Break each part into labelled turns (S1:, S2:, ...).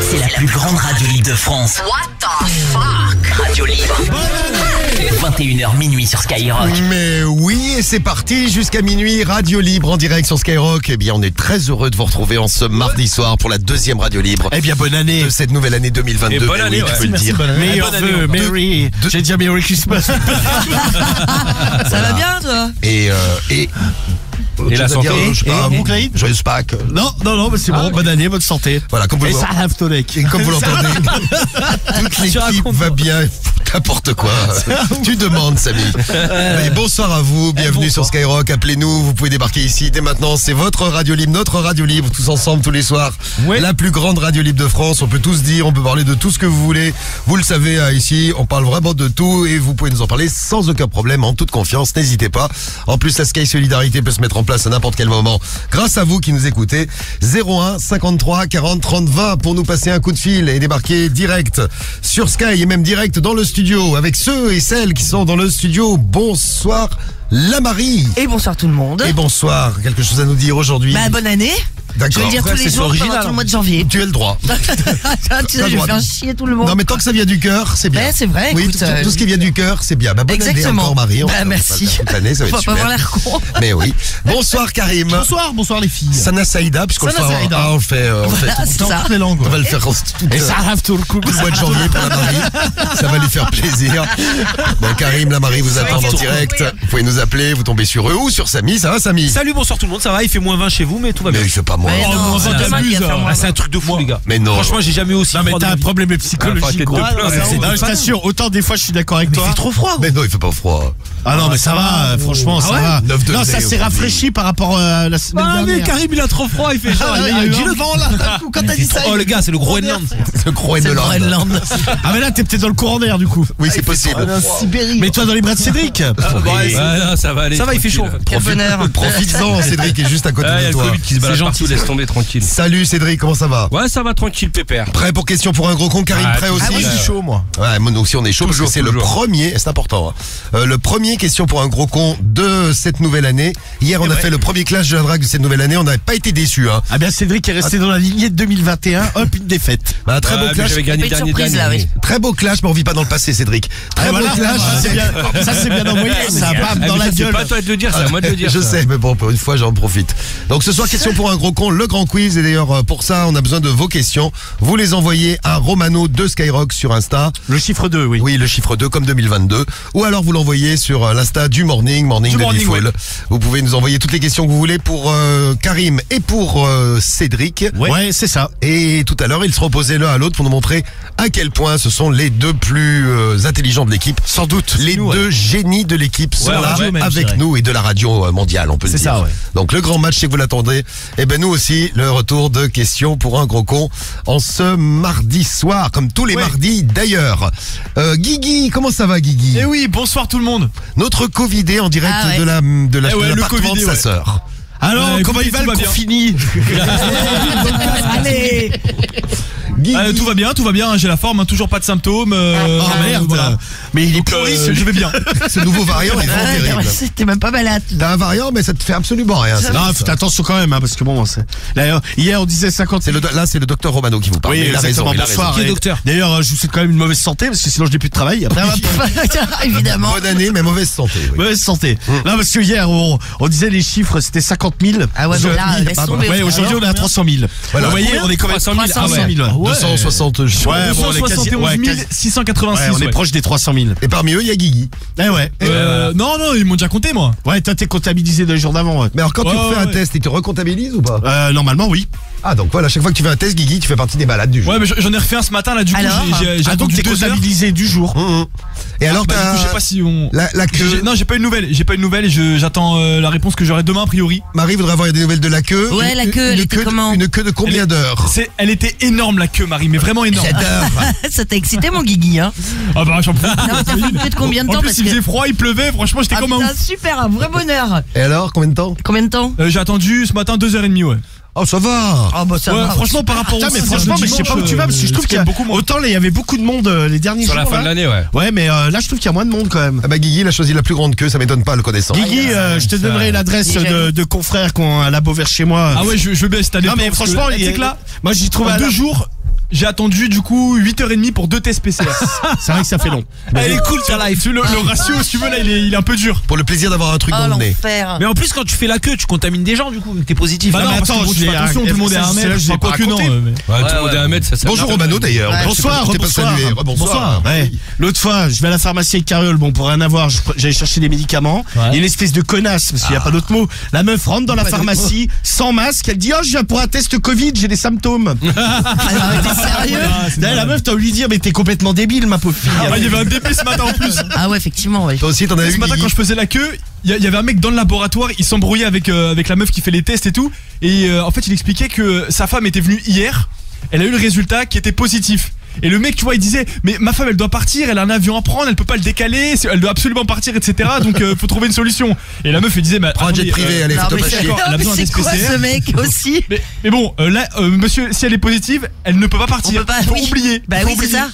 S1: C'est la plus grande radio libre de France.
S2: What the fuck?
S1: Radio libre. 21h minuit sur Skyrock.
S3: Mais oui, et c'est parti jusqu'à minuit, Radio Libre en direct sur Skyrock. Eh bien, on est très heureux de vous retrouver en ce mardi soir pour la deuxième Radio Libre
S4: Eh bien, bonne année.
S3: de cette nouvelle année 2022.
S5: Et bonne
S3: Mais
S5: année,
S3: oui,
S5: ouais.
S3: tu peux le dire.
S4: Meilleurs
S5: bonne année
S4: vœux,
S5: encore.
S4: Merry. J'ai dit Merry Christmas.
S2: Ça va bien toi?
S3: Et, euh, et,
S5: Et la santé?
S3: dire, je sais pas,
S4: Et-
S3: Pâques.
S4: non, non, non, mais c'est bon. Bonne année, bonne santé.
S3: Voilà, comme vous
S4: Et
S3: le
S4: ça have to like.
S3: Et comme vous l'entendez, toute l'équipe va bien, n'importe quoi. tu demandes, Samy. Allez, bonsoir à vous, bienvenue sur Skyrock, appelez-nous, vous pouvez débarquer ici dès maintenant. C'est votre radio libre, notre radio libre, tous ensemble, tous les soirs.
S5: Ouais.
S3: La plus grande radio libre de France, on peut tous dire, on peut parler de tout ce que vous voulez. Vous le savez, euh, ici, on parle vraiment de tout et vous pouvez nous en parler sans aucun problème, en toute confiance, n'hésitez pas. En plus, la Sky Solidarité peut se mettre en place à n'importe quel moment, grâce à vous qui nous écoutez. 01 53 40 30 20 pour nous passer un coup de fil et débarquer direct sur Sky et même direct dans le studio avec ceux et celles qui sont dans le studio. Bonsoir, la Marie.
S2: Et bonsoir tout le monde.
S3: Et bonsoir, quelque chose à nous dire aujourd'hui
S2: Bah bonne année. Je vais
S3: D'accord.
S2: le dire tous les
S5: c'est
S2: jours
S5: original,
S2: pendant tout le
S5: hein.
S2: mois de janvier.
S3: Tu as le droit.
S2: tu
S3: T'as
S2: sais, je
S3: le
S2: vais faire chier tout le monde.
S3: Non mais tant que ça vient du cœur, c'est bien.
S2: Ouais, c'est vrai,
S3: Oui,
S2: écoute,
S3: tout,
S2: euh,
S3: tout ce qui vient du cœur, c'est bien. Bah, bonne année
S2: Exactement.
S3: encore, Marie. On
S2: Bah,
S3: va
S2: merci.
S3: faire toute l'année, ça va être
S2: pas
S3: super.
S2: avoir l'air con.
S3: Mais oui. Bonsoir Karim.
S4: Bonsoir, bonsoir les filles.
S3: Sana Saïda, puisqu'on le fait,
S4: Sana
S3: en-
S4: Saïda.
S3: ah, on le fait, euh, on le fait tout,
S2: ça.
S4: les langues.
S3: on va le faire tout, euh, tout le mois de janvier pour la Marie. Ça va lui faire plaisir. Bon, Karim, la Marie vous attend en direct. Vous pouvez nous appeler, vous tombez sur eux ou sur Samy. Ça va, Samy?
S5: Salut, bonsoir tout le monde, ça va Il fait moins 20 chez vous, mais tout va bien.
S3: Mais c'est moi.
S2: Mais
S5: Oh,
S2: non,
S5: hein. Ah, c'est un truc de fou, les gars.
S3: Mais non.
S5: Franchement, j'ai jamais aussi.
S4: Non, mais t'as un problème
S5: Ah,
S4: psychologique.
S5: pas
S4: je t'assure, autant des fois je suis d'accord avec toi.
S5: trop froid.
S3: Mais non, il fait pas froid.
S4: Ah non, mais ça va, franchement, ça va.
S3: 9 degrés
S4: Non, ça s'est rafraîchi par rapport euh, à la semaine
S5: Ah, mais
S4: dernière.
S5: Karim, il a trop froid, il fait genre.
S4: Ah,
S5: il y a
S4: il vent là, quand t'as dit ça.
S5: Oh, le gars, c'est le Groenland.
S3: Le Groenland.
S4: Ah, mais là, t'es peut-être dans le courant d'air du coup.
S3: Oui, c'est possible.
S4: Mais toi, dans les bras de Cédric.
S5: Ah, non, ça va aller.
S6: Ça va, il fait chaud.
S3: Profites-en, Cédric est juste à côté
S5: Ah, il
S3: de toi.
S6: C'est gentil. Laisse tomber tranquille.
S3: Salut Cédric, comment ça va
S5: Ouais, ça va tranquille, pépère.
S3: Prêt pour question pour un gros con, Karim
S5: Ah,
S3: prêt aussi
S5: de suite.
S4: Je suis chaud, moi.
S3: Ouais, moi aussi on est chaud
S5: Toujours,
S3: parce que c'est le premier, c'est important, hein. Euh, le premier question pour un gros con de cette nouvelle année. Hier on a fait le premier clash de la drague de cette nouvelle année, on n'avait pas été déçus. Hein.
S4: Ah bien, Cédric est resté dans la lignée de 2021. Hop, une défaite.
S3: Bah, un très beau clash,
S5: J'avais gagné dernier
S2: surprise, là, oui.
S3: très beau clash, mais on vit pas dans le passé, Cédric. Très
S4: Ah,
S3: beau
S4: voilà.
S3: clash.
S4: Ah, c'est bien. Ça, c'est bien envoyé. Ça, bam,
S5: Ah,
S4: dans la
S5: ça, C'est
S4: gueule.
S5: pas toi de le dire, c'est à moi de le dire.
S3: Je sais, mais bon, pour une fois, j'en profite. Donc, ce soir, question pour un gros con, le grand quiz. Et d'ailleurs, euh, pour ça, on a besoin de vos questions. Vous les envoyez à Romano de Skyrock sur Insta.
S4: Le chiffre 2, oui.
S3: Oui, le chiffre 2 comme 2022. Ou alors vous l'envoyez sur euh, l'Insta du Morning, Morning
S5: Du
S3: de
S5: Morning, ouais.
S3: Vous pouvez nous envoyer toutes les questions que vous voulez pour euh, Karim et pour euh, Cédric.
S4: Ouais, c'est ça.
S3: Et tout à l'heure, ils seront opposés l'un à l'autre pour nous montrer à quel point ce sont les deux plus euh, intelligents de l'équipe. Sans doute. Les
S5: nous,
S3: deux génies de l'équipe sont là
S5: même,
S3: avec nous et de la radio mondiale, on peut le
S4: C'est
S3: dire.
S4: ça, ouais.
S3: Donc le grand match, c'est que vous l'attendez. Et ben nous aussi, le retour de questions pour un gros con en ce mardi soir, comme tous les
S4: Ouais.
S3: mardis d'ailleurs. Euh, Guigui, comment ça va Guigui?
S4: Eh oui, bonsoir tout le monde.
S3: Notre Covidé en direct
S2: Ah ouais.
S3: de la de la
S5: Eh ouais,
S3: de
S5: le
S3: de
S5: Covidé,
S3: sa
S5: ouais.
S3: sœur.
S4: Alors,
S5: Ouais,
S4: comment
S5: écoutez,
S4: il va
S5: tout
S4: le
S5: va bien.
S4: confini
S2: Allez.
S6: Euh, tout va bien, tout va bien, j'ai la forme, hein, toujours pas de symptômes. euh,
S4: Ah merde.
S6: voilà.
S4: Mais il est pourri,
S6: euh, je vais bien.
S3: ce nouveau variant est vraiment terrible.
S2: C'était même pas malade.
S3: T'as un variant, mais ça te fait absolument rien.
S4: Non, faites attention quand même, hein, parce que bon, c'est. D'ailleurs, hier on disait 50
S3: C'est le, là, c'est le docteur Romano qui vous parle.
S4: Oui,
S3: il a raison.
S4: Bonsoir. D'ailleurs, euh, je vous souhaite quand même une mauvaise santé, parce que sinon je n'ai plus de travail. Après,
S2: Évidemment.
S3: Bonne année, mais mauvaise santé. oui.
S4: Mauvaise santé. Non, parce que hier, on, on disait les chiffres, c'était 50 000.
S2: Ah ouais, mais là, laisse tomber.
S4: Ouais, aujourd'hui, on est à 300 000.
S3: Voilà.
S4: Vous voyez, on est quand même
S5: 300 000, ah ouais.
S4: 300 000.
S3: 260
S4: Ouais, bon, on est quasi-
S6: 271
S4: ouais, quasi-
S6: 686.
S4: Ouais, on est proche des 300 000.
S3: Et parmi eux, il y a Guigui.
S4: Eh ouais.
S6: Euh, non, non, ils m'ont déjà compté, moi.
S4: Ouais, toi, t'es comptabilisé les jours d'avant.
S3: Mais alors, quand tu refais un test, il te recomptabilise ou pas?
S4: Euh, normalement, oui.
S3: Ah, donc voilà, chaque fois que tu fais un test, Guigui, tu fais partie des malades du jour.
S6: Ouais, mais j'en ai refait un ce matin, là, du coup,
S2: Alors
S6: j'ai- j'ai j'ai
S4: Ah, donc
S6: attendu deux heures.
S4: du jour.
S3: Hum, hum. Et alors,
S6: Bah, du coup, je sais pas si on.
S3: La, la queue.
S6: J'ai- Non, j'ai pas une nouvelle. J'ai pas une nouvelle j'attends euh, la réponse que j'aurai demain a priori.
S3: Marie voudrait avoir des nouvelles de la queue.
S2: Ouais, la
S3: Une-
S2: queue,
S3: une,
S2: elle était
S3: queue de-
S2: comment
S3: Une queue de combien d'heures?
S6: C'est, elle était énorme la queue, Marie, mais vraiment énorme.
S2: J'adore. Ça t'a excité, mon Guigui, hein?
S6: Ah bah j'en peux.
S2: Non, t'as fait une queue de combien de
S6: En
S2: temps
S6: plus,
S2: parce
S6: il faisait froid, il pleuvait. Franchement, j'étais
S2: Ah
S6: comme un
S2: super, un vrai bonheur.
S3: Et alors, combien de temps?
S2: Combien de temps?
S6: Euh, j'ai attendu ce matin 2h30, ouais.
S3: Oh, ça va
S2: Oh bah ça
S6: Ouais,
S2: va.
S6: franchement, par rapport au
S4: mais franchement, mais je sais pas où tu vas, parce que je trouve qu'il y a
S6: beaucoup moins.
S4: Autant là, il y avait beaucoup de monde euh, les derniers
S5: Sur
S4: jours.
S5: la fin
S4: là.
S5: de l'année, ouais.
S4: Ouais, mais euh, là, je trouve qu'il y a moins de monde quand même.
S3: Ah bah, Guigui, il a choisi la plus grande queue, ça m'étonne pas le connaissant.
S4: Guigui, euh, je te donnerai l'adresse de, confrères qui ont un labo vers chez moi.
S6: Ah ouais, je, je veux bien année.
S4: non, mais franchement,
S6: tu
S4: il
S6: sais
S4: est
S6: que là,
S4: moi j'y trouve à
S6: deux
S4: la-
S6: jours, j'ai attendu du coup 8h30 pour deux tests PCR.
S4: C'est vrai que ça fait long.
S6: Elle est cool ta life. Le, le ratio, si tu veux, là, il est, il est un peu dur.
S3: Pour le plaisir d'avoir un truc
S2: Oh
S3: dans le nez.
S2: l'enfer.
S5: Mais en plus, quand tu fais la queue, tu contamines des gens du coup, vu que t'es positif.
S6: Bah
S4: Non,
S6: parce que
S4: attends,
S6: bon, tu
S4: je
S6: fais attention, tout le monde est à un mètre,
S4: je
S6: quoi que non.
S4: raconté.
S6: mais-
S5: Ouais, tout le monde est à un mètre, ça,
S3: Bonjour. Romano d'ailleurs.
S2: Ouais.
S4: Bonsoir,
S3: T'es pas
S4: bonsoir.
S3: salué. Bonsoir.
S4: Ouais. L'autre fois, je vais à la pharmacie avec Carriole, bon, pour rien avoir, je j'allais chercher des médicaments. Il y a une espèce de connasse, parce qu'il n'y a pas d'autre mot. La meuf rentre dans la pharmacie, sans masque, elle dit, oh, je viens pour un test Covid, j'ai des symptômes.
S2: Ah, sérieux
S6: Ah,
S4: Là, la meuf, t'as envie de lui dire, mais t'es complètement débile, ma pauvre fille.
S6: Ah, il y avait un DP ce matin en plus.
S2: Ah ouais, effectivement, ouais.
S3: Toi aussi, t'en
S6: Ce matin, quand je faisais la queue, il y, avait un mec dans le laboratoire, il s'embrouillait avec, euh, avec la meuf qui fait les tests et tout. Et euh, en fait, il expliquait que sa femme était venue hier, elle a eu le résultat qui était positif. Et le mec, tu vois, il disait, mais ma femme, elle doit partir, elle a un avion à prendre, elle peut pas le décaler, elle doit absolument partir, etc. Donc, euh, faut trouver une solution. Et la meuf, elle disait, bah,
S3: Prends un jet privé,
S6: euh,
S3: allez,
S2: Non,
S3: fais-toi
S2: mais
S3: pas chier.
S6: d'accord, elle a
S2: mais
S6: besoin d'un
S2: ce mec aussi?
S6: Mais, mais bon, euh, là, euh, monsieur, si elle est positive, elle ne peut pas
S2: On
S6: partir.
S2: peut pas.
S6: faut
S2: oui.
S6: oublier.
S2: Bah
S6: Faut
S2: oui, c'est ça.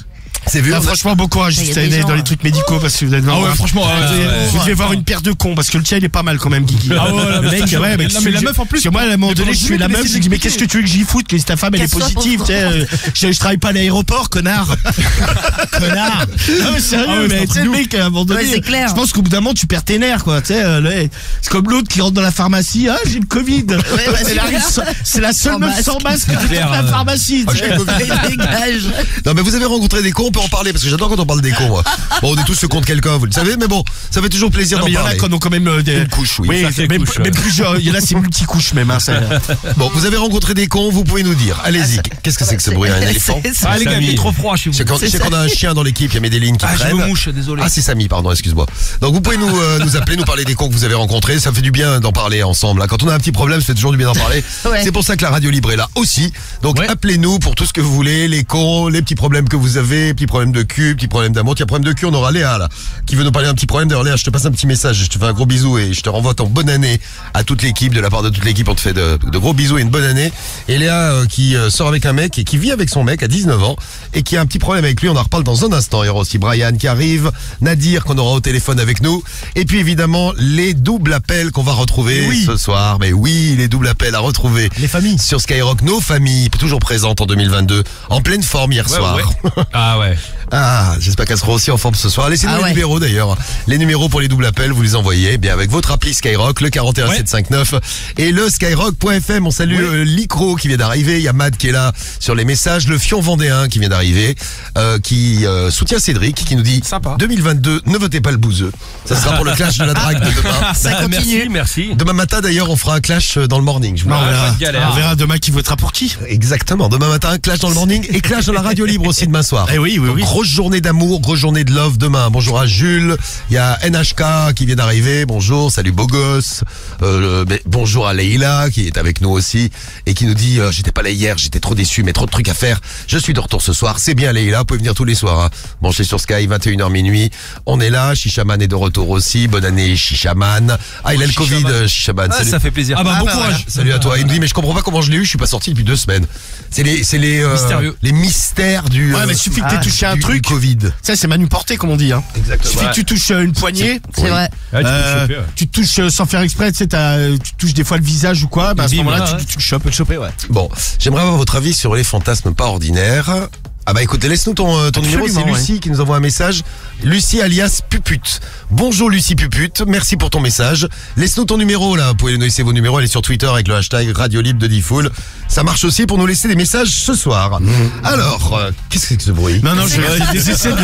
S3: C'est vu.
S4: Ah, franchement, bon courage si dans les
S2: hein.
S4: trucs médicaux parce que vous êtes
S6: Ah ouais, franchement, ouais,
S4: vous,
S6: ouais,
S4: vous
S6: ouais.
S4: devez voir une paire de cons parce que le tien il est pas mal quand même, Guigui.
S6: Ah ouais,
S4: le
S6: mais
S4: mec, ouais,
S6: mais
S4: mais,
S6: la- mais la meuf, en plus,
S4: Parce que moi, à un moment donné, je suis la meuf, je dis, mais qu'est-ce que tu veux que j'y foute que ta femme elle est positive, tu sais, euh, je, travaille pas à l'aéroport, connard. connard. Non, mais sérieux,
S6: Ah
S4: mais tu sais, mec, à un moment donné,
S2: Ouais, c'est clair.
S4: je pense qu'au bout d'un moment, tu perds tes nerfs, quoi, tu sais, euh, c'est comme l'autre qui rentre dans la pharmacie, ah, j'ai le Covid.
S2: c'est
S4: la seule
S2: Sans
S4: meuf
S2: masque.
S4: sans masque de toute la
S5: euh.
S4: pharmacie,
S3: Ah. Non mais vous avez rencontré des cons, on peut en parler parce que j'adore quand on parle des cons. Moi. Bon, on est tous contre quelqu'un, vous le savez, mais bon, ça fait toujours plaisir d'en
S4: mais il y en a
S3: parler.
S4: qui en ont quand même euh, des
S3: Une couche, oui.
S4: Oui, mais,
S5: couche,
S4: mais
S5: ouais.
S4: plusieurs. Il y en a, c'est multicouche même. Hein, ça.
S3: Bon, vous avez rencontré des cons, vous pouvez nous dire. Allez-y. Qu'est-ce que c'est que ce bruit Un éléphant
S5: Ah les gars, il fait trop froid chez vous.
S3: C'est quand,
S2: C'est
S3: c'est
S2: ça.
S3: qu'on a un chien dans l'équipe, il y a Médéline qui
S5: Ah, je
S3: traîne.
S5: me mouche, désolé.
S3: Ah, c'est Samy, pardon, excuse-moi. Donc, vous pouvez nous, euh, nous appeler, nous parler des cons que vous avez rencontrés. Ça fait du bien d'en parler ensemble. hein. Quand on a un petit problème, ça fait toujours du bien d'en parler.
S2: Ouais.
S3: C'est pour ça que la radio libre est là aussi. Donc,
S5: Ouais.
S3: appelez-nous pour tout ce que vous voulez. Les cons, les petits problèmes que vous avez, petits problèmes de cul, petits problèmes d'amour. Tiens, problème de cul, on aura Léa, là, qui veut nous parler d'un petit problème. D'ailleurs, Léa, je te passe un petit message. Je te fais un gros bisou et je te renvoie ton bonne année à toute l'équipe. De la part de toute l'équipe, on te fait de, de gros bisous et une bonne année. Et Léa, euh, qui euh, sort avec un mec et qui vit avec son mec à 19 ans et qui a un petit problème avec lui. On en reparle dans un instant. Il y aura aussi Brian qui arrive, Nadir qu'on aura au téléphone avec nous. Et puis évidemment, les doubles appels qu'on va retrouver
S4: Oui.
S3: ce soir. Mais oui, les doubles appels à retrouver.
S4: Les familles.
S3: Sur Skyrock, nos familles, toujours présentes en 2022, en pleine forme hier
S5: Ouais,
S3: soir.
S5: ouais. Ah ouais. ouais.
S3: Ah, j'espère qu'elles seront aussi en forme ce soir. Laissez-nous
S2: Ah
S3: les
S2: ouais.
S3: numéros d'ailleurs. Les numéros pour les doubles appels, vous les envoyez eh bien avec votre appli Skyrock, le 41759 et le skyrock.fm. On salue euh, Licro qui vient d'arriver. Il y a Mad qui est là sur les messages. Le Fion Vendéen qui vient d'arriver, euh, qui euh, soutient Cédric, qui nous dit
S5: Sympa.
S3: 2022, ne votez pas le bouseux. Ça sera pour le clash de la drague de demain.
S2: Ça
S5: Bah,
S2: continue.
S5: Merci, merci.
S3: Demain matin d'ailleurs, on fera un clash euh, dans le morning. Je vous
S4: Non,
S3: le
S4: on,
S3: rappelle.
S4: verra.
S5: pas de galère.
S4: on verra demain qui votera pour qui.
S3: Exactement. Demain matin, clash dans le morning et clash dans la radio libre aussi demain soir.
S4: Eh oui, oui, oui.
S3: Grosse journée d'amour, grosse journée de love demain. Bonjour à Jules. Il y a NHK qui vient d'arriver. Bonjour, salut beau gosse. Euh, le- bonjour à Leïla qui est avec nous aussi et qui nous dit euh, j'étais pas là hier, j'étais trop déçu, mais trop de trucs à faire. Je suis de retour ce soir. C'est bien Leïla, vous pouvez venir tous les soirs. Hein. Branchez sur Sky, 21h minuit. On est là. Shishaman est de retour aussi. Bonne année Shishaman. Ah, il a le Covid, euh, Shishaman.
S5: Ah,
S3: Salut.
S5: ça fait plaisir.
S6: Ah bah,
S4: Ah,
S6: bon
S4: bah,
S6: courage.
S3: Salut à toi. Il me dit mais je comprends pas comment je l'ai eu. Je suis pas sorti depuis deux semaines. C'est les c'est les euh, les mystères du
S4: Ouais,
S3: euh,
S4: mais suffit que
S3: ah,
S4: touché un
S3: du-
S4: truc.
S3: du Covid.
S4: Ça, c'est Manu Porté, comme on dit. Hein.
S3: Exactement.
S4: Suffit que tu touches euh, une poignée.
S2: C'est vrai.
S5: Ah, tu peux
S4: euh,
S5: choper, ouais.
S4: tu te touches euh, sans faire exprès, tu sais, tu touches des fois le visage ou quoi, bah, à ce moment-là,
S5: là,
S4: tu, tu le chopes.
S5: peux le choper, ouais.
S3: Bon, j'aimerais avoir votre avis sur les fantasmes pas ordinaires. Ah bah écoute, laisse-nous ton, ton numéro, c'est Lucie qui nous envoie un message. Lucie alias Pupute. Bonjour Lucie Pupute, merci pour ton message. Laisse-nous ton numéro là, vous pouvez nous laisser vos numéros, allez sur Twitter avec le hashtag Radio Libre de Diffoul. Ça marche aussi pour nous laisser des messages ce soir. Alors, euh, qu'est-ce que c'est que ce bruit?
S4: Non, non, je, essais de.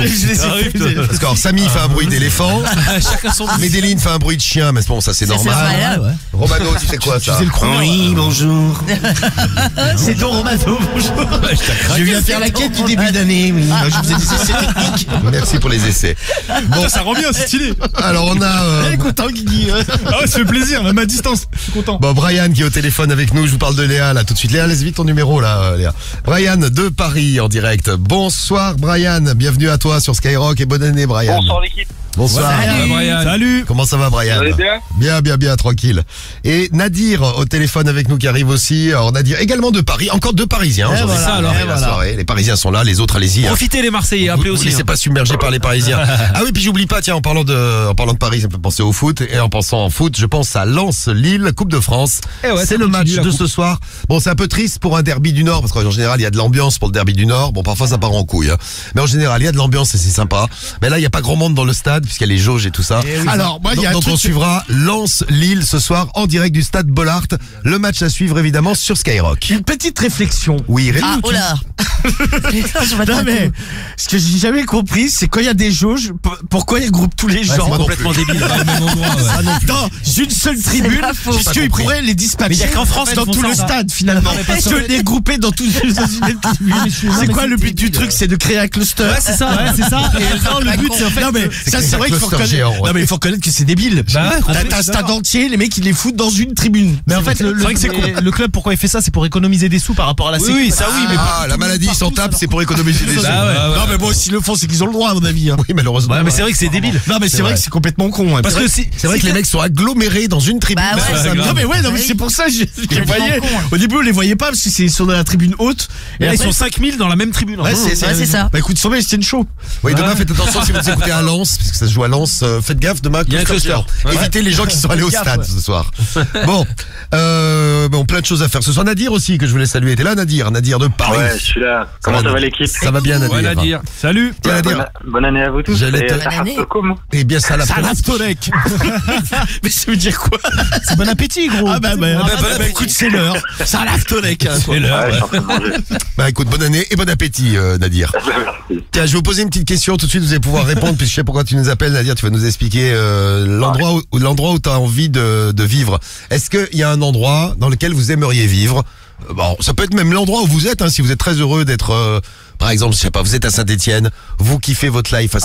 S4: Je les ai fait de-
S3: Parce que alors, Samy fait un bruit d'éléphant,
S5: Chacun son
S3: Médéline fait un bruit de chien, mais bon ça c'est
S2: C'est
S3: normal. Romano, tu fais quoi ça
S4: C'est. Oui, bonjour. c'est Don Romano, bonjour. Je viens faire la quête du début d'année, oui. Moi, je faisais des essais techniques.
S3: Merci pour les essais.
S6: Putain, ça rend bien, c'est stylé.
S3: Alors on a... euh,
S4: est content, Guigui. hein.
S6: Ah ouais, ça fait plaisir, même à distance. Je suis content.
S3: Bon, Brian qui est au téléphone avec nous, je vous parle de Léa là tout de suite. Léa, laisse vite ton numéro là, euh, Léa. Brian de Paris en direct. Bonsoir Brian, bienvenue à toi sur Skyrock et bonne année Brian.
S7: Bonsoir l'équipe.
S3: Bonsoir.
S5: Ah, Brian.
S6: Salut.
S3: Comment ça va Brian
S7: Vous allez bien
S3: Bien, bien, bien, tranquille. Et Nadir au téléphone avec nous qui arrive aussi. Alors Nadir également de Paris, encore deux Parisiens
S4: Eh voilà,
S5: ça, alors.
S4: eh voilà.
S3: les Parisiens sont là, les autres allez-y. hein.
S5: Profitez les Marseillais, appelez
S3: Vous- vous
S5: aussi.
S3: laissez
S5: hein.
S3: pas submerger par les Parisiens. ah oui, puis j'oublie pas, tiens, en parlant de, en parlant de Paris, ça me fait penser au foot. Et en pensant en foot, je pense à Lens-Lille, Coupe de France.
S5: Eh ouais,
S3: c'est le match de ce soir. Bon, c'est un peu triste pour un derby du Nord, parce qu'en général, il y a de l'ambiance pour le derby du Nord. Bon, parfois, ça part en couille. hein. Mais en général, il y a de l'ambiance et c'est sympa. Mais là, il y a pas grand monde dans le stade, puisqu'il y a les jauges et tout ça.
S4: Alors, moi, il y a un
S3: donc on
S4: que-
S3: suivra Lens-Lille ce soir en direct du stade Bollard. Le match à suivre évidemment sur Skyrock.
S4: Une petite réflexion.
S3: Oui, Rémi.
S2: Ah, oh là
S4: Non mais,
S2: tout.
S4: ce que j'ai jamais compris, c'est quand il y a des jauges, pourquoi ils regroupent tous les gens
S3: non
S5: Complètement débile. dans le même endroit, ouais.
S4: dans une seule tribune, puisqu'ils pourraient les dispatcher
S5: Mais il y a qu'en France
S4: dans
S5: qu'ils
S4: tout
S5: font
S4: le
S5: ça.
S4: stade finalement. Se les grouper dans tout dans une même tribune. C'est quoi le but du truc C'est de créer un cluster.
S8: Ouais, c'est ça, ouais, c'est ça. Et non, le but, c'est en fait.
S4: Non mais ça c'est
S3: un
S4: vrai qu'il faut reconnaître.
S3: géant, ouais.
S4: Non mais il faut reconnaître que c'est débile.
S8: Bah
S4: T'as un stade entier, les mecs ils les foutent dans une tribune.
S8: Mais en fait, le, le,
S5: vrai que c'est
S8: le- le club, pourquoi il fait ça? C'est pour économiser des sous par rapport à la
S5: Oui, oui, ça oui, mais
S3: Ah, la maladie s'en tape, c'est pour économiser des sous.
S5: Bah ouais.
S4: Non mais bon s'ils le font c'est qu'ils ont le droit à mon avis. hein.
S3: Oui, malheureusement.
S5: Mais c'est vrai que c'est débile.
S4: Non mais c'est vrai que c'est complètement con. hein.
S5: Parce que
S3: C'est vrai que les mecs sont agglomérés dans une tribune.
S2: Bah
S3: non,
S4: mais ouais, non mais
S2: Oui.
S4: c'est pour ça je, je les
S2: complètement
S4: voyais. Au début on les voyait pas parce que c'est sur la tribune haute.
S5: Et là, ils sont 5000 dans la même tribune.
S4: Ouais, c'est
S2: ça.
S4: Bah écoute, Sommel, c'était une show.
S3: Oui, demain, faites attention si vous écoutez à Lens, puisque ça se joue à Lens. euh, faites gaffe demain.
S5: Il y a un
S3: cluster.
S5: Ouais.
S3: Évitez les gens qui sont allés au stade
S8: ouais.
S3: ce soir. Bon, euh, bon, plein de choses à faire. Ce soir, Nadir aussi, que je voulais saluer. T'es là, Nadir? Nadir de Paris.
S9: Ouais, je suis là. Comment ça va l'équipe?
S3: Ça va bien, Nadir.
S5: Ouais.
S8: Salut.
S3: Tiens, Nadir.
S9: bonne, bonne année à vous tous.
S3: J'allais
S9: Et
S3: te-
S9: ça
S2: Bonne
S3: Eh bien, ça la.
S4: Mais ça veut dire quoi?
S8: C'est bon appétit, gros.
S4: Ah bah, bah,
S8: Bon
S4: bah, bah, écoute, c'est l'heure. Salastolek. hein, quoi.
S5: C'est l'heure.
S3: Bah écoute, bonne année et bon appétit, euh, Nadir. Tiens, je vais vous poser une petite question tout de suite, vous allez pouvoir répondre, puisque je sais pourquoi tu nous appelles, Nadir, tu vas nous expliquer euh, l'endroit où, l'endroit où tu as envie de, de vivre. Est-ce qu'il y a un endroit dans lequel vous aimeriez vivre? Euh, Bon, ça peut être même l'endroit où vous êtes, hein, si vous êtes très heureux d'être, euh, par exemple, je sais pas, vous êtes à Saint-Etienne, vous kiffez votre life à
S8: ouais.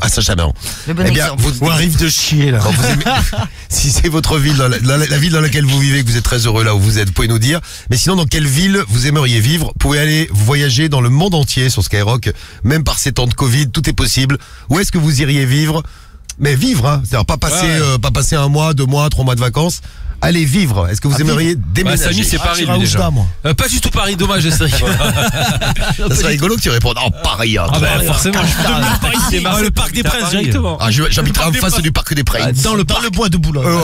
S3: à Saint-Chamond.
S2: Bon
S3: Eh bien,
S2: exemple.
S3: vous,
S4: arrive de chier là.
S3: Vous aimez- si c'est votre ville, dans la, dans la- la ville dans laquelle vous vivez, que vous êtes très heureux là où vous êtes, vous pouvez nous dire. Mais sinon, dans quelle ville vous aimeriez vivre? Vous pouvez aller voyager dans le monde entier sur Skyrock, même par ces temps de Covid, tout est possible. Où est-ce que vous iriez vivre? Mais vivre, hein, c'est-à-dire pas passer,
S5: Ouais, ouais.
S3: euh, pas passer un mois, deux mois, trois mois de vacances. Allez vivre. Est-ce que vous aimeriez
S5: Bah,
S3: déménager
S5: Samy, c'est Paris, lui, déjà.
S8: moi.
S5: Euh, Pas du tout Paris, dommage, Cédric.
S3: Ça serait rigolo que tu répondes en Paris. hein.
S5: Ah bah, forcément, je.
S8: Ah, le Parc des Princes,
S5: Paris.
S8: directement.
S3: Ah, J'habiterai en face du parc des Princes.
S8: Dans le, bois de Boulogne.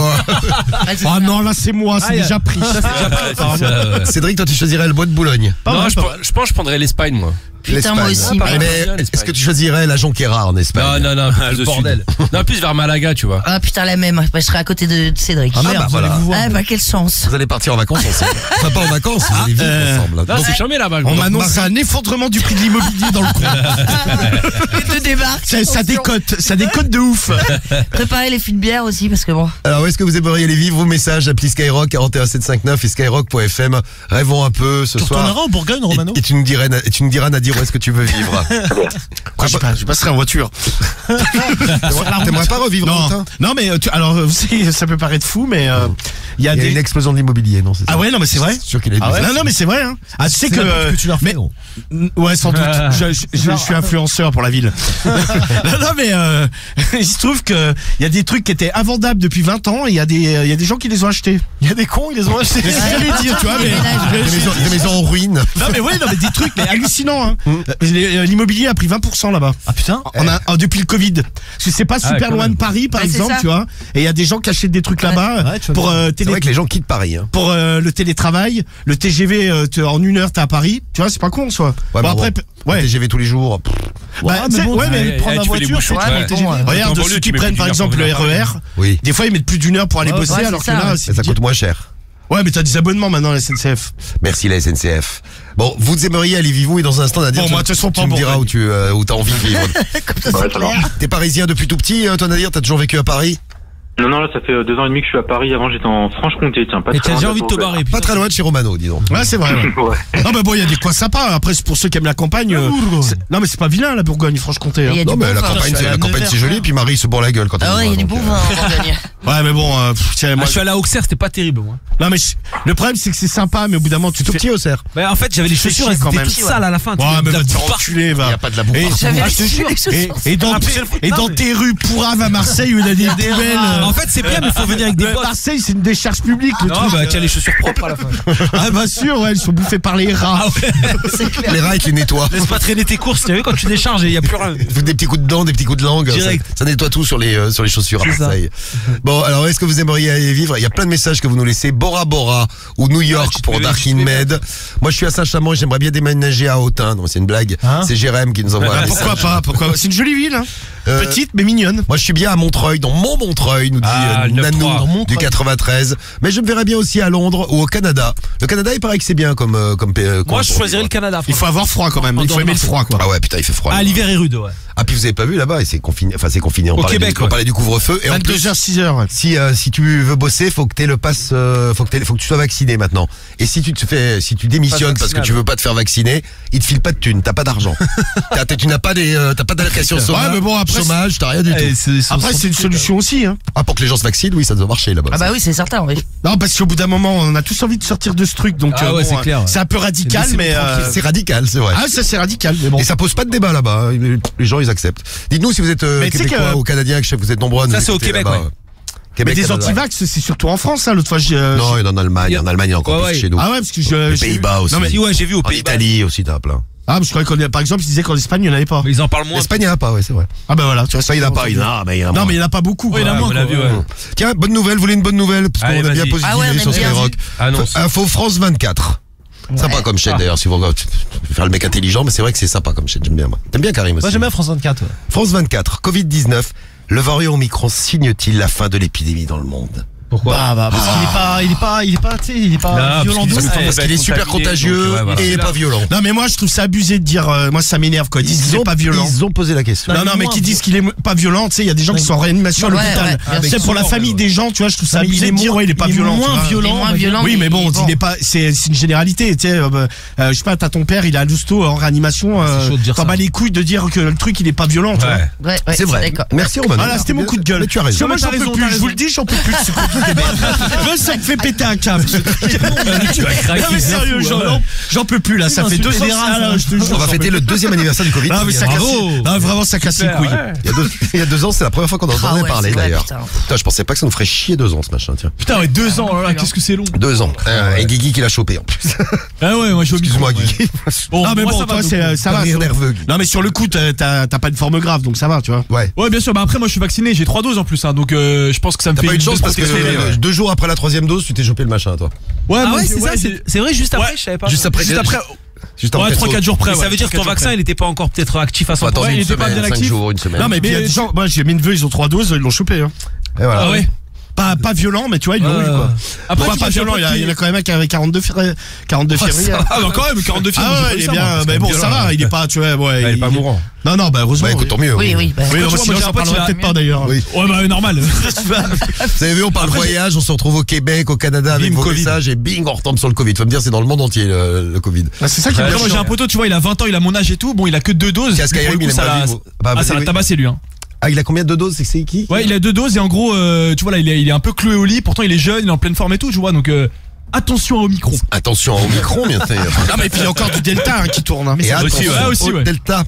S2: C'est
S4: Oh
S2: ça.
S4: non, là c'est moi, c'est
S8: Ah,
S4: déjà pris.
S5: C'est.
S3: Cédric, toi tu choisirais le bois de Boulogne.
S5: Non, je pense que je prendrais l'Espagne, moi.
S2: Putain, moi aussi.
S5: Ah.
S3: Mais est-ce que tu choisirais la Jonquera en Espagne
S5: Non, non, non,
S8: Le
S5: le
S8: bordel.
S5: Non, plus vers Malaga, tu vois.
S2: Ah putain, la même. Je serais à côté de de Cédric.
S3: Ah, bah, voilà.
S2: Ah bah quelle chance.
S3: Vous allez partir en vacances ensemble. Enfin, pas en vacances, vous allez vivre
S4: euh,
S3: ensemble.
S5: Non, c'est charmé là-bas.
S4: On m'annonce un effondrement du prix de l'immobilier dans le coin.
S2: Débarquent.
S4: Ça, ça décote, ça décote de ouf.
S2: Préparez les fûts de bière aussi parce que bon.
S3: alors, où est-ce que vous aimeriez les vivre Vos messages, appli Skyrock 41759 et skyrock.fm. Rêvons un peu ce
S8: Tu
S3: soir.
S8: retourneras en Bourgogne, Romano
S3: Et, et tu nous dirais, et où est-ce que tu veux vivre.
S4: Quoi, je, pas- je passerai en voiture.
S3: T'aimerais pas revivre
S4: Non,
S3: longtemps
S4: non mais euh, tu- alors vous savez, ça peut paraître fou, mais euh, il y a
S3: Il y a
S4: des.
S3: une explosion de l'immobilier, non
S4: Ah ouais, non mais c'est vrai.
S3: Sûr qu'il est
S4: Ah ouais non non mais c'est vrai hein. Ah tu sais que,
S8: que tu leur fais,
S4: mais- ouais sans doute je, je- je- je suis influenceur pour la ville non, non, mais euh, il se trouve que il y a des trucs qui étaient invendables depuis 20 ans et il y a des il y a des gens qui les ont achetés
S8: Il y a des cons, ils les ont achetés.
S4: c'est ce que j'allais dire tu vois mais
S3: Des maisons, des maisons en ruine.
S4: non mais ouais non mais des trucs mais hallucinants hein. Les- euh, l'immobilier a pris 20% là-bas
S8: Ah putain.
S4: on a oh, depuis le Covid parce que c'est pas
S5: Ah,
S4: super loin
S5: même.
S4: de Paris par exemple tu vois et il y a des gens qui achètent des trucs là-bas
S8: Ouais,
S4: pour euh,
S3: C'est
S4: télé
S3: vrai que les gens quittent Paris. Hein.
S4: pour euh, le télétravail, le TGV euh, en une heure t'es à Paris, tu vois c'est pas con soit.
S3: Ouais,
S4: bon
S3: mais
S4: après,
S3: bon,
S4: p- ouais.
S3: TGV tous les jours.
S4: Bah,
S8: Ouais, mais bon,
S4: ouais,
S8: tu
S4: mais
S8: vas prendre la voiture,
S5: bouchons,
S8: c'est
S5: Dans
S4: Regarde ceux qui prennent par exemple le RER.
S3: Oui.
S4: Des fois ils mettent plus d'une heure pour aller
S2: Ouais,
S4: bosser
S2: ouais,
S4: alors
S2: c'est
S4: que
S2: ça,
S4: là
S3: ça coûte moins cher.
S4: Ouais mais t'as des abonnements maintenant à la SNCF.
S3: Merci la SNCF. Bon, vous aimeriez aller vivre où et dans un instant, Nadir,
S4: Bon,
S3: tu,
S4: moi, façon,
S3: tu
S4: pas
S3: me
S4: en
S3: diras où tu euh, où t'as envie de vivre. T'es parisien depuis tout petit, euh, toi Nadir T'as toujours vécu à Paris?
S9: Non, non, là, ça fait euh, deux ans et demi que je suis à Paris. Avant, j'étais en Franche-Comté, tiens. Pas
S5: Et
S9: très
S5: t'as
S9: loin
S5: déjà
S9: la
S5: envie de te barrer.
S3: Pas très loin de chez Romano, dis donc.
S4: Ouais c'est vrai. ouais.
S9: Ouais.
S4: non mais bon il y a des coins sympas. Après c'est pour ceux qui aiment la campagne. euh, non mais c'est pas vilain la Bourgogne Franche-Comté. hein.
S2: Il
S3: Non, mais
S2: bon
S3: la campagne, c'est la campagne, c'est joli, puis Marie se bourre la gueule quand elle
S2: Ah ouais, il y a du bon
S3: euh,
S2: vin en Bourgogne.
S4: Ouais mais bon euh, pff, tiens,
S5: Moi,
S4: moi,
S5: je suis allé à Auxerre, c'était pas terrible, moi.
S4: non mais je- le problème c'est que c'est sympa mais au bout d'un moment tu te
S3: Tout petit au cerf.
S5: Bah, en fait, j'avais les chaussures, elles étaient toutes sales à la fin. tu
S4: Ouais mais va te
S5: bouffe
S4: faire
S5: partout.
S4: enculer
S3: Il
S4: va.
S3: n'y a pas de la bouffe.
S4: Et, Ah, dans,
S5: Ah,
S4: tes- rues pourraves à Marseille où il y a des poubelles,
S5: En fait, c'est bien, mais faut venir avec des
S4: le
S5: potes.
S4: Marseille, c'est une décharge publique. Le
S5: Non,
S4: truc.
S5: bah, tiens, les chaussures propres à la fin.
S4: Ah bah sûr, ouais, ils sont bouffés par les rats.
S2: Clair.
S3: Les rats, ils les nettoient.
S5: Laisse pas traîner tes courses, tu vu, quand tu décharges et il y a plus rien.
S3: Des petits coups de dents, des petits coups de langue.
S5: Direct.
S3: Ça, ça nettoie tout sur les, euh, sur les chaussures à
S5: C'est ça.
S3: Marseille. Bon, alors est-ce que vous aimeriez aller vivre? Il y a plein de messages que vous nous laissez. Bora Bora ou New York
S5: Ah,
S3: pour Darkin Med. Moi, je suis à Saint-Chamond et j'aimerais bien déménager à Autun. Non, c'est une blague.
S4: Hein
S3: c'est Jérém qui nous envoie un
S4: Ah, pourquoi pas Pourquoi C'est une jolie ville, hein.
S3: Euh,
S4: petite mais mignonne.
S3: Moi, je suis bien à Montreuil, dans mon Montreuil, nous dit
S10: Ah,
S3: euh,
S10: le 9-3,
S3: Nanou
S10: dans
S3: du
S10: Montreuil.
S3: 93. Mais je me verrais bien aussi à Londres ou au Canada. Le Canada, il paraît que c'est bien comme comme. euh, comme
S5: Moi, je choisirais
S3: vivre.
S5: le Canada.
S4: Il faut avoir froid quand même. Il faut aimer le froid quoi.
S3: Ah ouais, putain, il fait froid.
S5: Ah, l'hiver est rude, ouais.
S3: Ah, puis vous avez pas vu là-bas, c'est confiné. Enfin, c'est confiné. On
S5: Au
S3: parlait
S5: Québec,
S3: du, on
S5: ouais.
S3: parlait du couvre-feu. Et en plus,
S4: 22h, 6h. ouais.
S3: si euh, si tu veux bosser, faut que t'aies le pass, euh, faut que t'aies- faut que tu sois vacciné maintenant. Et si tu te fais, si tu démissionnes parce que tu veux pas te faire vacciner, ils te filent pas de thunes, t'as pas d'argent. Tu n'as pas des, euh, t'as pas d'allocation chômage,
S4: mais bon, après,
S3: chômage, t'as rien du tout.
S4: Après, c'est une solution aussi. Hein.
S3: Ah, pour que les gens se vaccinent, oui, ça doit marcher là-bas.
S2: Ah bah oui, c'est certain, oui.
S4: Non, parce qu'au bout d'un moment, on a tous envie de sortir de ce truc. Donc,
S5: Ah
S4: euh,
S5: ouais,
S4: bon,
S5: c'est
S4: euh,
S5: clair, ouais.
S4: c'est un peu radical,
S5: Laissez-nous
S4: mais. euh,
S3: C'est radical, c'est vrai.
S4: Ah, ça c'est radical, mais bon.
S3: Et ça pose pas de débat là-bas. hein. Les gens, ils acceptent. Dites-nous si vous êtes euh,
S4: Mais tu sais
S3: québécois
S4: que-
S3: ou canadien, que je sais que vous êtes nombreux à nous
S5: Ça, c'est au
S3: écouter
S5: Québec,
S3: là-bas.
S5: ouais.
S4: Mais
S3: Québec,
S4: des
S3: Canada.
S4: antivax, c'est surtout en France, hein. L'autre fois, j'ai. euh,
S3: Non, il y en a en Allemagne. En Allemagne, il y en a encore
S5: Ouais,
S3: plus
S5: ouais.
S3: chez nous.
S4: Ah ouais, parce que je.
S3: Les
S4: j'ai-
S3: Pays-Bas aussi.
S4: Non, mais,
S5: Si, ouais, j'ai vu au
S3: En
S5: Pays-Bas.
S3: Italie aussi, t'as plein.
S4: Ah, je croyais qu'on- par exemple, ils disaient qu'en Espagne, il n'y en avait pas.
S5: Mais ils en parlent moins.
S3: L'Espagne, il n'y en a pas, ouais, c'est vrai.
S4: Ah bah voilà, tu vois,
S3: Ça, il n'y en a pas. Il y en a, mais il y en a
S4: Non, mais il n'y en a pas beaucoup.
S6: Ouais, il en a moins,
S10: on l'a
S6: quoi.
S10: vu, ouais.
S3: Tiens, bonne nouvelle, vous voulez une bonne nouvelle? Parce qu'on a bien positivé
S2: Ah ouais,
S3: sur. Skyrock.
S10: Annonce.
S3: Info France 24. Sympa comme chaîne d'ailleurs, si vous regardez, je vais faire le mec intelligent, mais c'est vrai que c'est sympa comme chaîne, j'aime bien moi. T'aimes bien Karim aussi
S5: Moi, j'aime bien France 24. ouais.
S3: France 24, Covid-19, le variant Omicron signe-t-il la fin de l'épidémie dans le monde?
S5: Pourquoi
S4: Bah, bah, parce qu'il est pas, il est pas, il est pas, tu sais, il est pas
S10: Non,
S4: violent
S10: parce qu'il-
S3: Parce qu'il est super contagieux
S10: donc, ouais, voilà.
S3: et il est pas violent.
S4: Non, mais moi, je trouve ça abusé de dire, euh, moi, ça m'énerve, quoi. Ils disent qu'il est pas violent.
S3: ils ont posé la question.
S4: Non, non, mais qui disent qu'il est pas violent, tu sais, il y a des gens qui sont en réanimation à l'hôpital.
S2: sûr.
S4: pour la famille des gens, tu vois, je trouve ça abusé
S8: est
S4: de dire,
S8: moins-
S4: ouais, il est pas violent.
S8: moins violent,
S2: Il est moins
S8: mais-
S2: violent.
S4: Oui, mais bon, il est pas, c'est, c'est une généralité, tu sais, euh, euh, je sais pas, t'as ton père, il est à l'hosto en réanimation,
S5: chaud de dire
S4: t'en bats les couilles de dire que le truc, il est pas violent, tu vois.
S10: Ouais.
S2: Ouais, ouais,
S3: C'est vrai.
S2: D'accord.
S3: Merci Roman.
S4: Voilà, c'était mon coup de gueule.
S3: Mais tu as raison.
S4: moi,
S6: t'as
S4: j'en peux
S6: raison,
S4: plus.
S6: t'as
S4: Je vous le dis, j'en peux plus de de ça me fait péter un câble. Non, mais sérieux,
S10: fou,
S4: j'en, peux plus là. Ça fait deux ans. Ah, là, je te jure,
S3: On va fêter le deuxième anniversaire du Covid.
S4: Ah, mais ça casse. Non, vraiment, ça casse les couilles.
S3: Il y, a deux, ans, c'est la première fois qu'on en
S2: Ah
S3: entendait parler d'ailleurs.
S2: putain.
S3: Je pensais pas que ça nous ferait chier deux ans ce machin, tiens.
S6: Putain, ouais, deux ans, là, qu'est-ce que c'est long.
S3: Deux ans. Euh, Et Guigui qui l'a chopé en plus.
S6: Ah ouais, moi je
S3: Excuse-moi Guigui.
S6: Bon,
S4: Ah, mais
S6: moi,
S4: bon,
S6: ça va,
S4: toi, euh, ça va.
S3: Rire
S4: sur-
S3: nerveux.
S4: Non, mais sur le coup, t'as, pas une forme grave, donc ça va, tu vois.
S3: Ouais.
S6: Ouais, bien sûr. Bah après, moi je suis vacciné, j'ai trois doses en plus, hein, donc euh, je pense que ça me fait
S3: de
S6: une
S3: chance parce que euh, deux jours après la troisième dose, tu t'es chopé le machin, toi.
S6: Ouais,
S5: Ah ouais, c'est ça,
S6: ouais,
S5: c'est vrai, juste après,
S6: Ouais.
S5: je savais pas.
S3: Juste après.
S6: Juste après.
S3: Juste
S6: Ouais,
S3: après.
S6: 3-4 jours près.
S5: Ça veut dire que
S6: 3-4
S5: ton vaccin,
S6: près.
S5: il était pas encore peut-être actif à
S3: Faut
S5: 100%.
S3: attendre
S6: Ouais, il
S3: une
S6: était pas bien actif.
S3: jours, une semaine.
S4: Non, mais puis il y a
S6: Mais
S4: des
S6: je-
S4: gens, moi, j'ai mes neveux, ils ont trois doses, ils l'ont chopé, hein.
S3: Et voilà.
S6: Ah ouais.
S4: Pas, pas violent, mais tu vois, ils l'ont eu, quoi.
S6: Après,
S4: pas
S6: vois,
S4: violent, il y, a- il y en a quand même un qui avait 42 février. 42 février.
S6: Ah bah quand même, 42 films.
S4: Ah ouais,
S6: pas
S4: il est
S6: ça,
S4: bien, mais bon, ça va, il est pas, tu vois, ouais.
S10: il est pas mourant.
S4: Non, non, bah, heureusement.
S3: Bah écoute, tant mieux.
S2: Oui, oui. bah,
S4: Oui, sinon, j'en parlerai
S6: il
S4: peut-être pas d'ailleurs.
S3: Oui.
S6: Ouais, bah normal.
S3: Vous avez vu, on parle voyage, on se retrouve au Québec, au Canada avec vos messages et bing, on retombe sur le Covid. Faut me dire, c'est dans le monde entier le, le Covid.
S4: Ah, C'est ça qui est
S6: Après,
S4: bien
S6: moi j'ai un poteau, tu vois, il a 20 ans, il a mon âge et tout. Bon, il a que deux doses.
S3: Qui a
S6: mais pour
S3: Skyrim,
S6: le coup,
S3: il
S6: ça
S3: aimerait
S6: l'a-
S3: vivre. Bah,
S6: Ah, ça l'a tabassé lui. Hein.
S3: Ah, il a combien de doses C'est c'est qui
S6: Ouais, il a deux doses et en gros, euh, tu vois là, il est, il est un peu cloué au lit. Pourtant, il est jeune, il est en pleine forme et tout, tu vois. Donc euh, attention au micro.
S3: Attention au micron, bien sûr.
S4: Non, mais puis il y a encore du Delta hein, qui tourne. hein.
S3: Et
S6: aussi,
S3: attention
S6: ouais, aussi,
S3: au
S6: ouais.
S3: Delta.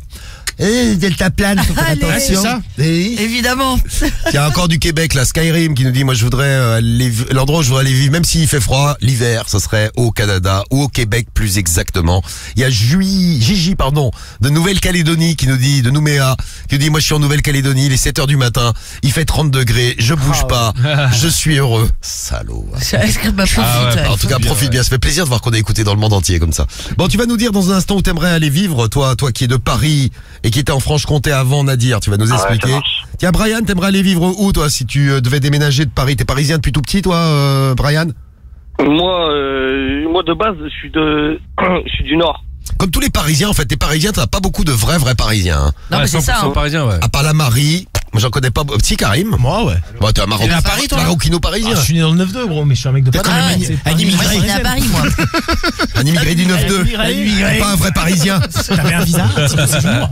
S3: Eh, Delta plane, faut faire
S2: Allez.
S3: attention.
S4: Ouais, c'est ça.
S3: Eh,
S2: Évidemment.
S3: Il y a encore du Québec, là, Skyrim, qui nous dit, moi, je voudrais, euh, aller vi- l'endroit où je voudrais aller vivre, même s'il fait froid, l'hiver, ce serait au Canada, ou au Québec, plus exactement. Il y a Jui, Gigi, pardon, de Nouvelle-Calédonie, qui nous dit, de Nouméa, qui nous dit, moi, je suis en Nouvelle-Calédonie, il est 7 heures du matin, il fait 30 degrés, je bouge pas, je suis heureux. Salaud.
S2: Est-ce que bah, profite.
S3: Ah ouais. en tout cas, profite bien. Ça fait plaisir de voir qu'on est écouté dans le monde entier comme ça. Bon, tu vas nous dire dans un instant où t'aimerais aller vivre, toi, toi qui es de Paris et qui était en Franche-Comté avant Nadir. Tu vas nous
S11: Ah ouais,
S3: expliquer.
S11: marche.
S3: Tiens, Brian, t'aimerais aller vivre où, toi, si tu euh, devais déménager de Paris? T'es parisien depuis tout petit, toi, euh, Brian?
S7: Moi, euh, moi de base, je suis de, je suis du Nord.
S3: Comme tous les Parisiens, en fait, t'es parisien, t'as pas beaucoup de vrais, vrais Parisiens. Hein.
S2: Non, mais c'est ça.
S10: 100%
S2: hein.
S10: parisien, ouais.
S3: À part la Marie, moi j'en connais pas. Petit Karim.
S4: Moi, ouais.
S3: Bah, t'es un Maroc...
S5: T'es à Paris, toi
S3: Maroquino-parisien.
S8: Ah, je suis né dans le 9-2, gros, mais je suis un mec de
S3: T'es
S8: Paris.
S2: Ah,
S3: un-
S2: c'est
S3: un
S2: Moi,
S3: immigré.
S2: je suis né à Paris, moi.
S3: Un immigré du 9-2.
S8: Un immigré.
S3: Pas un vrai Parisien.
S8: T'avais un visa séjour.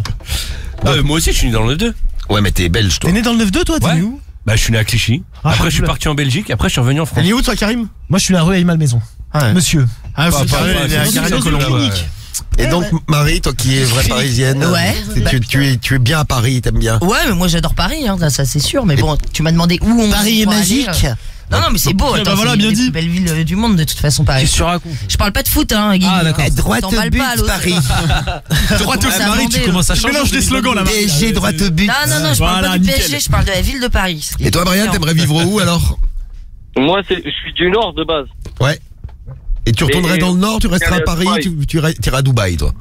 S10: Euh, moi aussi, je suis né dans le 2.
S3: Ouais, mais t'es belge, toi.
S8: T'es né dans le 9-2, toi T'es
S10: Ouais.
S8: né où
S10: Bah, je suis né à Clichy.
S8: Ah,
S10: Après, je suis parti en Belgique. Après, je suis revenu en France.
S4: Elle est où, toi, Karim?
S8: Moi, je suis la rue à Malmaison.
S4: Ah, ouais.
S8: Monsieur.
S4: Ah,
S3: Et donc, Marie, toi qui es vraie parisienne,
S2: Ouais.
S3: tu, tu es, tu es bien à Paris, t'aimes bien.
S2: Ouais, mais moi j'adore Paris, hein, ça c'est sûr. Mais bon, tu m'as demandé où on
S4: Paris est
S2: aller,
S4: magique.
S2: euh. Non, non, mais c'est beau.
S6: bah
S2: Attends,
S6: voilà,
S2: c'est
S6: bien dit.
S2: plus belles villes euh, du monde de toute façon, Paris.
S5: Tu
S2: Je parle pas de foot, hein, Guigui.
S5: Ah, d'accord.
S4: Droite
S2: T'emballes
S4: but,
S2: pas.
S4: Paris.
S2: Droite
S5: Marie, tu commences à changer.
S6: mélanges des slogans là.
S4: PSG, droite but.
S2: Non, non, non, je parle
S6: Voilà,
S2: pas du. PSG, je parle de la ville de Paris.
S3: Et toi, Brian, t'aimerais vivre où alors?
S9: Moi, je suis du Nord de base.
S3: Ouais. Et tu retournerais
S9: Et-
S3: dans le Nord, tu resteras à Paris, tu, tu irais à Dubaï, toi?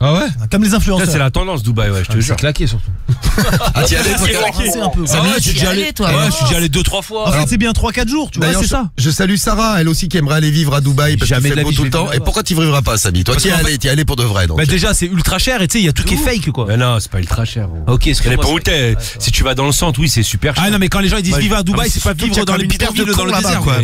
S5: Ah ouais
S4: Comme les influenceurs.
S10: c'est la tendance, Dubaï, ouais, je te
S5: C'est
S10: jure.
S5: claqué surtout.
S3: Ah, t'y allais,
S4: un peu.
S5: Ah ouais, je
S2: t'y
S5: suis déjà
S2: allé, toi.
S5: Ouais, je suis déjà allé deux trois fois.
S4: En fait, c'est bien 3-4 jours, tu vois,
S3: D'ailleurs,
S4: c'est
S3: je,
S4: ça.
S3: je salue Sarah, elle aussi qui aimerait aller vivre à Dubaï parce qu'il fait beau tout le temps. Et pourquoi t'y vivras pas, Samy Toi, t'y allé, t'y allé pour de vrai. Donc.
S5: Bah déjà c'est ultra cher et tu sais il y a tout qui est fake quoi.
S10: Mais non, c'est pas ultra cher.
S5: Ok,
S10: Ça
S5: excuse-moi.
S10: dépend où t'es. Si tu vas dans le centre, oui, c'est super cher.
S5: Ah non mais quand les gens ils disent
S10: Ouais.
S5: vivre à
S10: Ah,
S5: Dubaï c'est pas vivre dans les bidonvilles
S3: de
S5: dans le désert
S3: quoi.
S10: euh,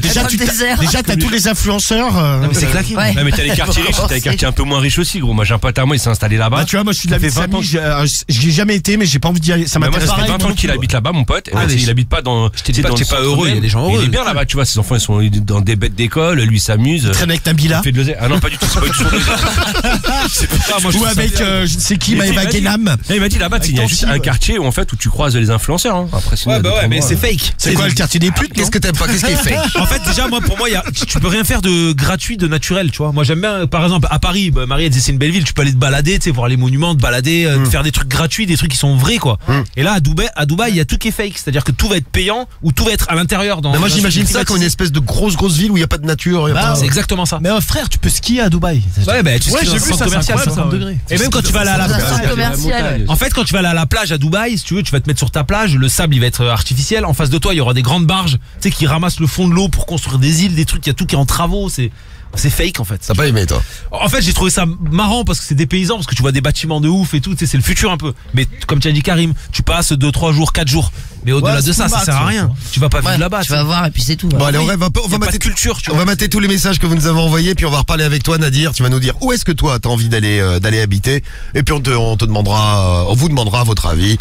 S2: Déjà,
S3: Déjà,
S2: tu
S3: tu
S2: t'as-
S3: t'as déjà, t'as tous les influenceurs. euh,
S5: Non mais c'est claqué.
S2: Ouais.
S10: Non mais t'as les quartiers riches, t'as les quartiers un peu moins riches aussi, gros. Moi j'ai un pote à moi, il s'est installé là-bas.
S3: Bah, tu vois, moi, je suis de la vie de
S10: 20 ans
S3: Samy, j'ai- euh, J'y ai jamais été, mais j'ai pas envie d'y aller. Ça
S10: moi,
S3: m'intéresse
S10: ça fait
S3: pas.
S10: 20 ans qu'il habite là-bas, mon pote.
S5: Ah,
S10: il habite pas dans.
S5: je t'ai dit pas
S10: dans
S5: que pas heureux, il y a des gens heureux.
S10: Il est bien là-bas, tu vois. Ses enfants, ils sont dans des bêtes d'école. Lui, il s'amuse.
S3: Traîne avec
S10: Il
S3: Nabila.
S10: fait de. Ah non, pas du tout. C'est pas du tout.
S3: Ou avec, euh, je ne sais qui, Maëva
S10: il m'a dit-
S3: Guénam.
S10: Il m'a dit là-bas, il y a juste un quartier où en fait où tu croises les influenceurs. hein.
S5: Ouais bah ouais mais c'est
S10: euh.
S5: fake.
S3: C'est quoi le quartier des putes Qu'est-ce que t'aimes pas Qu'est-ce qui est fake?
S5: En fait, déjà, moi, pour moi, il y a, tu peux rien faire de gratuit, de naturel, tu vois. Moi, j'aime bien, par exemple, à Paris, bah, Marie, c'est une belle ville, tu peux aller te balader, tu sais, voir les monuments, te balader, euh, faire des trucs gratuits, des trucs qui sont vrais, quoi. Et là, à Dubaï, à Dubaï, il y a tout qui est fake, c'est-à-dire que tout va être payant ou tout va être à l'intérieur. Dans
S3: Mais Moi, j'imagine ça comme une espèce de grosse, grosse ville où il n'y a pas de nature. il y a
S4: Bah,
S3: pas-
S5: C'est exactement ça.
S4: Mais euh, frère, tu peux skier à Dubaï.
S5: Ouais, bah, tu
S6: Ouais,
S5: skis dans
S6: j'ai
S5: un
S6: vu
S5: centre
S6: ça, c'est
S5: commercial,
S6: ça,
S4: 50
S6: ouais.
S4: degrés.
S5: Et même quand tu vas aller à la plage. En fait, quand tu vas aller à la plage à Dubaï, si tu veux, tu vas te mettre sur ta plage, le sable il va être euh, artificiel. En face de toi, il y aura des grandes barges, tu sais, qui ramassent le fond de l'eau pour construire des îles, des trucs. Il y a tout qui est en travaux. C'est c'est fake en fait.
S3: T'as pas aimé, toi
S5: En fait, j'ai trouvé ça marrant parce que c'est des paysans, parce que tu vois des bâtiments de ouf et tout. Tu sais, c'est le futur un peu. Mais comme tu as dit, Karim, tu passes 2, 3 jours, 4 jours. Mais au-delà
S4: Ouais,
S5: de ça, ça sert à rien. Tu vas pas vivre
S2: Ouais,
S5: là-bas.
S2: tu vas voir et puis c'est tout.
S3: Bon, allez, on va, on mater
S5: de culture, tu
S3: On
S5: vois.
S3: va mater tous les messages que vous nous avez envoyés, puis on va reparler avec toi, Nadir. Tu vas nous dire où est-ce que toi t'as envie d'aller euh, d'aller habiter, et puis on te, on te demandera, euh, on vous demandera votre avis.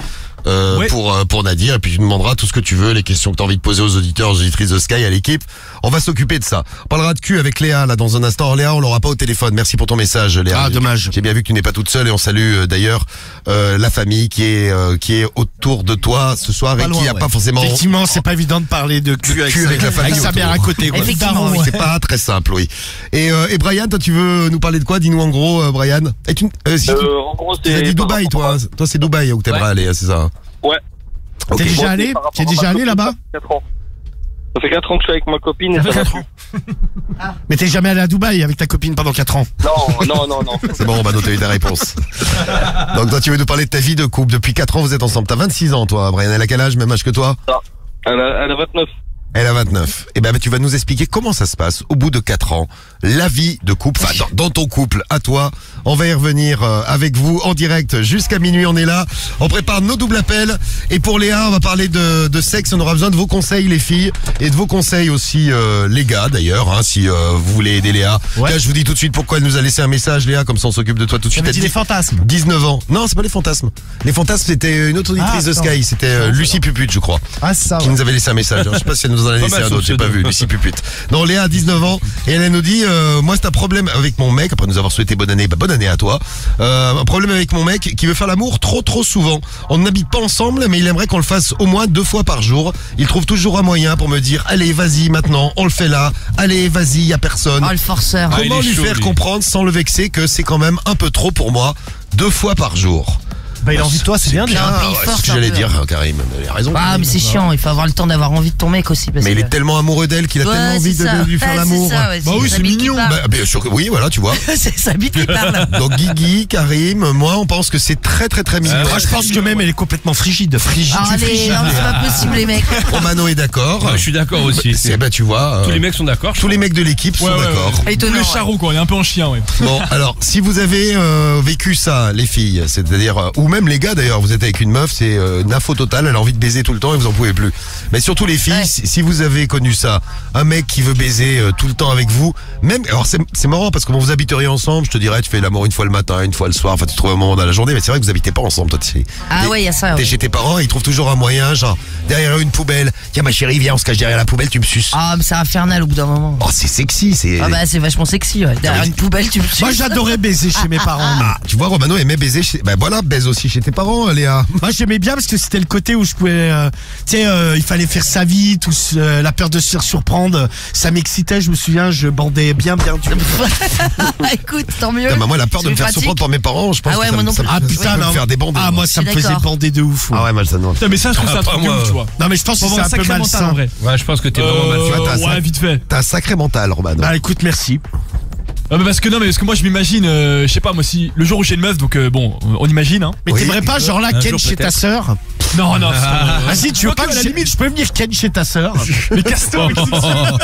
S3: Euh,
S6: Ouais.
S3: pour euh, pour Nadir et puis tu demanderas tout ce que tu veux les questions que tu as envie de poser aux auditeurs aux auditrices de Sky à l'équipe on va s'occuper de ça on parlera de cul avec Léa là dans un instant Léa on l'aura pas au téléphone merci pour ton message Léa Ah, dommage. j'ai bien vu que tu n'es pas toute seule et on salue euh, d'ailleurs euh, la famille qui est euh, qui est autour de toi ce soir
S4: Pas
S3: et
S4: loin,
S3: qui a
S4: ouais.
S3: pas forcément
S8: Effectivement, c'est pas évident de parler de cul,
S3: cul avec la famille
S8: avec sa mère à côté. Quoi.
S2: Effectivement,
S8: Daron,
S2: ouais.
S3: C'est pas très simple, oui. Et, euh, et Brian, toi, tu veux nous parler de quoi? Dis-nous en gros, euh, Brian. Et tu, euh, si tu-
S9: Euh, en gros,
S3: tu as
S9: c'est.
S3: dit Dubaï, toi. hein. Toi, c'est Dubaï où t'aimerais
S9: Ouais.
S3: aller, hein, c'est ça
S9: Ouais.
S8: T'es déjà allé T'es déjà allé là-bas
S9: Ça fait 4 ans. Ça fait 4 ans que je suis avec ma copine et
S5: Ça fait
S9: va
S5: 4
S9: plus.
S5: ans.
S8: Mais t'es jamais allé à Dubaï avec ta copine pendant 4 ans.
S9: Non, non, non, non.
S3: C'est bon, on va noter ta réponse. Donc, toi, tu veux nous parler de ta vie de couple. Depuis 4 ans, vous êtes ensemble. T'as 26 ans, toi, Brian. Elle a quel âge Même âge que toi
S9: Elle a, elle a 29.
S3: Elle a 29. Et ben, tu vas nous expliquer comment ça se passe au bout de 4 ans. La vie de couple, enfin, dans, dans ton couple, à toi. On va y revenir euh, avec vous en direct jusqu'à minuit. On est là. On prépare nos doubles appels. Et pour Léa, on va parler de, de sexe. On aura besoin de vos conseils, les filles. Et de vos conseils aussi, euh, les gars, d'ailleurs, hein, si euh, vous voulez aider Léa.
S8: Ouais.
S3: Là, je vous dis tout de suite pourquoi elle nous a laissé un message, Léa. Comme ça, on s'occupe de toi tout de suite. Elle
S8: dit
S3: dit
S8: des fantasmes.
S3: 19 ans. Non, c'est pas les fantasmes. Les fantasmes, c'était une autre auditrice
S4: Ah,
S3: de. Sky. C'était euh, Lucie Puput, je crois
S4: Ah, ça,
S3: qui
S4: ouais.
S3: nous avait laissé un message. Je sais pas si elle nous en a laissé un autre, j'ai pas vu, Lucie Pupute. Non, Léa a 19 ans et elle, elle nous dit, moi c'est un problème avec mon mec, après nous avoir souhaité bonne année, bah, bonne année à toi. Euh, un problème avec mon mec qui veut faire l'amour trop trop souvent. On n'habite pas ensemble, mais il aimerait qu'on le fasse au moins deux fois par jour. Il trouve toujours un moyen pour me dire, allez vas-y maintenant, on le fait là, allez vas-y, y a personne.
S2: Oh, le forceur.
S10: Ah,
S3: Comment lui
S10: chaud,
S3: faire
S10: lui.
S3: comprendre sans le vexer que c'est quand même un peu trop pour moi, deux fois par jour?
S4: Bah, il a envie de toi, c'est bien déjà.
S3: Ah,
S2: puis il
S3: ouais,
S2: force
S3: c'est ce que
S2: un
S3: j'allais
S2: peu.
S3: dire, Karim. Il a raison.
S2: Ah, mais c'est chiant, il faut avoir le temps d'avoir envie de ton mec aussi. Parce
S3: Mais il
S2: que...
S3: est tellement amoureux d'elle qu'il a
S2: Ouais,
S3: tellement envie
S2: c'est
S3: de,
S2: ça.
S3: de lui faire
S2: Ouais,
S3: l'amour.
S2: c'est ça, ouais,
S6: Bah oui,
S2: sa
S6: c'est
S2: bite qui
S6: mignon.
S2: parle.
S3: Bah, bien sûr que oui, voilà, tu vois.
S2: c'est sa bite qui parle.
S3: Donc Guigui, Karim, moi, on pense que c'est très très très mignon.
S8: Moi, je pense que même elle est complètement frigide. Frigide.
S2: Ah, allez, non, c'est pas possible, les mecs.
S3: Romano est d'accord.
S10: Je suis d'accord aussi.
S3: C'est bah tu vois.
S10: Tous
S3: euh,
S10: les mecs sont d'accord. je
S3: tous les
S10: crois.
S3: mecs de l'équipe sont
S6: Ouais, ouais,
S3: d'accord.
S6: ouais.
S2: Étonnant,
S6: les
S2: ouais.
S6: quoi. Il est un peu en chien, ouais.
S3: Bon, alors si vous avez euh, vécu ça, les filles, c'est-à-dire euh, ou même même les gars d'ailleurs, vous êtes avec une meuf, c'est euh, une info totale, elle a envie de baiser tout le temps et vous en pouvez plus. Mais surtout les filles,
S2: Ouais.
S3: si, vous avez connu ça, un mec qui veut baiser euh, tout le temps avec vous, même, alors c'est marrant parce que quand vous habiteriez ensemble, je te dirais, tu fais l'amour une fois le matin, une fois le soir, enfin tu trouves un moment dans la journée, mais c'est vrai que vous habitez pas ensemble, toi tu sais.
S2: Ah ouais, il y a ça.
S3: T'es
S2: ouais.
S3: chez tes parents, ils trouvent toujours un moyen, genre derrière une poubelle. Tiens ma chérie, viens, on se cache derrière la poubelle, tu me suces.
S2: Ah, mais c'est infernal au bout d'un moment.
S3: Oh, c'est sexy, c'est.
S2: Ah bah c'est vachement sexy, ouais. Derrière
S3: mais-
S2: une poubelle, tu me
S4: Moi
S2: suces.
S4: j'adorais baiser chez mes parents.
S3: Ah, tu vois, Romano aimait baiser chez. Bah voilà, baise aussi chez tes parents, Léa?
S4: Moi j'aimais bien parce que c'était le côté où je pouvais, euh, tu sais, euh, il fallait faire sa vie, tout, euh, la peur de se faire surprendre, ça m'excitait. Je me souviens, je bandais bien, bien du.
S2: Écoute, tant mieux.
S3: Putain, bah, moi, la peur de me faire
S2: pratique.
S3: surprendre par mes parents, je pense
S2: Ah ouais,
S3: que ça,
S2: moi
S3: me-
S2: non
S3: ça,
S2: plus.
S3: me-
S4: Ah putain,
S3: me
S4: non.
S3: faire débander.
S4: Ah moi ça me faisait bander de ouf.
S3: Ah ouais, mal ça, non.
S6: Putain, mais ça, je trouve ça un
S10: moi.
S6: ouf, tu vois.
S4: Non mais je pense que c'est un peu malsain.
S6: vrai.
S10: Ouais, je pense que t'es vraiment mal.
S3: Tu vois, t'as
S6: Euh,
S3: ça.
S6: ouais, vite fait.
S3: T'as un sacré mental, Romano.
S4: Bah écoute, merci.
S6: Ah, mais parce que non, mais parce que moi je m'imagine, euh, je sais pas, moi si le jour où j'ai une meuf, donc euh, bon, on imagine, hein.
S4: Mais
S3: Oui.
S4: t'aimerais pas genre là
S10: Un
S4: Ken
S10: jour,
S4: chez ta
S10: peut-être.
S4: sœur
S6: Non, non,
S4: Vas-y, tu veux pas que
S6: à la limite,
S4: je peux venir Ken chez ta sœur
S6: mais casse-toi,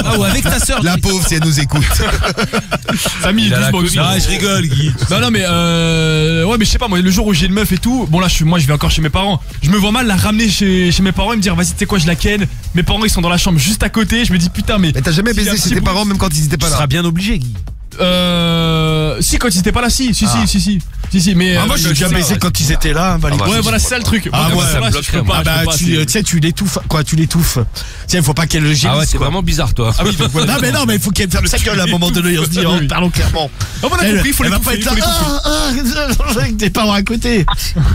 S5: Ah ouais, avec ta sœur.
S3: La pauvre, si elle nous écoute.
S6: Samy,
S10: Il a la
S6: doucement.
S5: Ah, je rigole, Guy.
S6: Non, non, mais euh, ouais, mais je sais pas, moi, le jour où j'ai une meuf et tout, bon là, je suis, moi, je vais encore chez mes parents. Je me vois mal la ramener chez, chez mes parents et me dire, vas-y, tu sais quoi, je la ken. Mes parents, ils sont dans la chambre juste à côté. Je me dis, putain, mais.
S3: Mais t'as jamais
S6: S'il y a
S3: baisé
S6: un
S3: chez
S6: petit
S3: tes
S6: bout-
S3: parents, même quand ils étaient
S5: Tu
S3: pas
S5: seras
S3: là.
S5: bien obligé, Guy.
S6: Euh, si, quand ils étaient pas là, si, si,
S3: Ah.
S6: si, si, si, si, si, mais.
S4: Ah,
S6: euh,
S4: moi j'ai
S6: je-
S4: déjà
S6: je-
S4: baisé quand ils étaient là. les
S3: bah,
S6: Ouais, voilà, c'est ça le truc.
S4: Ah ouais,
S6: je peux pas,
S4: Ah
S6: je peux
S4: bah
S6: pas,
S4: tu
S6: c'est-
S4: sais tu l'étouffes quoi tu l'étouffes. Tiens il faut pas qu'elle le
S10: Ah
S4: gémisse
S10: ouais,
S4: quoi.
S10: vraiment bizarre, toi.
S6: Ah oui, donc voilà.
S4: Non mais non mais il faut qu'elle ferme sa gueule à un moment donné on se dit oh, parlons clairement.
S6: Ah, on a compris, il faut
S4: elle
S6: les
S4: va pas
S6: touffer,
S4: être
S6: il
S4: là
S6: faut les touffer.
S4: ah, ah, avec tes parents à côté.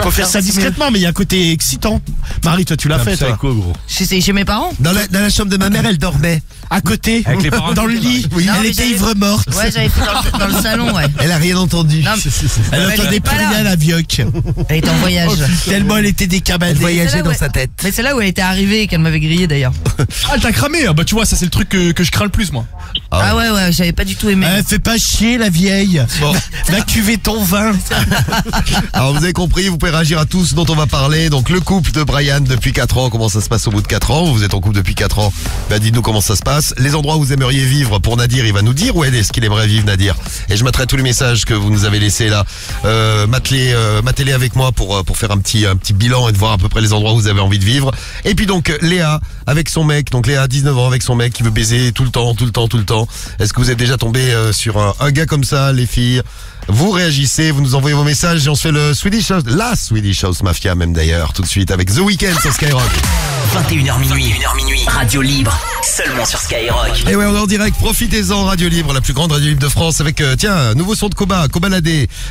S4: Faut faire ça discrètement mais il y a un côté excitant. Marie toi tu l'as fait toi.
S2: Chez, mes parents?
S3: Dans la chambre de ma mère, elle dormait.
S4: À côté
S10: Avec les parents
S4: dans le lit.
S2: Non,
S4: Elle
S2: mais
S4: était
S2: j'avais-
S4: ivre morte.
S2: Ouais, j'avais fait dans le, dans le salon, ouais.
S3: Elle a rien entendu.
S2: Non, mais-
S4: Elle
S2: Ouais,
S4: entendait
S2: elle
S4: plus
S2: pas
S4: rien
S2: là.
S4: la vioque.
S2: Elle était en voyage.
S4: Tellement elle était
S3: Elle
S4: décabadée.
S3: voyageait
S2: C'est là
S3: dans
S2: où
S3: sa
S2: elle-
S3: tête.
S2: Mais c'est là où elle était arrivée et qu'elle m'avait grillé d'ailleurs.
S6: Ah, elle t'a cramé Ah, bah, tu vois, ça, c'est le truc que, que je crains le plus, moi.
S2: Ah ouais, ouais, j'avais pas du tout aimé.
S4: Eh, fais pas chier la vieille.
S3: Bon.
S4: Va cuver ton vin.
S3: Alors vous avez compris, vous pouvez réagir à tout ce dont on va parler. Donc le couple de Brian depuis 4 ans, comment ça se passe au bout de 4 ans? Vous êtes en couple depuis 4 ans, bah dites-nous comment ça se passe. Les endroits où vous aimeriez vivre pour Nadir, il va nous dire où est-ce qu'il aimerait vivre Nadir. Et je mettrai tous les messages que vous nous avez laissés là. Euh, euh, avec moi pour, euh, pour faire un petit, un petit bilan et de voir à peu près les endroits où vous avez envie de vivre. Et puis donc Léa avec son mec, donc Léa 19 ans avec son mec qui veut baiser tout le temps, tout le temps, tout le temps. Est-ce que vous êtes déjà tombé euh, sur un, gars comme ça, les filles? Vous réagissez, vous nous envoyez vos messages et on se fait le Swedish House, la Swedish House Mafia même d'ailleurs, tout de suite avec The Weeknd sur Skyrock.
S1: 21h minuit, 1h minuit, radio libre, seulement sur Skyrock.
S3: Et ouais, on est en direct, profitez-en, Radio Libre, la plus grande radio libre de France, avec, euh, tiens, un nouveau son de Koba, Kobalade,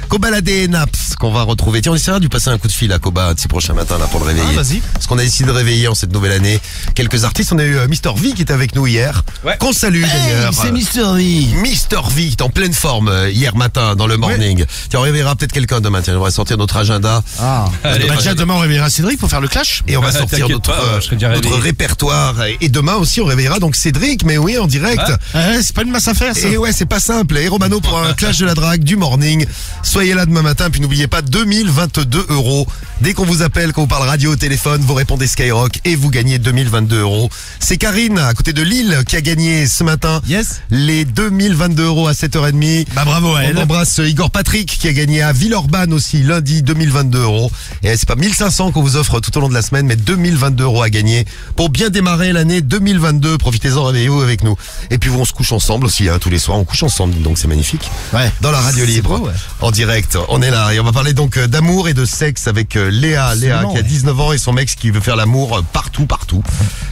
S3: Kobalade et Naps, qu'on va retrouver. Tiens, on essaiera de lui passer un coup de fil à Koba, un petit prochain matin, là, pour le réveiller.
S4: Ah, vas-y.
S3: Parce qu'on a décidé de réveiller en cette nouvelle année quelques artistes. On a eu euh, Mister V qui était avec nous hier, qu'on salue d'ailleurs.
S4: c'est Mr. V.
S3: Mister V, qui est en pleine forme euh, hier matin dans le morning. Tiens, on réveillera peut-être quelqu'un demain. Tiens, on va sortir notre agenda.
S4: Ah.
S3: Allez,
S4: bah, tiens, demain on réveillera Cédric pour faire le clash.
S3: Et on va
S10: Ah,
S3: sortir notre,
S10: pas,
S3: euh,
S10: déjà
S3: notre répertoire. Et- Et demain aussi, on réveillera donc Cédric, mais oui, en direct.
S10: Ah.
S4: Ouais, c'est pas une masse à faire ça.
S3: Et ouais, c'est pas simple. Et Romano pour un clash de la drague du morning. Soyez là demain matin, puis n'oubliez pas 2022 euros. Dès qu'on vous appelle, qu'on vous parle radio au téléphone, vous répondez Skyrock et vous gagnez 2022 euros. C'est Karine, à côté de Lille, qui a gagné ce matin
S4: Yes.
S3: les 2022 euros à 7h30.
S4: Bah bravo à
S3: On
S4: elle.
S3: embrasse Igor Patrick qui a gagné à Villeurbanne aussi lundi 2022 euros. Et c'est pas 1500 qu'on vous offre tout au long de la semaine, mais 2022 euros à gagner pour bien démarrer l'année 2022. Profitez-en, réveillez-vous avec nous. Et puis on se couche ensemble aussi, hein, tous les soirs on couche ensemble, donc c'est magnifique.
S4: Ouais.
S3: Dans la radio libre,
S4: beau, ouais.
S3: en direct, on est là et on va parler donc euh, d'amour et de sexe avec euh, Léa, Léa qui a
S4: ouais.
S3: 19 ans et son mec qui veut faire l'amour euh, partout, partout.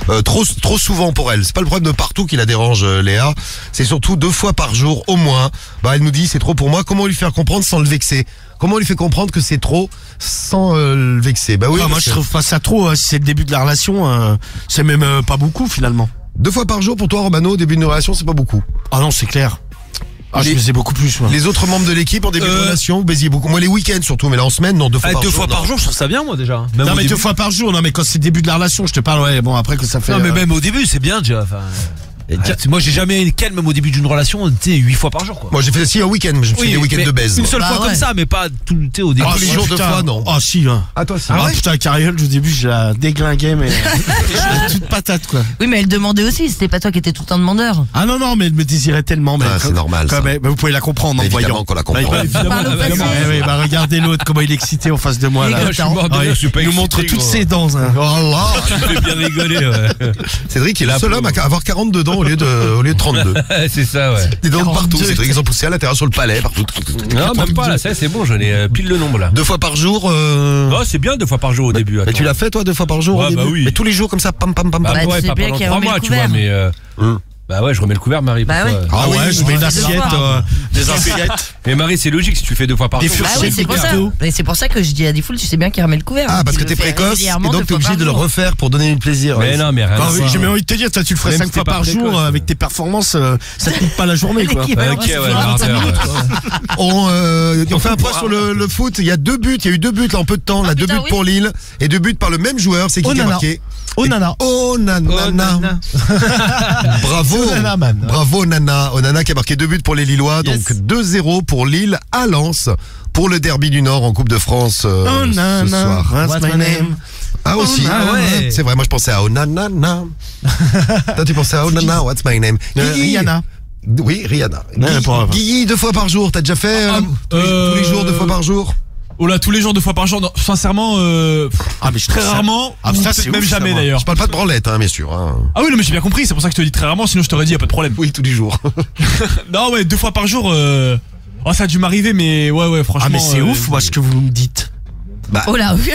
S3: Euh, trop, trop souvent pour elle. C'est pas le problème de partout qui la dérange, Léa. C'est surtout deux fois par jour au moins. Bah, elle nous dit c'est trop pour moi. Comment lui faire comprendre sans le vexer? Comment lui fait comprendre que c'est trop sans euh, le vexer? Bah oui.
S4: Ah, moi je
S3: que
S4: trouve pas ça trop. si c'est le début de la relation, euh, c'est même euh, pas beaucoup finalement.
S3: deux fois par jour pour toi, Romano, début d'une relation, c'est pas beaucoup.
S4: Ah non, c'est clair. Ah, je
S3: Les-
S4: faisais beaucoup plus. Moi.
S3: Les autres membres de l'équipe en début de
S5: Euh,
S3: relation, vous baisiez beaucoup. Moi, les week-ends surtout, mais là en semaine, non, deux fois
S5: Ah,
S3: par
S5: deux
S3: jour.
S5: fois
S3: non.
S5: par jour, je trouve ça bien, moi, déjà. Même
S4: Non mais
S5: début.
S4: deux fois par jour. Non mais quand c'est le début de la relation, je te parle. Ouais, bon après que ça fait.
S5: Non, mais même au début, c'est bien, déjà. Et tiens, Moi, j'ai jamais même au début d'une relation, tu sais, 8 fois par jour, quoi.
S3: Moi j'ai fait aussi un week-end, je me suis fait des week-ends
S5: mais
S3: de baise.
S5: Une
S3: moi.
S5: seule
S2: Bah
S5: fois
S2: ouais.
S5: comme ça, mais pas tout, sais, au début.
S3: Ah, tous les jours, deux fois, non.
S4: Oh si hein.
S3: Ah toi aussi.
S4: Ah, putain, Cariole, au début, je la déglinguais, mais j'étais toute patate, quoi.
S2: Oui, mais elle demandait aussi, c'était pas toi qui étais tout le temps demandeur.
S4: Ah non, non, mais elle me désirait tellement. Mais
S3: Ah, c'est normal,
S4: mais vous pouvez la comprendre en
S3: Évidemment
S4: voyant.
S3: qu'on la comprend.
S4: Bah,
S2: passé.
S4: Eh bah, regardez l'autre, comment il est excité en face de moi, là.
S2: Il
S4: Ah, il nous montre toutes ses dents. hein. Oh là
S5: Tu fais bien rigoler, ouais.
S3: Cédric est le
S10: La
S3: seul homme à avoir 42 dents au lieu de, au lieu de 32.
S10: c'est ça, ouais.
S3: Des dents de partout,
S2: 42.
S3: Cédric, ils ont poussé à l'intérieur sur le palais, partout.
S10: Non, même pas, là, ça, c'est bon, j'en ai euh, pile le nombre, là.
S3: Deux fois par jour. Euh...
S10: Oh, c'est bien deux fois par jour au début.
S3: Mais tu l'as fait toi deux fois par jour
S10: Ouais,
S3: au début
S10: bah oui.
S3: Mais tous les jours comme ça, pam pam pam
S10: Bah,
S3: pam.
S2: Bah,
S10: ouais, pas pendant trois mois, tu vois, mais. euh,
S3: Hum.
S10: Bah ouais, je remets le couvert, Marie.
S2: Bah ouais.
S4: Ah
S3: oui,
S4: ouais, je mets une
S2: deux
S4: assiette, euh, des assiettes.
S10: Mais Marie, c'est logique si tu fais deux fois par
S4: Des
S10: jour.
S2: Bah oui, c'est pour ça. Mais c'est pour ça que je dis à Diffoul, tu sais bien qu'il remet le couvert.
S3: Ah parce que t'es précoce et donc
S2: deux
S3: t'es obligé de le refaire pour donner du plaisir.
S10: Mais non, mais rien.
S4: Bah j'ai même envie de te dire, toi, tu le ferais
S10: Même
S4: 5
S10: si
S4: fois par jour euh, avec tes performances, euh, ça te coupe pas la journée quoi.
S2: L'équivalent,
S10: Ok,
S2: c'est
S10: ouais,
S2: 45
S10: l'ardeur,
S2: minutes.
S10: ouais.
S3: On, fait un point sur le, foot. Il y a deux buts. Il y a eu deux buts là en peu de temps. Là,
S2: Ah,
S3: deux
S2: putain,
S3: buts pour Lille et deux buts par le même joueur. C'est qui
S4: Oh,
S3: qui a
S4: nana.
S3: marqué
S4: Oh nana.
S3: Oh nanana. Bravo.
S4: Oh, nana, man.
S3: Bravo Nana. Onana qui a marqué deux buts pour les Lillois.
S4: Yes.
S3: Donc 2-0 pour Lille à Lens pour le derby du Nord en Coupe de France euh,
S4: Oh
S3: ce
S4: nana.
S3: soir.
S4: What's my name?
S3: Ah aussi.
S4: Oh,
S3: Ah
S5: ouais.
S3: C'est vrai. Moi je pensais à Onanana. Toi tu pensais à Onana. What's my name?
S4: Euh. Rihanna.
S3: Oui, Rihanna.
S4: Grave.
S3: Guigui, deux fois par jour. T'as déjà fait euh,
S6: Ah,
S3: tous, les,
S6: euh,
S3: tous les jours, deux fois par jour?
S6: Oh là, tous les jours, deux fois par jour. Non, sincèrement, euh,
S4: Ah mais je
S6: très rarement.
S4: Ah, ça, c'est
S6: même
S4: ouf,
S6: jamais d'ailleurs.
S3: Je parle pas de branlette, hein, bien sûr. hein.
S6: Ah oui, non, mais j'ai bien compris. C'est pour ça que je te le dis très rarement. Sinon, je t'aurais dit, y a pas de problème.
S3: Oui, tous les jours.
S6: Non, ouais, deux fois par jour. Euh... Oh, ça a dû m'arriver, mais ouais, ouais, franchement.
S4: Ah mais c'est
S6: euh,
S4: ouf moi ce que vous me dites.
S2: Oh là, oui.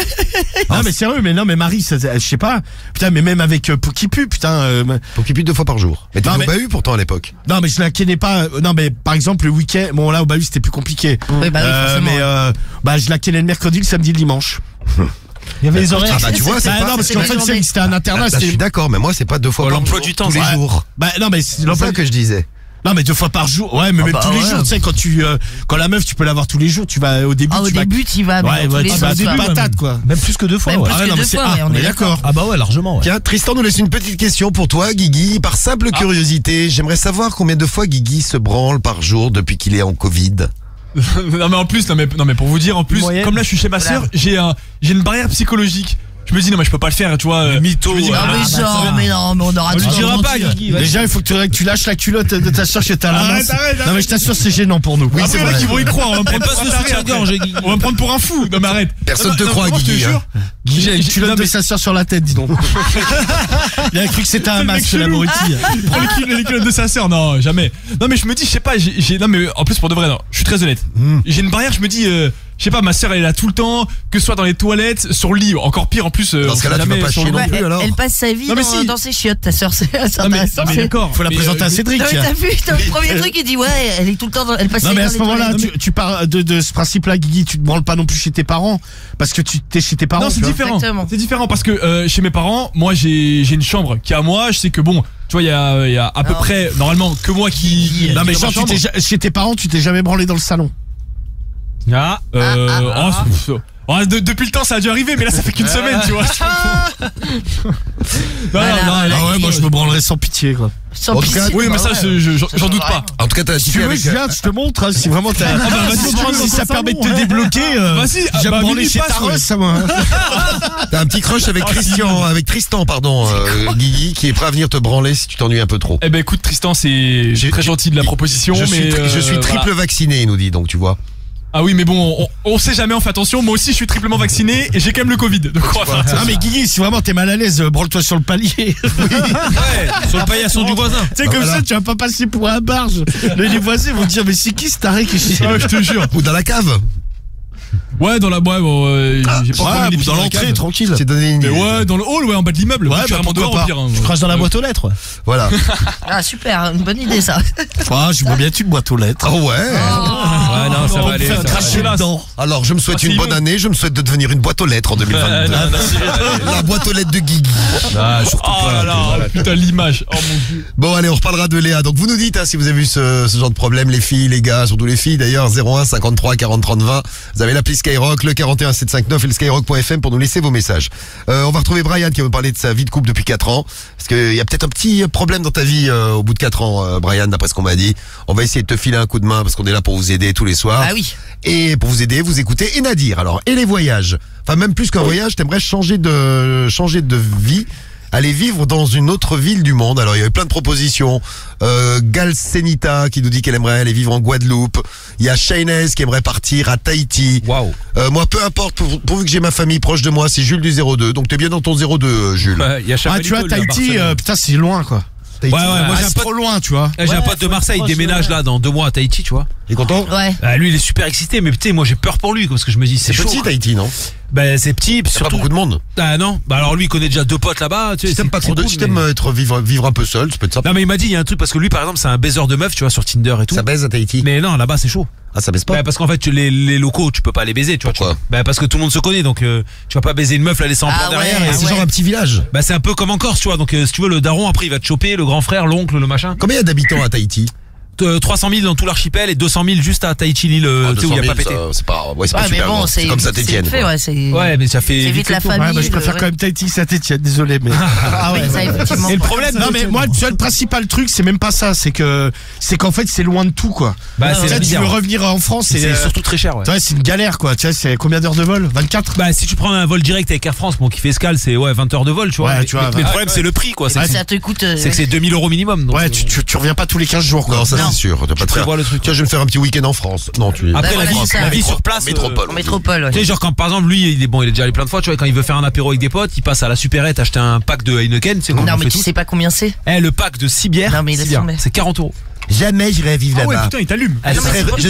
S4: Non mais sérieux mais non mais Marie ça, je sais pas putain mais même avec euh, Pokipu putain euh,
S3: pue deux fois par jour. Mais au
S4: mais-
S3: bahut pourtant à l'époque.
S4: non mais je la kennais pas euh, non mais par exemple le week-end bon là au bahut c'était plus compliqué
S2: Oui, bah oui,
S4: Euh,
S2: forcément.
S4: mais euh, bah je la kennais le mercredi le samedi le dimanche il y avait les horaires
S3: Ah bah tu vois, c'est
S4: Bah
S3: pas...
S4: non parce qu'en fait c'était un internat
S3: là, je suis d'accord, mais moi c'est pas deux fois
S5: Oh,
S3: par
S5: l'emploi
S3: jour,
S5: du temps,
S3: tous les jours.
S4: bah non mais c'est
S3: C'est
S4: l'emploi
S3: ça que je disais.
S4: Non mais deux fois par jour ouais mais
S3: Ah
S4: même
S3: bah
S4: tous les
S3: ouais.
S4: jours tu sais quand tu euh, quand la meuf tu peux l'avoir tous les jours tu vas au début
S2: Ah, au
S4: tu vas
S2: début, tu vas. mais
S4: ouais, tu vas des patates quoi
S8: Même plus que deux fois,
S2: Même
S8: ouais.
S2: plus
S4: Ah ouais,
S2: que
S4: non, mais
S2: deux
S4: c'est-
S2: fois,
S4: ah,
S2: on
S4: on
S2: est
S4: d'accord
S8: Ah bah ouais, largement, ouais.
S3: Tiens, Tristan nous laisse une petite question pour toi, Guigui. Par simple curiosité, j'aimerais savoir combien de fois Guigui se branle par jour depuis qu'il est en Covid.
S6: non mais en plus, non mais, non mais pour vous dire, en plus,
S8: Moyenne.
S6: comme là je suis chez ma sœur, j'ai un, j'ai une barrière psychologique. Je me dis non mais je peux pas le faire, tu vois. euh,
S5: mytho,
S6: dis,
S5: ouais.
S6: bah,
S2: Non, mais
S6: bah,
S2: genre, mais non, mais on aura tout
S6: dira pas, Guigui.
S4: déjà il faut que tu, tu lâches la culotte de ta soeur que t'as à la
S6: Arrête,
S4: main
S6: arrête,
S4: non mais je t'assure c'est gênant pour nous
S6: Après, les mecs, ils vont y croire, on va
S5: le soutien-gorge. Guigui.
S6: On va me prendre pour un fou. Non mais arrête.
S3: Personne
S6: Non,
S3: te
S6: non,
S3: croit,
S6: vraiment, je te
S3: Guigui,
S6: jure.
S4: Guy,
S6: J'ai-
S4: une
S6: j'ai-
S4: culotte
S6: non,
S4: de sa soeur sur la tête, dis donc. Il a cru que c'était un
S6: C'est le
S4: masque, l'abruti.
S6: Il prend les culottes- de sa sœur. Non, jamais. Non, mais je me dis, je sais pas, j'ai, non, mais en plus, pour de vrai, non, je suis très honnête. J'ai une barrière, je me dis, euh, je sais pas, ma sœur, elle est là tout le temps, que ce soit dans les toilettes, sur le lit, encore pire, en plus. euh,
S3: Dans ce cas-là, tu vas pas chier non plus, alors.
S2: elle passe sa vie
S6: Non, mais
S2: dans,
S6: si.
S2: dans ses chiottes, ta soeur, c'est
S6: mais,
S2: intéressant.
S6: non, mais d'accord.
S4: Faut la
S6: Mais,
S4: présenter
S6: euh,
S4: à Cédric.
S2: Non, mais t'as vu, le premier truc, il dit ouais, elle est tout le temps, dans, elle passe
S4: Non mais à ce moment-là, tu, tu pars de, de ce principe-là, Guigui, tu te branles pas non plus chez tes parents parce que tu t'es chez tes parents.
S6: Non, c'est différent. C'est différent parce que euh, chez mes parents, moi j'ai j'ai une chambre qui est à moi. Je sais que bon, tu vois, il y a, il y a à peu près normalement que moi qui.
S4: Non mais genre, tu chez tes parents, tu t'es jamais branlé dans le salon.
S5: Ah.
S6: Euh,
S2: Ah, ah,
S6: oh, c'est- oh, de- depuis le temps, ça a dû arriver, mais là, ça fait qu'une semaine, tu vois. non,
S2: Voilà,
S6: non.
S4: Ah ouais, moi je me branlerais sans pitié quoi.
S2: Sans
S3: En tout
S2: pitié.
S3: cas,
S6: Oui, mais ça, je- je- j'en doute pas.
S3: En tout cas, t'as
S4: Si tu veux, je viens, je te montre hein, si vraiment t'as.
S6: bah, vas-y,
S4: si, tu veux, si ça
S6: un
S4: permet de te débloquer. euh,
S6: Vas-y, ah, bah,
S4: branler
S6: Guigui,
S4: chez
S6: passe,
S4: ta
S6: ouais.
S4: Russe, ça moi.
S3: T'as un petit crush avec Christian, avec Tristan, pardon, euh, Guigui, qui est prêt à venir te branler si tu t'ennuies un peu trop.
S6: Eh ben écoute Tristan, c'est
S3: J'ai-
S6: très gentil de la proposition,
S3: Je
S6: mais
S3: je
S6: euh,
S3: suis triple
S6: voilà.
S3: vacciné, il nous dit, donc tu vois.
S6: Ah oui, mais bon, on, on sait jamais, on fait attention. Moi aussi, je suis triplement vacciné et j'ai quand même le Covid. Donc on va faire attention.
S4: Ah mais Guigui, si vraiment t'es mal à l'aise, euh, branle-toi sur le palier. tu
S5: Ouais, sur le paillasson du voisin.
S4: sais
S3: Bah,
S4: comme
S3: voilà.
S4: ça, tu vas pas passer pour un barge. Les, voisins vont dire mais c'est qui ce taré qui est
S6: Ah, je te jure.
S3: Ou dans la cave.
S6: Ouais, dans la ouais, bon, euh, j'ai pas encore mis les
S4: Ouais,
S6: pieds
S4: dans
S6: la
S4: l'entrée,
S6: cave.
S4: tranquille.
S3: C'est donné une
S6: Mais
S3: idée.
S6: ouais, dans le hall, ouais, en bas de l'immeuble.
S4: Ouais,
S6: Ouais,
S4: bah, pourquoi
S6: dehors
S4: pas.
S6: pire. hein.
S8: Tu craches dans la boîte aux lettres. ouais.
S3: Voilà.
S2: Ah super, une bonne idée ça.
S4: Ah, je vois bien tu une boîte aux lettres.
S3: Oh ouais.
S10: Ouais, non, ça va aller. ça va
S6: cracher
S10: aller.
S4: dedans.
S3: Alors, je me souhaite
S6: Ah,
S3: une
S6: c'est
S3: bonne
S6: bon.
S3: année, je me souhaite de devenir une boîte aux lettres en 2022.
S10: Ah, non, non,
S3: La boîte aux lettres de Guigui.
S10: Ah, surtout
S6: Oh là putain, l'image. Oh mon dieu.
S3: Bon, allez, on reparlera de Léa. Donc, vous nous dites hein, si vous avez eu ce, ce genre de problème, les filles, les gars, surtout les filles d'ailleurs, 01 53 40 30 20. Vous avez l'appli Sky Skyrock, le 41 759 et le skyrock.fm pour nous laisser vos messages. Euh, on va retrouver Brian qui va me parler de sa vie de couple depuis 4 ans. Parce qu'il y a peut-être un petit problème dans ta vie euh, au bout de 4 ans, euh, Brian, d'après ce qu'on m'a dit. On va essayer de te filer un coup de main parce qu'on est là pour vous aider tous les soirs.
S2: Ah oui.
S3: Et pour vous aider, vous écoutez et Nadir. Alors, et les voyages? Enfin, même plus qu'un voyage, t'aimerais changer de, changer de vie? Aller vivre dans une autre ville du monde. Alors il y avait plein de propositions. Euh, Gal Senita qui nous dit qu'elle aimerait aller vivre en Guadeloupe. Il y a Shaynez qui aimerait partir à Tahiti.
S10: Waouh.
S3: Euh, moi, peu importe, pour- pourvu que j'ai ma famille proche de moi, c'est Jules du 02. Donc t'es bien dans ton 02, euh, Jules.
S10: Ouais, il y a
S4: Ah,
S10: Chamalito,
S4: tu vois,
S10: lui, à
S4: Tahiti,
S10: Barcelone.
S4: euh, putain, c'est loin, quoi.
S3: Tahiti.
S5: Ouais, ouais, moi j'ai un
S4: c'est
S5: pote,
S4: trop loin, tu vois.
S5: eh, j'ai un pote de Marseille, il déménage là dans deux mois à Tahiti, tu vois.
S3: T'es content
S2: Ouais.
S5: Ah, lui il est super excité, mais putain, moi j'ai peur pour lui parce que je me dis c'est
S3: C'est
S5: chaud.
S3: petit. Tahiti, non?
S5: Bah c'est petit, puis
S3: T'as pas
S5: surtout.
S3: beaucoup de monde.
S5: Ah non, bah alors lui il connaît déjà deux potes là-bas. Tu sais,
S3: Si t'aimes
S5: c'est-
S3: pas trop de,
S5: cool,
S3: si t'aimes
S5: mais-
S3: être vivre, vivre un peu seul, ça peut être sympa.
S5: Non mais il m'a dit il y a un truc parce que lui par exemple c'est un baiser de meuf, tu vois, sur Tinder et tout.
S3: Ça baise à Tahiti.
S5: Mais non, là-bas c'est chaud.
S3: Ah, ça baise pas
S5: Bah, parce qu'en fait tu- les, les locaux tu peux pas les baiser, tu vois.
S3: Pourquoi
S5: tu- Bah parce que tout le monde se connaît, donc euh, tu vas pas baiser une meuf la laisser en
S2: Ah
S5: plan derrière.
S2: ouais,
S5: et
S2: ah
S5: c'est genre-
S3: un petit village.
S5: Bah c'est un peu comme en Corse, tu vois. Donc euh, si tu veux le daron après il va te choper, le grand frère, l'oncle, le machin.
S3: Combien il y a d'habitants à Tahiti?
S5: 300 000 dans tout l'archipel et 200 000 juste à Tahiti l'île, euh,
S3: Ah,
S5: où il y a
S3: 200
S5: pas
S3: 000,
S5: pété.
S3: C'est pas, ouais, c'est pas
S2: Ouais, mais
S3: super
S2: bon, c'est
S3: comme ça
S2: c'est
S3: t'étienne.
S2: fait, ouais,
S5: mais ça fait
S2: C'est vite la
S5: tour.
S2: famille.
S4: Ouais, bah, je préfère
S2: le-
S4: quand même Tahiti que Saint-Etienne, désolé, mais. Ah
S2: ça.
S5: Et le problème,
S4: Non mais moi tu vois le principal truc c'est même pas ça c'est que c'est qu'en fait c'est loin de tout quoi.
S5: Bah,
S4: Tu
S5: c'est
S4: tu veux revenir en France
S5: C'est surtout très cher, ouais.
S4: tu vois, c'est une galère quoi. Tu vois c'est combien d'heures de vol? 24
S5: Bah si tu prends un vol direct avec Air France, bon qui fait escale, c'est ouais 20 heures de vol, tu vois. Mais, le problème c'est le prix quoi. C'est que
S2: ça te coûte. euh,
S5: c'est que c'est 2000 euros minimum.
S4: Ouais
S5: euh,
S4: tu reviens pas tous les 15 jours quoi.
S3: C'est sûr. T'as pas de faire.
S5: prévois le truc.
S3: Tiens, je vais me faire un petit week-end en France. Non, tu.
S5: Après la vie, la vie sur place.
S3: Métropole.
S2: En métropole.
S5: Tu sais, genre quand par exemple lui il est bon, il est déjà allé plein de fois, tu vois, quand il veut faire un apéro avec des potes, il passe à la supérette acheter un pack de Heineken, c'est
S2: Non,
S5: on
S2: mais tu sais pas combien c'est.
S5: Eh, le pack de 6 bières, c'est 40 euros.
S3: Jamais j'irai vivre
S6: Ah ouais,
S3: là-bas.
S6: putain, il t'allume.
S5: Ah,
S3: je,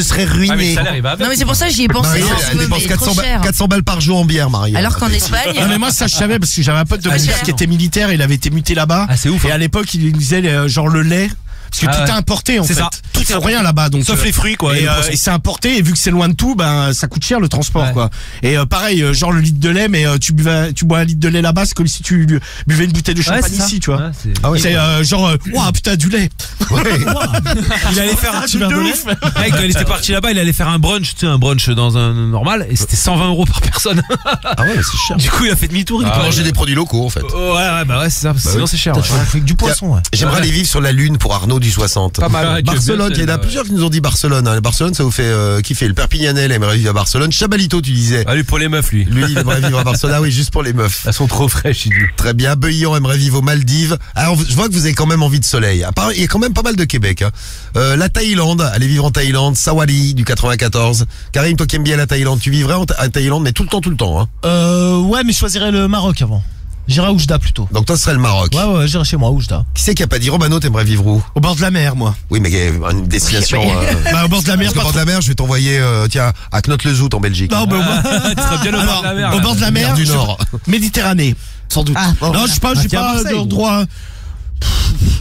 S3: serais,
S5: Ah,
S3: ruiné.
S5: avec.
S2: Non, mais c'est pour ça que j'y ai pensé.
S3: Elle, dépense
S2: mais
S3: 400,
S2: trop
S3: balles-
S2: cher.
S3: 400 balles par jour en bière, Marie.
S2: Alors qu'en Espagne.
S4: Non mais moi ça je savais parce que j'avais un pote de
S2: Ah,
S4: mon qui était militaire, il avait été muté là-bas.
S5: Ah, c'est ouf,
S4: Et
S5: hein.
S4: à l'époque il disait euh, genre le lait parce que
S5: Ah
S4: tout
S5: ouais.
S4: est importé en
S5: C'est
S4: fait.
S5: ça. Tout est
S4: rien là-bas donc.
S5: Sauf
S4: euh,
S5: les fruits quoi.
S4: Et, euh, et c'est importé et vu que c'est loin de tout, ben ça coûte cher le transport
S5: Ouais.
S4: quoi. Et euh, pareil, genre le litre de lait, mais euh, tu buvais, tu bois un litre de lait là-bas, c'est comme si tu buvais une bouteille de
S5: Ouais,
S4: champagne
S5: ça.
S4: ici, tu vois.
S5: Ouais, c'est-
S3: Ah
S4: euh, genre, euh, ouah putain du lait.
S3: Ouais.
S5: Il allait faire un
S4: truc de ouf.
S5: Mec, quand il était parti là-bas, il allait faire un brunch, tu sais, un brunch dans un normal, et c'était 120 euros par personne.
S3: Ah ouais, c'est cher.
S5: du coup, il a fait demi-tour. il est
S3: Ah, manger des produits locaux en fait.
S5: Ouais, ouais, bah ouais, c'est ça. sinon,
S3: oui.
S5: c'est cher. ouais.
S8: Du poisson, ouais.
S3: J'aimerais aller vivre sur la Lune pour Arnaud du 60.
S5: Pas mal. Ah,
S3: Barcelone, il y en a plusieurs qui nous ont dit Barcelone. hein. Barcelone, ça vous fait euh, kiffer. Le Perpignanais, il aimerait vivre à Barcelone. Chabalito, tu disais.
S10: Ah, lui, pour les meufs, lui.
S3: Lui, il aimerait vivre à Barcelone. Ah oui, juste pour les meufs.
S10: Elles sont trop fraîches, il dit.
S3: Très bien. Beuillon aimerait vivre aux Maldives. Alors, je vois que vous avez quand même envie de soleil. Il y a quand même pas mal de Québec. hein. Euh, la Thaïlande, aller vivre en Thaïlande. Sawali du 94. Karim, toi qui aimes bien la Thaïlande, tu vivrais en Thaïlande, mais tout le temps, tout le temps. Hein.
S8: Euh, ouais, mais je choisirais le Maroc avant. J'irai à Oujda plutôt.
S3: Donc toi, ce serait le Maroc.
S8: Ouais, ouais, j'irai chez moi, à Oujda.
S3: Qui c'est qui a pas dit Romano, t'aimerais vivre où?
S4: Au bord de la mer, moi.
S3: Oui, mais une destination.
S2: Oui,
S3: euh,
S4: Bah, au bord de la mer,
S3: Parce
S4: pas
S3: bord de la mer, je vais t'envoyer, euh, tiens, à Knot-le-Zout en Belgique.
S4: Non, bah, au bord-
S10: Tu serais bien au bord de la mer.
S4: Au bord de la mer,
S3: du
S4: je-
S3: Nord.
S4: Méditerranée, sans doute.
S2: Ah, bon.
S4: non, je sais pas, j'ai
S8: tiens,
S4: pas
S8: Marseille.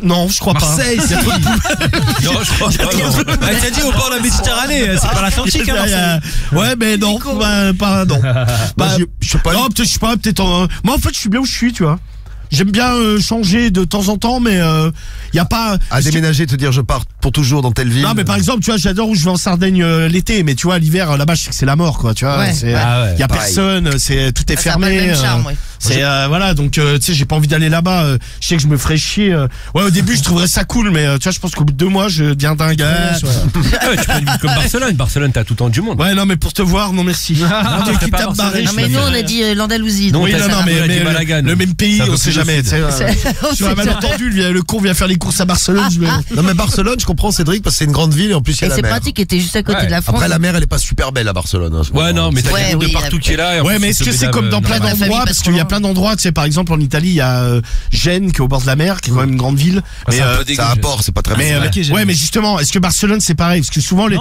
S4: Non, je crois
S5: Marseille,
S4: pas.
S5: c'est Non, je crois pas. Ah, T'as dit au bord de la Méditerranée, c'est pas l'Atlantique, hein, Marseille.
S4: Ouais, mais non, bah, pas, non.
S3: Bah,
S4: Bah,
S3: je- je sais pas.
S4: Non, peut-être, je sais pas, peut-être en- Moi, en fait, je suis bien où je suis, tu vois. J'aime bien euh, changer de temps en temps, mais il y a pas.
S3: À déménager, te dire je pars pour toujours dans telle ville.
S4: Non, mais par exemple, tu vois, j'adore où je vais en Sardaigne euh, l'été, mais tu vois, l'hiver, euh, là-bas, je sais que c'est la mort, quoi, tu vois.
S2: Ouais.
S4: c'est,
S5: Ah ouais,
S4: y a
S3: pareil.
S4: personne, c'est, tout est
S2: Ah,
S4: fermé. euh,
S2: charme, ouais.
S4: C'est euh, voilà donc euh, tu sais j'ai pas envie d'aller là-bas euh, je sais que je me ferais chier euh. ouais au début je trouverais ça cool mais euh, tu vois je pense qu'au bout de deux mois je deviens dingue
S10: ouais, tu peux vivre comme Barcelone. Barcelone, t'as tout le temps du monde.
S4: ouais non mais pour te voir non merci
S10: non,
S2: mais nous, on a dit euh, l'Andalousie.
S10: Non,
S4: oui, non, mais, le, même pays, on sait jamais. tu euh, vois,
S2: sait
S4: malentendu, le, le con vient faire les courses à Barcelone.
S3: Non, mais Barcelone, je comprends Cédric, parce que c'est une grande ville et en plus il y
S2: Et
S3: a la
S2: c'est pratique, était juste à côté
S10: Ouais.
S2: de la France.
S3: Après, la mer, elle est pas super belle à Barcelone. hein,
S10: Ouais, non, mais t'as de partout
S2: euh,
S10: qui est là.
S4: Ouais, mais est-ce que c'est comme dans
S10: euh,
S4: plein d'endroits Parce qu'il y a plein d'endroits, tu sais, par exemple en Italie, il y a euh, Gênes qui est au bord de la mer, qui est quand même une grande ville.
S5: Ah, c'est un
S4: euh,
S5: peu dégueu,
S3: C'est un
S5: je-
S3: port, c'est pas très
S4: mais,
S3: bien.
S4: euh, ouais, mais justement, est-ce que Barcelone c'est pareil? Parce que souvent les,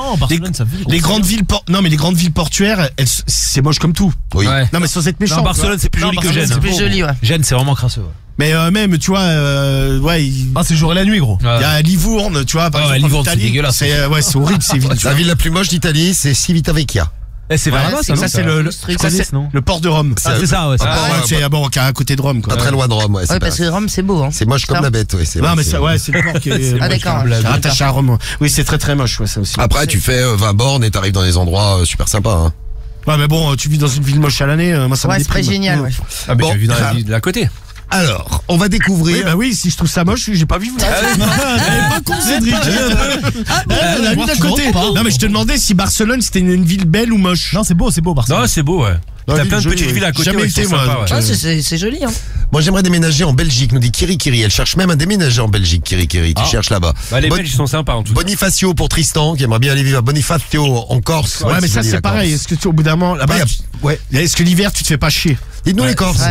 S4: grandes villes, non mais les grandes villes portuaires, c'est moche comme tout. Non mais sans être méchant.
S5: Barcelone, c'est plus joli que Gênes.
S2: c'est plus joli, ouais.
S5: Gênes, c'est vraiment crasseux.
S4: Mais euh, même, tu vois, euh, ouais, il
S8: Ah, c'est jour et la nuit, gros.
S4: il y a Livourne, tu vois, par
S5: Ah ouais,
S4: exemple, en
S5: Livourne, c'est
S4: Italie,
S5: dégueulasse.
S4: C'est euh, ouais, c'est horrible ces villes. tu
S3: La
S4: vois.
S3: ville la plus moche d'Italie, c'est Civitavecchia.
S5: Eh, c'est
S2: Ouais, c'est
S5: ça,
S4: c'est le, le,
S2: Austriche,
S4: ça, c'est
S5: non
S4: le port de Rome.
S5: Ah, c'est ça, ouais. c'est
S3: Ah,
S5: ça.
S3: ouais,
S4: Ouais, c'est bon, qui est à côté de Rome. Quoi.
S3: Pas très loin de Rome, ouais.
S2: Parce
S3: pas-
S2: que Rome, c'est beau. Hein.
S3: C'est moche comme
S2: Ça.
S3: la bête, ouais. c'est
S4: Non
S3: vrai,
S4: mais
S3: c'est-
S4: ça, ouais, c'est le port qui est
S2: Ah, d'accord.
S4: qui est
S2: ouais.
S4: rattaché à Rome. Oui, c'est très très moche, ouais, ça aussi.
S3: Après, tu fais euh, 20 bornes et t'arrives dans des endroits euh, super sympas. Hein.
S4: Ouais, mais bon, tu vis dans une ville moche à l'année, euh, moi ça me
S2: Ouais, c'est très
S4: déprime.
S2: génial.
S4: Mm.
S2: ouais.
S10: Ah, mais
S3: Bon.
S10: j'ai vu dans la ville de la côté.
S3: Alors, on va
S4: Oui,
S3: découvrir.
S4: bah oui, si je trouve ça moche, j'ai pas vu.
S2: Ah
S4: pas con, Cédric. Ah. Non, mais je te demandais si Barcelone c'était une, une ville belle ou moche.
S8: Non, c'est beau, c'est beau, Barcelone.
S10: Non, c'est beau, ouais. T'as plein de
S3: jolie,
S10: petites villes à côté.
S4: Jamais été, moi.
S2: Ah, c'est- joli. Hein.
S3: Moi, j'aimerais déménager en Belgique, nous dit Kiri Kiri. Elle cherche même à déménager en Belgique, Kiri Kiri. Tu
S10: Ah.
S3: cherches là-bas.
S10: Bah, les
S3: Bon-
S10: Belges, ils sont sympas en tout cas.
S3: Bonifacio pour Tristan, qui aimerait bien aller vivre à Bonifacio en Corse.
S4: Ouais, mais ça c'est pareil. Est-ce que tu, au bout d'un moment, là-bas,
S3: Ouais,
S4: est-ce que l'hiver tu te fais pas chier
S3: Dites-nous les Corses.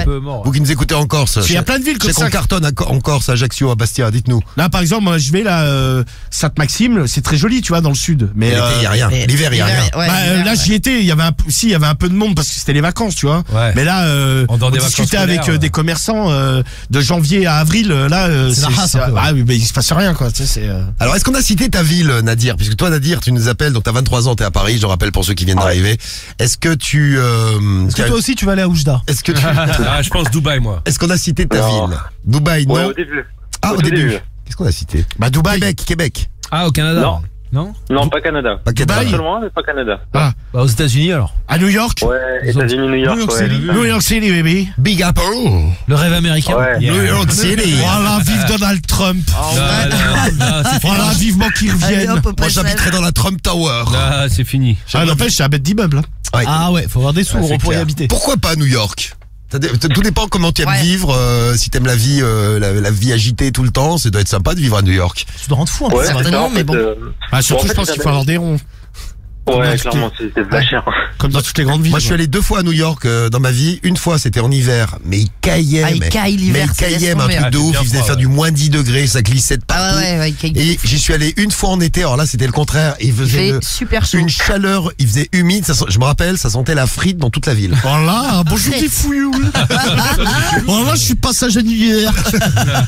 S3: Vous qui nous écoutez en Corse.
S4: Qu'il y a plein de villes
S3: je
S4: comme
S3: sais qu'on
S4: ça.
S3: cartonne en Corse, à Ajaccio, à Bastia. Dites-nous.
S4: Là, par exemple, moi, je vais là, euh, Sainte-Maxime, c'est très joli, tu vois, dans le sud. Mais
S3: il y a rien.
S2: Mais
S3: L'hiver, il y a rien.
S4: Bah, euh, là, j'y étais. Il y avait un, peu- si, il y avait un peu de monde parce que c'était les vacances, tu vois.
S10: Ouais.
S4: Mais là, euh, on
S10: vacances
S4: discutait avec
S10: scolaires,
S4: euh,
S10: ouais.
S4: des commerçants euh, de janvier à avril. euh, Là,
S8: C'est ouais.
S4: ah, oui, mais il se passe rien, quoi. Tu sais, c'est. euh,
S3: Alors, est-ce qu'on a cité ta ville, Nadir? Puisque toi, Nadir, tu nous appelles, donc t'as 23 ans, t'es à Paris, je rappelle pour ceux qui viennent d'arriver. Est-ce que tu... euh,
S8: Est-ce que toi aussi tu vas aller à Oujda?
S3: Est-ce que tu...
S10: Ah, je pense Dubaï, moi.
S3: Est-ce qu'on a cité ta
S9: Non.
S3: ville? Dubaï, non?
S9: Ouais, au début.
S3: Ah, au
S9: au
S3: début.
S9: début.
S3: Qu'est-ce qu'on a cité?
S4: Bah, Dubaï.
S3: Québec, Québec.
S5: Ah, au Canada
S9: Non.
S5: Non
S9: Non, pas Canada.
S3: Pas Québec.
S9: Pas seulement, mais pas Canada.
S5: Bah, aux États-Unis alors.
S4: À New York.
S9: Ouais, États-Unis, New York.
S8: New York
S9: ouais.
S8: City.
S4: New York City, baby.
S3: Big Apple.
S5: Le rêve américain.
S9: Ouais.
S5: Yeah.
S3: New York City.
S4: Voilà, vive Donald Trump.
S10: Non, non, non, c'est fini.
S4: Voilà, vivement qu'il revienne.
S3: Moi,
S2: passage.
S3: j'habiterais dans la Trump Tower.
S10: Ah, c'est fini.
S4: Ah, n'empêche, c'est un bête d'immeuble. hein.
S3: Ouais.
S8: Ah ouais, faut avoir des sous on pourrait y habiter.
S3: Pourquoi pas New York? Ça Tout dépend comment tu aimes
S2: Ouais.
S3: vivre. euh, si t'aimes la vie, euh, la, la vie agitée tout le temps, ça doit être sympa de vivre à New York.
S8: Tu dois rendre fou peu.
S9: Ouais,
S8: ça
S2: mais bon.
S9: euh,
S4: Ah, surtout,
S9: Bon, en fait,
S4: je pense qu'il faut avoir des ronds.
S9: Ouais, clairement, c'est c'est pas cher.
S4: Comme dans toutes les grandes villes.
S3: Moi, je suis allé deux fois à New York euh, dans ma vie. Une fois, c'était en hiver, mais il caillait.
S2: Ah, il
S3: mais,
S2: caille
S3: mais
S2: l'hiver,
S3: il
S2: ça laisse
S3: caillait, mais un truc de
S10: Ah,
S3: ouf. Il faisait
S10: froid,
S3: faire
S10: ouais.
S3: du moins 10 degrés, ça glissait de
S2: Ah
S3: partout.
S2: ouais, ouais, ouais, il caille.
S3: Et j'y suis allé une fois en été. Alors là, c'était le contraire. Il
S2: Il
S3: faisait une,
S2: super chaud.
S3: une chaleur. Il faisait humide. Ça, je me rappelle, ça sentait la frite dans toute la ville.
S4: Voilà, bonjour des fouilles. Voilà, je suis passage à New York.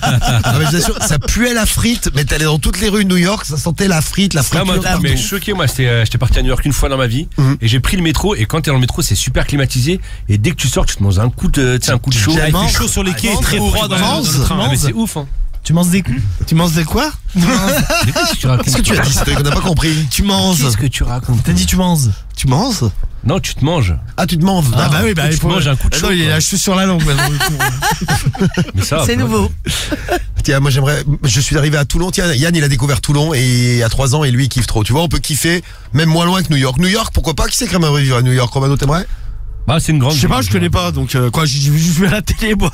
S3: Ah, mais je vous assure, ça puait la frite, mais t'allais dans toutes les rues de New York, ça sentait la frite, la
S10: moi,
S3: partout.
S10: mais choqué, moi, c'était, euh, j'étais parti à New York une fois dans ma vie,
S3: Mhm.
S10: et j'ai pris le métro, et quand t'es dans le métro, c'est super climatisé, et dès que tu sors, tu te manges un coup de, un coup de chaud.
S5: Ah, il fait chaud sur les quais et
S8: Mange.
S5: très froid dans, le- train.
S10: Ah, mais c'est ouf, hein.
S8: Tu manges des coups
S4: Tu manges des quoi
S10: Qu'est-ce que tu racontes
S3: Qu'est-ce que tu as dit On n'a pas compris.
S4: Tu manges.
S10: Qu'est-ce que tu racontes
S8: T'as dit tu manges.
S4: Tu manges
S10: Non, tu te manges.
S3: Ah, tu te manges.
S4: Ah, bah oui, bah
S10: tu
S4: il faut
S10: manges un coup de
S4: Ah
S10: chaud,
S4: Non, il est suis sur la langue.
S10: Mais ça,
S2: C'est nouveau.
S3: Tiens, moi j'aimerais. Je suis arrivé à Toulon. Tiens, Yann, il a découvert Toulon et à 3 ans et lui il kiffe trop. Tu vois, on peut kiffer même moins loin que New York. New York, pourquoi pas Qui c'est qui aimerait vivre à New York Romano, t'aimerais
S10: Bah, c'est une grande.
S4: Je sais pas, je connais pas, donc euh, quoi, j'ai j'ai vu à la télé, moi.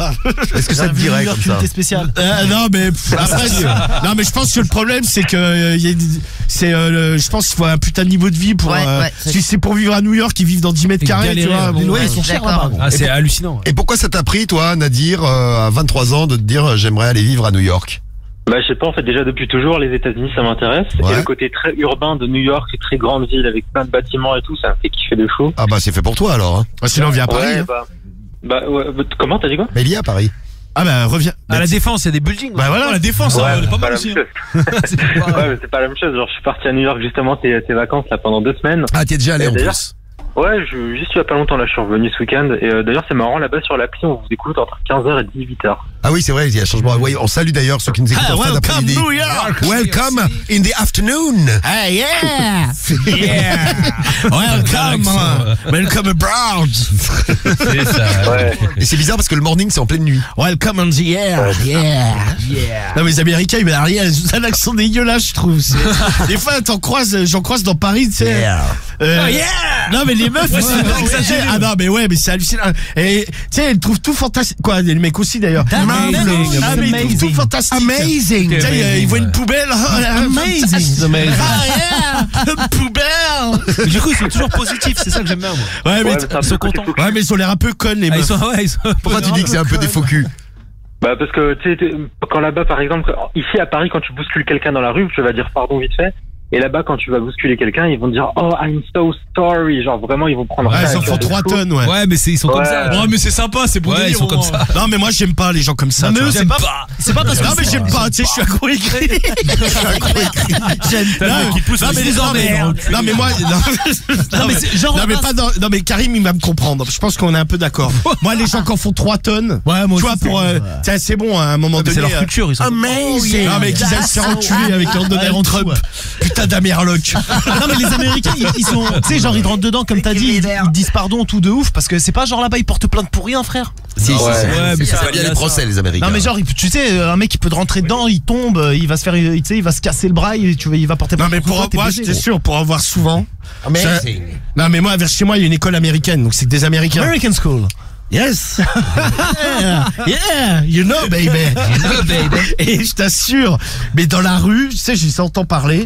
S3: Est-ce que ça te dirait comme ça
S8: spéciale.
S4: Euh, non mais pff, après, c'est- non mais je pense que le problème c'est que euh, y a des- c'est euh, le- je pense qu'il faut un putain de niveau de vie pour
S2: Ouais,
S4: euh,
S2: ouais, c'est-
S4: si c'est pour vivre à New York ils vivent dans 10 mètres carrés tu vois bon,
S8: Les loyers
S4: ouais.
S8: sont chers
S2: D'accord.
S8: là-bas. gros.
S5: Ah, c'est hallucinant.
S3: Et pourquoi ça t'a pris, toi, Nadir, euh, à 23 ans, de te dire euh, j'aimerais aller vivre à New York?
S9: Bah, je sais pas, en fait, déjà depuis toujours, les États-Unis, ça m'intéresse.
S3: Ouais.
S9: Et le côté très urbain de New York, très grande ville avec plein de bâtiments et tout, ça me fait kiffer de fou.
S3: Ah bah c'est fait pour toi alors. Hein.
S4: Ah, sinon on vient à Paris
S9: ouais,
S4: hein.
S9: bah, bah, ouais, comment t'as dit quoi?
S3: Mais il y a à Paris.
S4: ah bah reviens
S5: À la défense, il y a des buildings.
S4: bah voilà
S6: Oh, la défense,
S9: Ouais,
S6: hein, pas
S9: c'est
S6: mal aussi.
S9: même
S6: hein.
S9: ouais, mais c'est pas la même chose. Genre, je suis parti à New York justement tes, tes vacances là pendant deux semaines.
S3: Ah, t'y es déjà allé
S9: Et
S3: en plus.
S9: Ouais, je, juste il y a pas longtemps là, je suis revenu ce week-end. Et euh, d'ailleurs, c'est marrant là-bas sur l'appli, on vous écoute entre 15h et 18h.
S3: Ah oui, c'est vrai, il y a un changement. Ouais, on salue d'ailleurs ceux qui nous écoutent
S4: ah,
S3: en fin
S4: welcome
S3: d'après-midi.
S4: New York
S3: Welcome in the afternoon.
S4: ah yeah yeah welcome uh, welcome abroad
S10: C'est ça.
S9: Ouais.
S3: Et c'est bizarre parce que le morning c'est en pleine nuit.
S4: welcome on the air yeah yeah non mais les américains ils veulent rien ils ont un accent dégueulasse je trouve C'est- des fois t'en croises j'en croise dans Paris tu sais Euh, non mais les meufs c'est exagéré ah non mais ouais mais c'est hallucinant et tu sais elles trouvent tout fantastique quoi les mecs aussi d'ailleurs
S8: Amazing.
S4: ah mais ils trouvent tout fantastique
S3: Amazing.
S4: tu sais euh, ils voient une poubelle
S8: Amazing.
S4: ah yeah poubelle
S5: Du coup, ils sont toujours positifs, c'est ça que j'aime bien, moi.
S4: ouais mais
S9: Ouais, mais c'est un
S5: ils sont contents.
S4: ouais mais ils ont l'air un peu connes les
S5: Ah,
S4: meufs
S5: ouais,
S3: Pourquoi tu dis que c'est un peu des faux culs
S9: Bah parce que tu sais, quand là-bas par exemple, ici à Paris, quand tu bouscules quelqu'un dans la rue, tu vas dire pardon vite fait. Et là-bas, quand tu vas bousculer quelqu'un, ils vont te dire Oh, I'm so sorry. Genre vraiment, ils vont prendre
S4: ouais ils en font
S9: cœur de
S4: 3
S9: fou.
S4: tonnes ouais
S5: Ouais, mais c'est- ils sont comme ça.
S6: Ouais, mais c'est sympa, c'est bon
S5: Ouais,
S6: délire,
S5: ils sont comme ça.
S4: non mais moi j'aime pas les gens comme ça
S8: Non, mais c'est pas, c'est pas parce que.
S4: non mais j'aime pas, tu sais, je suis accro écrit. J'aime
S10: T'as le mec qui te pousse
S4: non, mais,
S10: cinéma,
S4: non, mais,
S10: mais-
S4: non, mais moi, non,
S8: Non, mais genre.
S4: non, mais pas dans, non, mais Karim, il va me comprendre. Je pense qu'on est un peu d'accord. moi, les gens qui en font 3 tonnes,
S8: Ouais, moi
S4: tu vois,
S8: aussi,
S4: pour,
S8: c'est-
S4: euh, tiens, c'est bon, à un moment
S5: Mais
S4: donné.
S5: C'est leur
S4: euh,
S5: culture, ils sont.
S4: Amazing! Non, mais qu'ils aillent se faire enculer avec leur Donald Trump. Putain Madame Herlock.
S8: Non mais les Américains ils, ils sont tu sais genre ils rentrent dedans comme t'as dit ils, ils disent pardon tout de ouf parce que c'est pas genre là-bas ils portent plainte pour rien frère.
S3: Si, si,
S9: Ouais.
S3: si.
S5: Ouais, mais
S3: ça
S5: ça,
S3: va bien
S5: il y a
S3: les procès,
S5: ça.
S3: les Américains.
S8: Non mais genre il- tu sais un mec il peut te rentrer dedans il tombe il va se faire tu sais il va se casser le bras il, tu vois, il va porter
S4: Non
S8: plainte
S4: mais pour
S8: toi,
S4: moi, j'étais sûr pour en voir souvent.
S3: Amazing.
S4: Non mais moi vers chez moi il y a une école américaine donc c'est que des Américains.
S8: American School.
S4: Yes. yeah, yeah, you know baby. Et je t'assure, mais dans la rue, tu sais, j'y entends parler.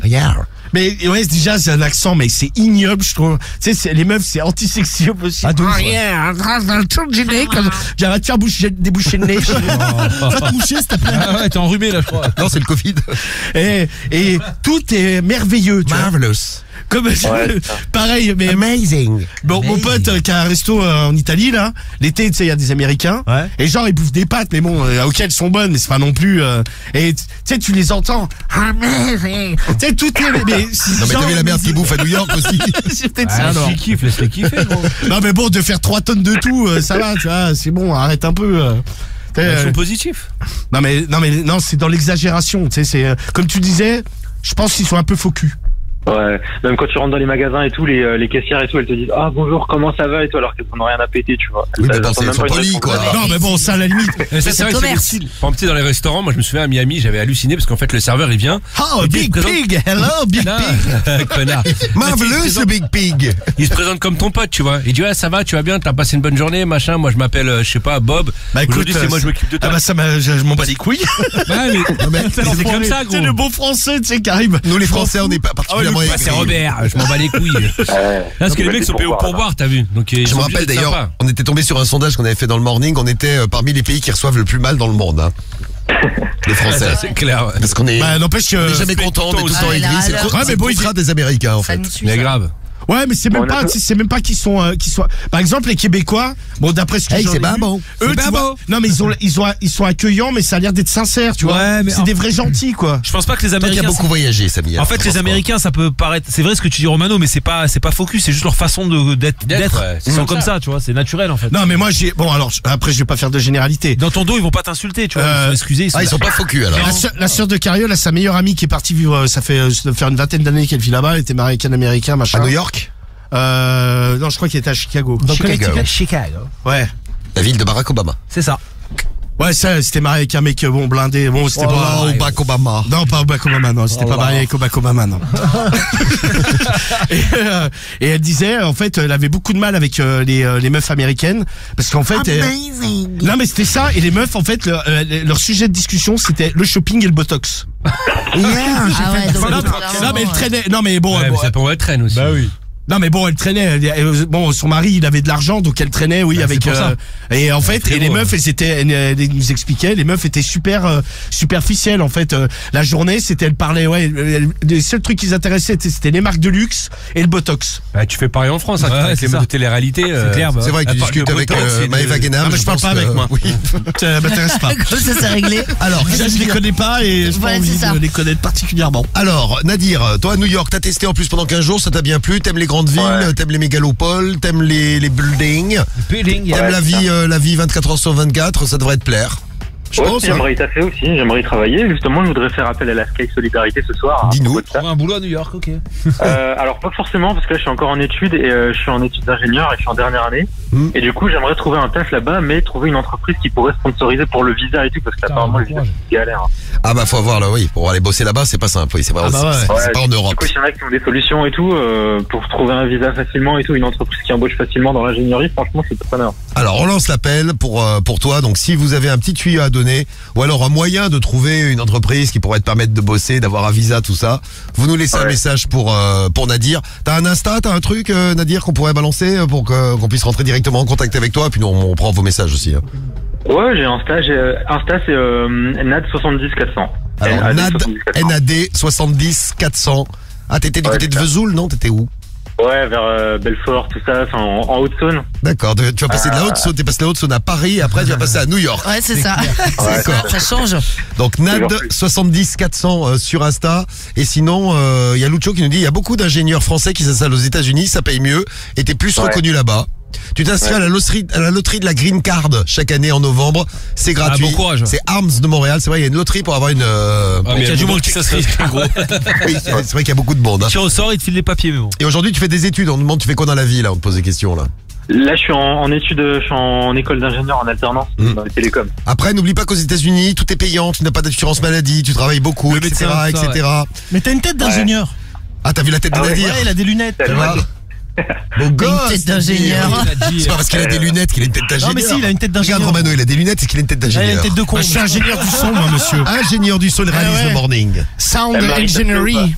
S4: Mais ouais, déjà c'est un accent, mais c'est ignoble, je trouve. Tu sais, c'est- les meufs, c'est anti-sexy au possible.
S8: Ah,
S4: Oh, yeah, dans le trou du nez, comme- J'arrête de faire boucher, déboucher le nez.
S8: Va te moucher s'il te plaît.
S5: Ah ouais, t'es enrhumé là, je crois.
S3: Non, c'est le Covid.
S4: et, et tout est merveilleux, tu vois. Comme
S9: Ouais, ça.
S4: pareil, mais
S3: Amazing.
S4: Bon, mon pote euh, qui a un resto euh, en Italie là, l'été tu sais il y a des Américains
S8: Ouais.
S4: et genre ils bouffent des pâtes mais bon euh, ok elles sont bonnes mais c'est pas non plus euh, et tu sais tu les entends Amazing. tu sais toutes les mais
S3: Non, mais t'as vu la merde qui bouffe à New York aussi
S4: c'est peut-être ça
S10: Ah, si kiffe, laisse-les kiffer, gros.
S4: non mais bon de faire 3 tonnes de tout euh, ça va tu vois c'est bon arrête un peu euh. Sais,
S10: Ils sont positifs.
S4: non mais non mais non c'est dans l'exagération tu sais c'est euh, comme tu disais je pense qu'ils sont un peu faux cul
S9: Ouais. Même quand tu rentres dans les magasins et tout, les, euh, les caissières et tout, elles te disent Ah bonjour, comment ça va et tout, alors qu'elles n'ont rien à péter, tu vois.
S3: Oui, mais bon, c'est-
S9: pas réponse.
S3: quoi.
S4: non mais bon ça à la limite
S2: c'est
S10: vrai
S2: commerce.
S10: Par sais, dans les restaurants, moi je me souviens à Miami, j'avais halluciné parce qu'en fait le serveur il vient.
S4: oh
S10: Il
S4: big pig hello big pig
S10: connard.
S3: Marvelous, le Big Pig.
S10: Il se présente comme ton pote, tu vois. Il dit ouais, ça va, tu vas bien, t'as passé une bonne journée, machin. Moi je m'appelle, euh, je sais pas, Bob.
S4: bah écoute
S10: c'est
S4: euh,
S10: moi je m'occupe de
S4: ah
S10: toi.
S4: bah ça m'a je, m'en bats les couilles
S10: Ouais, mais c'est comme ça, gros.
S4: C'est le bon français, tu sais, qui arrive.
S3: Nous, les Français, on n'est pas particulièrement
S10: Ouais, c'est. Robert, je m'en bats les couilles.
S9: Ouais.
S10: Parce que les mecs
S9: c'est
S10: sont payés au
S9: pourboire,
S10: t'as vu. Donc ils
S3: Je me rappelle d'ailleurs, on était tombé sur un sondage qu'on avait fait dans le morning, on était euh, parmi les pays qui reçoivent le plus mal dans le monde. hein. Les Français.
S10: Ça, c'est clair. ouais.
S3: Parce qu'on est,
S4: Bah, n'empêche que.
S3: on est jamais content, on est tout le temps
S2: Ah,
S3: aigri. C'est le contrat des Américains, en fait.
S10: Mais grave.
S4: Ouais, mais c'est même pas, c'est même pas qu'ils sont, euh, qu'ils soient. Par exemple, les Québécois, bon, d'après ce que
S3: Hey,
S4: j'en
S3: c'est
S4: ai
S3: pas bon.
S4: Eux, tu vois, non, mais ils ont, ils ont, ils sont accueillants, mais ça a l'air d'être sincère, tu vois. C'est
S5: en-
S4: des vrais gentils, quoi.
S5: Je pense pas que les Américains.
S3: beaucoup voyagé, Samy.
S5: En fait, les Américains, ça peut paraître. C'est vrai ce que tu dis, Romano, mais c'est pas, c'est pas focus. C'est juste leur façon de d'être.
S10: D'être,
S5: Ils sont
S10: comme ça.
S5: tu vois. C'est naturel en fait.
S4: Non, mais moi, j'ai, bon, alors, après, je vais pas faire de généralité.
S5: Dans ton dos, ils vont pas t'insulter, tu vois.
S4: Euh,
S5: Ils sont excusés. Ils sont
S3: Ah, ils sont pas cul, alors.
S4: La sœur, de Cariol a sa meilleure amie qui est partie vivre, euh, ça fait faire une vingtaine d'années qu'elle vit là-bas, elle était américaine-américain, machin.
S3: À New York
S4: Euh, non, je crois qu'elle était à Chicago.
S3: Dans Chicago.
S5: Chicago.
S4: Ouais.
S3: La ville de Barack Obama.
S5: C'est ça.
S4: Ouais, ça, c'était marié avec un mec, euh, bon, blindé, bon, c'était pas...
S3: Oh, Barack Obama.
S4: Non, pas Barack Obama, non, c'était pas marié avec Barack Obama, non. et, euh, et elle disait, en fait, elle avait beaucoup de mal avec euh, les, les meufs américaines, parce qu'en fait... elle- non, mais c'était ça, et les meufs, en fait, leur, euh, leur sujet de discussion, c'était le shopping et le botox.
S2: Ah ouais, donc,
S4: non, mais elle traînait, non, mais bon...
S10: Ouais,
S4: bon,
S10: mais ça peut être traîne aussi. Bah oui.
S4: Non mais bon, elle traînait. bon, son mari, il avait de l'argent, donc elle traînait, oui,
S5: Bah,
S4: avec.
S5: ça.
S4: et en fait, et les
S10: beau,
S4: meufs, elles étaient, elles, elles nous expliquaient, les meufs étaient super euh, superficielles. En fait, Euh, la journée, c'était, elle parlait, ouais, elle- les seuls trucs qui les intéressaient, c'était- les marques de luxe et le botox.
S10: Bah, tu fais pareil en France, hein,
S5: Ouais,
S10: avec
S5: c'est
S10: les
S5: ça.
S10: télé-réalité. euh,
S5: C'est clair, bah.
S3: C'est vrai que tu discutes avec euh, Maëva.
S4: Non, mais je parle pas avec moi.
S3: Oui.
S4: Ça m'intéresse pas.
S2: Comme ça, c'est réglé.
S3: Alors,
S4: Déjà, je les connais pas et je pas envie
S2: c'est ça.
S4: de les connaître particulièrement.
S3: Alors, Nadir, toi à New York, t'as testé en plus pendant 15 jours, ça t'a bien plu T'aimes les grandes villes,
S9: Ouais.
S3: t'aimes les mégalopoles, t'aimes les, les buildings,
S5: Building.
S3: t'aimes
S9: Ouais,
S3: la vie, euh, la vie 24 heures sur 24, ça devrait te plaire. Je
S9: Ouais,
S3: pense. hein.
S9: j'aimerais y taffer aussi, j'aimerais y travailler. Justement, je voudrais faire appel à la Sky Solidarité ce soir. à
S3: Dis-nous.
S5: Trouver un boulot à New York, ok.
S9: Euh, alors pas forcément parce que là je suis encore en études et euh, je suis en études d'ingénieur et je suis en dernière année
S3: Hmm.
S9: et du coup j'aimerais trouver un taf là-bas mais trouver une entreprise qui pourrait sponsoriser pour le visa et tout parce que apparemment le visa c'est galère.
S3: Ah bah faut avoir là, oui, pour aller bosser là-bas, c'est pas simple, oui, c'est pas,
S4: Ah bah ouais.
S9: Ouais,
S3: pas en
S9: Du
S3: Europe.
S9: coup s'il y en a qui ont des solutions et tout euh, pour trouver un visa facilement et tout une entreprise qui embauche facilement dans l'ingénierie franchement c'est preneur.
S3: Alors on lance l'appel pour euh, pour toi. Donc si vous avez un petit tuyau à ou alors un moyen de trouver une entreprise qui pourrait te permettre de bosser, d'avoir un visa, tout ça, vous nous laissez un message pour euh, pour Nadir. T'as un Insta, t'as un truc euh, Nadir qu'on pourrait balancer euh, pour qu'on puisse rentrer directement en contact avec toi? Puis nous on, on prend vos messages aussi. hein.
S9: Ouais j'ai euh, Insta c'est euh, NAD 70 400.
S3: Alors
S9: NAD
S3: NAD
S9: 70 400.
S3: NAD 70 400. Ah t'étais du
S9: Ouais,
S3: côté de. Vesoul, non? T'étais où?
S9: Ouais vers euh, Belfort tout ça enfin en, en Haute-Saône.
S3: D'accord. Tu vas passer de la Haute-Saône, t'es passé de la Haute-Saône à Paris, et après tu vas passer à New York.
S2: Ouais, c'est ça.
S3: D'accord.
S2: Ça change.
S3: Donc Nad
S9: Toujours plus.
S3: 70 400 euh, sur Insta et sinon euh, il y a Lucho qui nous dit il y a beaucoup d'ingénieurs français qui s'installent aux États-Unis, ça paye mieux et t'es plus
S9: Ouais.
S3: reconnu là-bas. Tu t'inscris à la loterie, à la loterie de la Green Card chaque année en novembre. C'est gratuit.
S5: bon courage.
S3: C'est Arms de Montréal. C'est vrai, il y a une loterie pour avoir une. euh,
S10: Ah, mais
S5: Il y a du monde qui s'inscrit.
S3: oui, c'est vrai qu'il y a beaucoup de monde. hein.
S5: Tu ressors, il te file les papiers, mais bon.
S3: Et aujourd'hui, tu fais des études. On te demande, tu fais quoi dans la vie là? On te pose des questions là.
S9: Là, je suis en, en études, je suis en école d'ingénieur en alternance
S3: Mm.
S9: dans les télécoms.
S3: Après, n'oublie pas qu'aux États-Unis, tout est payant. Tu n'as pas d'assurance maladie. Tu travailles beaucoup,
S5: Le
S3: etc.,
S5: médecin, tout ça,
S3: etc.
S4: Mais t'as une tête d'ingénieur.
S3: Ah, t'as vu la tête de
S9: Ah ouais.
S3: Nadir
S4: Ouais, il a des lunettes.
S3: Beau
S2: Une
S3: gosse,
S2: tête d'ingénieur.
S3: C'est pas parce qu'il a des lunettes qu'il a une tête d'ingénieur.
S4: Non, mais si, il a une tête
S3: Regarde
S4: d'ingénieur.
S3: Romano, il a des lunettes, c'est qu'il a une tête
S4: Ouais, il a
S3: d'ingénieur.
S4: une tête de con.
S8: Bah, je suis ingénieur du son, moi, monsieur.
S3: Ingénieur du son, il réalise
S8: Ah ouais.
S3: le morning.
S8: Sound
S9: Elle m'arrive
S8: Engineering.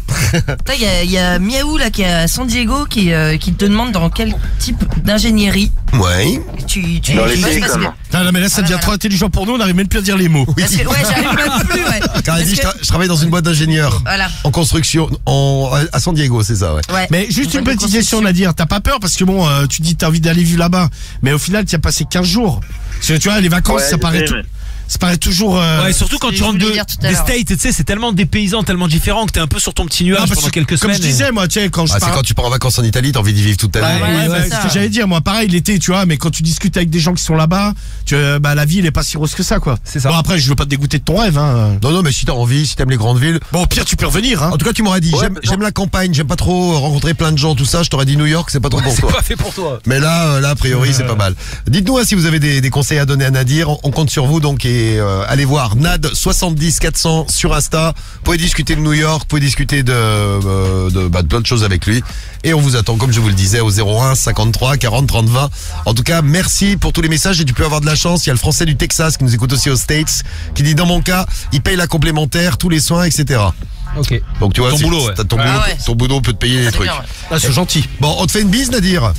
S2: Il y a, il y a Miaou là qui est à San Diego qui, euh, qui te demande dans quel type d'ingénierie
S3: Ouais.
S2: tu, tu
S9: Dans les télécoms.
S2: que-
S8: Non, non, mais là, ça devient trop intelligent pour nous, on n'arrive même plus à dire les mots.
S2: Parce que, ouais, j'arrive même plus, ouais.
S3: Il
S2: Parce
S3: dit, je,
S2: que-
S3: tra- je travaille dans une boîte d'ingénieurs.
S2: Voilà.
S3: En construction, en, à San Diego, c'est ça, ouais.
S2: Ouais.
S8: Mais juste une petite question,
S2: construction.
S8: T'as pas peur parce que bon, euh, tu dis t'as envie d'aller vivre là-bas, mais au final, tu as passé 15 jours. Parce que tu vois, les vacances,
S9: Ouais,
S8: ça, paraît
S9: sais,
S8: tout-
S9: mais-
S8: ça paraît toujours. euh,
S5: Ouais, surtout quand tu rentres de, des. States, tu sais, c'est tellement dépaysant, tellement différent que t'es un peu sur ton petit nuage
S8: non,
S5: pendant
S8: que,
S5: quelques
S8: comme
S5: semaines.
S8: je disais, moi, tu sais, quand je
S3: Ah, c'est
S8: pars-
S3: quand tu pars en vacances en Italie, t'as envie d'y vivre toute ta vie.
S2: Ouais,
S8: Ouais,
S2: c'est
S8: ouais, ce que j'allais dire, moi, pareil, l'été, tu vois, mais quand tu discutes avec des gens qui sont là-bas, tu, euh, bah, la vie, elle est pas si rose que ça, quoi.
S5: C'est ça.
S8: Bon, après, je veux pas te dégoûter de ton rêve, hein.
S3: Non, non, mais si t'as envie, si t'aimes les grandes villes.
S8: Bon, au pire, tu peux revenir, hein.
S3: En tout cas, tu m'aurais dit,
S9: Ouais,
S3: j'aime, la campagne, j'aime pas trop rencontrer plein de gens, tout ça. Je t'aurais dit New York, c'est pas trop pour
S5: C'est
S3: toi.
S5: pas fait pour toi.
S3: Mais là, euh, là, a priori, c'est pas mal. Dites-nous hein, si vous avez des, conseils à donner à Nadir. On, on compte sur vous, donc, et euh, allez voir Nad 70 400 sur Insta. Vous pouvez discuter de New York, vous pouvez discuter de, euh, de, bah, de plein de choses avec lui. Et on vous attend, comme je vous le disais, au 01 53 40 30 20. En tout cas, merci pour tous les messages et tu peux avoir de la chance. Il y a le français du Texas qui nous écoute aussi aux States, qui dit dans mon cas, il paye la complémentaire, tous les soins, etc.
S5: Ok.
S3: Donc tu vois,
S5: Ton boulot, ouais.
S3: t'as ton,
S2: Ah
S3: boulot,
S2: ouais.
S3: ton boulot peut te payer les
S2: C'est
S3: trucs.
S2: bien, ouais.
S8: Ah, c'est gentil.
S3: Bon, on te fait une bise, Nadir?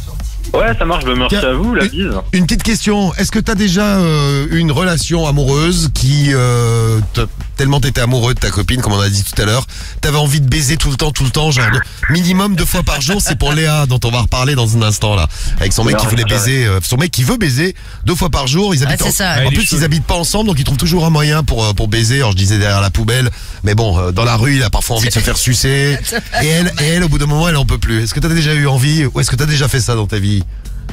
S9: Ouais, ça marche, bah, merci
S3: Tiens,
S9: à vous, la
S3: une-
S9: bise.
S3: Une petite question, est-ce que t'as déjà euh, eu une relation amoureuse qui, euh, te- tellement t'étais amoureux de ta copine, comme on a dit tout à l'heure, t'avais envie de baiser tout le temps, tout le temps, genre de- minimum deux fois par jour, c'est pour Léa, dont on va reparler dans un instant là, avec son mec
S9: Non,
S3: qui voulait baiser, euh, son mec qui veut baiser deux fois par jour, ils
S2: Ah,
S3: habitent
S2: c'est
S3: en,
S2: ça.
S3: en plus ils habitent pas ensemble, donc ils trouvent toujours un moyen pour euh, pour baiser. Alors je disais derrière la poubelle, mais bon, euh, dans la rue, il a parfois envie de se faire sucer, et elle, et elle, au bout d'un moment, elle en peut plus. Est-ce que t'as déjà eu envie, ou est-ce que t'as déjà fait ça dans ta vie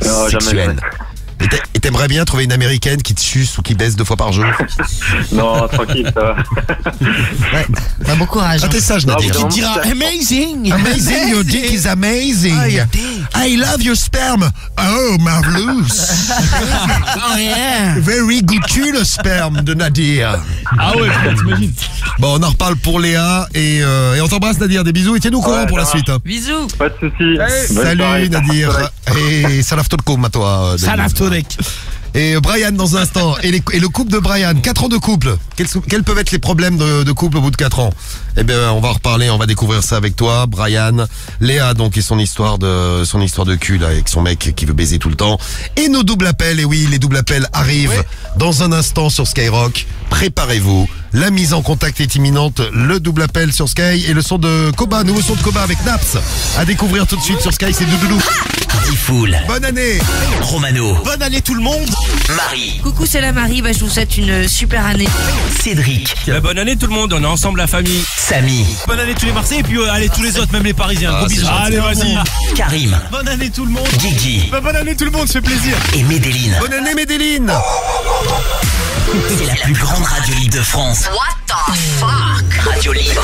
S9: Non, jamais.
S3: Et t'a- Et t'aimerais bien trouver une américaine qui te suce ou qui baisse deux fois par jour
S9: Non, tranquille, ça va.
S2: Ouais. Bah, bon courage.
S3: Ah,
S2: hein.
S3: t'es sage,
S9: Non,
S3: Nadir.
S8: Tu diras amazing.
S3: Amazing, your dick is amazing.
S2: Ah, your dick.
S3: I love your sperm. Oh, marvelous.
S8: Oh yeah.
S3: Very good cul, le sperme de Nadir.
S6: Ah ouais, t'imagines
S3: Bon, on en reparle pour Léa et, euh, et on t'embrasse, Nadir. Des bisous et tiens-nous courant
S9: Ouais,
S3: pour la suite. hein.
S2: Bisous.
S9: Pas de soucis.
S3: Salut. Nadir. Et Salaftokum à toi. euh, Et Brian dans un instant. Et, les- et le couple de Brian, 4 ans de couple. Quels, peuvent être les problèmes de, de couple au bout de 4 ans? Eh bien, on va reparler, on va découvrir ça avec toi, Brian. Léa, donc, et son histoire de son histoire de cul, là, avec son mec qui veut baiser tout le temps. Et nos doubles appels, et oui, les doubles appels arrivent dans un instant sur Skyrock. Préparez-vous. La mise en contact est imminente. Le double appel sur Sky et le son de Koba, nouveau son de Koba avec Naps. À découvrir tout de suite sur Sky, c'est Doudoudou. Bonne année
S1: Romano,
S8: Bonne année tout le monde.
S1: Marie,
S2: Coucou, c'est la Marie. Bah, je vous souhaite une super année.
S1: Cédric,
S10: Bah, bonne année tout le monde, on est ensemble la famille.
S1: Samy,
S5: Bonne année tous les Marseillais et puis euh, allez tous les autres, même les Parisiens.
S3: Ah,
S5: Gros
S3: c'est
S5: bisous.
S3: gentil.
S6: Allez, vas-y.
S1: Karim,
S8: Bonne année tout le monde.
S1: Guigui
S6: Bah, bonne année tout le monde, fait plaisir.
S1: et Medellin.
S3: Bonne année, Medellin
S1: C'est la plus grande radio libre de France. What the fuck? Radio libre.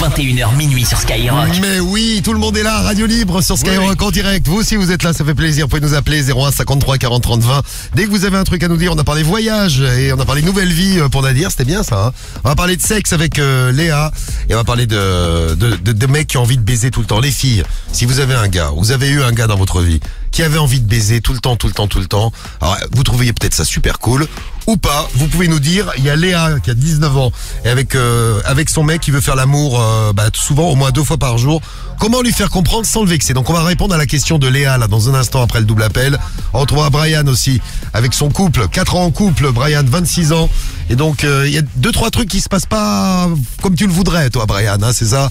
S1: 21h minuit sur Skyrock.
S3: Mais oui, tout le monde est là, Radio Libre sur Skyrock en Vous aussi vous êtes là, ça fait plaisir. Vous pouvez nous appeler 01 53 40 30 20. Dès que vous avez un truc à nous dire, on a parlé voyage et on a parlé nouvelle vie euh, pour Nadir, c'était bien ça. hein. on va parler de sexe avec euh, Léa et on va parler de, de, de, de mecs qui ont envie de baiser tout le temps. Les filles, si vous avez un gars, vous avez eu un gars dans votre vie qui avait envie de baiser tout le temps, tout le temps, tout le temps, alors vous trouviez peut-être ça super cool. Ou pas, vous pouvez nous dire, il y a Léa qui a 19 ans et avec euh, avec son mec qui veut faire l'amour euh, bah, souvent au moins deux fois par jour. Comment lui faire comprendre sans le vexer? Donc on va répondre à la question de Léa là dans un instant après le double appel. On retrouvera Brian aussi avec son couple, 4 ans en couple, Brian 26 ans. Et donc euh, il y a deux trois trucs qui se passent pas comme tu le voudrais toi Brian, hein, c'est ça?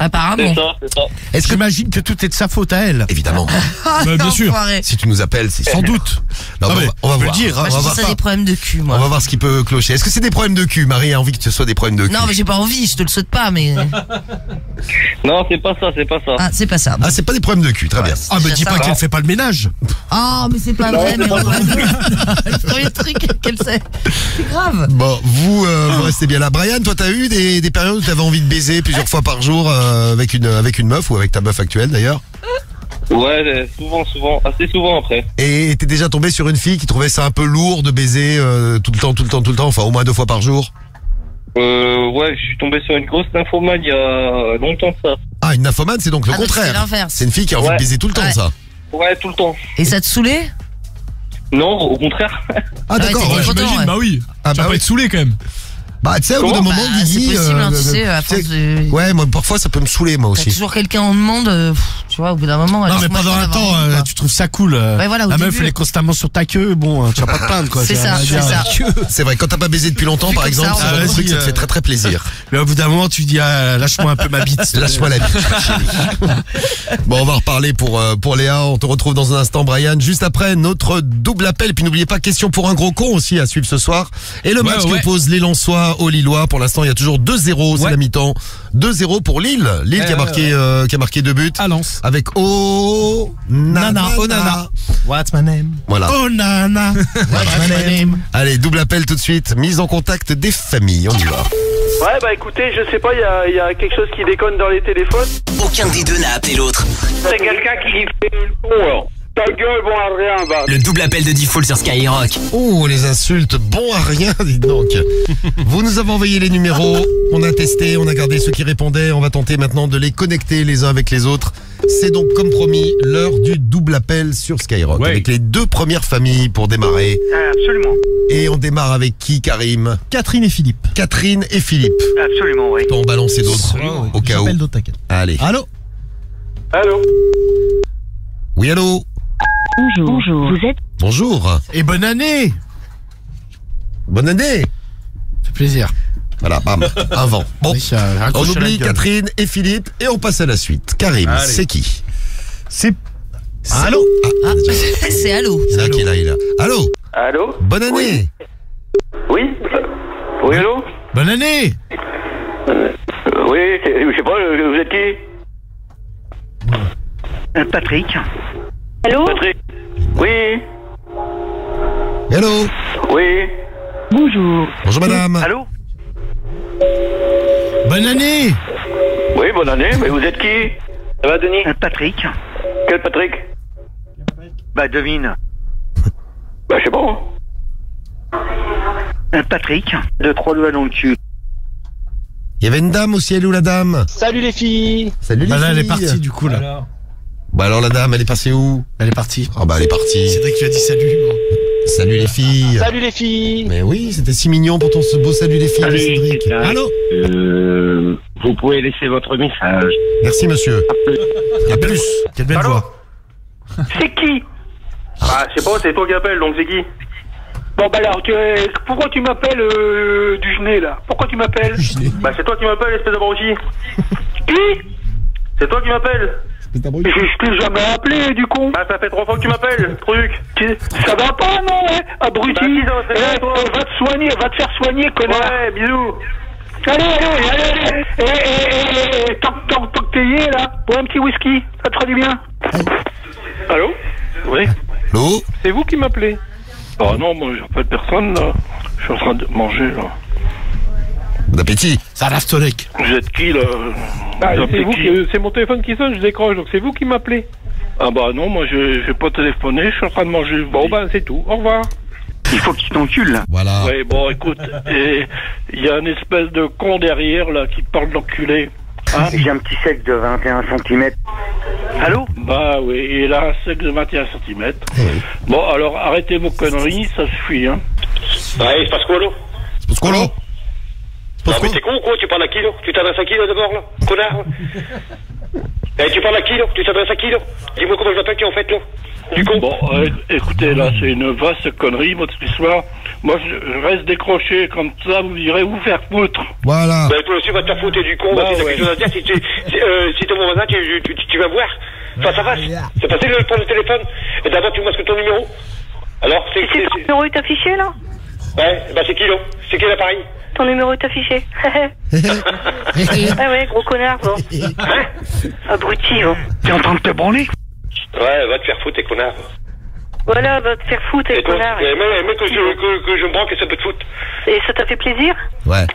S2: Apparemment.
S9: ça, c'est ça.
S3: Est-ce que
S8: J'imagine que tout est de sa faute à elle.
S3: évidemment
S2: Ah,
S6: Bah, bien sûr.
S2: enfoiré.
S3: si tu nous appelles, c'est sans doute. Non, mais
S8: mais
S3: on va, on va
S8: le
S3: voir.
S8: dire, hein.
S3: on,
S2: Moi, je
S3: va
S2: pense
S3: voir
S2: que ça
S3: ça.
S2: des problèmes de cul,
S3: On
S2: moi.
S3: va voir ce qui peut clocher. Est-ce que c'est des problèmes de cul Marie a envie que ce soit des problèmes de cul
S2: Non, mais j'ai pas envie, je te le souhaite pas, mais.
S9: Non, c'est pas ça, c'est pas ça.
S2: Ah, c'est pas ça.
S3: Ah, c'est pas des problèmes de cul, très bien.
S8: Ah,
S2: déjà
S8: dis
S2: ça.
S8: pas qu'elle fait pas le ménage.
S2: Ah, mais c'est pas vrai, mais on voit le premier truc qu'elle sait. C'est grave.
S3: Bon, vous, euh, vous restez bien là. Brian, toi, t'as eu des, des périodes où t'avais envie de baiser plusieurs fois par jour euh, avec une avec une meuf ou avec ta meuf actuelle d'ailleurs
S12: Ouais, euh, souvent, souvent, assez souvent après.
S3: Et t'es déjà tombé sur une fille qui trouvait ça un peu lourd de baiser euh, tout le temps, tout le temps, tout le temps, enfin au moins deux fois par jour
S12: Euh, ouais, je suis tombé sur une grosse nymphomane il y a longtemps ça.
S3: Ah, une nymphomane, c'est donc le
S2: Ah, donc
S3: contraire.
S2: c'est l'inverse.
S3: C'est une fille qui a envie
S12: Ouais.
S3: de baiser tout le temps,
S2: Ouais.
S3: ça.
S12: Ouais, tout le temps.
S2: Et ça te saoulait?
S12: Non, au contraire.
S3: Ah,
S2: ouais,
S3: d'accord.
S2: t'étais
S3: ouais.
S2: content,
S6: J'imagine,
S2: ouais.
S6: bah oui.
S3: Ah,
S6: tu
S3: bah
S6: pas
S3: oui.
S6: être saoulé quand même.
S3: Bah, tu sais, au bout d'un moment,
S2: Bah, c'est possible, hein,
S3: euh,
S2: tu sais, à force de-
S3: Ouais, moi, parfois, ça peut me saouler, moi aussi.
S2: toujours quelqu'un en demande, euh, vois, au bout d'un moment.
S8: Non, mais pendant un temps, euh, tu trouves ça cool. euh.
S2: Ouais, voilà, au
S8: La meuf,
S2: début.
S8: elle est constamment sur ta queue. Bon, euh, tu vas pas te plaindre, quoi.
S2: C'est ça, c'est
S8: dire.
S2: ça.
S3: C'est vrai, quand t'as pas baisé depuis longtemps, par exemple, c'est un truc, ça te fait très très plaisir.
S8: Mais au bout d'un moment, tu dis, ah, lâche-moi un peu ma bite.
S3: Lâche-moi la bite. Bon, on va reparler pour, euh, pour Léa. On te retrouve dans un instant, Brian. Juste après, notre double appel. Puis n'oubliez pas, question pour un gros con aussi à suivre ce soir. Et le match
S6: ouais.
S3: que opposent les Lensois aux Lillois. Pour l'instant, il y a toujours 2-0. C'est la mi-temps. 2-0 pour Lille. Lille qui a
S6: Ouais,
S3: marqué, euh, qui a marqué deux buts.
S6: À Lens.
S3: Avec Oh Nana.
S8: Oh, Nana.
S4: What's my name?
S3: Voilà.
S8: Oh, nana.
S4: What's my name?
S3: Allez, double appel tout de suite. Mise en contact des familles. On y va.
S13: Ouais, bah écoutez, je sais pas, il y a, il y a quelque chose qui déconne dans les téléphones.
S1: Aucun des deux n'a appelé l'autre.
S13: C'est quelqu'un qui fait le con, alors. Ta gueule, bon à rien, bah.
S1: Le double appel de Diffoul sur Skyrock.
S3: Oh, les insultes, bon à rien, dites donc. Vous nous avez envoyé les numéros, on a testé, on a gardé ceux qui répondaient, on va tenter maintenant de les connecter les uns avec les autres. C'est donc comme promis l'heure du double appel sur Skyrock,
S10: Ouais.
S3: avec les deux premières familles pour démarrer.
S13: Absolument,
S3: Et on démarre avec qui, Karim?
S4: Catherine et Philippe.
S3: Catherine et Philippe.
S13: absolument, oui.
S3: On peut en balancer d'autres, au cas où.
S4: J'appelle d'autres, t'inquiète.
S3: Allez.
S4: Allô?
S13: Allô?
S3: Oui, allô?
S14: Bonjour. Bonjour. Vous êtes
S3: Bonjour.
S8: Et bonne année.
S3: Bonne année.
S8: Fait plaisir.
S3: Voilà, bam, un vent. Bon,
S8: Oui, ça
S3: on
S8: raccroche la
S3: oublie
S8: gueule.
S3: Catherine et Philippe et on passe à la suite. Karim,
S10: Allez.
S3: c'est qui
S4: C'est.
S3: C'est-
S4: Allô
S3: Ah,
S2: Ah, c'est allô.
S3: C'est là qui est là, il est là. Allô
S13: Allô
S3: Bonne année
S13: Oui Oui, allô
S8: Bonne année.
S13: Euh, Oui, c'est- je sais pas, euh, vous êtes qui
S9: Patrick.
S14: Allô
S13: Patrick Oui
S3: Hello
S13: Oui
S14: Bonjour.
S3: Bonjour madame
S9: Allô
S8: Bonne année.
S13: Oui, bonne année, mais vous êtes qui Ça va, Denis
S9: Patrick.
S13: Quel Patrick
S9: Bah devine.
S13: Bah, je sais pas.
S9: Patrick. De trois doigts dans le cul.
S3: Il y avait une dame aussi, elle où la dame
S13: Salut les filles
S3: Salut les
S8: Bah là, elle est partie du coup là.
S3: Bah alors la dame, elle est passée où?
S8: Elle est partie.
S3: Ah bah elle est partie.
S8: Cédric lui a dit salut.
S3: Salut les filles
S13: Salut les filles
S3: Mais oui, c'était si mignon pour ton ce beau salut les filles, Cédric. Allô?
S12: Euh, vous pouvez laisser votre message.
S3: Merci monsieur. À plus.
S8: Quelle belle
S13: Allô
S8: voix.
S13: C'est qui? Bah, je sais pas, c'est toi qui appelles, donc c'est qui? Bon, bah alors, tu, pourquoi tu m'appelles euh, du genet, là? Pourquoi tu m'appelles? Bah, c'est toi qui m'appelles, espèce d'abruti. qui? C'est toi qui m'appelles je, je t'ai jamais appelé, du con. Bah, ça fait trois fois que tu m'appelles, truc. Ça va pas, non, hein, abruti bah, va, toi. Te soigner, va te faire soigner, connard. Ouais, bisous. Allez, allez, allez, allez. Et, et, et, et, tant, tant, tant que t'es là, pour un petit whisky, ça te fera du bien. Allô? Oui
S3: Allô?
S12: C'est vous qui m'appelez? Ah non, moi j'appelle personne là. Je suis en train de manger là.
S3: Bon appétit.
S8: Ça lave Tonic.
S12: Vous êtes qui là
S15: Ah, c'est vous
S12: qui
S15: c'est mon téléphone qui sonne, je décroche, donc c'est vous qui m'appelez.
S12: Ah bah non, moi je j'ai pas téléphoné, je suis en train de manger.
S15: Bon bah c'est tout, au revoir.
S9: Il faut qu'il t'encule là.
S3: Voilà.
S12: Ouais, bon écoute, et il y a une espèce de con derrière là qui parle d'enculé. Hein
S9: J'ai un petit sexe de 21 cm.
S12: Allô? Bah oui, il a un sexe de 21 cm. Bon alors arrêtez vos conneries, ça suffit hein.
S13: Ouais, il se passe quoi, là
S3: C'est parce qu'on
S13: Ah, mais t'es con ou quoi Tu parles à qui, là? Tu t'adresses à qui, là, d'abord, là Connard? Eh, tu parles à qui, là? Tu t'adresses à qui, là? Dis-moi comment je m'appelle, tu en fait, là. Du con.
S12: Bon, euh, écoutez, là, c'est une vaste connerie, votre histoire. Moi, je, je reste décroché, comme ça, vous irez vous faire foutre.
S3: Voilà.
S13: Bah, toi aussi, va te faire foutre, du con,
S12: Bah,
S13: si t'as
S12: ouais.
S13: quelque chose à dire, si, tu, si, euh, si t'es mon voisin, tu, tu, tu, tu vas voir, face à face. C'est facile de prendre le téléphone, et d'abord, tu masques ton numéro. Alors, c'est...
S14: C'est ton numéro est affiché là?
S13: Ouais, bah, c'est qui, là? C'est quel appareil?
S14: Ton numéro est affiché. ah ouais, gros connard, toi. Abruti, va.
S9: T'es en train de te branler
S13: Ouais, va te faire foutre, t'es connard.
S16: Voilà, va te faire foutre,
S17: Et toi,
S16: connard.
S17: eh, mais, mais que, je, que, que je me branque et ça peut te foutre.
S16: Et ça t'a fait plaisir?
S3: Ouais.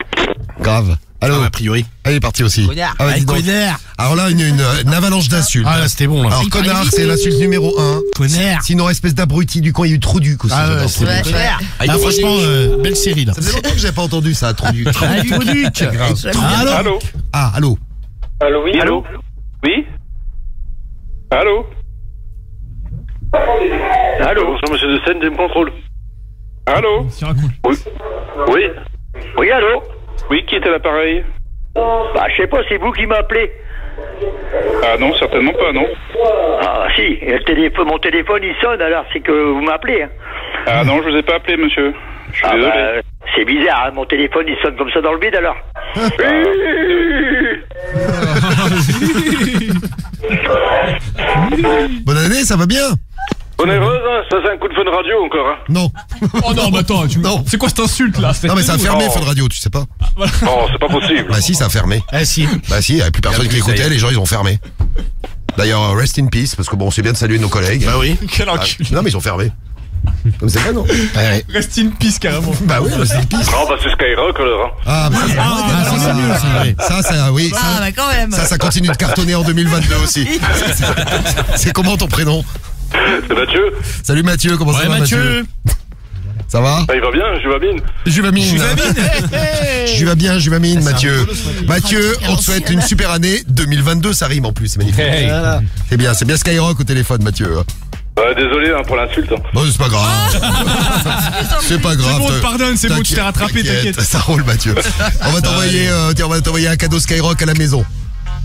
S3: Grave. Allô A priori. Elle est partie aussi.
S2: Connard.
S3: Ah,
S4: Ah, connard.
S3: Alors là, une, une, une avalanche d'insultes.
S4: Ah, là, c'était bon, là.
S3: Alors, connard, c'est l'insulte numéro 1.
S4: Connard.
S3: Sinon, espèce d'abruti du coin, il y a eu trop duc aussi.
S4: Ah, ouais,
S3: trop
S2: Ouais,
S3: duc.
S2: ouais.
S4: Ah, franchement, euh, belle série, là.
S3: Ça faisait longtemps que j'avais pas entendu ça, trop duc.
S4: Ah, du Duc. Allô
S17: Allô
S3: Ah, allô
S17: Allô, oui Allô Oui Allô Allô Bonjour, monsieur de Seine, me contrôle. Allô. Oui Oui Oui, allô Oui, qui est à l'appareil
S18: Bah, je sais pas, c'est vous qui m'appelez.
S17: Ah non, certainement pas, non.
S18: Ah, si, et le téléphone, mon téléphone il sonne, alors c'est que vous m'appelez. Hein.
S17: Ah non, je vous ai pas appelé, monsieur. Je suis
S18: Ah,
S17: désolé.
S18: bah, c'est bizarre, hein, mon téléphone il sonne comme ça dans le vide alors.
S3: Bonne année, ça va bien?
S17: On est heureuse, hein Ça, c'est un coup de fun radio encore, hein
S3: Non.
S6: Oh non, mais attends, tu... c'est quoi cette insulte là
S3: Non, mais ça a fermé,
S17: Oh.
S3: Fun Radio, tu sais pas
S17: Non, c'est pas possible.
S3: Bah si, ça a fermé.
S4: Ah, si.
S3: Bah si, il n'y avait plus personne qui écoutait, les gens ils ont fermé. D'ailleurs, euh, rest in peace, parce que bon, c'est bien de saluer nos collègues.
S4: Bah oui.
S6: Quel
S3: Ah, non, mais ils ont fermé. Comme c'est pas, non
S6: Reste in peace carrément.
S3: Bah oui, rest in peace.
S17: Non, bah c'est Skyrock alors, hein.
S3: Ah, bah,
S4: Ah, ça, c'est mieux, ça, ouais.
S3: ça, ça, oui.
S2: Ah,
S3: Ça,
S2: bah quand même.
S3: ça, ça continue de cartonner en 2022 aussi. C'est comment ton prénom?
S17: C'est Mathieu
S3: Salut Mathieu, comment ça va
S4: Mathieu.
S3: Ça va?
S17: Ah, il va bien, je vais bien.
S3: Juvamine. Juvamine, Juvamine, Mathieu. Mathieu, on te souhaite une super année 2022, ça rime en plus, c'est magnifique.
S10: Hey.
S3: C'est bien, c'est bien Skyrock au téléphone, Mathieu.
S17: Ouais, désolé hein, pour l'insulte. hein.
S3: Bon, c'est pas grave. c'est pas grave.
S6: C'est bon, pardonne, c'est bon, tu t'es rattrapé, t'inquiète.
S3: Ça roule, Mathieu. On va t'envoyer, euh, on va t'envoyer un cadeau Skyrock à la maison.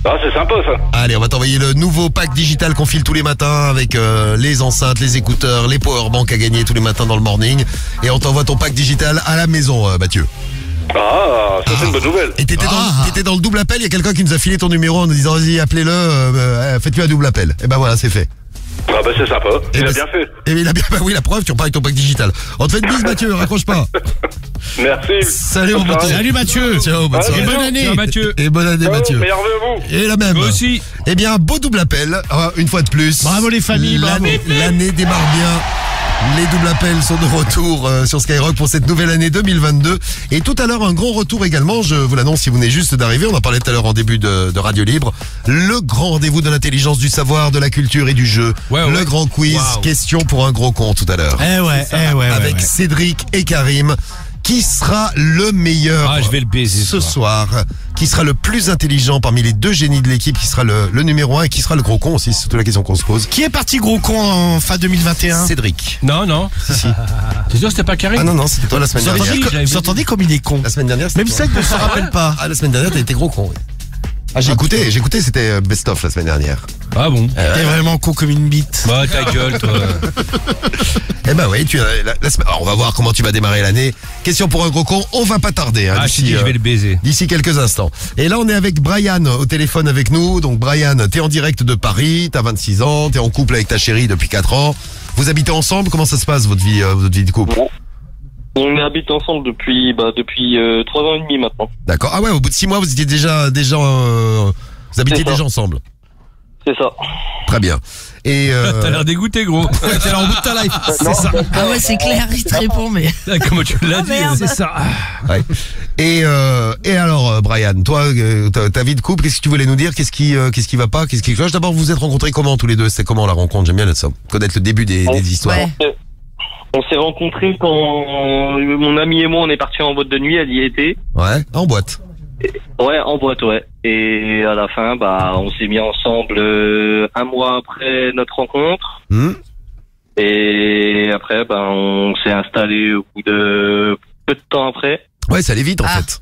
S17: Ah, c'est sympa ça.
S3: Allez, on va t'envoyer le nouveau pack digital qu'on file tous les matins avec euh, les enceintes, les écouteurs, les powerbanks à gagner tous les matins dans le morning. Et on t'envoie ton pack digital à la maison, euh, Mathieu.
S17: Ah, ça c'est une bonne nouvelle.
S3: Et t'étais dans, t'étais dans le double appel, il y a quelqu'un qui nous a filé ton numéro en nous disant vas-y, appelez-le, euh, euh, faites-lui un double appel? Et ben voilà, c'est fait.
S17: Ah, bah c'est sympa.
S3: Eh
S17: Il a
S3: ben,
S17: bien fait.
S3: Et il a bien, bah oui, la preuve, tu repars avec ton pack digital. On te fait une bise, Mathieu, raccroche pas.
S17: Merci.
S3: Salut, mon pote.
S4: Salut Mathieu.
S3: Ciao, bonne
S17: Ah,
S3: soirée.
S4: Et bonne année.
S10: Ciao, Mathieu.
S3: Et bonne année,
S17: Ciao,
S3: Mathieu.
S17: vous.
S3: Et la même.
S10: Moi aussi.
S3: Eh bien, beau double appel, euh, une fois de plus.
S4: Bravo, les familles, bravo.
S3: L'année l'année démarre bien. Les doubles appels sont de retour euh, sur Skyrock pour cette nouvelle année 2022. Et tout à l'heure, un gros retour également. Je vous l'annonce si vous venez juste d'arriver. On en parlait tout à l'heure en début de, de Radio Libre. Le grand rendez-vous de l'intelligence, du savoir, de la culture et du jeu.
S10: Ouais,
S3: le grand quiz. Question pour un gros con tout à l'heure.
S4: Eh ouais, eh ouais, ouais.
S3: Avec
S4: ouais.
S3: Cédric et Karim. Qui sera le meilleur
S10: Ah, je vais le baiser,
S3: ce soir Qui sera le plus intelligent parmi les deux génies de l'équipe Qui sera le, le numéro un et qui sera le gros con aussi C'est surtout la question qu'on se pose.
S4: Qui est parti gros con en fin 2021
S3: Cédric.
S10: Non, non.
S3: Si, si.
S10: T'es sûr que c'était pas Karim?
S3: Ah non, non, c'était toi la semaine
S4: Vous
S3: dernière.
S4: vous entendez comme il est con
S3: La semaine dernière, c'était
S4: Même ça, il ne se rappelle pas.
S3: Ah, la semaine dernière, t'as été gros con. oui. Ah, j'ai écouté, j'ai écouté, c'était euh, Best of la semaine dernière.
S10: Ah bon
S4: T'es vraiment con comme une bite.
S10: Bah ta gueule toi.
S3: Eh ben oui, tu as la, la semaine- Alors, on va voir comment tu vas démarrer l'année. Question pour un gros con, on va pas tarder. hein,
S10: Ah je
S3: d'ici,
S10: t'ai dit je
S3: euh,
S10: vais le baiser.
S3: D'ici quelques instants. Et là, on est avec Brian au téléphone avec nous. Donc, Brian, t'es en direct de Paris, t'as 26 ans, t'es en couple avec ta chérie depuis 4 ans. Vous habitez ensemble Comment ça se passe, votre vie, euh, votre vie de couple?
S7: On habite ensemble depuis bah, depuis euh, trois ans et demi maintenant.
S3: D'accord. Ah ouais, au bout de 6 mois, vous étiez déjà, déjà, euh, vous habitiez déjà ensemble.
S7: C'est ça.
S3: Très bien. Et euh,
S10: T'as l'air dégoûté gros.
S4: T'es là en bout de ta life.
S3: c'est ça.
S2: Ah ouais, c'est clair, il te répond, mais.
S10: Ah, Comment tu l'as
S2: Ah,
S10: dit. C'est ça.
S3: Ouais. Et euh, et alors, euh, Brian, toi, ta, ta vie de couple, qu'est-ce que tu voulais nous dire? Qu'est-ce qui, euh, qu'est-ce qui va pas? Qu'est-ce qui cloche? D'abord, vous vous êtes rencontrés comment tous les deux? C'est comment la rencontre? J'aime bien ça. Connaître le début des, des histoires.
S2: Ouais.
S7: On s'est rencontrés quand mon ami et moi on est partis en boîte de nuit, elle y était.
S3: Ouais. En boîte.
S7: Ouais, en boîte, ouais. Et à la fin, bah, on s'est mis ensemble euh, un mois après notre rencontre.
S3: Hmm.
S7: Et après, bah, on s'est installé au bout de peu de temps après.
S3: Ouais, ça allait vite en
S2: Ah.
S3: fait.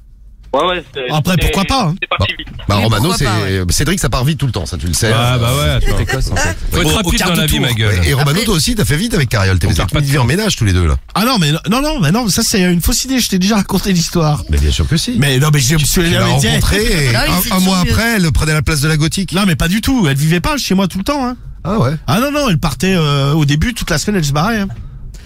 S7: Ouais, ouais.
S4: Après, pourquoi pas, hein.
S7: C'est parti vite.
S3: Bah
S2: Oui,
S3: Romano, c'est
S2: pas, ouais.
S3: Cédric, ça part vite tout le temps, ça tu le sais.
S10: Ah bah ouais. attends.
S5: Précoce en fait.
S10: Faut être
S4: Au- au
S10: rapide dans la vie ma gueule.
S3: Et, et Romano,
S2: Après-
S3: toi aussi, t'as fait vite avec Cariol. T'es mis en ménage tous les deux là.
S4: Ah non, mais non, non, mais non, ça c'est une fausse idée. Je t'ai déjà raconté l'histoire.
S3: Mais bien sûr que si.
S4: Mais non, mais je me suis
S3: tu rencontrée un, mois après, elle prenait la place de la gothique.
S4: Non, mais pas du tout. Elle vivait pas chez moi tout le temps. Hein.
S3: Ah ouais.
S4: Ah non, non, elle partait euh, au début toute la semaine, elle se barrait.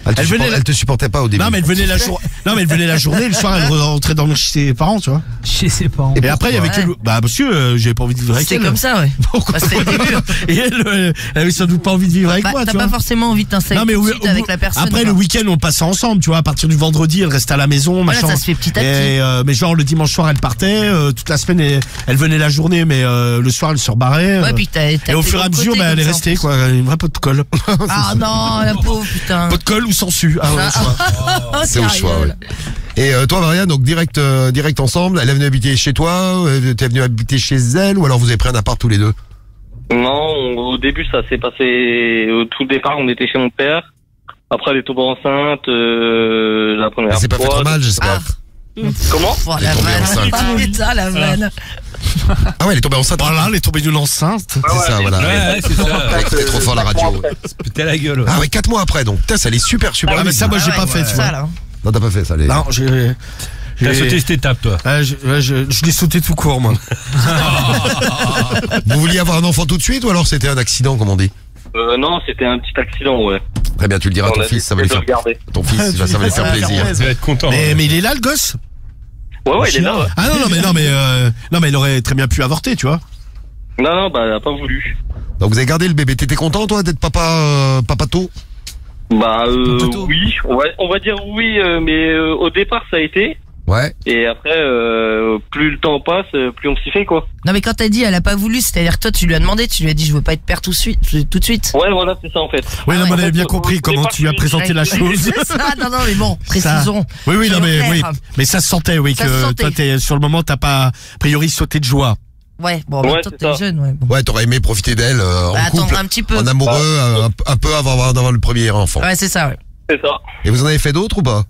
S3: Elle te,
S4: Elle venait
S3: supporte-
S4: la-
S3: elle te supportait pas au début.
S4: Non mais elle venait la journée. Non mais elle venait la journée. Le soir elle rentrait dormir chez ses parents, tu vois.
S5: Chez ses parents.
S4: Et, après il y avait que bah monsieur, euh, j'avais pas envie de vivre avec
S2: C'est
S4: elle.
S2: comme ça, ouais. Bah, c'était le début.
S4: Et elle, euh, elle avait sans doute pas envie de vivre avec
S2: Bah,
S4: moi,
S2: T'as
S4: tu
S2: pas
S4: vois.
S2: forcément envie de t'installer
S4: Non mais
S2: tout de
S4: oui,
S2: suite
S4: au
S2: avec la personne.
S4: Après le week-end on passait ensemble, tu vois. À partir du vendredi elle restait à la maison,
S2: Voilà,
S4: machin.
S2: ça se fait petit à petit.
S4: Et, euh, mais genre le dimanche soir elle partait, euh, toute la semaine elle, elle venait la journée, mais euh, le soir elle se rebarrait.
S2: Ouais, puis t'as- t'as
S4: et au fur et à mesure bah, elle est restée quoi, une vraie pot de colle.
S2: Ah non, la pauvre, putain.
S4: Pot de colle ou sans su ah, au choix.
S2: Oh,
S3: C'est au choix, ouais. Et euh, toi, Marianne, donc direct, euh, direct ensemble, elle est venue habiter chez toi, euh, t'es venu habiter chez elle, ou alors vous avez pris un appart tous les deux?
S7: Non, on- au début, ça s'est passé. Au tout départ, on était chez mon père. Après, elle est tombée enceinte euh, la première
S3: Elle s'est pas
S7: fois.
S3: fait trop mal, j'espère.
S7: Comment
S2: Oh,
S3: Elle est
S2: la vanne.
S3: enceinte.
S2: Putain, la vanne.
S3: Ah ouais, elle est tombée enceinte.
S4: Voilà, elle est tombée d'une enceinte.
S3: C'est ça, voilà.
S10: Ouais, c'est ça.
S3: Trop fort la radio.
S10: Putain la gueule. ouais.
S3: Ah ouais, 4 mois après, donc. Putain, ça allait super, super.
S4: Ah mais ça moi j'ai
S2: Ah
S4: pas
S2: ouais,
S4: fait,
S2: ouais,
S4: tu
S2: ça,
S4: vois.
S2: là.
S3: Non, t'as pas fait ça, les.
S4: Non, j'ai.
S10: T'as
S4: j'ai-
S10: sauté cette étape, toi.
S4: Ouais, je, ouais, je, je l'ai sauté tout court, moi.
S3: Vous vouliez avoir un enfant tout de suite, ou alors c'était un accident, comme on dit?
S7: Euh, non, c'était un petit accident, ouais.
S3: Très bien, tu le diras à
S7: On
S3: ton fils, ça va lui faire. Ton fils, ça va lui faire plaisir.
S10: Être content.
S4: Mais,
S10: ouais.
S4: mais il est là, le gosse
S7: Ouais, ouais, il est là. ouais.
S4: Ah non, non, mais non, mais euh, non, mais il aurait très bien pu avorter, tu vois.
S7: Non, non, bah, elle a pas voulu.
S3: Donc vous avez gardé le bébé. T'étais content, toi, d'être papa, euh, papato
S7: Bah, euh, oui, on va, on va dire oui, euh, mais euh, au départ, ça a été.
S3: Ouais.
S7: Et après, euh, plus le temps passe, euh, plus on s'y fait, quoi.
S2: Non, mais quand t'as dit elle a pas voulu, c'est-à-dire que toi, tu lui as demandé, tu lui as dit, je veux pas être père tout de suite. Tout de suite.
S7: Ouais, voilà, c'est ça, en fait.
S4: Oui, non, mais on
S7: ouais.
S4: avait bien compris comment tu as présenté la chose.
S2: C'est ça, non, non, mais bon,
S4: Ça-
S2: précisons.
S4: Oui, oui, non, mais oui, mais ça se sentait, oui,
S2: Ça
S4: que
S2: sentait.
S4: toi, sur le moment, t'as pas, a priori, sauté de joie.
S2: Ouais, bon, en
S7: Ouais,
S2: temps,
S7: c'est
S2: t'es
S7: ça.
S2: jeune, ouais. bon.
S3: Ouais, t'aurais aimé profiter d'elle euh, en
S2: Bah, attends,
S3: couple,
S2: un petit peu.
S3: en amoureux, euh, un, un peu avant avant d'avoir le premier enfant.
S2: Ouais, c'est ça, ouais.
S7: C'est ça.
S3: Et vous en avez fait d'autres ou pas?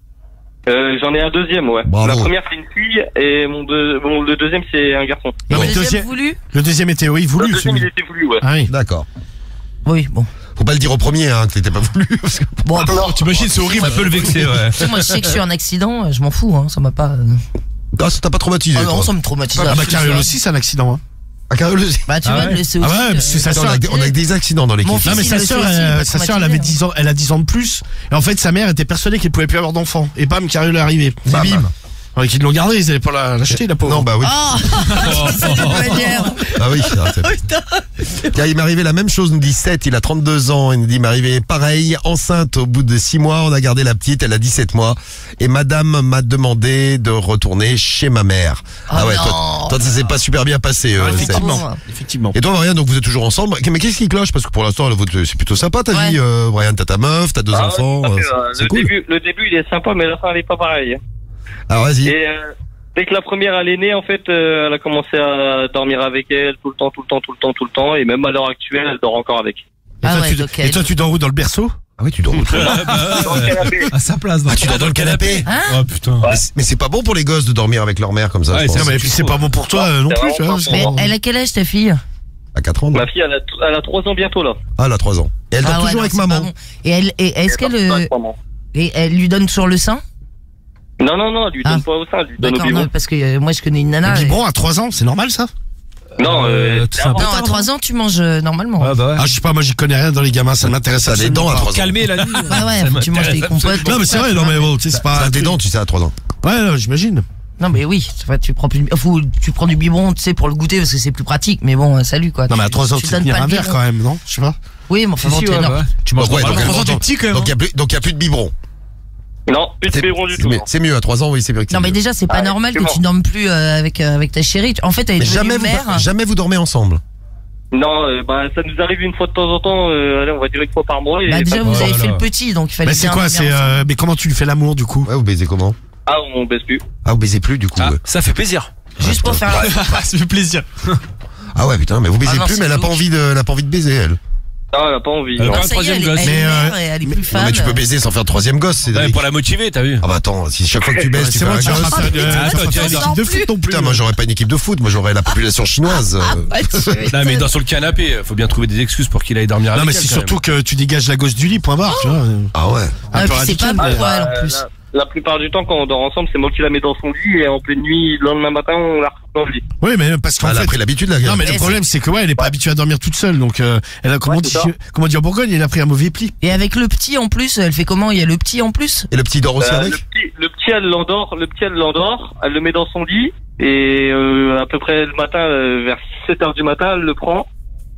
S7: Euh, J'en ai un deuxième, ouais.
S3: Bravo.
S7: La première, c'est une fille, et mon deux, bon, le deuxième, c'est un garçon.
S4: Non, mais
S2: Le
S4: le
S2: deuxième
S4: deuxième,
S2: voulu
S4: le deuxième était, oui,
S7: Le
S4: voulu,
S7: deuxième, il était voulu, ouais.
S4: Ah oui.
S3: D'accord.
S2: Oui, bon.
S3: Faut pas le dire au premier, hein, que t'étais pas voulu. parce que-
S2: Bon,
S6: Oh, T'imagines, c'est horrible.
S10: Ça peut le vexer, ouais.
S2: tu sais, moi, je sais que je suis un accident, je m'en fous, hein, ça m'a pas. euh,
S3: Ah, ça t'a pas traumatisé,
S2: Ah non,
S3: toi
S2: ça me traumatise.
S4: Ah bah. Carriole aussi, c'est un accident, hein.
S3: Ah.
S2: Bah, tu
S10: Ah
S2: vas
S10: ouais.
S2: me laisser
S4: Ah
S2: aussi.
S4: ouais, parce que
S2: euh,
S4: sa
S3: Attends,
S4: sœur,
S3: on, a, que- on a que des accidents dans l'équipe.
S2: Mon
S4: Non mais
S2: il
S4: sa
S2: le
S4: sœur,
S2: sait aussi, il
S4: elle-
S2: va
S4: sa sœur, elle
S2: traumatiser,
S4: avait. 10 ans, elle a 10 ans de plus. Et en fait, sa mère était persuadée qu'elle pouvait plus avoir d'enfants. Et bam, Carole est arrivée.
S3: Bam.
S4: Bim. Ouais, qu'ils l'ont gardé, ils allaient pas la- l'acheter, la pauvre.
S3: Non, bah oui.
S2: Oh C'est une manière.
S3: Ah oui. ah, c'est- Car il m'est arrivé la même chose, nous dit 7, il a 32 ans, il nous dit, il m'est arrivé pareil, enceinte au bout de 6 mois, on a gardé la petite, elle a 17 mois, et madame m'a demandé de retourner chez ma mère.
S2: Oh
S3: ah ouais,
S2: non.
S3: toi, toi, ça s'est pas super bien passé. euh, Seth.
S4: effectivement. Effectivement.
S3: Et toi, Marianne, donc vous êtes toujours ensemble. Mais qu'est-ce qui cloche? Parce que pour l'instant, vôtre, c'est plutôt sympa ta
S2: Ouais.
S3: vie. Euh, Brian, t'as ta meuf, t'as deux
S7: Ah ouais,
S3: enfants.
S7: tout à fait,
S3: euh, c'est
S7: le,
S3: cool.
S7: début, le début, il est sympa, mais la fin, elle est pas pareille.
S3: Alors vas-y.
S7: Et euh, dès que la première elle est née, en fait, euh, elle a commencé à dormir avec elle tout le temps, tout le temps, tout le temps, tout le temps, et même à l'heure actuelle, elle dort encore avec.
S4: Et
S2: Ah
S4: toi,
S2: ouais,
S4: tu,
S2: donc
S4: et
S2: elle-
S4: toi, tu dors où dans le berceau?
S3: Ah oui, tu dors.
S7: Dans le canapé.
S6: À sa place.
S3: ah, tu dors dans le canapé.
S2: Hein
S6: Oh putain.
S3: Mais c'est- Mais c'est pas bon pour les gosses de dormir avec leur mère comme ça.
S10: Ouais,
S3: je
S10: c'est
S3: pense.
S4: Non, mais puis c'est pas bon pour toi euh, non
S7: C'est
S4: plus,
S7: vraiment
S4: tu vois.
S7: pas
S2: Mais elle a quel âge ta fille?
S3: À 4 ans. non
S7: Ma fille, elle a, elle a 3 ans bientôt, là.
S3: Ah, elle a 3 ans. Et elle dort
S2: Ah ouais,
S3: toujours
S2: non,
S3: avec
S2: c'est
S3: maman.
S2: pas bon. Et elle, et est-ce
S7: Elle
S2: qu'elle, euh,
S7: avec maman.
S2: et elle lui donne toujours le sein?
S7: Non, non, non, lui
S2: Ah.
S7: donne pas au sein, lui donne au
S2: D'accord,
S7: biberon.
S2: non, parce que euh, moi je connais une nana.
S4: Le
S2: et-
S4: biberon à 3 ans, c'est normal ça?
S7: Non, euh,
S6: c'est un
S2: Non, à 3 ans tu manges euh, normalement.
S6: Ouais, bah ouais.
S4: Ah, je sais pas, moi j'y connais rien dans les gamins, ça m'intéresse
S3: a des dents à
S4: pas.
S3: 3 ans.
S10: Calmer la nuit.
S2: Ouais, ouais, faut que tu manges des compotes.
S4: Non, mais c'est vrai, non, mais bon, tu sais, c'est pas.
S3: a des dents, tu sais, à 3 ans.
S4: Ouais, non, j'imagine.
S2: Non, mais oui, tu prends plus, de- faut- tu prends du biberon, tu sais, pour le goûter parce que c'est plus pratique. Mais bon, euh, salut quoi.
S4: Non, mais à 3 ans,
S2: tu donnes
S4: tenir un verre quand même, non? Je sais pas.
S2: Oui, mais enfin, bon,
S6: si,
S2: t'es
S6: ouais,
S2: énorme.
S6: ouais. Tu manges
S3: Donc, ouais, donc,
S6: normalement.
S3: donc,
S6: Trois ans, t'es petit quand même.
S3: donc, il y a plus- donc il y a plus de biberon.
S7: Non, plus de biberon du tout. non.
S3: c'est mieux à 3 ans, oui, c'est vrai que c'est
S2: Non, mais
S3: mieux.
S2: déjà, c'est pas
S7: Ah,
S2: normal que tu dormes plus euh, avec, euh, avec ta chérie. En fait, elle est devenue
S3: jamais vous,
S2: mère.
S3: jamais vous dormez ensemble.
S7: Non, euh, bah, ça nous arrive une fois de temps en temps, euh, allez, on va dire une fois par mois. Et
S2: Bah, déjà, vous
S10: Voilà.
S2: avez fait le petit, donc il fallait
S4: Mais c'est
S2: bien
S4: quoi
S2: dormir
S4: C'est
S2: ensemble.
S4: euh, mais comment tu lui fais l'amour du coup
S3: Ouais, vous baisez comment?
S7: Ah, on baisse plus.
S3: Ah, vous baisez plus du coup.
S5: Ah,
S3: ouais.
S5: ça fait plaisir.
S2: Juste pour faire la...
S6: Ça fait plaisir.
S3: Ah ouais, putain, mais vous baisez
S2: Ah non,
S3: plus,
S2: c'est
S3: mais elle a pas
S2: louche.
S3: envie de, elle a pas envie de baiser, elle.
S7: Non, elle a pas envie.
S10: Euh,
S7: non.
S10: troisième
S2: elle est-
S10: gosse.
S2: elle est
S4: Mais,
S2: elle est plus
S3: Non,
S2: femme.
S3: mais tu peux baiser sans faire le troisième gosse, c'est
S10: Ouais, pour la motiver, t'as vu
S3: Ah bah attends, si chaque fois que tu baises, tu
S4: C'est
S3: fais un gosse.
S2: Ah, putain,
S4: non
S3: moi j'aurais pas une équipe de foot, moi j'aurais la population chinoise. euh.
S2: Ah, tu-
S10: Non, mais dans sur le canapé, faut bien trouver des excuses pour qu'il aille dormir
S4: Non,
S10: avec
S4: mais
S10: elle,
S4: c'est surtout que tu dégages la gosse du lit, point barre, vois.
S3: Ah ouais.
S2: Ah, c'est pas
S4: mais-
S2: pour elle en
S7: Euh,
S2: plus.
S7: La, plupart du temps, quand on dort ensemble, c'est moi qui la mets dans son lit et en pleine nuit, le lendemain matin, on la, dans le lit.
S4: Oui, mais parce qu'en
S3: Elle a
S4: fait.
S3: pris l'habitude, la
S4: Non,
S3: gueule.
S4: mais le problème, c'est que ouais, elle est pas habituée à dormir toute seule, donc euh, elle a comment
S7: Ouais,
S4: dit,
S7: c'est
S4: comment dire en Bourgogne, elle a pris un mauvais pli.
S2: Et avec le petit en plus, elle fait comment? Il y a le petit en plus?
S3: Et le petit dort aussi
S7: Euh,
S3: avec
S7: le petit, le petit, elle l'endort, le petit, elle l'endort, elle le met dans son lit et euh, à peu près le matin, euh, vers 7 heures du matin, elle le prend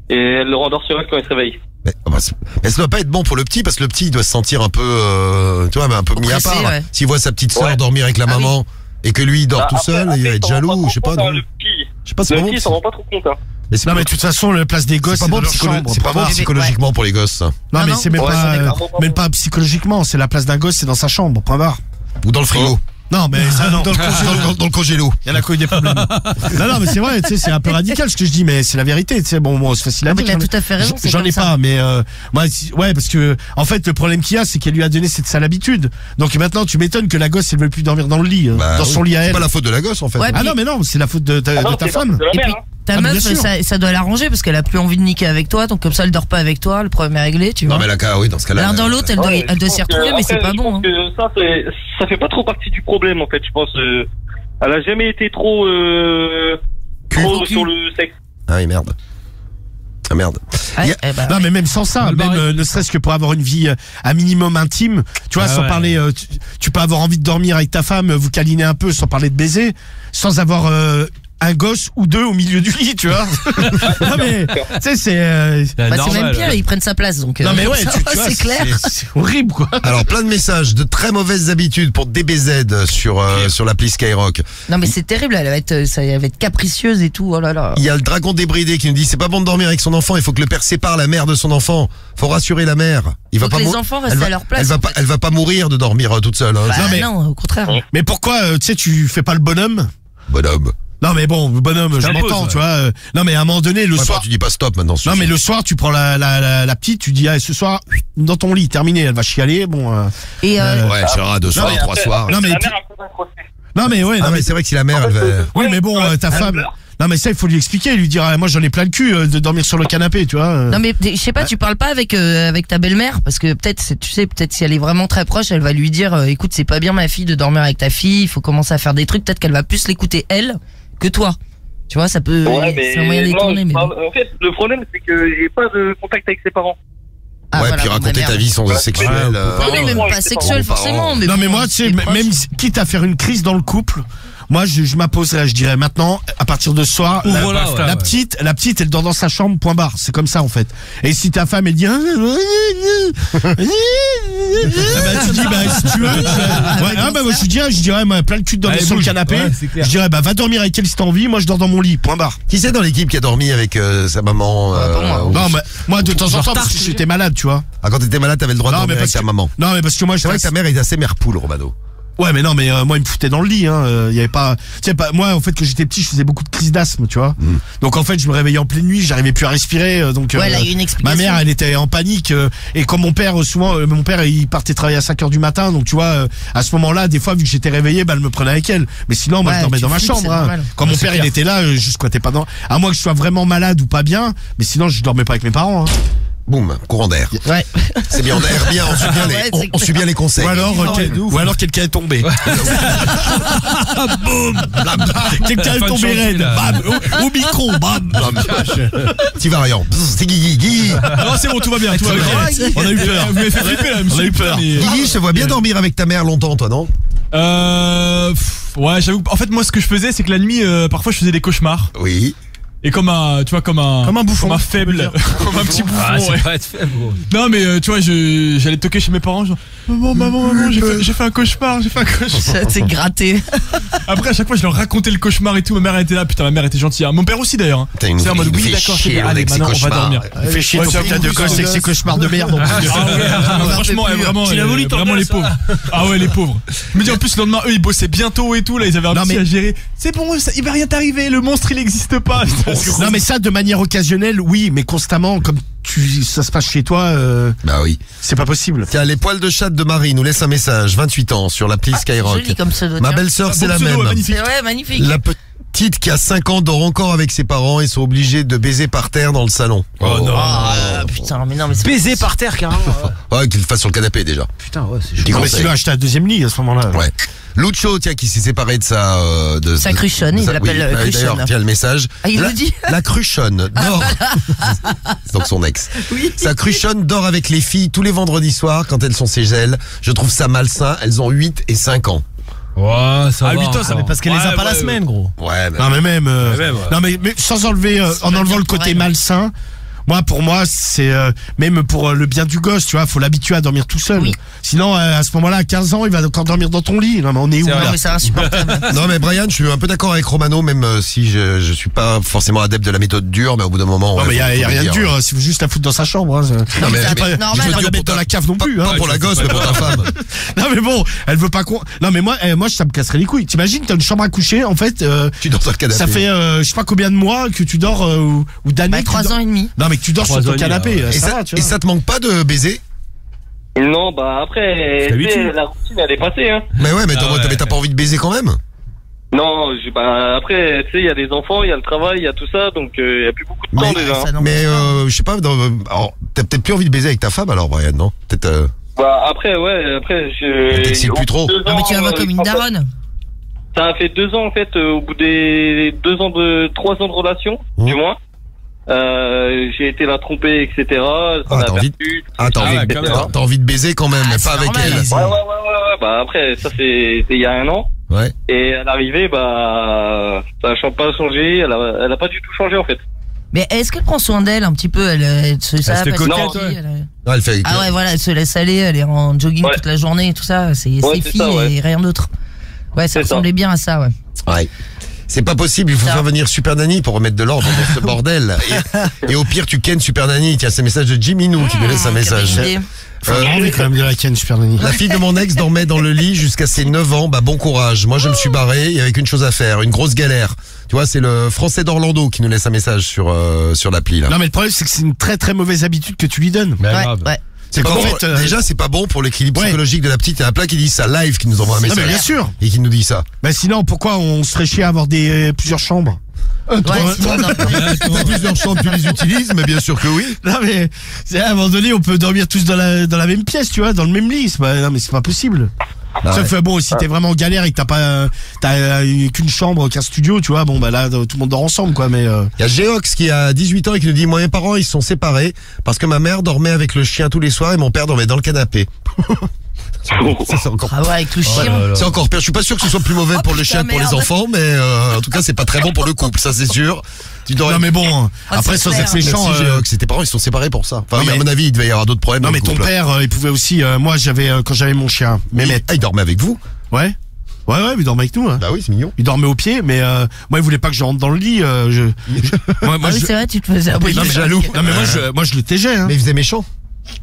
S7: et elle le rendort sur elle quand il se réveille.
S3: mais, oh, bah, c'est- mais ça doit pas être bon pour le petit parce que le petit il doit se sentir un peu, euh, tu vois, mais un peu mis à part.
S2: ouais.
S3: S'il voit sa petite sœur
S7: Ouais.
S3: dormir avec la
S2: Ah oui.
S3: maman et que lui il dort
S7: Bah,
S3: tout
S7: après-
S3: seul,
S7: après,
S3: il va être jaloux, je sais pas.
S7: compte, hein,
S3: non.
S7: le petit,
S3: Je sais pas, c'est
S7: le petit, s'en rend pas trop compte. Hein.
S3: Mais c'est
S4: Non,
S3: pas-
S4: mais de toute façon, la place des gosses,
S3: c'est pas bon, c'est pas psychologiquement pour les gosses. ça.
S4: Non,
S2: Ah
S4: mais
S2: non
S4: c'est même
S7: Ouais,
S4: pas, euh, même pas psychologiquement. C'est la place d'un gosse, c'est dans sa chambre. Point barre.
S3: Ou dans le frigo.
S4: Non, mais ça, non.
S3: Dans le congélo. Dans, dans le congélo.
S4: Il y en a quoi des problèmes. non, non, mais c'est vrai, tu sais, c'est un peu radical ce que je dis, mais c'est la vérité, tu sais. Bon, bon, c'est facile à
S2: Ah oui,
S4: dire.
S2: il a tout à fait raison, c'est
S4: J'en ai
S2: ça.
S4: pas, mais euh, moi, si- ouais, parce que en fait, le problème qu'il y a, c'est qu'elle lui a donné cette sale habitude. Donc maintenant, tu m'étonnes que la gosse, elle veut plus dormir dans le lit, euh,
S3: Bah
S4: dans
S3: oui.
S4: son lit à
S3: C'est
S4: elle.
S3: pas la faute de la gosse en fait.
S2: Ouais,
S4: Ah
S2: puis-
S4: non, mais non, c'est la faute de ta,
S7: Ah non,
S4: de ta
S7: c'est
S4: femme.
S7: de la
S2: Et
S7: mère,
S2: puis
S7: hein.
S2: Ta
S4: Ah,
S2: meuf, ça, ça doit l'arranger parce qu'elle a plus envie de niquer avec toi, donc comme ça elle dort pas avec toi, le problème est réglé, tu
S3: Non
S2: vois.
S3: mais la cas, oui, dans ce cas-là.
S2: L'un dans
S3: euh,
S2: l'autre, elle doit, elle s'y retrouver, mais c'est pas
S7: je
S2: bon.
S7: pense
S2: hein.
S7: que ça, ça fait pas trop partie du problème en fait. Je pense. euh, elle a jamais été trop, euh, trop sur le sexe.
S3: Ah oui, merde. Ah merde.
S2: Ouais,
S3: y a-
S2: eh ben,
S4: Non mais même sans ça, même euh, ne serait-ce que pour avoir une vie euh, un minimum intime, tu vois,
S5: Ah
S4: sans
S5: ouais.
S4: parler, euh, tu, tu peux avoir envie de dormir avec ta femme, vous câliner un peu, sans parler de baiser, sans avoir euh, un gosse ou deux au milieu du lit, tu vois. non mais, tu sais, c'est. euh,
S10: C'est
S2: bah, c'est
S10: normal.
S2: même pire, ils prennent sa place donc.
S4: non
S2: euh,
S4: mais ouais,
S2: ça
S4: tu,
S2: va,
S4: tu vois,
S2: c'est clair.
S4: C'est horrible quoi.
S3: Alors plein de messages de très mauvaises habitudes pour DBZ sur euh, sur l'appli Skyrock.
S2: Non mais c'est terrible, elle va être, ça, elle va être capricieuse et tout. Oh là là.
S3: Il y a le dragon débridé qui nous dit c'est pas bon de dormir avec son enfant, il faut que le père sépare la mère de son enfant. Faut rassurer la mère. Il
S2: Faut
S3: va
S2: que
S3: pas
S2: les
S3: mou-
S2: enfants restent
S3: va-
S2: à leur place,
S3: Elle va
S2: en
S3: pas elle va pas mourir de dormir euh, toute seule. hein.
S2: Bah,
S4: non, mais-
S2: non, au contraire.
S4: Mais pourquoi, euh, tu sais, tu fais pas le bonhomme?
S3: Bonhomme.
S4: Non mais bon, bonhomme, je m'entends,
S10: ouais.
S4: tu vois. euh, non mais à un moment donné, le
S3: Ouais,
S4: soir.
S3: bah, tu dis pas stop maintenant.
S4: Non mais le soir, tu prends la, la, la, la petite, tu dis ah, ce soir dans ton lit, terminé, elle va chialer, bon. euh,
S2: Et euh,
S4: euh,
S3: Ouais, deux soirs, trois soirs.
S4: Non mais, non mais ouais,
S3: Ah
S4: non,
S3: mais
S4: mais,
S3: c'est vrai que si la mère elle va
S4: oui mais bon, euh, ta femme.
S7: pleure.
S4: Non mais ça, il faut lui expliquer, lui dire ah, moi j'en ai plein le cul euh, de dormir sur le canapé, tu vois. euh.
S2: Non mais je sais pas, tu parles pas avec euh, avec ta belle-mère parce que peut-être tu sais peut-être si elle est vraiment très proche, elle va lui dire euh, écoute c'est pas bien ma fille de dormir avec ta fille, il faut commencer à faire des trucs, peut-être qu'elle va plus l'écouter elle que toi. Tu vois, ça peut
S7: Ouais, mais
S2: un moyen de
S7: non,
S2: détourner mais bon.
S7: en fait, le problème c'est que j'ai pas de contact avec ses parents.
S2: Ah,
S3: ouais,
S2: voilà,
S3: puis raconter ta vie sans sexuel.
S7: ouais,
S3: euh,
S2: Non, mais même pas sexuel forcément, mais
S4: non mais moi, tu sais, même si- quitte à faire une crise dans le couple, moi je, je m'imposerais, je dirais maintenant, à partir de ce soir, la,
S10: Ouvre-la,
S4: la
S10: ouais.
S4: petite, la petite, elle dort dans sa chambre, point barre. C'est comme ça en fait. Et si ta femme elle dit, ah, bah, tu dis bah si tu veux, tu- ouais, ah, bah moi je dirais, je dirais moi, plein le cul dormir
S5: Allez,
S4: sur le canapé.
S5: Ouais,
S4: je dirais bah va dormir avec elle si t'as envie, moi je dors dans mon lit, point barre.
S3: Qui c'est dans l'équipe qui a dormi avec euh, sa maman
S2: Ah, pas moi.
S3: ou-
S4: Non mais moi de temps en temps parce que j'étais malade, tu vois.
S3: Ah, quand t'étais malade, t'avais le droit de dormir avec ta maman.
S4: Non mais parce que moi je
S3: C'est vrai que ta mère est assez mère poule, Romano.
S4: Ouais, mais non, mais euh, moi, il me foutait dans le lit. Hein. euh, Il y avait pas. Tu sais pas. Moi, en fait, que j'étais petit, je faisais beaucoup de crises d'asthme, tu vois.
S3: Mm.
S4: Donc, en fait, je me réveillais en pleine nuit, j'arrivais plus à respirer. euh, donc,
S2: Ouais,
S4: euh,
S2: là, il y a une
S4: ma mère, elle était en panique. euh, et comme mon père, euh, souvent, euh, mon père, il partait travailler à 5 heures du matin. Donc, tu vois, euh, à ce moment-là, des fois, vu que j'étais réveillé, bah, elle me prenait avec elle. Mais sinon, moi,
S2: Ouais,
S4: je dormais dans ma chambre. Hein. Quand mon père, il était là, euh, je squattais pas dans. À moins que je sois vraiment malade ou pas bien. Mais sinon, je dormais pas avec mes parents. Hein.
S3: Boum, courant d'air.
S2: Ouais.
S3: C'est bien, on aère bien, on suit bien,
S2: Ouais,
S3: les, on, on suit bien les conseils.
S4: Ou alors, euh, quel- ou alors quelqu'un est tombé. Boum blam. Quelqu'un est tombé
S10: chantier,
S4: raide.
S10: là.
S4: Bam au, au micro. Bam.
S3: Petit variant. Bzz, C'est Guigui. Guigui.
S6: Non, c'est bon, tout va bien, tout va bien.
S4: On a eu peur.
S6: Vous m'avez fait flipper là,
S4: On a eu peur.
S6: mais-
S3: Guigui, je te vois bien dormir avec ta mère longtemps, toi, non?
S6: Euh. pff, Ouais, j'avoue. En fait, moi, ce que je faisais, c'est que la nuit, euh, parfois, je faisais des cauchemars.
S3: Oui.
S6: Et comme un, tu vois, comme un,
S4: Comme un bouffon,
S6: comme un faible, comme un petit bouffon.
S10: Ah, c'est
S6: ouais.
S10: pas être faible, gros.
S6: Non, mais euh, tu vois, j'allais toquer chez mes parents, genre, maman, maman, maman, j'ai fait, un cauchemar, j'ai fait un cauchemar.
S2: Ça t'est gratté.
S6: Après, à chaque fois, je leur racontais le cauchemar et tout. Ma mère était là, putain, ma mère était gentille. hein. Mon père aussi d'ailleurs. hein.
S3: T'as une-
S6: C'est en mode, oui,
S3: fait
S6: d'accord, c'est. Allez,
S3: avec ses
S6: maintenant, on va
S3: cauchemars.
S6: dormir.
S4: Il fait chier ton putain de gosse avec ses cauchemars de merde. en plus.
S6: Ah ouais, franchement, vraiment, vraiment les pauvres. Ah ouais, les pauvres. Me dis en plus le lendemain, eux ils bossaient bientôt et tout, là ils avaient un petit à gérer. C'est bon, ça, il va rien t'arriver, le monstre il existe pas.
S4: Non mais ça de manière occasionnelle, oui, mais constamment, comme tu, ça se passe chez toi, euh,
S3: Bah oui.
S4: c'est pas possible.
S3: Tiens, les poils de chat de Marie nous laissent un message. 28 ans sur l'appli Skyrock.
S2: Joli comme pseudo.
S3: Ma belle-sœur,
S6: Un
S3: c'est la
S6: pseudo,
S3: même.
S6: magnifique.
S2: C'est ouais, magnifique.
S3: La, pe- Tite qui a 5 ans dort encore avec ses parents et sont obligés de baiser par terre dans le salon.
S5: Oh non.
S2: Ah, putain, mais non, mais c'est
S5: Baiser par terre, carrément.
S3: Ouais, qu'il le fasse sur le canapé déjà.
S5: Putain, ouais, c'est
S4: mais s'il acheter un deuxième lit à ce moment-là.
S3: Ouais. Lucho, tiens, qui s'est séparé de sa... euh, de,
S2: Sa cruchonne,
S3: de
S2: il
S3: sa-
S2: l'appelle, euh,
S3: bah,
S2: cruchonne.
S3: D'ailleurs, tiens le message.
S2: Ah, il
S3: la,
S2: le dit
S3: La cruchonne dort. Donc son ex.
S2: Oui.
S3: Sa cruchonne dort avec les filles tous les vendredis soirs quand elles sont chez elles. Je trouve ça malsain. Elles ont 8 et 5 ans.
S5: Ouais, ça
S4: Ah,
S5: va.
S4: 8 ans, ça
S5: encore.
S4: mais parce qu'elle les a
S5: Ouais,
S4: pas la
S5: ouais,
S4: semaine, gros.
S3: Ouais, mais...
S4: Non mais même, euh,
S5: Ouais, même, ouais.
S4: non mais, mais sans enlever, euh, en enlevant le côté malsain. Moi, pour moi, c'est euh, même pour euh, le bien du gosse, tu vois, faut l'habituer à dormir tout seul.
S2: Oui.
S4: Sinon, euh, à ce moment-là, à 15 ans, il va encore dormir dans ton lit. Non, mais on est où
S5: C'est
S4: là
S2: Non, mais c'est insupportable.
S3: Non mais Brian, je suis un peu d'accord avec Romano, même euh, si je, je suis pas forcément adepte de la méthode dure, mais au bout d'un moment...
S4: Non, mais il y a, y rien de dur. hein, Si vous juste la foutre dans sa chambre. Hein,
S3: Non, mais, mais-
S2: c'est normal.
S3: je veux
S4: Pas la mettre dans la cave non plus.
S3: Pas,
S4: hein.
S3: pour la gosse, mais pour ta femme.
S4: Non mais bon, elle veut pas qu'on. Non mais moi, eh, moi ça me casserait les couilles. T'imagines, t'as une chambre à coucher, en fait.
S3: Tu dors sur le canapé.
S4: ça fait, je sais pas combien de mois que tu dors ou, d'années.
S2: Bah,
S4: que tu
S2: trois
S4: dors-
S2: ans et demi.
S4: Non mais tu dors sur ton
S5: ans
S4: canapé.
S5: là,
S4: euh,
S3: Et
S4: ça,
S3: ça,
S4: va, tu
S3: et
S4: vois.
S3: ça te manque pas de baiser?
S7: Non, bah après, tu sais, la routine, elle est passée, hein.
S3: Mais ouais, mais
S5: Ah
S3: t'as
S5: ouais.
S3: pas envie de baiser quand même?
S7: Non, bah après, tu sais, il y a des enfants, il y a le travail, il y a tout ça, donc euh, il y a plus beaucoup de temps
S3: Mais-
S7: déjà. hein.
S3: Mais euh, je sais pas, dans- alors, t'as peut-être plus envie de baiser avec ta femme alors Brian, non? Peut-être... euh,
S7: Bah après, ouais, après, je.
S3: t'excite
S7: au
S3: plus trop.
S2: Non, mais tu la
S7: ans,
S2: vois
S7: euh,
S2: comme une daronne.
S7: Ça a fait deux ans en fait, euh, au bout des deux ans de trois ans de relation,
S3: Mmh.
S7: du moins. Euh, j'ai été la tromper, etc.
S3: Ah,
S7: m'a
S3: t'as envie,
S7: perdu.
S3: ah,
S10: Ah
S3: envie, t'as envie de baiser quand même,
S2: Ah,
S3: mais pas avec
S2: normal.
S3: elle.
S7: Ouais, ouais, ouais, ouais, ouais. Bah après, ça c'est c'est il y a un an.
S3: Ouais.
S7: Et à l'arrivée, bah, ça a pas changé. Elle a, elle a pas du tout changé en fait.
S2: Mais est-ce qu'elle prend soin d'elle un petit peu? Elle, elle se ça,
S10: coquette,
S2: elle- elle-
S3: Non, elle fait.
S2: Ah ouais, voilà, elle se laisse aller, elle est en jogging
S7: Ouais.
S2: toute la journée, tout ça. C'est
S7: Ouais,
S2: ses filles
S7: ça, ouais.
S2: et rien d'autre. Ouais, ça. ressemblait bien à ça, ouais.
S3: Ouais. C'est pas possible, il faut faire venir Super Nanny pour remettre de l'ordre dans ce bordel. Et, et au pire, tu kennes Super Nanny. Tiens, c'est un message de Jimmy Nou qui me laisse un message. Euh,
S4: envie quand même de la Ken Super Nanny.
S3: La fille de mon ex dormait dans le lit jusqu'à ses 9 ans. Bah bon courage. Moi je me suis barré et avec une chose à faire, une grosse galère. Tu vois, c'est le français d'Orlando qui nous laisse un message sur euh, sur l'appli là.
S4: Non mais le problème c'est que c'est une très très mauvaise habitude que tu lui donnes.
S10: Mais
S2: Ouais,
S10: grave.
S2: ouais.
S3: C'est
S4: qu'en fait, euh,
S3: déjà c'est pas bon pour l'équilibre
S4: Ouais.
S3: psychologique de la petite. Il y a un plat qui dit ça live qui nous envoie un
S4: Non
S3: message
S4: mais bien sûr.
S3: et qui nous dit ça.
S4: Bah sinon pourquoi on se ferait chier à avoir des euh, plusieurs chambres
S2: Ouais.
S3: T'as plusieurs chambres, tu les utilises, mais bien sûr que oui.
S4: Non mais c'est à un moment donné on peut dormir tous dans la dans la même pièce tu vois dans le même lit c'est pas non mais c'est pas possible. Sauf
S3: ouais.
S4: euh, bon si t'es vraiment en galère et que t'as pas euh, t'as euh, qu'une chambre qu'un studio tu vois bon bah là tout le monde dort ensemble quoi mais euh,
S3: Il y a Géox qui a 18 ans et qui nous dit Moi, mes parents, ils se sont séparés parce que ma mère dormait avec le chien tous les soirs et mon père dormait dans le canapé. Ça, c'est encore,
S2: Ah ouais, avec le chien.
S3: c'est encore pire. Je suis pas sûr que ce soit plus mauvais
S2: Oh,
S3: pour le chien que pour les enfants, mais euh, en tout cas, c'est pas très bon pour le couple, ça c'est sûr. Tu dois
S4: non mais bon
S2: Ah,
S4: après
S2: c'est
S4: sans
S2: clair.
S4: être méchant
S3: Merci,
S4: euh,
S3: tes parents, ils se sont séparés pour ça. Enfin,
S4: Non,
S3: oui, à mon avis, il devait y avoir d'autres problèmes.
S4: non mais ton père euh, il pouvait aussi euh, moi j'avais euh, quand j'avais mon chien Mehmet
S3: Ah, il dormait avec vous
S4: ouais ouais ouais il dormait avec nous hein.
S3: Bah oui, c'est mignon.
S4: il dormait au pied mais euh, moi il voulait pas que je rentre dans le lit euh, je, je- moi, moi,
S2: Ah oui,
S4: je-
S2: c'est vrai, tu te faisais
S4: non, mais,
S3: jaloux.
S4: non mais moi je moi je le tégeais hein.
S3: Mais il faisait méchant.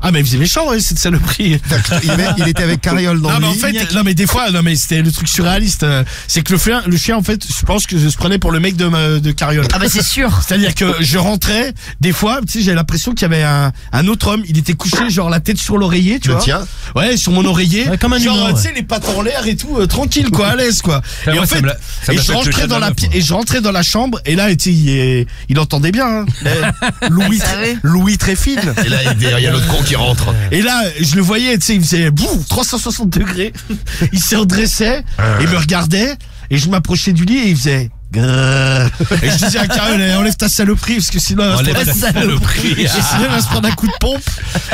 S4: Ah mais il faisait méchant ouais, cette saloperie
S3: Il, avait- il était avec Carriole dans
S4: non
S3: le
S4: mais en
S3: lit.
S4: fait non mais des fois non mais c'était le truc surréaliste euh, c'est que le chien le chien en fait je pense que je se prenait pour le mec de de Carriole
S2: Ah bah c'est sûr.
S4: c'est-à-dire que je rentrais des fois tu sais j'avais l'impression qu'il y avait un, un autre homme il était couché genre la tête sur l'oreiller tu
S3: Le
S4: vois
S3: tien
S4: ouais sur mon oreiller
S8: Ouais, comme un
S4: genre tu sais les pattes en l'air et tout euh, tranquille quoi à l'aise quoi et en fait et je rentrais dans la
S10: meuf,
S4: pi-
S10: moi.
S4: et je rentrais dans la chambre et là tu sais, il, il entendait bien hein. Eh, Louis. Louis très fine
S3: Et là, il y a l'autre con qui rentre.
S4: et là, je le voyais, tu sais, il faisait boum, 360 degrés. Il se redressait et me regardait. Et je m'approchais du lit et il faisait. Et je disais à Karel, eh, enlève ta saloperie, parce que sinon, elle va se
S10: saloperie.
S4: Sinon, elle va se prendre un coup de pompe.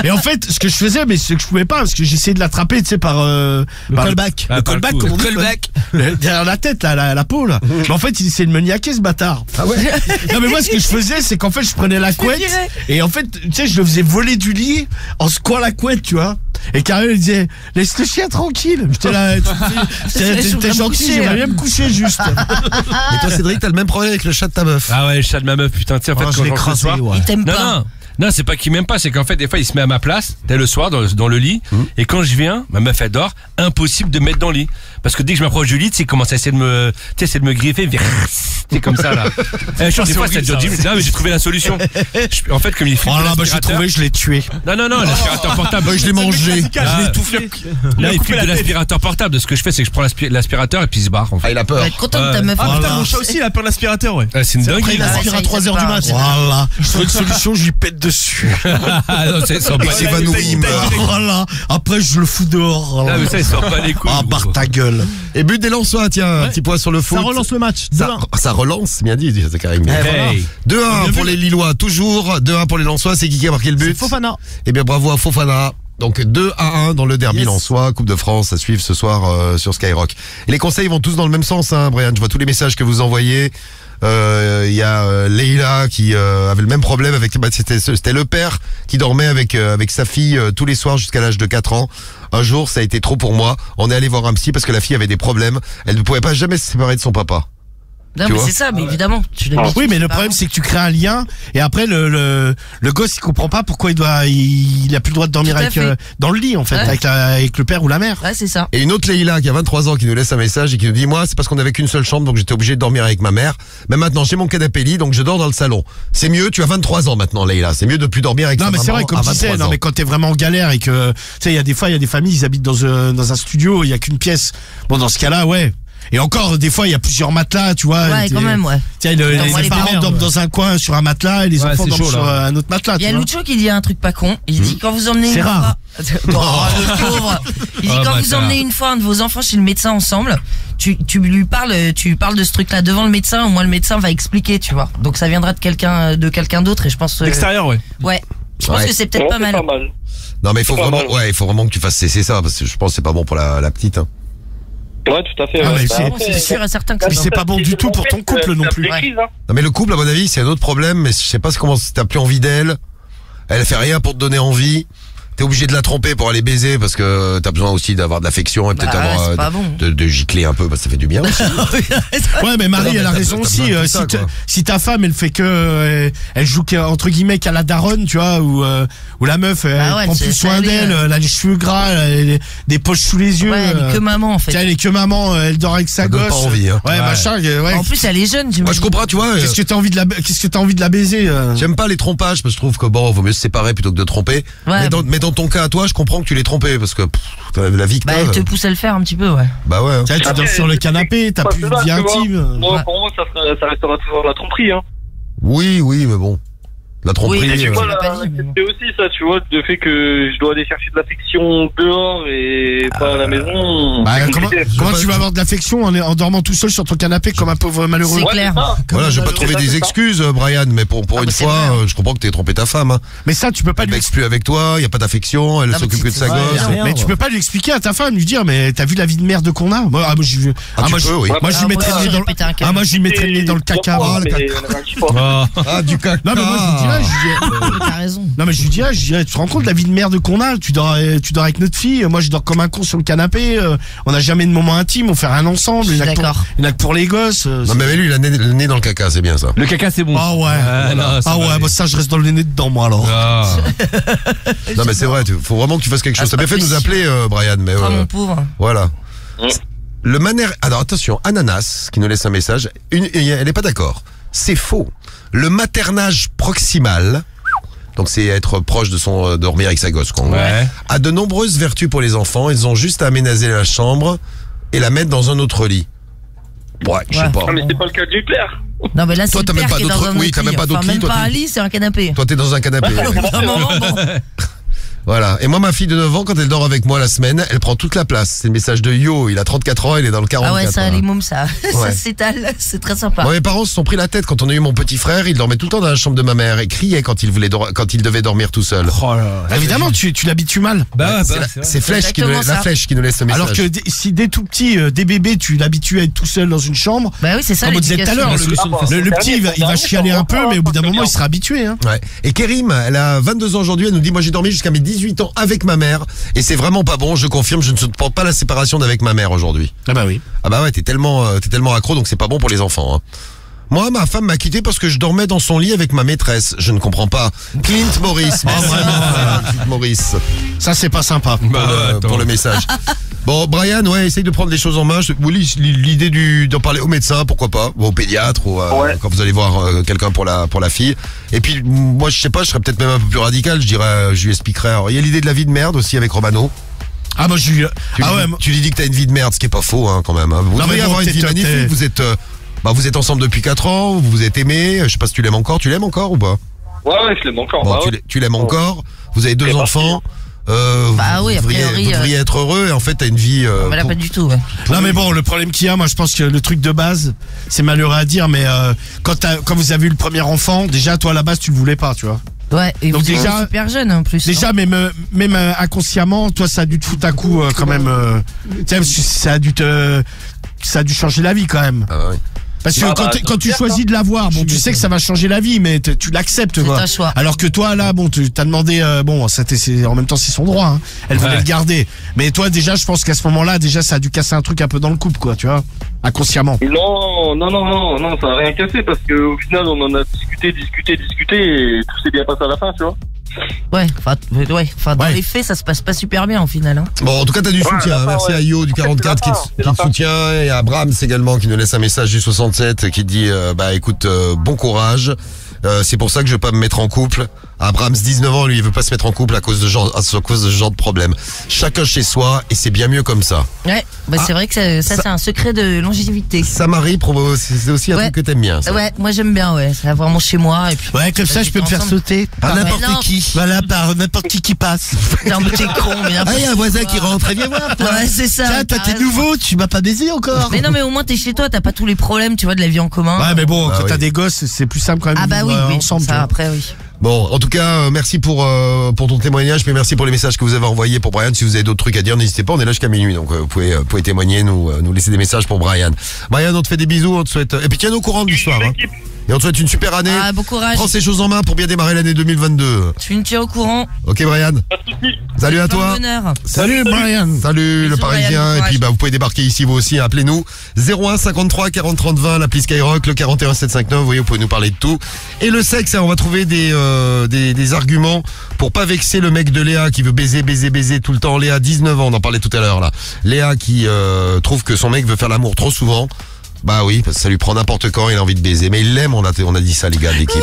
S4: Et en fait, ce que je faisais, mais ce que je pouvais pas, parce que j'essayais de l'attraper, tu sais, par, euh, par
S8: callback.
S10: Ah,
S4: Le
S10: par le
S4: callback, comme on dit.
S10: Callback.
S4: Le- Derrière la tête, là, la, la peau, là. Mais en fait, il essayait de me niaquer, ce bâtard. Ah ouais? Non, mais moi, ce que je faisais, c'est qu'en fait, je prenais la couette. Et en fait, tu sais, je le faisais voler du lit en secouant la couette, tu vois. Et Karel, il disait, laisse le chien tranquille. J'étais là, t'es- gentil, j'aimerais bien me coucher juste.
S3: Toi, Cédric, t'as le même problème avec le chat de ta meuf.
S10: Ah ouais, le chat de ma meuf, putain, tu sais, en fait,
S8: Oh,
S10: quand
S8: je crasé,
S10: soir.
S8: ouais.
S2: Il t'aime
S10: Non,
S2: pas.
S10: non. Non, c'est pas qu'il m'aime pas, c'est qu'en fait, des fois, il se met à ma place, dès le soir, dans, dans le lit, et quand je viens, ma meuf, elle dort, impossible de me mettre dans le lit. Parce que dès que je m'approche du lit, c'est commence à essayer de me, tu sais, de me griffer, c'est comme ça là. Eh, je des fois ça dure
S8: ça,
S10: 10 minutes. Non, mais j'ai trouvé la solution. Je- en fait, comme il fait.
S4: Oh là, bah j'ai trouvé, je l'ai tué.
S10: Non, non, non, l'aspirateur portable.
S4: Bah, je l'ai mangé.
S10: Ah,
S4: Je l'ai étouffé.
S10: Là, il de l'aspirateur portable. Ce que je fais, c'est que je prends l'aspi- l'aspirateur et puis il se barre. En fait.
S3: Ah, il a peur.
S2: Va être content de ta meuf.
S6: Ah putain, mon chat aussi il a peur de l'aspirateur, ouais.
S10: Ah, c'est une
S4: Après,
S10: dinguerie.
S4: il
S2: Ah,
S4: aspire à
S2: il
S4: 3
S2: fait
S4: heures du
S2: pas,
S4: mat. Voilà. Je trouve une solution, je lui pète dessus.
S10: Ah, non, c'est- ça
S3: Il
S10: pas-
S3: s'évanouit, il meurt.
S4: Voilà. Après, je le fous dehors.
S10: Ah, mais ça, il sort pas les couilles.
S4: Ah,
S10: gros.
S4: barre ta gueule.
S3: Et but des Lensois, tiens, un petit point sur le foot.
S6: Ça relance le match.
S3: Ça,
S6: 2-1.
S3: ça relance, c'est bien dit, dit Karim.
S10: Hey.
S3: 2-1 pour les Lillois, toujours. 2-1 pour les Lensois, c'est qui qui a marqué le but
S6: Fofana.
S3: Eh bien, bravo à Fofana. Donc 2 à 1 dans le derby
S6: Yes.
S3: Lensois, Coupe de France à suivre ce soir euh, sur Skyrock. Et les conseils vont tous dans le même sens, hein, Brian. Je vois tous les messages que vous envoyez. Euh, Il y a euh, Leila qui euh, avait le même problème avec. Bah, c'était c'était le père qui dormait avec avec sa fille tous les soirs jusqu'à l'âge de 4 ans. Un jour, ça a été trop pour moi. On est allé voir un psy parce que la fille avait des problèmes. Elle ne pouvait pas jamais se séparer de son papa.
S2: Non,
S3: Tu
S2: mais c'est ça, mais évidemment. Tu mis
S4: Oui, mais le
S2: parents.
S4: problème, c'est que tu crées un lien et après, le, le, le gosse, il comprend pas pourquoi il doit, il, il a plus le droit de dormir avec, euh, dans le lit, en fait,
S2: Ouais.
S4: avec, la- avec le père ou la mère.
S2: Ouais, c'est ça.
S3: Et une autre Leïla qui a 23 ans qui nous laisse un message et qui nous dit moi c'est parce qu'on avait qu'une seule chambre donc j'étais obligé de dormir avec ma mère. Mais maintenant j'ai mon canapé lit donc je dors dans le salon. C'est mieux, tu as 23 ans maintenant Leïla, c'est mieux de plus dormir avec
S4: Non,
S3: sa
S4: mais c'est
S3: maman
S4: vrai, comme
S3: à
S4: tu disais,
S3: 23
S4: non, mais quand t'es vraiment en galère et que, tu sais, il y a des fois, il y a des familles, ils habitent dans un, dans un studio, il y a qu'une pièce. Bon, dans ce cas-là, ouais. Et encore, des fois, il y a plusieurs matelas, tu vois.
S2: Ouais, quand même, ouais.
S4: Tiens, le- les,
S2: les
S4: parents dorment
S2: ouais.
S4: dans un coin sur un matelas et les
S5: Ouais,
S4: enfants dorment
S5: chaud,
S4: sur
S5: là.
S4: un autre matelas.
S2: Il y a. Lucho qui dit un truc pas con. Il dit quand vous emmenez
S4: C'est
S2: une
S4: rare.
S2: fois- Oh, le pauvre. Il dit
S10: Oh,
S2: quand vous emmenez une fois un de vos enfants chez le médecin ensemble, tu, tu lui parles, tu parles de ce truc-là devant le médecin. Au moins le médecin va expliquer, tu vois. Donc ça viendra de quelqu'un, de quelqu'un d'autre. Et je pense. euh,
S6: L'extérieur, ouais.
S2: Ouais. Je pense
S3: Ouais.
S2: que c'est peut-être pas mal.
S12: pas mal.
S3: Non mais il faut vraiment
S12: mal.
S3: ouais, il faut vraiment que tu fasses cesser ça parce que je pense que c'est pas bon pour la, la petite hein.
S12: Ouais, tout à fait.
S4: Ah,
S12: ouais. Bah,
S4: c'est-
S2: sûr et certain que c'est
S4: c'est pas bon du tout pour ton couple non plus.
S12: Hein.
S3: Non mais le couple à mon avis, c'est un autre problème mais je sais pas comment t'as plus envie d'elle. Elle fait rien pour te donner envie. T'es obligé de la tromper pour aller baiser parce que t'as besoin aussi d'avoir de l'affection et peut-être
S2: Bah,
S3: avoir euh,
S2: bon.
S3: de, de gicler un peu parce que ça fait du bien aussi.
S4: Ouais, mais Marie,
S3: Non, mais
S4: elle a raison aussi. euh, si, ta femme, elle fait que, euh, elle joue qu'à- entre guillemets qu'à la daronne, tu vois, ou euh, ou la meuf, elle
S2: Bah ouais,
S4: prend plus soin d'elle, elle a les cheveux gras, elle a des poches sous les yeux.
S2: Ouais, elle est que maman en fait.
S4: tiens, elle est que maman, elle dort avec sa
S3: donne
S4: gosse.
S3: pas envie, hein.
S4: Ouais,
S3: Ouais.
S4: machin. Ouais.
S2: En plus, elle est jeune,
S3: Moi je comprends, tu vois.
S4: Qu'est-ce que t'as envie de la, qu'est-ce que t'as envie de la baiser
S3: J'aime pas les trompages parce que je trouve que bon, vaut mieux se séparer plutôt que de tromper.
S2: Ouais.
S3: mais, dans, mais dans ton cas à toi, je comprends que tu l'es trompé parce que pff, la vie que
S2: Bah, elle te
S3: euh,
S2: pousse à le faire un petit peu, ouais.
S3: Bah ouais. hein.
S4: Tiens, tu dors sur le canapé, t'as plus de vie intime.
S12: Moi,
S2: Ouais.
S12: Pour moi, ça restera toujours la tromperie. Hein.
S3: Oui, oui, mais bon. La tromperie.
S2: Oui,
S12: tu
S3: euh,
S12: vois, la-
S2: bon.
S12: c'est aussi ça, tu vois, le fait que je dois aller chercher de l'affection dehors et pas à la maison.
S4: Bah, comment, comment tu vas avoir de l'affection en, en dormant tout seul sur ton canapé comme un pauvre malheureux
S2: C'est
S12: Ouais,
S2: clair.
S12: ça.
S3: Voilà, je vais pas trouver
S12: ça,
S3: des excuses, euh, Brian, mais pour, pour
S2: Ah,
S3: une fois, euh, je comprends que t'aies trompé ta femme. Hein.
S4: Mais ça, tu peux pas
S3: Elle
S4: lui
S3: vexe plus avec toi, y a pas d'affection, elle s'occupe que de sa gosse.
S2: rien,
S4: mais tu peux pas lui expliquer à ta femme, lui dire, mais t'as vu la vie de merde qu'on a? Moi, ah, moi, je,
S3: tu
S4: moi,
S3: peux,
S4: je,
S3: oui.
S4: moi, je lui mettrais le nez dans le,
S2: péter un câble.
S4: ah, moi, je lui mettrais le nez dans le caca.
S12: Ouais,
S4: Ah.
S3: Ah, du caca.
S4: Dirais, je
S2: T'as raison.
S4: non, mais je lui dirais, je dirais, tu te rends compte de la vie de merde qu'on a Tu dors, euh, tu dors avec notre fille, moi, je dors comme un con sur le canapé, euh, on n'a jamais de moment intime, on fait rien ensemble, il y
S2: suis
S4: en a que pour-
S2: d'accord.
S4: il y en a que pour les gosses. euh,
S3: Non, mais lui, il a le nez, le nez dans le caca, c'est bien ça.
S5: Le caca, c'est bon.
S4: Ah ouais.
S5: Ah, non, ça
S4: ah
S5: va
S4: ouais,
S5: aller.
S4: bah ça, je reste dans le nez dedans, moi, alors.
S5: Ah.
S3: Non, mais c'est vrai, il faut vraiment que tu fasses quelque chose. T'as bien fait de nous appeler, euh, Brian, mais
S2: Ah,
S3: euh,
S2: mon pauvre.
S3: voilà. Le. Alors attention, Ananas, qui nous laisse un message, une- elle est pas d'accord. C'est faux. Le maternage proximal. Donc c'est être proche de son euh, dormir avec sa gosse, quoi.
S5: Ouais.
S3: A de nombreuses vertus pour les enfants. Ils ont juste à aménager la chambre et la mettre dans un autre lit. Ouais, je sais
S2: Ouais.
S3: pas.
S12: Ah, mais c'est pas le cas du clair.
S2: Non, mais là, c'est
S3: Toi,
S2: le
S3: t'as même
S2: père
S3: pas
S2: qui est dans
S3: d'autre-
S2: un
S3: oui,
S2: autre
S3: t'as même
S2: lit.
S3: pas d'autre
S2: Enfin,
S3: lit,
S2: même
S3: toi,
S2: pas un
S3: t'es-
S2: lit, c'est un canapé.
S3: Toi, t'es dans un canapé.
S2: Au bout d'un moment, bon.
S3: Voilà. Et moi, ma fille de 9 ans, quand elle dort avec moi la semaine, elle prend toute la place. C'est le message de Yo. Il a 34 ans, il est dans le 44.
S2: Ah ouais, ça,
S3: hein.
S2: les mômes, ça, ça s'étale. C'est très sympa.
S3: Moi, mes parents se sont pris la tête quand on a eu mon petit frère. Il dormait tout le temps dans la chambre de ma mère et criait quand il voulait quand il devait dormir tout seul.
S5: Oh là là.
S4: Évidemment, tu, tu l'habitues mal.
S5: Bah, bah,
S3: la-
S5: c'est
S3: Flèche qui nous
S2: exactement
S3: laisse, la flèche qui nous laisse ce message.
S4: Alors que si dès tout petit, euh, dès bébé, tu l'habitues à être tout seul dans une chambre,
S2: Bah oui, c'est ça.
S4: comme on disait tout à l'heure, le, le- le petit, il va, il va chialer un peu, mais au bout d'un moment, il sera habitué. Hein.
S3: Ouais. Et Kérim, elle a 22 ans aujourd'hui, elle nous dit moi j'ai dormi jusqu'à mes 18 ans avec ma mère et c'est vraiment pas bon, je confirme, je ne supporte pas la séparation d'avec ma mère aujourd'hui.
S4: Ah bah oui.
S3: Ah bah ouais, t'es tellement euh, t'es tellement accro donc c'est pas bon pour les enfants hein. Moi, ma femme m'a quitté parce que je dormais dans son lit avec ma maîtresse. Je ne comprends pas. Clint Maurice. merci,
S4: vraiment,
S3: Clint Maurice.
S4: Ça, c'est pas sympa.
S3: Pour, le, pour le message. Bon, Brian, ouais, essaye de prendre les choses en main. Oui, L'idée d'en parler au médecin, pourquoi pas, ou au pédiatre, ou euh, quand vous allez voir euh, quelqu'un pour la pour la fille. Et puis, moi, je sais pas, je serais peut-être même un peu plus radical. Je dirais, euh, je lui expliquerai. Alors, il y a l'idée de la vie de merde aussi avec Romano.
S4: Ah, moi, je lui.
S3: Tu,
S4: Ah
S3: lui,
S4: ouais,
S3: dis- tu lui dis que t'as une vie de merde, ce qui est pas faux, hein, quand même. hein. Vous
S4: Non,
S3: devriez
S4: mais bon,
S3: avoir une vie magnifique. Vous êtes, euh, bah, vous êtes ensemble depuis 4 ans. Vous vous êtes aimé. Je sais pas si tu l'aimes encore. Tu l'aimes encore ou pas?
S7: Ouais, ouais, je l'aime encore.
S3: Bon,
S7: bah
S3: tu
S7: ouais.
S3: l'aimes- tu l'aimes encore. Vous avez deux enfants. Euh,
S2: Bah
S3: vous,
S2: oui, a
S3: vous devriez,
S2: priori,
S3: vous devriez
S2: euh,
S3: être heureux et en fait t'as une vie. euh,
S2: Voilà,
S3: pour-
S2: pas du tout, ouais.
S4: Non mais bon, le problème qu'il y a, moi je pense que le truc de base, c'est malheureux à dire, mais euh, quand, t'as- quand vous avez eu le premier enfant, déjà toi à la base tu le voulais pas, tu vois.
S2: Ouais, et
S4: Donc
S2: vous êtes
S4: déjà-
S2: super jeune en plus.
S4: Déjà même même euh, inconsciemment, toi ça a dû te foutre un coup euh, quand même. euh, ça a dû te, ça a dû changer la vie quand même.
S3: Ah
S4: Parce que
S7: Ah
S4: quand,
S7: bah,
S4: quand tu choisis de l'avoir, bon, tu sais que ça va changer la vie, mais tu l'acceptes,
S2: C'est
S4: quoi.
S2: un choix.
S4: Alors que toi, là, bon, tu t'as demandé, euh, bon, ça c'est en même temps c'est son droit. Hein. Elle voulait
S10: Ouais.
S4: le garder, mais toi déjà, je pense qu'à ce moment-là, déjà, ça a dû casser un truc un peu dans le couple, quoi, tu vois, inconsciemment.
S7: Non, non, non, non, non, ça n'a rien cassé parce qu'au final, on en a discuté, discuté, discuté et tout s'est bien passé à la fin, tu vois.
S2: Ouais, enfin, euh, ouais, enfin, dans
S4: Ouais.
S2: les faits, ça se passe pas super bien au final. Hein.
S3: Bon, en tout cas, t'as du
S7: Ouais,
S3: soutien. hein. Merci
S7: ouais.
S3: à Yo du
S7: En fait,
S3: 44 qui, qui te soutient et à Brahms également qui nous laisse un message du 67 qui dit euh, bah écoute euh, bon courage. Euh, c'est pour ça que je veux pas me mettre en couple. Abrams 19 ans, lui, il veut pas se mettre en couple à cause de genre, à cause de ce genre de problème. Chacun chez soi et c'est bien mieux comme ça.
S2: Ouais, bah c'est vrai que ça, ça,
S3: ça-
S2: c'est un secret de longévité.
S3: Ça Marie, provo- c'est aussi un
S2: Ouais.
S3: truc que t'aimes bien. Ça.
S2: Ouais, moi j'aime bien, ouais. C'est vraiment chez moi et puis.
S4: Ouais, comme ça, je peux me faire sauter par n'importe qui. Voilà, par n'importe qui qui passe.
S2: Non, mais t'es con, mais
S3: Ah, il y a un voisin qui rentre, viens voir. toi.
S2: Ouais, c'est ça.
S4: Tiens, toi, t'es
S2: raison.
S4: nouveau, tu m'as pas baisé encore.
S2: Mais non, mais au moins t'es chez toi, t'as pas tous les problèmes, tu vois, de la vie en commun.
S4: Ouais, mais bon,
S3: Bah
S4: quand t'as des gosses, c'est plus simple quand même.
S2: Ah bah oui,
S4: euh,
S2: oui,
S4: ensemble.
S2: ça après, oui.
S3: Bon, en tout cas, euh, merci pour euh, pour ton témoignage, puis merci pour les messages que vous avez envoyés pour Brian. Si vous avez d'autres trucs à dire, n'hésitez pas. On est là jusqu'à minuit, donc euh, vous pouvez euh, vous pouvez témoigner, nous euh, nous laisser des messages pour Brian. Brian, on te fait des bisous, on te souhaite et puis tiens au courant de l'histoire. Hein. Et on te souhaite une super année.
S2: Ah, bon courage.
S3: Prends ces choses en main pour bien démarrer l'année 2022.
S2: Tu me tiens au courant.
S3: Ok, Brian. Salut à toi.
S4: Salut, Brian.
S3: Salut le Parisien
S2: Brian, bon
S3: et puis bah vous pouvez débarquer ici vous aussi appelez-nous 01 53 40 30 20 l'appli Skyrock le 41 759 vous voyez vous pouvez nous parler de tout et le sexe hein, on va trouver des, euh, des des arguments pour pas vexer le mec de Léa qui veut baiser baiser baiser tout le temps Léa 19 ans on en parlait tout à l'heure là Léa qui euh, trouve que son mec veut faire l'amour trop souvent bah oui, parce que ça lui prend n'importe quand, il a envie de baiser. Mais il l'aime, on a, on a dit ça les gars de l'équipe.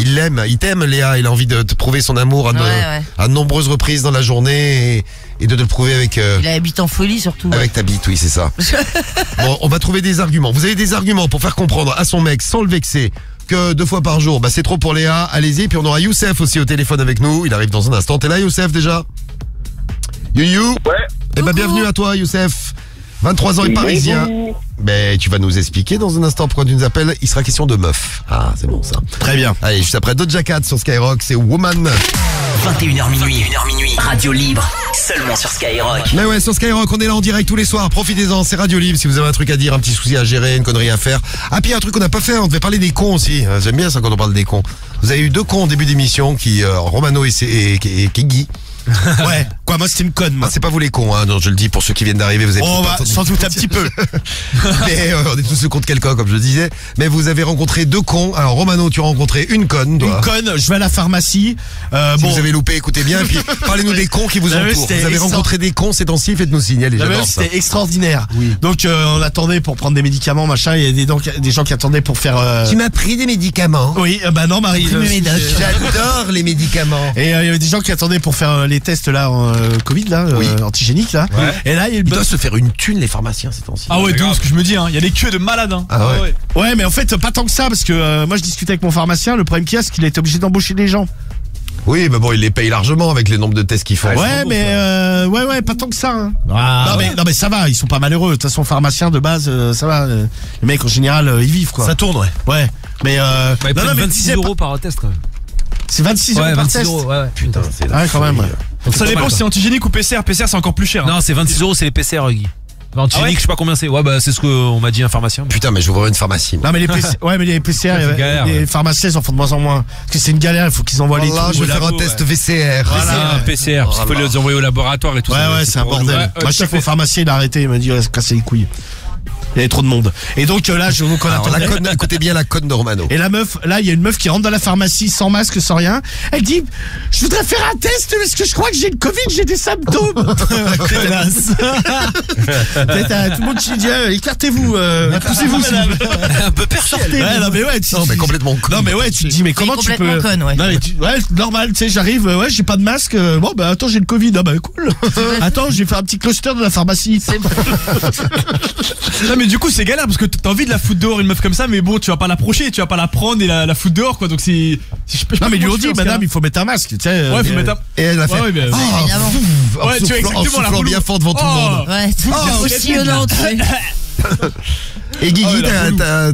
S3: Il l'aime, il t'aime Léa, il a envie de te prouver son amour à, de,
S2: Ouais, ouais.
S3: à de nombreuses reprises dans la journée et, et de te le prouver avec... euh,
S2: Il habite en folie surtout.
S3: avec ta bite, oui, c'est ça. bon, on va trouver des arguments. Vous avez des arguments pour faire comprendre à son mec, sans le vexer, que deux fois par jour, bah c'est trop pour Léa. Allez-y, puis on aura Youssef aussi au téléphone avec nous. Il arrive dans un instant. T'es là, Youssef, déjà? You
S12: Ouais.
S3: Eh ben, bienvenue à toi, Youssef. 23 ans et parisien. Ben, tu vas nous expliquer dans un instant pourquoi tu nous appelles. Il sera question de meuf. Ah, c'est bon ça.
S4: Très bien.
S3: Allez, juste après Doja Cat sur Skyrock, c'est Woman.
S1: 21h minuit, 1h minuit, radio libre, seulement sur Skyrock.
S3: Mais ouais, sur Skyrock, on est là en direct tous les soirs. Profitez-en, c'est Radio Libre. Si vous avez un truc à dire, un petit souci à gérer, une connerie à faire. Ah, puis un truc qu'on n'a pas fait, on devait parler des cons aussi. Euh, J'aime bien ça quand on parle des cons. Vous avez eu deux cons au début d'émission qui, euh, Romano et, et, et, et Guy.
S4: Ouais. Quoi, moi, c'était une conne, moi.
S3: Ah, c'est pas vous les cons, hein. Non, je le dis pour ceux qui viennent d'arriver. Vous avez
S4: Oh, bah, sans doute un petit peu.
S3: Mais euh, on est tous contre quelqu'un, comme je disais. Mais vous avez rencontré deux cons. Alors, Romano, tu as rencontré une conne. toi.
S4: Une conne, je vais à la pharmacie. Euh,
S3: Si
S4: bon,
S3: vous avez loupé, écoutez bien. Et puis, parlez-nous des cons qui vous entourent. Vous avez
S4: extra-
S3: rencontré des cons ces temps-ci, faites-nous signaler.
S4: C'était extraordinaire. Donc euh, on attendait pour prendre des médicaments, machin. Il y a des, donc, des gens qui attendaient pour faire.
S3: Tu m'as pris des médicaments.
S4: Oui, bah non, Marie. C'est-
S3: J'adore les médicaments.
S4: Et il y avait des gens qui attendaient pour faire les tests là, euh, Covid là, euh,
S3: Oui.
S4: antigéniques là. Et là, il
S3: doivent se faire une thune, les pharmaciens, ces temps-ci.
S6: Ah ouais, d'où ce que je me dis, hein. Il y a des queues de malades, hein.
S3: Ah ouais.
S4: Ouais, mais en fait, pas tant que ça, parce que euh, moi je discutais avec mon pharmacien. Le problème qu'il y a, c'est qu'il a été obligé d'embaucher des gens.
S3: Oui, mais bon, ils les payent largement avec les nombres de tests qu'ils font.
S4: Ouais, mais euh, ouais, ouais, pas tant que ça. hein. non, mais, non, mais ça va, ils sont pas malheureux. De toute façon, pharmacien de base, euh, ça va. euh, les mecs en général, euh, ils vivent quoi.
S3: Ça tourne, ouais.
S4: Ouais, mais euh,
S5: Bah,
S4: non, non, mais
S5: 26
S4: disais
S5: euros par test quand même.
S4: pas- C'est 26
S5: Ouais,
S4: euros par
S5: 26
S4: test.
S5: euros, ouais, ouais.
S3: Putain, c'est
S4: Ouais, quand même. ouais.
S6: Ça dépend si c'est antigénique ou PCR. PCR, c'est encore plus cher. hein.
S5: Non, c'est 26 euros, c'est les PCR, Guy. Antigénique,
S6: Ah ouais
S5: je sais pas combien c'est. Ouais, bah, c'est ce qu'on m'a dit un pharmacien.
S3: Putain, mais je vais ouvrir une pharmacie. moi.
S4: Non mais les PC, ouais mais les PCR, euh,
S5: galère,
S4: les
S5: ouais.
S4: pharmaciens ils en font de moins en moins parce que c'est une galère, il faut qu'ils envoient les
S3: Voilà,
S4: trucs
S3: je vais faire un test
S4: ouais.
S3: VCR.
S6: PCR. Il faut les envoyer au laboratoire et tout
S4: Ouais
S6: ça.
S4: ouais, c'est un bordel.
S6: Ouais,
S4: Moi
S6: ouais,
S4: je sais que mon pharmacien il a arrêté, il m'a dit ouais, se casser les couilles. Il y avait trop de monde. Et donc euh, là, je vous
S3: la conne, écoutez bien la conne de Romano.
S4: Et la meuf, là, il y a une meuf qui rentre dans la pharmacie sans masque, sans rien. Elle dit, je voudrais faire un test parce que je crois que j'ai le Covid, j'ai des symptômes. Connasse. Euh, tout le monde qui dit, euh, écartez-vous, euh, poussez-vous.
S5: Un peu perché.
S4: Ouais, non mais ouais, tu,
S3: Non, mais complètement con.
S4: non mais ouais, tu te dis mais comment tu peux
S2: conne, ouais.
S4: Non mais tu- ouais, normal, tu sais, j'arrive, euh, ouais, j'ai pas de masque. euh, bon bah attends, j'ai le Covid. Ah bah cool. attends, j'ai fait un petit cluster de la pharmacie.
S6: Non mais du coup c'est galère parce que t'as envie de la foutre dehors une meuf comme ça mais bon tu vas pas l'approcher, tu vas pas la prendre et la, la foutre dehors quoi donc c'est... si je peux- je
S4: Non mais lui
S6: ce
S4: dit madame, il faut mettre un masque, tu sais. euh,
S6: Ouais faut
S4: mais-
S6: mettre un...
S3: Et elle a fait.
S6: Ouais, ouais,
S3: Ah,
S6: tu vois exactement la
S3: bien fort devant tout le
S6: Oh.
S3: monde.
S2: Ouais,
S6: Oh,
S2: aussi honnête.
S3: Et Guigui,
S6: Ah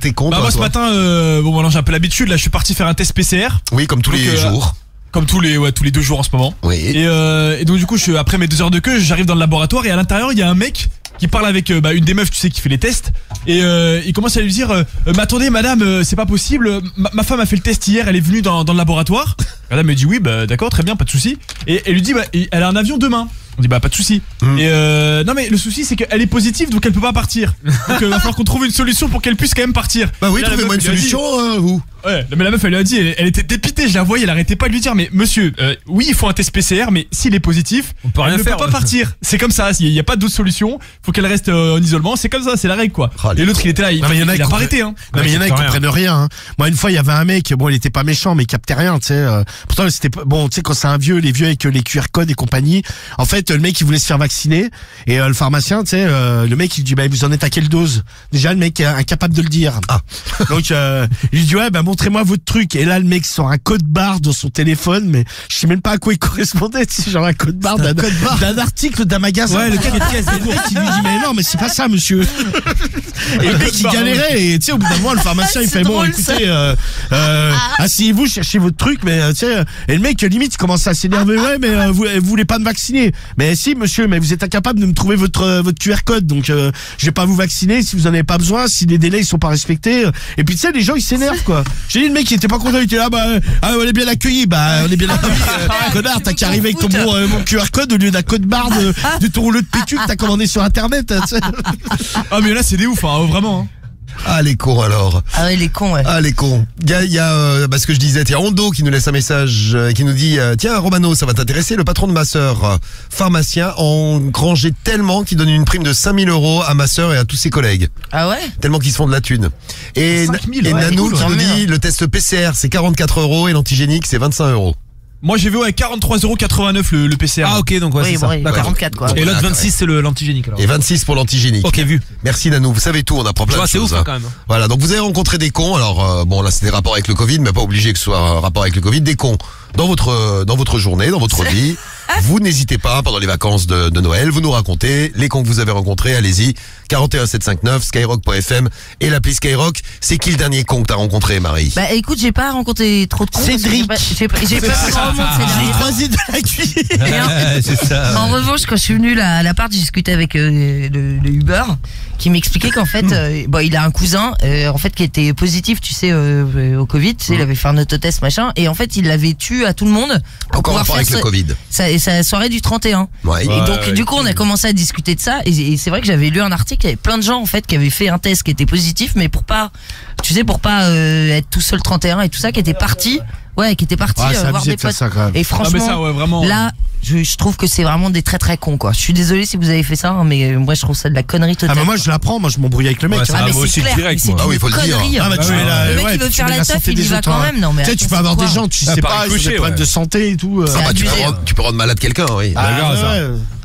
S3: t'es con,
S6: Bah moi ce
S3: toi
S6: matin, euh, bon maintenant j'ai un peu l'habitude là je suis parti faire un test PCR
S3: Oui, comme tous
S6: Donc,
S3: les
S6: euh,
S3: jours.
S6: comme tous les ouais, tous les deux jours en ce moment.
S3: Oui.
S6: Et, euh, et donc du coup, je, après mes deux heures de queue, j'arrive dans le laboratoire et à l'intérieur, il y a un mec qui parle avec euh, bah, une des meufs, tu sais, qui fait les tests. Et euh, il commence à lui dire, euh, mais attendez, madame, euh, c'est pas possible. Ma, ma femme a fait le test hier, elle est venue dans, dans le laboratoire. Madame me dit oui, bah d'accord, très bien, pas de souci. Et elle lui dit, bah, elle a un avion demain. On dit bah pas de souci. Et euh, non mais le souci c'est qu'elle est positive donc elle peut pas partir. Donc il va falloir qu'on trouve une solution pour qu'elle puisse quand même partir.
S3: Bah oui, trouvez-moi une solution, hein, vous.
S6: Ouais, mais la meuf elle lui a dit, elle, elle était dépitée, je la voyais, elle arrêtait pas de lui dire, mais monsieur, euh, oui il faut un test PCR, mais s'il est positif,
S5: On peut rien
S6: elle ne
S5: faire.
S6: peut pas partir. C'est comme ça, il y a pas d'autre solution, faut qu'elle reste euh, en isolement, c'est comme ça, c'est la règle quoi.
S3: Oh,
S6: Et l'autre il était là, il,
S4: Non, mais il y en a
S6: il
S4: qui
S6: a pas arrêté hein.
S4: Non mais il y en a qui comprennent rien. hein. Moi une fois il y avait un mec, bon il était pas méchant mais il captait rien, tu sais. euh, pourtant c'était bon, tu sais quand c'est un vieux, les vieux avec euh, les QR codes et compagnie. En fait le mec il voulait se faire vacciner et euh, le pharmacien, tu sais, euh, le mec il dit bah vous en êtes à quelle dose? Déjà le mec est incapable de le dire.
S3: Ah.
S4: Donc euh, il lui dit ouais bah montrez-moi votre truc. Et là le mec sort un code barre dans son téléphone mais je sais même pas à quoi il correspondait, sais, genre un code barre d'un article d'un magasin.
S5: Ouais, le ticket de caisse.
S4: Et le mec il lui dit mais non mais c'est pas ça monsieur. Et le mec il galérait et tu sais au bout d'un moment le pharmacien il
S2: C'est
S4: fait bon écoutez euh, euh, asseyez-vous cherchez votre truc mais euh, tu sais et le mec limite il commence à s'énerver ouais mais euh, vous, vous voulez pas me vacciner. Mais si monsieur mais vous êtes incapable de me trouver votre euh, votre QR code donc euh, je vais pas vous vacciner si vous en avez pas besoin si les délais ils sont pas respectés. Et puis tu sais les gens ils s'énervent quoi j'ai dit le mec il était pas content il était là bah euh, ah, on est bien accueilli bah on est bien accueilli euh, connard t'as qu'à arriver avec ton bon, euh, mon QR code au lieu d'un code barre de, de ton rouleau de PQ que t'as commandé sur internet sais.
S6: Ah mais là c'est des ouf, hein, vraiment. hein.
S3: Ah, les cons alors.
S2: Ah ouais, les cons, ouais.
S3: Ah les cons. Il y a, il y a euh, bah, ce que je disais, a Rondo qui nous laisse un message, euh, qui nous dit euh, tiens Romano, ça va t'intéresser. Le patron de ma sœur, pharmacien, en engrangé tellement qu'il donne une prime de 5000 euros à ma sœur et à tous ses collègues.
S2: Ah ouais?
S3: Tellement qu'ils se font de la thune. Et,
S6: 5000,
S3: et
S6: ouais,
S3: Nanou
S6: cool,
S3: qui nous dit le test PCR c'est 44 euros et l'antigénique c'est 25 euros.
S6: Moi j'ai vu à 43,89€ le, le PCR.
S5: Ah ok donc ouais
S2: Oui,
S5: c'est
S2: bon,
S5: ça.
S2: oui,
S5: D'accord.
S2: 44 quoi.
S5: Et l'autre
S3: Voilà,
S5: 26 c'est le l'antigénique alors.
S3: Et 26 pour l'antigénique.
S5: Ok vu.
S3: Merci Nanou, vous savez tout, on apprend plein
S5: vois,
S3: de
S5: c'est
S3: choses.
S5: ouf,
S3: hein.
S5: quand même.
S3: Voilà, donc vous avez rencontré des cons. Alors euh, bon, là c'est des rapports avec le Covid, mais pas obligé que ce soit un rapport avec le Covid. Des cons dans votre euh, dans votre journée, dans votre vie. Vous n'hésitez pas pendant les vacances de, de Noël, vous nous racontez les cons que vous avez rencontrés. Allez-y, 41759 skyrock.fm et l'appli Skyrock. C'est qui le dernier con que t'as rencontré, Marie?
S2: Bah écoute, j'ai pas rencontré trop de cons.
S4: Cédric.
S2: J'ai pas, j'ai pas, j'ai pas
S3: ça.
S2: vraiment de ces
S4: J'ai
S2: derniers temps.
S4: croisé de la cuillère.
S5: C'est ça.
S2: En revanche, quand je suis venue là, à l'appart, j'ai discuté avec euh, le, le Uber qui m'expliquait qu'en fait, euh, bon, il a un cousin euh, en fait qui était positif, tu sais, euh, euh, au Covid. Tu sais, il avait fait un autotest machin, et en fait, il l'avait tué à tout le monde pour
S3: Encore
S2: pouvoir faire
S3: avec le Covid.
S2: sa, sa soirée du 31.
S3: Ouais.
S2: Et
S6: Ouais,
S2: donc,
S6: ouais,
S2: du coup, on a commencé à discuter de ça, et, et c'est vrai que j'avais lu un article, il y avait plein de gens en fait qui avaient fait un test qui était positif, mais pour pas, tu sais, pour pas euh, être tout seul 31 et tout ça, qui était parti, ouais, qui était parti
S4: Ah, c'est
S2: euh, voir des potes.
S4: ça, quand même.
S2: Et
S6: Ah mais
S2: franchement,
S6: ça ouais vraiment.
S2: Là, je, je trouve que c'est vraiment des très très cons quoi. Je suis désolé si vous avez fait ça, hein, mais euh, moi je trouve ça de la connerie
S4: Ah
S2: totale.
S4: mais moi je l'apprends, moi je m'embrouille avec le mec.
S5: Ouais,
S4: hein.
S2: Ah, mais
S5: moi
S2: c'est
S5: aussi,
S2: clair,
S5: direct,
S2: c'est
S5: moi.
S3: Ah oui, faut le dire.
S4: Ah
S2: hein.
S4: bah tu
S5: Ouais,
S4: mets la,
S2: Le mec, il veut faire la teuf, il y va quand
S4: hein.
S2: même, non mais
S4: Tu sais, tu peux
S2: c'est
S4: avoir des gens, tu
S5: Ah,
S4: sais pas, ils ont des problèmes de santé et tout. euh.
S3: Ah bah, tu, peux rendre, malade quelqu'un, oui.
S6: Ah.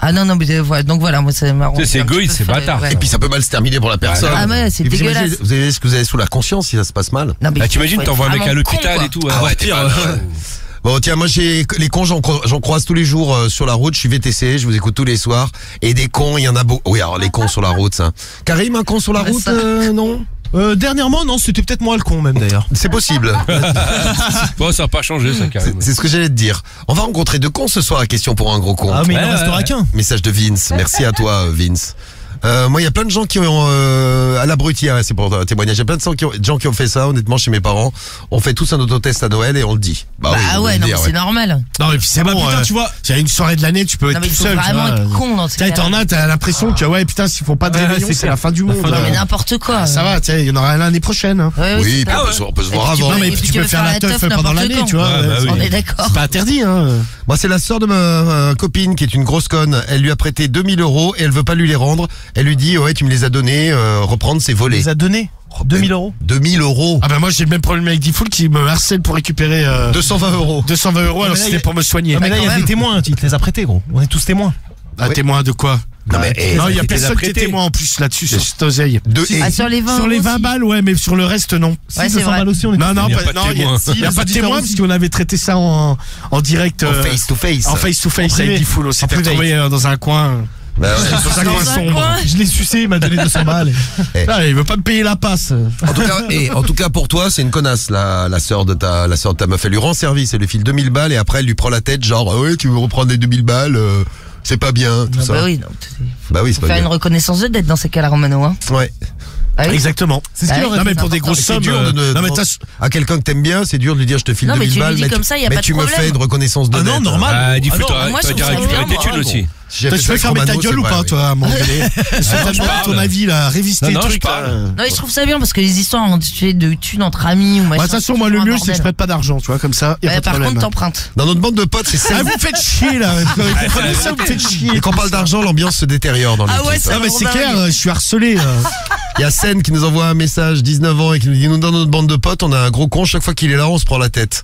S2: Ah non non mais euh, voilà, donc voilà, moi ça m'a
S10: Tu sais, c'est égoïste, c'est bâtard.
S3: Et puis ça peut mal se terminer pour la personne.
S2: Ah ouais, c'est
S3: Et puis, vous
S2: dégueulasse.
S3: Vous avez ce que vous avez sous la conscience si ça se passe mal.
S2: Non, mais
S10: Bah, t'imagines, t'envoies un mec à l'hôpital et tout.
S3: Ah ouais,
S10: ouais, euh,
S3: Bon tiens, moi j'ai les cons, j'en cro- j'en croise tous les jours euh, sur la route. Je suis VTC, je vous écoute tous les soirs. Et des cons, il y en a beaucoup. Oui, alors les cons sur la route, ça. Karim, un con sur la
S2: Ouais,
S3: route, euh, non?
S8: Euh, dernièrement, non, c'était peut-être moi le con même d'ailleurs.
S3: C'est possible.
S10: Bon, ça n'a pas changé, ça,
S3: C'est
S10: carrément.
S3: c'est ce que j'allais te dire. On va rencontrer deux cons ce soir à question pour un gros con.
S8: Ah mais il
S10: Ouais,
S8: en restera
S10: ouais.
S8: qu'un.
S3: Message de Vince. Merci à toi, euh, Vince. Euh, moi, il y a plein de gens qui ont euh, à l'abruti, hein, c'est pour un témoignage. Il y a plein de gens qui, ont, de gens qui ont fait ça. Honnêtement, chez mes parents, on fait tous un autotest à Noël et on le dit.
S2: Bah,
S3: oui, on
S2: ouais,
S3: le
S2: non,
S3: dit,
S2: mais
S3: ouais.
S2: c'est normal.
S4: Non, et puis c'est
S8: Ah bah,
S4: bon,
S8: putain,
S4: euh,
S8: tu vois.
S4: s'il y a une soirée de l'année, tu peux
S2: Non,
S4: être
S2: mais
S4: tout
S2: il faut
S4: seul. tu
S2: vraiment
S4: vois.
S2: être con dans ces
S4: Tu sais,
S2: cas-là.
S4: t'en as, t'as l'impression que, ouais, putain, s'ils font pas de
S5: Ouais,
S4: réveillon,
S5: c'est
S4: c'est
S5: clair.
S4: la fin du monde.
S2: Non, mais
S5: monde.
S2: n'importe quoi.
S4: Ah, ça va, il y en aura un l'année prochaine. hein.
S2: Ouais, ouais,
S3: Oui,
S2: c'est
S3: puis
S2: ça.
S3: on peut, se- on peut se
S2: Et
S3: voir avant.
S4: Non, mais
S2: et
S4: puis
S2: puis
S4: tu peux faire la teuf pendant
S2: n'importe
S4: l'année,
S2: quand.
S4: tu vois.
S5: Ouais, bah oui.
S2: On est d'accord.
S4: C'est pas interdit, hein.
S3: Moi, c'est la sœur de ma euh, copine qui est une grosse conne. Elle lui a prêté 2000 euros et elle veut pas lui les rendre. Elle lui dit, ouais, tu me les as donnés, euh, reprendre, c'est volé.
S8: les a donné 2000 euros.
S3: 2000 euros.
S4: Ah bah moi j'ai le même problème avec Diffoul qui me harcèle pour récupérer euh,
S3: 220 euros.
S4: 220 euros alors
S8: mais là,
S4: c'était
S8: y a-
S4: pour me soigner.
S8: Non, mais là, il y a des témoins. Tu te les as prêtés, gros. On est tous témoins.
S4: Un
S3: Oui.
S4: témoin de quoi
S3: Non, mais, eh,
S4: Non, il y a personne qui est
S5: prêté.
S4: témoin en plus là-dessus sur cette oseille.
S3: et-
S2: Ah, sur les 20
S4: Sur les
S2: euros
S4: 20
S2: aussi.
S4: balles, ouais, mais sur le reste, non.
S2: Ouais, c'est
S8: 200
S2: vrai.
S8: balles aussi, on est
S4: Non, non,
S5: Il y a
S4: pas- non, il y a,
S5: témoin.
S4: il y a pas de témoin parce qu'on avait traité ça en, en direct.
S3: en
S4: euh,
S3: face to face.
S4: En face to face
S8: En privé.
S4: avec Diffoul. On s'était
S8: privé.
S4: euh, dans un coin.
S3: Bah ouais.
S4: Dans un
S2: Dans
S4: coin
S2: un
S4: sombre.
S2: coin.
S8: Je l'ai sucé, il m'a donné 200 balles.
S3: Eh.
S4: Ah, il veut pas me payer la passe.
S3: En tout cas, et en tout cas pour toi, c'est une connasse la, la sœur de ta la sœur de ta meuf. Elle lui rend service, elle lui file 2000 balles et après elle lui prend la tête genre ouais tu veux reprendre les 2000 balles, euh, c'est pas bien tout
S2: Ah,
S3: ça.
S2: Bah oui, c'est-
S3: Bah oui, c'est
S2: faut
S3: pas
S2: faire
S3: bien.
S2: une reconnaissance de dette dans ces cas-là, Romano. Hein.
S3: Ouais.
S2: Ah oui.
S4: Exactement.
S2: C'est ce qu'il aurait
S4: Non,
S2: fait,
S4: mais pour des grosses
S3: C'est
S4: sommes.
S3: dur
S4: euh,
S3: de ne-
S4: Non, mais t'as-
S3: à quelqu'un que t'aimes bien, c'est dur de lui dire je te file
S2: Non, mais
S3: 2000
S2: tu lui
S3: balles,
S2: dis
S3: mais,
S2: comme
S3: tu,
S2: ça, y a
S3: mais
S2: pas de
S3: tu me
S2: problème.
S3: fais une reconnaissance de
S4: Ah non,
S3: dette.
S4: normal.
S10: Ah,
S4: Ah
S10: faut
S4: non,
S10: t'as
S2: moi, je
S10: t'as
S2: trouve ça
S10: récupéré
S2: bien,
S10: tes thunes
S2: moi.
S10: aussi.
S3: Si
S4: Toi, tu veux fermer ta gueule ou
S3: vrai,
S4: pas,
S3: oui.
S4: toi,
S10: parle.
S4: ton avis, là Réviser
S10: Non,
S4: les
S10: non,
S4: trucs.
S2: Non, je trouve ça bien parce que les histoires de thunes entre amis ou machin.
S4: Bah, De toute façon, moi, le mieux, c'est que je prête pas d'argent, tu vois, comme ça, y a
S2: Ouais,
S4: pas de
S2: par contre, t'empruntes.
S3: Dans notre bande de potes, c'est
S4: Ah,
S3: ça.
S4: vous faites chier, là. Vous comprenez ça, vous faites chier.
S3: Et quand on parle d'argent, l'ambiance se détériore dans
S2: Ah
S3: l'équipe.
S2: ouais, c'est
S4: Ah, mais c'est clair, je suis harcelé.
S3: Il y a Sen qui nous envoie un message, 19 ans, et qui nous dit nous dans notre bande de potes, on a un gros con, chaque fois qu'il est là, on se prend la tête.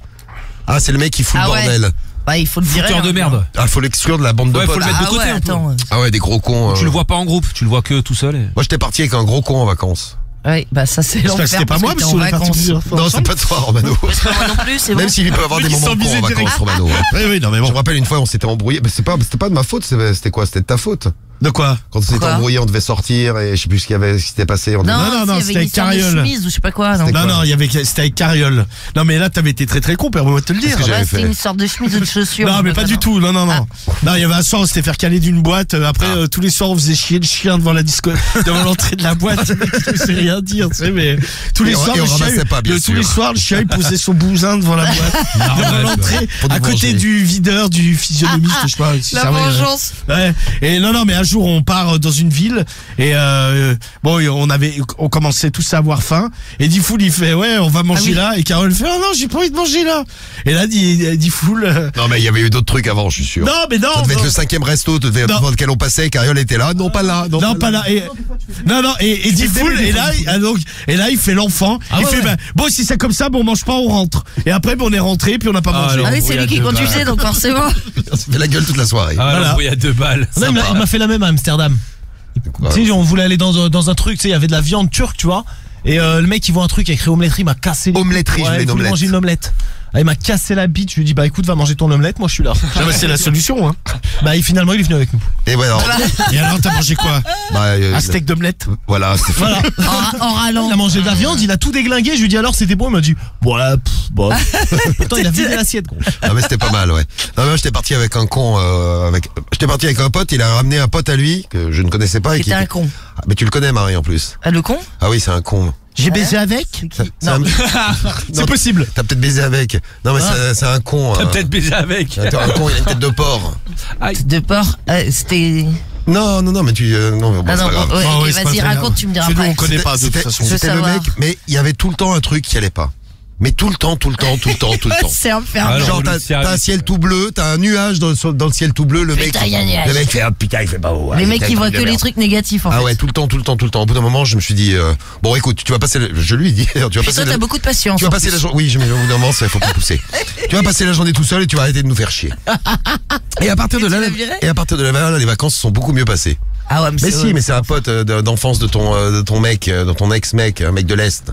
S3: Ah, c'est le mec qui fout
S2: Ah
S3: le
S2: ouais. Bah, il faut le virer.
S5: Fouteur de
S2: hein.
S5: merde.
S3: Ah, faut l'exclure de la bande de
S5: Ouais,
S3: potes.
S5: faut le mettre de
S2: Ah
S5: côté
S2: ouais,
S5: un peu.
S2: attends.
S3: Ah ouais, des gros cons. euh.
S5: Tu le vois pas en groupe, tu le vois que tout seul. et-
S3: Moi, j'étais parti avec un gros con en vacances.
S2: Ouais, bah ça c'est l'enfer.
S4: c'était pas
S2: parce
S4: moi,
S2: que t'es
S4: parce
S2: en
S4: qu'on est parti
S2: vacances.
S4: plusieurs fois
S3: Non, c'est
S4: ensemble.
S3: pas toi, Romano.
S2: C'est pas moi non plus, c'est bon.
S3: Même s'il peut avoir des moments
S4: sont
S3: de con en vacances,
S4: direct.
S3: Romano.
S4: Oui, oui, non, mais
S3: Je
S4: bon.
S3: me rappelle une fois, on s'était embrouillé. Mais c'était pas, c'était pas de ma faute. C'était quoi C'était de ta faute.
S4: De quoi
S3: Quand on s'était
S2: Quoi
S3: embrouillé, on devait sortir et je sais plus ce qu'il y avait, ce qui s'était passé. On
S2: Non,
S3: devait-
S4: non, non, c'était
S2: une
S4: avec
S2: chemise ou je sais pas quoi. Non,
S3: C'était
S4: Non,
S3: quoi
S4: non, il y avait, c'était avec Cariole. Non, mais là, t'avais été très très con, père, on va te le dire.
S3: Que j'avais fait
S2: une sorte de chemise ou de chaussures.
S4: Non, mais pas du tout. Non, non, non. Non, il y avait un soir, on s'était fait caler d'une boîte. Euh, Après, euh, tous les soirs, on faisait chier le chien devant la disco, devant l'entrée de la boîte. Je sais rien dire, tu sais, mais tous les
S3: Et on-
S4: soirs,
S3: et on
S4: le chien,
S3: ramassait pas, bien
S4: le- tous les soirs, le chien, il posait son bousin devant la boîte, devant l'entrée,
S3: Pour nous
S4: à côté
S3: venger.
S4: du videur, du physionomiste, je sais pas. si
S2: La
S4: ça va, euh,
S2: vengeance.
S4: Ouais. Et non, non, mais un jour, on part dans une ville et euh, bon, on avait, on commençait tous à avoir faim. Et Diffoul, il fait, ouais, on va manger
S2: Ah oui.
S4: là. Et Carole fait, oh non, j'ai pas envie de manger là. Et là, euh,
S3: Non, mais il y avait eu d'autres trucs avant, je suis sûr.
S4: non, mais non.
S3: Ça devait être le cinquième resto devait- devant lequel on passait. Cariole était là. Non, pas là. Non,
S4: Non, pas là. Et, non, non, et, et Diffoul, et là, il- ah, donc, et là, il fait l'enfant.
S8: Ah
S4: il
S8: ouais,
S4: fait,
S8: ouais.
S4: bah, bon, si c'est comme ça, bon, on mange pas, on rentre. Et après, bon, on est rentré, puis on n'a pas
S5: Ah,
S4: mangé.
S5: alors.
S2: Ah oui, c'est lui qui conduisait, donc forcément.
S3: On s'est fait la gueule toute la soirée.
S5: Ah,
S4: Voilà.
S5: il y a deux balles.
S8: Non, il m'a- il m'a fait la même à Amsterdam. Tu sais, on voulait aller dans, un- dans un truc, tu sais, il y avait de la viande turque, tu vois. Et euh, le mec, il voit un truc écrit omeletterie, il m'a cassé les
S3: Omeletterie, je voulais une omelette.
S8: manger une omelette. Ah, il m'a cassé la bite, je lui ai dit, bah écoute, va manger ton omelette, moi je suis là.
S4: Ah, bah, c'est la solution, hein.
S8: bah, et finalement, il est venu avec nous.
S3: Et voilà.
S4: Et alors, t'as mangé quoi?
S3: Bah, euh,
S4: Un steak d'omelette?
S3: Voilà, c'est
S8: Voilà.
S2: En, en râlant.
S8: Il a mangé de la viande, il a tout déglingué, je lui ai dit alors c'était bon, il m'a dit, ouais, pff, bon. Pourtant, il a vidé l'assiette, gros.
S3: Ah mais c'était pas mal ouais. Non mais moi j'étais parti avec un con euh, avec j'étais parti avec un pote, il a ramené un pote à lui que je ne connaissais pas et qui
S2: C'était un con.
S3: Ah, mais tu le connais Marie en plus.
S2: Ah, le con?
S3: Ah oui, c'est un con.
S4: J'ai baisé avec?
S3: C'est un-
S8: C'est
S3: Non,
S8: possible.
S3: T'as peut-être baisé avec. Non mais c'est- c'est un con.
S10: T'as
S3: euh.
S10: peut-être baisé avec.
S3: Attends, un con, il a une tête de porc.
S2: De porc. Euh, C'était.
S3: Non non non mais tu euh, non mais bon,
S2: Ah
S3: c'est
S2: non,
S3: pas grave.
S2: bon, ouais,
S4: Ah
S2: ok, vas-y, raconte, tu me diras
S4: C'est nous,
S2: après.
S4: on connaît pas, de toute
S3: C'était-
S4: façon.
S2: Je veux
S3: C'était le
S2: savoir.
S3: mec, mais il y avait tout le temps un truc qui allait pas. Mais tout le temps, tout le temps, tout le temps, tout le temps.
S2: C'est infernal.
S3: Genre t'as un ciel tout bleu, t'as un nuage dans, le- dans le ciel tout bleu, le mec,
S2: Putain, il y a un nuage.
S3: le mec fait ah putain il fait pas haut.
S2: Les
S3: ah,
S2: mecs qui voient que les trucs négatifs en
S3: Ah
S2: fait.
S3: ouais, tout le temps, tout le temps, tout le temps. Au bout d'un moment, je me suis dit, euh, bon, écoute, tu vas passer, je lui ai dit, tu vas passer,
S2: toi,
S3: la-
S2: t'as beaucoup de patience.
S3: tu vas passer
S2: plus.
S3: la journée, oui, je me au bout d'un moment, il faut pas pousser. tu vas passer la journée tout seul et tu vas arrêter de nous faire chier. Et à partir de là, et à partir de là, les vacances se sont beaucoup mieux passées.
S2: Ah ouais, mais,
S3: Mais si, mais c'est un pote euh, de- d'enfance de ton, euh, de ton mec, euh, de ton ex-mec, un mec de l'Est.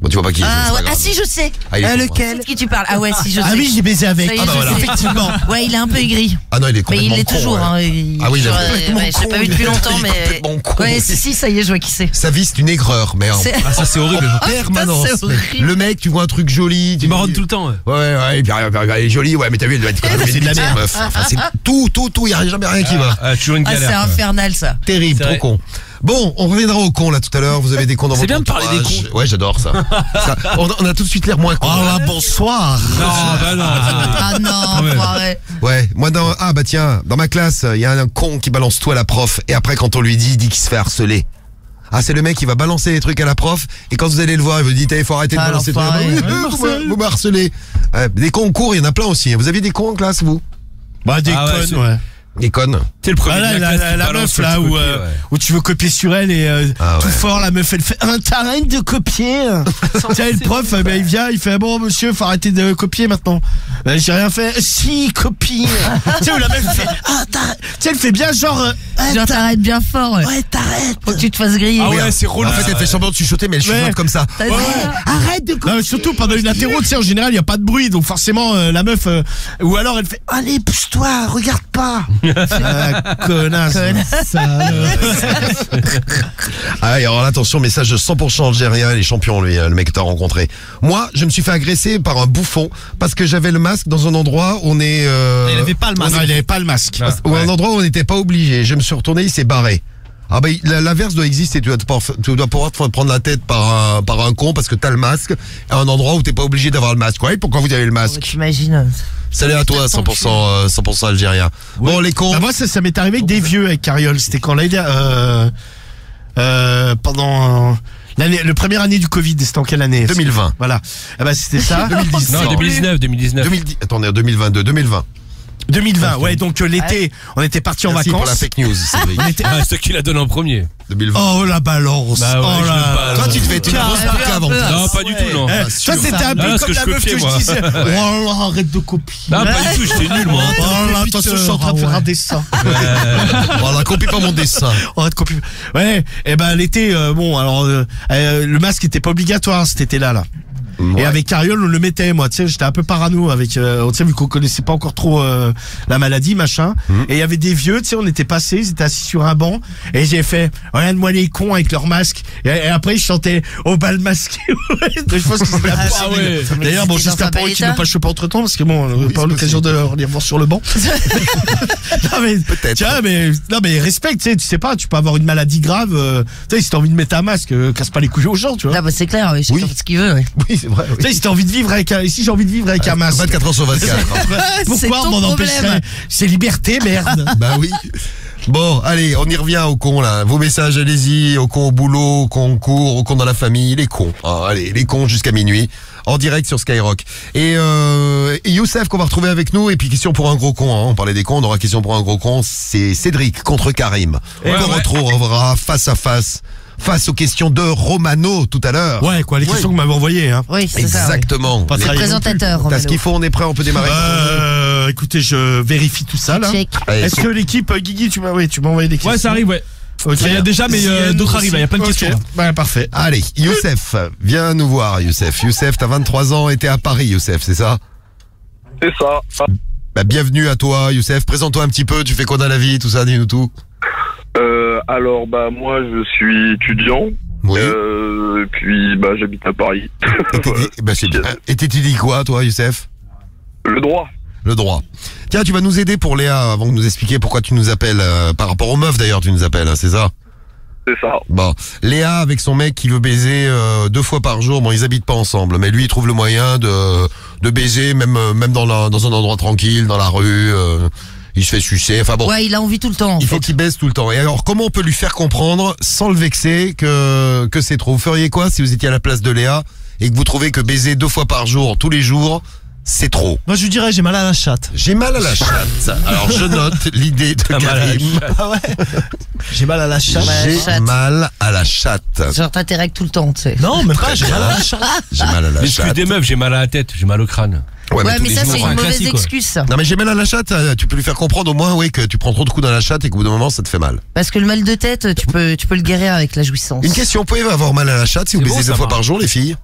S3: Bon, tu vois pas qui
S2: Ah, ouais,
S3: pas
S2: ah si, je sais.
S3: Ah, il est
S2: Euh,
S3: con,
S2: lequel de qui tu parles Ah ouais, si, je sais.
S4: Ah oui, j'ai baisé avec.
S2: Ça y est,
S4: Ah bah
S2: je
S4: voilà.
S2: sais.
S4: Effectivement.
S2: Ouais, il est un peu aigri.
S3: Ah non, il est
S2: Mais
S3: complètement
S2: il l'est
S3: con,
S2: toujours.
S3: ouais.
S2: Hein, il-
S3: Ah oui, il est
S2: ouais,
S3: complètement
S2: ouais, Je l'ai
S3: con,
S2: pas vu
S3: il
S2: depuis
S3: est
S2: longtemps, mais.
S3: complètement con.
S2: Ouais, si, si, ça y est, je vois qui c'est.
S3: Sa vie, c'est une aigreur, merde.
S2: C'est-
S5: Ah, ça, c'est horrible.
S2: Ah, putain,
S3: Permanence.
S2: c'est horrible.
S3: Le mec, tu vois un truc joli. Tu
S5: Il marronne
S3: dis-
S5: tout le temps. ouais.
S3: Ouais, ouais, et puis, euh, elle est jolie, ouais, mais t'as vu, elle doit être même
S4: C'est de la
S3: une
S4: merde.
S3: meuf. Enfin, c'est tout, tout, tout, il y a jamais rien qui va.
S10: Ah, toujours une
S2: Ah, c'est
S10: galère. quoi.
S2: infernal ça.
S3: Terrible,
S10: C'est
S3: trop
S10: vrai.
S3: con. Bon, on reviendra aux cons là tout à l'heure. Vous avez des cons dans
S5: C'est
S3: votre
S5: bien de parler des
S3: entourage. Ouais, j'adore ça. Ça, on, a- on a tout de suite l'air moins con.
S4: Oh là, bonsoir.
S5: Non, bah non.
S2: Ah non, faut arrêter.
S3: Ouais, moi dans ah bah tiens, dans ma classe, il y a un con qui balance tout à la prof et après quand on lui dit, il dit qu'il se fait harceler. Ah, c'est le mec qui va balancer les trucs à la prof et quand vous allez le voir, il vous dit il faut arrêter de
S2: Ah,
S3: balancer trucs.
S2: l'enfoiré.
S3: Oui, oui, vous me- vous me harcelez. Ouais, des cons en cours, il y en a plein aussi. Vous aviez des cons en classe, vous?
S4: Bah, des
S5: Ah c'est-
S4: ouais.
S3: Des connes.
S10: T'es le premier
S4: Voilà,
S10: de la
S4: la, la- meuf là où, euh,
S10: ouais.
S4: où tu veux copier sur elle et euh,
S3: Ah
S4: tout
S3: ouais.
S4: fort la meuf elle fait un t'arrêtes de copier tu sais le prof euh, ben, il vient il fait bon monsieur faut arrêter de copier maintenant ben, j'ai rien fait si copie tu sais où la meuf fait ah t'arrêtes tu sais elle fait bien genre euh, ah,
S2: Genre, t'arrêtes bien fort. Ouais,
S4: ouais t'arrêtes
S2: Faut que tu te fasses griller.
S10: Ah ouais, c'est
S3: En
S10: relou.
S3: fait, elle fait semblant de chuchoter, mais elle chuchote comme ça.
S2: Là
S4: arrête de copier non, surtout pendant une interro tu sais en général il y a pas de bruit donc forcément euh, la meuf euh, ou alors elle fait allez pousse-toi regarde pas ah, connasse
S3: Ah, et alors là, attention, message de 100% algérien, il est champion, lui, euh, le mec que t'as rencontré. Moi, je me suis fait agresser par un bouffon parce que j'avais le masque dans un endroit où on est... Euh,
S4: il avait pas le masque non, il avait pas le masque
S3: Ou un endroit où on n'était pas obligé. Je me suis retourné, il s'est barré. Ah bah il- la- l'inverse doit exister, tu dois, te por- tu dois pouvoir te prendre la tête par un, par un con parce que t'as le masque à un endroit où t'es pas obligé d'avoir le masque. Ouais, pourquoi vous avez le masque
S2: T'imagines
S3: Salut à toi, 100%, euh, 100% algérien. Bon, les cons.
S4: Bah, moi, ça, ça m'est arrivé avec des vieux avec Carriole. C'était quand l'année euh, euh, pendant euh, l'année, le première année du Covid. C'était en quelle année?
S3: 2020.
S4: Voilà. Ah bah c'était ça.
S3: 2010.
S10: Non, 2019, 2019.
S3: 2010. Attendez, 2022, 2020.
S4: 2020. Ouais, donc euh, l'été, on était parti en
S3: Merci pour
S4: vacances.
S3: la fake news, Cédric.
S4: On était-
S10: Ah, c'est qui la donne en premier
S3: 2020.
S4: Oh la balance.
S10: Bah ouais,
S4: oh
S10: je
S4: là.
S10: veux pas,
S3: Toi, tu te fais une grosse boucle
S2: un
S3: avant.
S10: Non, pas du tout, non.
S4: Eh,
S3: Ah,
S4: c'était un
S10: Ah,
S4: peu comme
S10: que
S4: la
S10: je
S4: meuf que je
S10: moi.
S4: disais. Oh là, arrête de copier.
S10: Non, pas du tout, j'étais nul, moi.
S4: Oh là, attention, je suis en train de faire un dessin.
S3: Voilà, copie pas mon dessin.
S4: On va te copier. Ouais, et ben l'été, euh, bon, alors euh, euh, le masque était pas obligatoire cet été-là, là.
S3: Ouais.
S4: Et avec Cariole, on le mettait, moi, tu sais, j'étais un peu parano avec, euh, tu sais, vu qu'on connaissait pas encore trop euh, la maladie, machin.
S3: Mhm.
S4: Et il y avait des vieux, tu sais, on était passés, ils étaient assis sur un banc, et j'ai fait, regarde-moi les cons avec leur masque. Et, et après, je chantais au bal masqué. Je pense que c'était
S2: Ah ouais.
S4: D'ailleurs, bon, j'espère
S2: bel
S4: qu'ils
S2: état.
S4: pas chopé entre temps, parce que bon, on n'a pas l'occasion de les revoir sur le banc. non, mais,
S3: Peut-être.
S4: tu vois, mais, non, mais respecte, tu sais, tu sais pas, tu peux avoir une maladie grave, euh, tu sais, si t'as envie de mettre un masque, euh, casse pas les couilles aux gens, tu vois.
S2: Là, bah, c'est clair,
S3: Oui.
S2: fait ce qu'il veut. Ouais.
S3: Oui, c'est vrai.
S4: Tu sais, si t'as envie de vivre avec un, si j'ai envie de vivre avec un masque.
S3: 24 heures sur 24.
S2: C'est
S4: Pourquoi on m'en empêcherait C'est liberté, merde.
S3: bah oui. Bon, allez, on y revient aux cons là. Vos messages, allez-y, aux cons au boulot, aux cons en cours, aux cons dans la famille, les cons. Ah, allez, les cons jusqu'à minuit, en direct sur Skyrock. Et, euh, et Youssef qu'on va retrouver avec nous. Et puis question pour un gros con. Hein. On parlait des cons, on aura question pour un gros con. C'est Cédric contre Karim.
S10: Ouais,
S3: on
S10: ouais.
S3: retrouvera face à face, face aux questions de Romano tout à l'heure.
S4: Ouais, quoi, les questions que vous m'avez envoyées, hein.
S2: Oui, c'est ça.
S3: Exactement.
S4: Pas
S3: Les-
S2: Présentateur.
S3: T'as
S2: Romano.
S3: ce qu'il faut, on est prêt, on peut démarrer.
S4: Euh, écoutez, je vérifie tout ça, là. Est-ce que l'équipe, euh, Guigui, tu m'as, oui, tu m'as envoyé des questions?
S6: Ouais, ça arrive, ouais. Il y a déjà, mais euh, d'autres arrivent, il y a plein de questions.
S4: Ouais, parfait.
S3: Allez, Youssef, viens nous voir, Youssef. Youssef, t'as 23 ans et t'es à Paris, Youssef, c'est ça?
S13: C'est ça.
S3: bah, Bienvenue à toi, Youssef. Présente-toi un petit peu, tu fais quoi dans la vie, tout ça, dis-nous tout.
S13: Euh, alors, bah, moi, je suis étudiant.
S3: Oui.
S13: Euh, et puis, bah, j'habite à Paris.
S3: Et bah, c'est bien. Et t'étudies quoi, toi, Youssef?
S13: Le droit.
S3: Le droit. Tiens, tu vas nous aider pour Léa, avant de nous expliquer pourquoi tu nous appelles, euh, par rapport aux meufs d'ailleurs, tu nous appelles, hein, c'est ça?
S13: C'est ça.
S3: Bon, Léa avec son mec qui veut baiser euh, deux fois par jour. Bon, ils habitent pas ensemble, mais lui il trouve le moyen de de baiser même euh, même dans la, dans un endroit tranquille, dans la rue. euh, il se fait sucer. Enfin bon,
S2: Ouais, il a envie tout le temps. en
S3: il faut qu'il baise tout le temps. Et alors, comment on peut lui faire comprendre sans le vexer que que c'est trop Vous feriez quoi si vous étiez à la place de Léa et que vous trouvez que baiser deux fois par jour, tous les jours, c'est trop
S4: Moi, je lui dirais, j'ai mal à la chatte.
S3: J'ai mal à la chatte. Alors, je note l'idée de Karim.
S4: Ah ouais? J'ai mal à la chatte.
S3: J'ai mal à la chatte.
S2: Genre, t'as tes règles tout le temps, tu sais.
S4: Non, même pas, j'ai mal à la chatte.
S3: J'ai mal à la chatte.
S10: des meufs, j'ai mal à la tête, j'ai mal au crâne.
S3: Ouais,
S2: Ouais, mais ça, c'est une mauvaise excuse, ça.
S3: Non mais j'ai mal à la chatte, euh, tu peux lui faire comprendre au moins oui que tu prends trop de coups dans la chatte et qu'au bout d'un moment ça te fait mal.
S2: Parce que le mal de tête, tu peux, tu peux le guérir avec la jouissance.
S3: Une question, vous pouvez avoir mal à la chatte si vous
S10: C'est
S3: baisez
S10: bon,
S3: deux fois par jour les filles?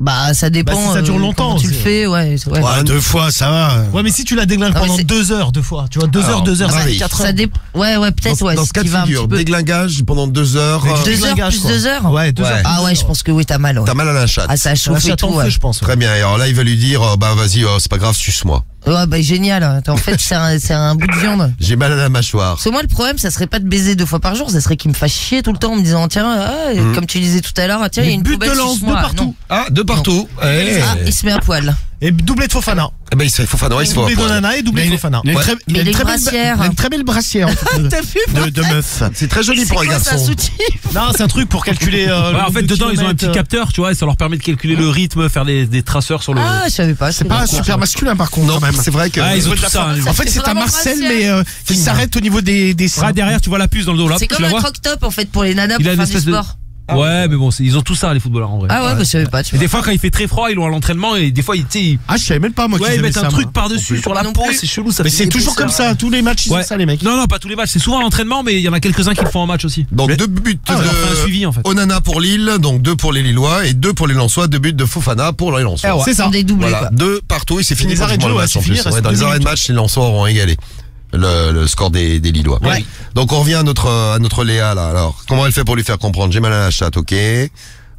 S2: Bah, ça dépend.
S4: Bah, si ça dure
S2: euh,
S4: longtemps,
S2: comment Tu le fais, ouais. ouais.
S4: Ouais, deux fois, ça va.
S6: Ouais, mais si tu la déglingues pendant deux heures, deux fois, tu vois, deux
S3: Alors,
S6: heures, deux heures, ça
S3: Marie,
S6: fait quatre heures.
S2: Ça dépend. Ouais, ouais, peut-être,
S3: Dans,
S2: ouais.
S3: dans ce cas de figure, déglingage pendant deux heures.
S2: Deux heures
S6: déglingage,
S2: plus
S6: quoi.
S2: deux heures
S6: Ouais, deux
S3: Ouais.
S6: heures.
S2: Ah ouais, je pense que oui, t'as mal. ouais.
S3: T'as mal à la chatte.
S2: Ah, ça chauffé
S6: chatte
S2: tout,
S6: en
S2: ouais.
S6: feu, je pense. ouais.
S3: Très bien. Et alors là, il va lui dire, euh, bah vas-y, euh, c'est pas grave, suce-moi.
S2: Ouais, bah génial. En fait, c'est un, c'est un bout de viande.
S3: J'ai mal à la mâchoire.
S2: Parce que moi, le problème, ça serait pas de baiser deux fois par jour, ça serait qu'il me fasse chier tout le temps en me disant, tiens, ah,
S3: Mhm.
S2: comme tu disais tout à l'heure, ah, tiens, il y a une
S4: but
S2: poubelle
S4: de lance, de partout.
S2: Non.
S3: Ah, de partout. Eh.
S2: Ah, il se met à poil.
S4: Et doublé de Fofana.
S3: Eh ben, il se faut faire, il se faut.
S6: Doublé de Nana et doublé de Fofana.
S4: Il a une très- il
S2: Mais
S4: a une
S2: les
S4: très belle-
S2: brassières.
S4: il a une très belle brassière. en fait, de-
S2: T'as vu
S4: de, de meuf.
S3: C'est très joli pour un
S2: quoi, c'est
S3: garçon.
S2: soutif
S6: Non, c'est un truc pour calculer. euh,
S5: Ouais,
S6: le
S5: en fait,
S6: nombre de
S5: dedans, ils ont un petit
S6: kilomètres,
S5: capteur, tu vois, et ça leur permet de calculer le rythme, faire des, des traceurs sur le.
S2: Ah, je savais pas.
S4: C'est pas super masculin par contre
S3: Non,
S4: quand même.
S3: c'est vrai que.
S5: Ah, ils ont tout
S4: de la
S5: ça.
S4: En fait,
S2: C'est
S4: un
S2: vraiment
S4: Marcel,
S2: brassière.
S4: mais euh, qui s'arrête au niveau des, des seins.
S5: Ah, derrière, tu vois la puce dans le dos là.
S2: C'est
S5: tu
S2: comme
S5: la
S2: un
S5: vois
S2: croque-top, en fait, pour les nanas
S5: Il
S2: pour
S5: a une
S2: faire du
S5: espèce de.
S2: sport.
S5: Ouais, mais bon, ils ont tout ça, les footballeurs en vrai.
S2: Ah ouais, bah, je savais pas, tu
S5: Et
S2: vois.
S5: des fois, quand il fait très froid, ils l'ont à l'entraînement et des fois, ils, tu sais, ils-
S4: Ah, je savais même pas moi
S5: ouais, ils mettent un truc par-dessus sur la peau,
S2: plus.
S5: c'est chelou, ça
S4: Mais c'est toujours comme ça, tous les matchs ils
S5: Ouais.
S4: ont ça les mecs.
S5: Non, non, pas tous les matchs. C'est souvent à l'entraînement, mais il y en a quelques-uns qui le font en match aussi.
S3: Donc deux buts
S5: Ah,
S3: de
S5: suivi en fait.
S3: Onana pour Lille, donc deux pour les Lillois et deux pour les Lensois, deux buts de Fofana pour les Lensois.
S4: C'est ça.
S2: Des doublés,
S3: deux partout et c'est fini
S4: Les arrêts de
S3: match
S4: c'est fini,
S3: dans
S4: deux
S3: les arrêts de match, les Lensois auront égalé le, le score des, des Lillois.
S4: Ouais.
S3: Donc on revient à notre à notre Léa là. Alors comment elle fait pour lui faire comprendre? J'ai mal à la chatte, ok.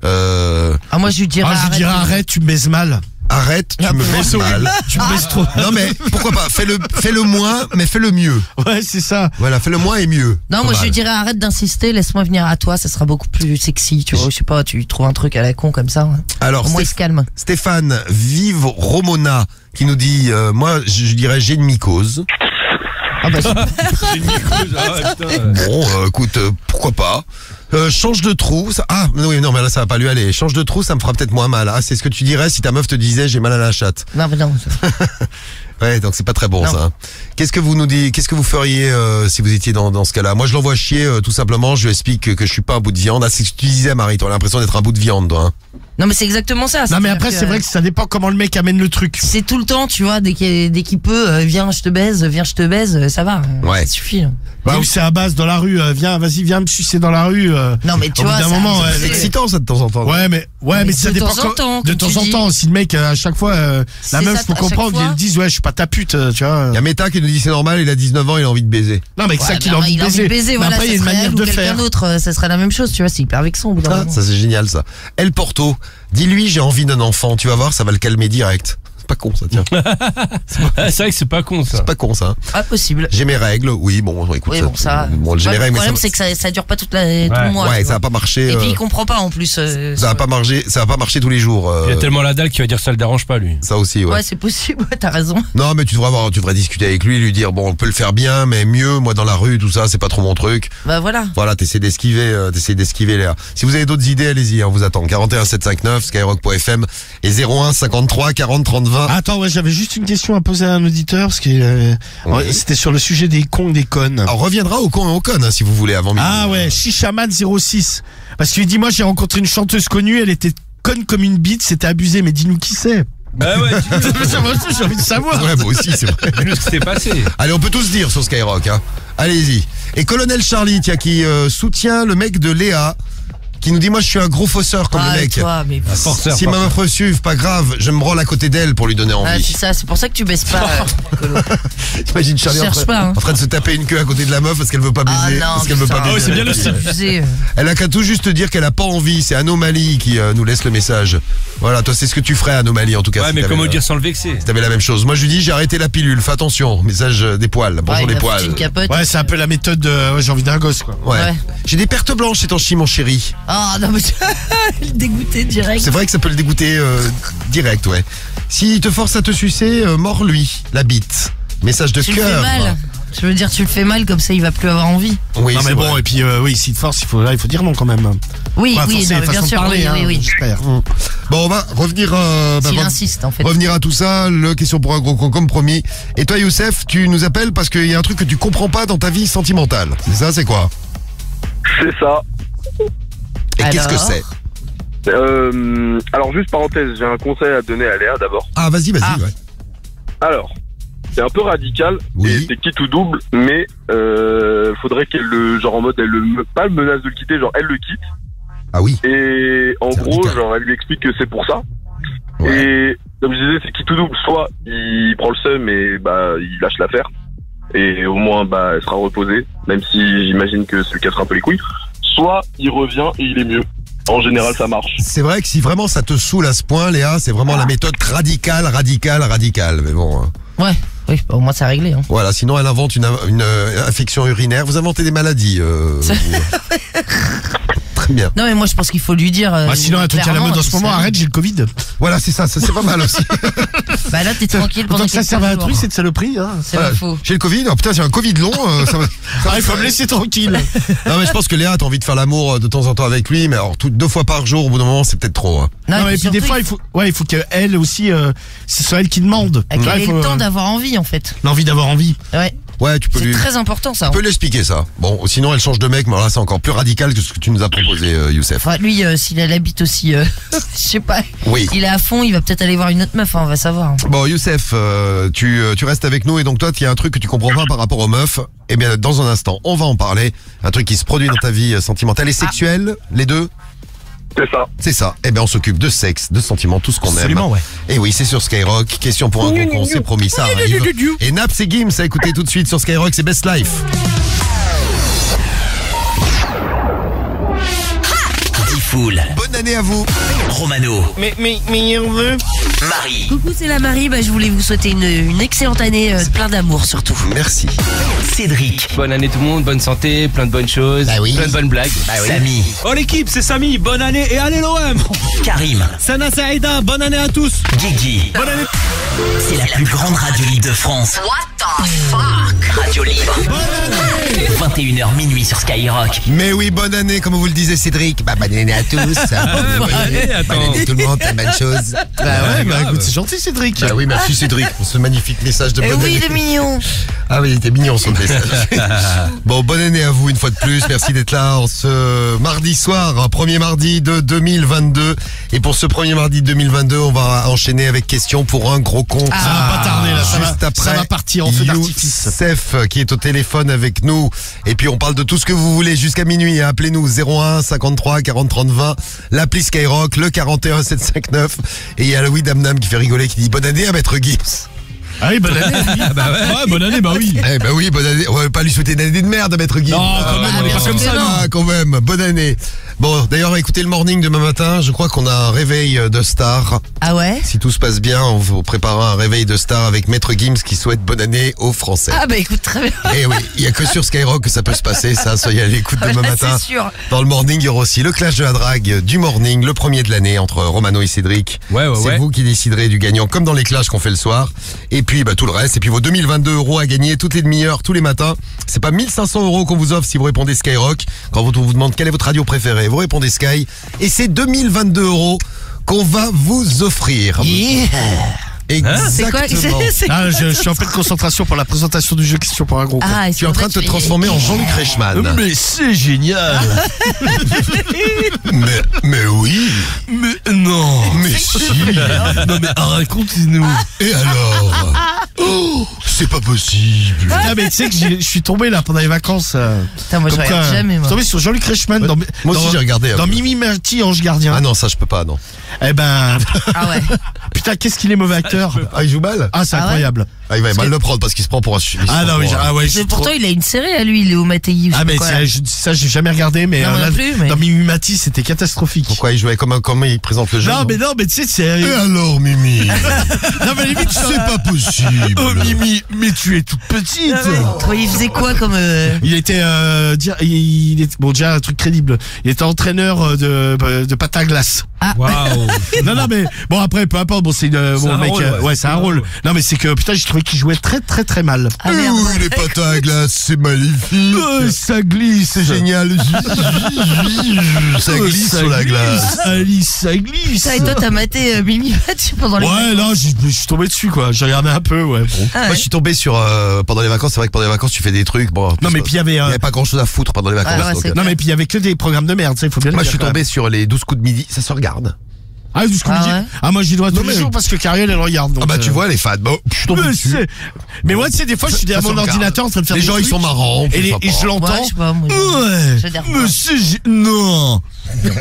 S3: Euh,
S2: Ah, moi, je lui dirais.
S4: Ah, je lui dirais arrête, tu me baises mal.
S3: arrête, tu
S4: Ah,
S3: me
S4: oui.
S3: mal.
S4: Tu me baises trop.
S3: Non mais pourquoi pas? Fais le fais le moins, mais fais le mieux.
S4: Ouais, c'est ça.
S3: Voilà, fais le moins et mieux.
S2: Non,
S3: Pas
S2: moi, je
S3: mal.
S2: lui dirais arrête d'insister, laisse-moi venir à toi, ça sera beaucoup plus sexy, tu vois. Je sais pas, tu trouves un truc à la con comme ça. ouais.
S3: Alors
S2: moins, il se calme.
S3: Stéphane Vive Romona qui nous dit euh, moi je, je dirais j'ai une mycose.
S2: Ah, bah,
S3: Bon, euh, écoute, euh, pourquoi pas. Euh, change de trou. Ça... Ah, oui, non, mais là, ça va pas lui aller. Change de trou, ça me fera peut-être moins mal. Ah, c'est ce que tu dirais si ta meuf te disait j'ai mal à la chatte.
S2: non, mais non.
S3: Ouais, donc c'est pas très bon
S2: Non.
S3: ça. hein. Qu'est-ce que vous nous dites Qu'est-ce que vous feriez euh, si vous étiez dans, dans ce cas-là? Moi, je l'envoie chier euh, tout simplement. Je lui explique que, que je suis pas un bout de viande. Ah, c'est ce que tu disais, Marie. T'as l'impression d'être un bout de viande, toi. hein.
S2: Non, mais c'est exactement ça.
S4: Non, mais après, c'est vrai que ça dépend comment le mec amène le truc.
S2: C'est tout le temps, tu vois, dès qu'il dès qu'il peut, euh, viens, je te baise, viens, je te baise, ça va.
S3: Ouais.
S2: Ça suffit.
S4: Bah, ou c'est à base dans la rue, euh, viens, vas-y, viens me sucer dans la rue. euh.
S2: Non, mais tu vois,
S4: d'un moment,
S2: c'est-
S3: excitant ça de temps en temps.
S4: Ouais, mais ouais, mais,
S2: Mais
S4: ça
S2: de
S4: dépend
S2: temps en temps,
S4: de temps en temps. Si le mec à chaque fois, la meuf, faut comprendre, ils disent ouais, je suis pas ta pute, euh, tu vois.
S3: Il y a Meta qui nous dit c'est normal. Il a 19 ans, il a envie de baiser.
S4: Non, mais que ça qu'il a envie
S2: il
S4: de
S2: a envie
S4: baiser.
S2: de baiser,
S4: Mais
S2: voilà,
S4: après, il y a une
S2: serait
S4: manière de
S2: quelqu'un
S4: faire.
S2: d'autre, euh, ça serait la même chose, tu vois, c'est hyper vexant au bout d'un
S3: Ah,
S2: moment.
S3: ça c'est génial ça. El Porto, dis-lui j'ai envie d'un enfant. Tu vas voir, ça va le calmer direct. Pas con ça, tiens.
S10: C'est vrai que c'est pas con ça.
S3: C'est pas con ça. hein.
S2: Ah, possible.
S3: J'ai mes règles, oui, bon, écoute,
S2: Oui, bon, ça.
S3: bon, j'ai
S2: Ouais,
S3: mes
S2: le
S3: règles, mais
S2: problème, c'est que ça, ça dure pas toute la, tout le mois.
S3: ouais, ça va pas marcher.
S2: Et puis,
S3: euh,
S2: il comprend pas en plus. euh,
S3: ça va pas marcher, ça va pas marcher tous les jours. euh,
S10: Il y a tellement la dalle qui va dire ça le dérange pas lui.
S3: Ça aussi, ouais.
S2: Ouais, c'est possible, ouais, t'as raison.
S3: Non, mais tu devrais avoir, tu devrais discuter avec lui, lui dire bon, on peut le faire bien, mais mieux. Moi, dans la rue, tout ça, c'est pas trop mon truc.
S2: Bah voilà.
S3: Voilà, t'essaies d'esquiver, euh, t'essaies d'esquiver Léa. Si vous avez d'autres idées, allez-y, on vous attend. 41 759 skyrock.fm et 01 53 40 30 20.
S4: Attends, ouais, j'avais juste une question à poser à un auditeur parce que euh,
S3: Oui.
S4: c'était sur le sujet des cons et des connes.
S3: On reviendra au con et au conne, hein, si vous voulez, avant midi.
S4: Ah ouais, Shishaman 06. Parce qu'il dit moi j'ai rencontré une chanteuse connue, elle était conne comme une bite, c'était abusé, mais dis-nous qui c'est.
S10: Bah ouais,
S4: J'ai envie de savoir.
S3: Ouais, moi aussi, c'est vrai.
S10: dis-nous ce qui s'est passé.
S3: Allez, on peut tous dire sur Skyrock. Hein. Allez-y. Et Colonel Charlie, tiens, qui euh, soutient le mec de Léa, qui nous dit moi je suis un gros fosseur comme
S2: Ah,
S3: le mec.
S2: toi, mais.
S10: Forceur.
S3: Si ma meuf reçuve, pas grave, je me branle à côté d'elle pour lui donner
S2: Ah,
S3: envie.
S2: c'est ça, c'est pour ça que tu baisses pas. euh, Colo.
S3: T'imagines Charlie en
S2: Cherche
S3: train,
S2: pas, hein.
S3: en train de se taper une queue à côté de la meuf parce qu'elle veut pas
S2: Ah
S3: baiser.
S2: non,
S3: parce qu'elle veut pas
S2: putain.
S3: baiser.
S6: Ah c'est bien le style.
S2: Abusé, euh.
S3: Elle a qu'à tout juste dire qu'elle a pas envie. C'est Anomalie qui euh, nous laisse le message. Voilà, toi c'est ce que tu ferais Anomalie en tout cas.
S10: Ouais,
S3: si
S10: mais
S3: t'avais
S10: comment
S3: la-
S10: dire sans le vexer
S3: si t'avais la même chose. Moi je lui dis j'ai arrêté la pilule. Fais attention. Message euh, des poils.
S2: Ouais,
S3: Bonjour
S2: il
S3: les
S2: a foutu
S3: poils.
S2: une capote.
S4: Ouais, c'est un peu la méthode de ouais, j'ai envie d'un gosse quoi.
S3: Ouais.
S2: Ouais.
S3: J'ai des pertes blanches ces temps-ci mon chéri.
S2: Ah non, mais il est dégoûté direct.
S3: C'est vrai que ça peut le dégoûter euh, direct, ouais. S'il te force à te sucer, euh, mords-lui la bite. Message de
S2: Tu le fais
S3: cœur.
S2: mal. Je veux dire, tu le fais mal, comme ça il va plus avoir envie.
S3: Oui,
S4: non mais
S3: c'est
S4: bon
S3: vrai.
S4: et puis euh, oui, s'il te force, il faut là, il faut dire non quand même.
S2: Oui, oui,
S4: forcer
S2: non, bien
S4: de
S2: sûr,
S4: parler,
S2: oui,
S4: hein,
S2: oui, oui.
S4: j'espère.
S3: Bon, on va revenir, euh, bah,
S2: S'il
S3: re-
S2: insiste, en fait.
S3: revenir à tout ça. Le question pour un gros con comme promis. Et toi, Youssef, tu nous appelles parce qu'il y a un truc que tu comprends pas dans ta vie sentimentale. C'est ça, c'est quoi?
S13: C'est ça.
S3: Et qu'est-ce que
S2: Alors
S3: c'est
S13: Euh, alors juste parenthèse, j'ai un conseil à donner à Léa d'abord.
S3: Ah, vas-y, vas-y.
S2: Ah.
S3: ouais.
S13: Alors, c'est un peu radical,
S3: Oui.
S13: et c'est quitte ou double, mais euh, faudrait qu'elle le, genre en mode, elle le, pas le menace de le quitter, genre elle le quitte,
S3: Ah oui.
S13: et en
S3: C'est
S13: gros,
S3: radical.
S13: genre elle lui explique que c'est pour ça,
S19: Et comme je disais, c'est qui tout double. Soit il prend le seum et bah il lâche l'affaire. Et au moins bah elle sera reposée, même si j'imagine que ça lui cassera un peu les couilles. Soit il revient et il est mieux. En général, ça marche.
S3: C'est vrai que si vraiment ça te saoule à ce point, Léa, c'est vraiment la méthode radicale, radicale, radicale. Mais bon. hein.
S2: Ouais, oui, au moins c'est réglé. Hein.
S3: Voilà, sinon elle invente une, une, euh, infection urinaire. Vous inventez des maladies. euh, vous. Très bien.
S2: Non mais moi je pense qu'il faut lui dire. euh,
S4: Bah, sinon, un truc à la
S2: clairement,
S4: mode en ce moment, arrête, j'ai le Covid.
S3: Voilà, c'est ça, ça c'est pas mal aussi.
S2: Bah là t'es tranquille pendant
S4: Autant que ça
S2: quelques
S4: serve à un
S2: jours.
S4: truc, cette saloperie. Hein.
S2: C'est
S3: Voilà.
S2: faux.
S3: J'ai le Covid. Oh putain, j'ai un Covid long. euh, ça va- ça
S4: Ah, il faut me laisser tranquille.
S3: Non mais je pense que Léa, t'as envie de faire l'amour euh, de temps en temps avec lui, mais alors tout, deux fois par jour, au bout d'un moment, c'est peut-être trop. hein.
S2: Non,
S4: Non,
S2: et
S4: mais
S2: puis
S4: des fois,
S2: il
S4: faut, ouais, il faut qu'elle aussi, euh, ce soit elle qui demande.
S2: Qu'elle
S4: Ouais,
S2: ait
S4: il faut,
S2: le temps
S4: euh,
S2: d'avoir envie en fait.
S4: L'envie d'avoir envie.
S2: Ouais.
S3: Ouais, tu peux
S2: C'est
S3: lui.
S2: très important ça.
S3: Tu peux lui expliquer ça. Bon, sinon elle change de mec, mais alors là c'est encore plus radical que ce que tu nous as proposé, euh, Youssef.
S2: Enfin, lui, euh, s'il a habite aussi, euh, je sais pas.
S3: Oui.
S2: Il est à fond, il va peut-être aller voir une autre meuf, hein, on va savoir.
S3: Bon, Youssef, euh, tu, euh, tu restes avec nous et donc toi, il y a un truc que tu comprends pas par rapport aux meufs. Eh bien, dans un instant, on va en parler. Un truc qui se produit dans ta vie euh, sentimentale et sexuelle, les deux
S19: C'est ça.
S3: C'est ça. Eh bien, on s'occupe de sexe, de sentiments, tout ce qu'on aime.
S5: Absolument, ouais.
S3: Et oui, c'est sur Skyrock. Question pour un gros con, c'est promis, ça arrive. Et Naps et Gims à écouter tout de suite sur Skyrock, c'est Best Life. Bonne année à vous.
S1: Romano.
S4: Mais, mais, mais, on veut.
S1: Marie.
S2: Coucou, c'est la Marie. Bah, je voulais vous souhaiter une, une excellente année, euh, plein d'amour surtout.
S3: Merci.
S1: Cédric.
S10: Bonne année tout le monde, bonne santé, plein de bonnes choses,
S3: Bah oui.
S10: plein de bonnes blagues.
S1: Samy.
S5: Oh l'équipe, c'est Samy, bonne année et allez l'OM
S1: Karim.
S5: Sana Saïda, bonne année à tous
S1: Guigui.
S5: Bonne année
S1: C'est la plus grande radio libre de France. What the fuck? Radio libre. 21h minuit sur Skyrock.
S3: Mais oui, bonne année, comme vous le disiez Cédric. Bah, bonne année à tous. bonne,
S10: année, attends.
S3: bonne année tout le monde, plein de bonnes choses.
S4: Bah ouais, bah écoute, c'est gentil, Cédric.
S3: Bah oui, merci Cédric pour ce magnifique message de
S2: Eh
S3: bonne
S2: oui,
S3: année.
S2: il est mignon.
S3: Ah oui, il était mignon son message. bon, bonne année à vous une fois de plus. Merci d'être là en ce mardi soir, un premier mardi de 2022. Et pour ce premier mardi de 2022, on va enchaîner avec question pour un gros con.
S4: Ça va pas tarder, là, ça
S3: Juste
S4: va-
S3: après,
S4: ça va partir en feu d'artifice.
S3: Youssef qui est au téléphone avec nous. Et puis on parle de tout ce que vous voulez jusqu'à minuit. Appelez-nous 01 53 40 30 20. L'appli Skyrock, le 41 759. Et il y a Louis Damnam qui fait rigoler, qui dit bonne année à Maître Gibbs.
S4: Ah oui, bonne année.
S10: bah ouais.
S6: Ouais, bonne année, bah oui.
S3: Eh ben oui, bonne année. On va pas lui souhaiter une année de merde à Maître Guy.
S6: Non, quand même, on est pas comme ça,
S2: non.
S3: Ah, quand même, bonne année. Bon, d'ailleurs, écoutez le morning demain matin. Je crois qu'on a un réveil de star.
S2: Ah ouais?
S3: Si tout se passe bien, on vous préparera un réveil de star avec Maître Gims qui souhaite bonne année aux Français.
S2: Ah bah écoute, très bien.
S3: Eh oui, il y a que sur Skyrock que ça peut se passer, ça. Soyez à l'écoute demain matin.
S2: C'est sûr.
S3: Dans le morning, il y aura aussi le clash de la drague du morning, le premier de l'année entre Romano et Cédric.
S10: Ouais, ouais,
S3: C'est
S10: ouais.
S3: vous qui déciderez du gagnant, comme dans les clashs qu'on fait le soir. Et puis, bah, tout le reste. Et puis, vos 2022 euros à gagner toutes les demi-heures, tous les matins. C'est pas 1500 euros qu'on vous offre si vous répondez Skyrock. Quand on vous demande quelle est votre radio préférée, vous répondez Sky. Et c'est 2022 euros qu'on va vous offrir. Exactement.
S2: c'est- c'est-
S4: Ah, je, je suis en pleine concentration pour la présentation du jeu Question pour un con.
S2: Ah, et
S3: Tu es en train de te transformer en Jean-Luc Reichmann.
S4: Mais c'est génial.
S3: Mais, mais oui.
S4: mais non.
S3: Mais si.
S4: Non mais racontez-nous.
S3: Et alors Oh, c'est pas possible.
S4: Ah mais tu sais que je suis tombé là pendant les vacances. euh,
S2: Putain, moi je
S4: comme
S2: regarde
S4: quoi,
S2: jamais,
S4: Je
S2: moi.
S4: suis tombé sur Jean-Luc Reichmann dans,
S3: Moi aussi,
S4: dans-
S3: j'ai regardé un
S4: dans
S3: peu.
S4: Mimi Marty Ange Gardien.
S3: Ah non, ça je peux pas, non.
S4: Eh ben
S2: Ah ouais.
S4: putain qu'est-ce qu'il est mauvais acteur.
S3: Ah, il joue mal
S4: Ah c'est
S2: Ah ouais
S4: incroyable.
S3: Ah, il va mal le prendre parce qu'il se prend pour un se
S4: Ah non
S3: pour un-
S4: ah ouais.
S2: Mais pourtant,
S4: trop-
S2: il a une série à lui, Léo Mattei.
S4: Ah mais je- ça j'ai jamais regardé mais,
S2: Non,
S4: euh,
S2: non plus, mais-
S4: dans Mimi Mati c'était catastrophique.
S3: Pourquoi il jouait comme un comment il présente le jeu
S4: Non mais non mais tu sais c'est
S3: Et alors, Mimi
S4: non mais limite
S3: C'est pas possible.
S4: Oh Mimi mais tu es toute petite.
S2: Toi, il faisait quoi comme. euh,
S4: Il était euh, dire- il, il est bon déjà un truc crédible. Il était entraîneur euh, de de patin à glace.
S2: Ah,
S5: Waouh
S4: Non non mais bon après peu importe bon c'est euh, bon
S5: un
S4: le mec
S5: rôle,
S4: euh,
S5: ouais.
S4: ouais c'est un rôle. Non mais c'est que putain j'ai trouvé qu'il jouait très très très mal.
S2: ah merde.
S3: les patins à glace, c'est magnifique.
S4: Euh, ça glisse.
S3: C'est génial. ça
S4: Euh,
S3: glisse sur la glace.
S4: Alice ça glisse.
S2: Putain, et toi, t'as maté euh, Mimi Mathieu pendant les.
S4: Ouais non j'ai- je suis tombé dessus quoi. J'ai regardé un peu ouais. Bon.
S2: Ah
S3: Moi,
S2: ouais.
S3: je suis tombé sur euh, pendant les vacances. C'est vrai que pendant les vacances, tu fais des trucs. Bon,
S4: Non mais puis il y avait
S3: il y
S4: euh,
S3: avait pas grand chose à foutre pendant les vacances.
S2: Ouais, ouais,
S3: donc,
S2: c'est
S3: euh,
S4: non mais puis il y avait que des programmes de merde ça il faut bien le
S3: moi, je
S4: dire,
S3: suis
S4: quand
S3: tombé sur les 12 coups de midi. Ça se regarde.
S4: Ah, du
S2: Ah ouais
S4: ah moi j'y dois tous
S3: Non,
S4: les jours parce que Cariel elle regarde. donc,
S3: Ah bah, tu
S4: euh,
S3: vois, les fans. Bon, je suis
S4: Mais, mais moi, tu sais, des fois, je suis derrière mon ordinateur en train de faire
S3: Les
S4: des
S3: gens, ils sont marrants.
S4: Et, les- et je l'entends.
S2: Ouais,
S4: gé- Non.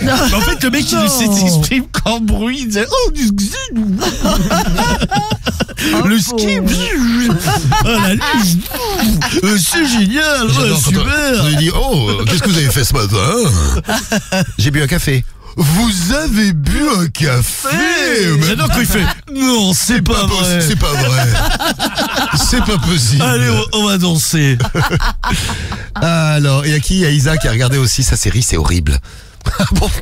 S4: Mais en fait, le mec, il ne s'exprime qu'en bruit. Il disait, oh, du Le ski. Oh, la luge. Euh, C'est génial. super.
S3: lui dit, oh, euh, qu'est-ce que vous avez fait ce matin? J'ai bu un café. Vous avez bu un café Mais
S4: J'adore quand il fait, non, c'est pas
S3: possi-
S4: vrai.
S3: C'est pas vrai. C'est pas possible.
S4: Allez, on, on va danser.
S3: Alors, et à qui? Il y a Isa qui a regardé aussi sa série, c'est horrible.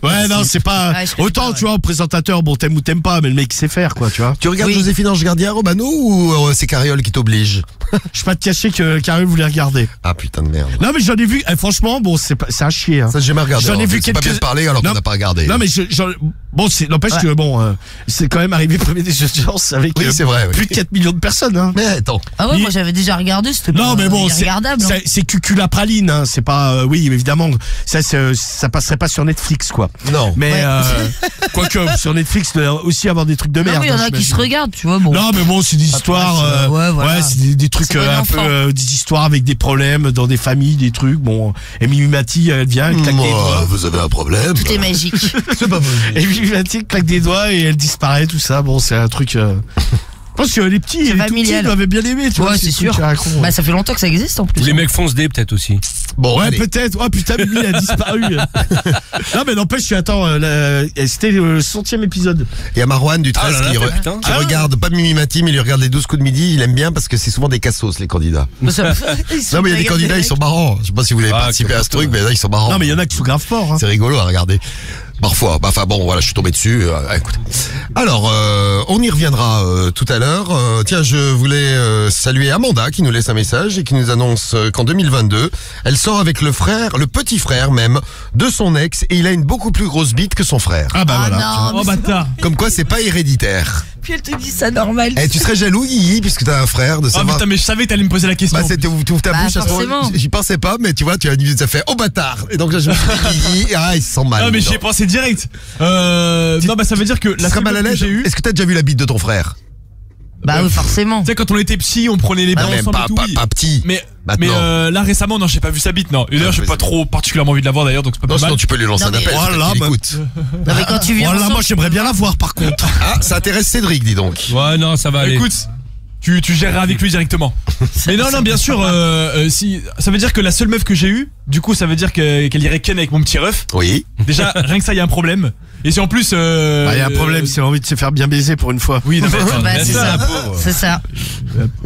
S4: Ouais, non, c'est pas.
S2: Ouais,
S4: Autant,
S2: pas, ouais.
S4: tu vois, au présentateur, bon, t'aimes ou t'aimes pas, mais le mec il sait faire, quoi, tu vois.
S3: Tu regardes
S2: Oui.
S3: Joséphine Ange Gardien, Romano, ou euh, c'est Carriole qui t'oblige?
S4: Je peux pas te cacher que Carré voulait regarder.
S3: Ah putain de merde.
S4: Non, mais j'en ai vu, eh, franchement, bon, c'est pas- c'est à chier. Hein.
S3: Ça, j'ai jamais regardé.
S4: J'en ai
S3: alors,
S4: vu
S3: c'est pas bien de parler alors qu'on
S4: Non.
S3: n'a pas regardé.
S4: Non, mais je, j'en- bon, c'est, n'empêche
S2: Ouais.
S4: que, bon, euh, c'est quand même arrivé premier des audiences avec
S3: Oui,
S4: euh,
S3: c'est vrai, oui.
S4: plus de 4 millions de personnes, hein.
S3: Mais attends.
S2: Ah ouais,
S4: Il-
S2: moi j'avais déjà regardé, c'était
S4: Non,
S2: pas
S4: mais bon, c'est,
S2: regardable.
S4: c'est, c'est cuculapraline, hein. C'est pas, euh, oui, évidemment, ça, c'est- ça passerait pas sur Netflix, quoi.
S3: Non.
S4: Mais,
S2: Ouais.
S4: euh, quoique, sur Netflix, il doit aussi avoir des trucs de merde.
S2: mais il y en
S4: hein,
S2: a qui se regardent, tu vois. Bon.
S4: Non, mais bon, c'est des histoires. euh,
S2: euh, ouais, voilà.
S4: c'est des, des trucs euh, un peu,
S2: enfant.
S4: euh, des histoires avec des problèmes dans des familles, des trucs. Bon, et Mimi Mati, elle vient, elle claque des doigts.
S3: vous avez un problème
S2: Tout est magique.
S3: C'est pas possible.
S4: Et Mimi Mati claque des doigts et elle disparaît, tout ça. Bon, c'est un truc. Euh, Je pense que les petits, les tout petits doivent bien aimer, tu vois.
S2: Ouais, c'est sûr. Bah, ça fait longtemps que ça existe en plus.
S10: Les mecs foncent des peut-être aussi.
S3: Bon,
S4: Ouais, peut-être. Oh putain, Mimi elle a disparu. non, mais n'empêche, tu attends. euh, la- C'était le centième épisode.
S3: Il y a Marwan du 13
S10: Ah là là,
S3: qui, re-
S10: putain.
S3: qui
S4: Ah.
S3: regarde, pas Mimi Mati, mais il regarde les 12 coups de midi. Il aime bien parce que c'est souvent des cassos, les candidats. Non, mais il y a des candidats, ils sont marrants. Je sais pas si vous voulez
S10: Ah,
S3: participer à ce truc, mais là, ils sont marrants.
S4: Non, mais il y en a qui sont grave forts. Hein.
S3: C'est rigolo à regarder. Parfois, bah, enfin bon, voilà, je suis tombé dessus. euh, écoute. Alors, euh, on y reviendra euh, tout à l'heure. Euh, tiens, je voulais euh, saluer Amanda qui nous laisse un message et qui nous annonce euh, qu'en 2022, elle sort avec le frère, le petit frère même, de son ex et il a une beaucoup plus grosse bite que son frère.
S4: Ah bah
S2: Ah
S4: voilà.
S2: non,
S6: Oh bâtard.
S3: Comme quoi, c'est pas héréditaire.
S2: Puis elle te dit ça normal.
S3: Eh, tu serais jaloux, Guigui, puisque t'as un frère, de
S6: Oh
S3: savoir.
S6: putain, mais je savais que t'allais me poser la question.
S3: Bah, c'était où tu ouvres ta
S2: Bah,
S3: bouche à ce moment
S2: forcément.
S3: J'y pensais pas, mais tu vois, tu as dit, ça fait oh bâtard. Et donc là, je me suis dit, Guigui, ah, il se sent mal.
S6: Ah mais j'y ai pensé direct. Euh, non bah ça veut dire que
S3: Tu
S6: la
S3: serais
S6: seule
S3: mal à
S6: que
S3: l'aise
S6: j'ai eu.
S3: Est-ce que t'as déjà vu la bite de ton frère
S2: Bah oui, forcément.
S6: Tu sais quand on était psy, on prenait les bains ensemble
S3: pas,
S6: et tout.
S3: pas,
S6: oui.
S3: pas petit.
S6: Mais
S3: Maintenant.
S6: mais euh, là récemment non j'ai pas vu sa bite non. Et d'ailleurs
S3: Ah,
S6: j'ai pas trop particulièrement envie de la voir d'ailleurs donc c'est pas
S3: Non,
S6: mal.
S3: sinon tu peux lui lancer
S2: Non,
S3: un appel.
S4: Oh
S3: peut-être
S4: là,
S3: qu'il
S4: bah-.
S2: Non, mais quand tu viens
S4: Voilà,
S2: ensemble,
S4: moi j'aimerais bien la voir par contre.
S3: Ah, ça intéresse Cédric, dis donc.
S10: Ouais, non, ça va aller.
S6: Écoute, tu, tu géreras avec lui directement. Mais non, non, bien sûr, euh, euh, si, ça veut dire que la seule meuf que j'ai eue, du coup, ça veut dire que- qu'elle irait ken avec mon petit ref.
S3: Oui.
S6: Déjà, rien que ça, il y a un problème. Et si en plus. euh,
S4: Bah, y a un problème, c'est envie de se faire bien baiser pour une fois.
S6: Oui, non, mais
S2: Bah, c'est
S6: ça.
S2: C'est ça.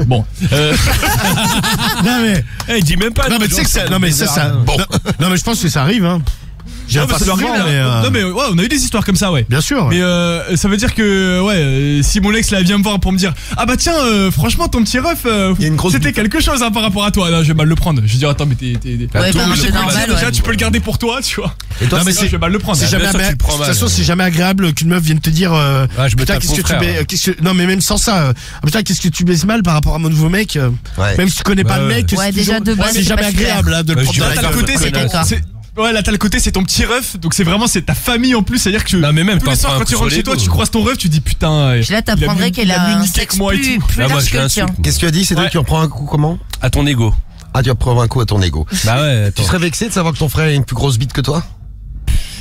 S6: Bon. Euh,
S4: Non mais,
S10: Eh, il dit même pas.
S4: non mais tu sais que ça, non mais ça, ça,
S3: Bon.
S4: non, non, mais je pense que ça arrive. Hein. J'ai
S6: non,
S4: pas
S6: mais
S4: mais,
S6: là.
S4: euh,
S6: Non, mais ouais, on a eu des histoires comme ça, ouais.
S4: bien sûr.
S6: Mais euh, ça veut dire que ouais, euh, si mon ex là vient me voir pour me dire ah bah tiens euh, franchement ton petit ref euh,
S3: Il y a une grosse
S6: c'était
S3: bite.
S6: quelque chose hein, par rapport à toi non, je vais mal le prendre je vais dire attends mais t'es t'es t'es-
S2: Ouais, bah,
S6: mais
S2: c'est
S6: tu peux le
S2: normal,
S6: déjà,
S2: ouais.
S6: tu peux le garder pour toi tu vois
S3: Et toi,
S6: non mais
S3: c'est-
S6: je vais mal le prendre
S4: C'est jamais, de toute façon,
S10: ouais.
S4: c'est jamais agréable qu'une meuf vienne te dire euh,
S10: Ah, je me
S4: putain qu'est-ce que tu
S10: ouais.
S4: non mais même sans ça euh, ah, putain qu'est-ce que tu baises mal par rapport à mon nouveau mec euh,
S3: Ouais.
S4: même si tu connais pas le
S10: ouais.
S4: mec
S2: Ouais,
S4: c'est jamais agréable hein, de le
S10: Ouais,
S4: prendre la
S6: c'est c'est- Ouais, là, t'as le côté, c'est ton petit ref, donc c'est vraiment, c'est ta famille en plus, c'est-à-dire que
S10: Non, mais même,
S6: tous les soirs, quand tu rentres chez toi, tu croises ton ref, tu dis putain.
S2: Puis là, t'apprendrais qu'elle a un sexe
S6: que moi et
S2: plus,
S6: tout.
S2: plus
S10: Là, moi,
S2: large
S10: je
S2: que tien.
S3: Qu'est-ce que tu as dit, Cédric
S6: Ouais.
S3: Tu en prends un coup comment?
S10: À ton ego.
S3: Ah, tu en prends un coup à ton ego.
S10: Bah ouais, attends.
S3: Tu serais vexé de savoir que ton frère a une plus grosse bite que toi?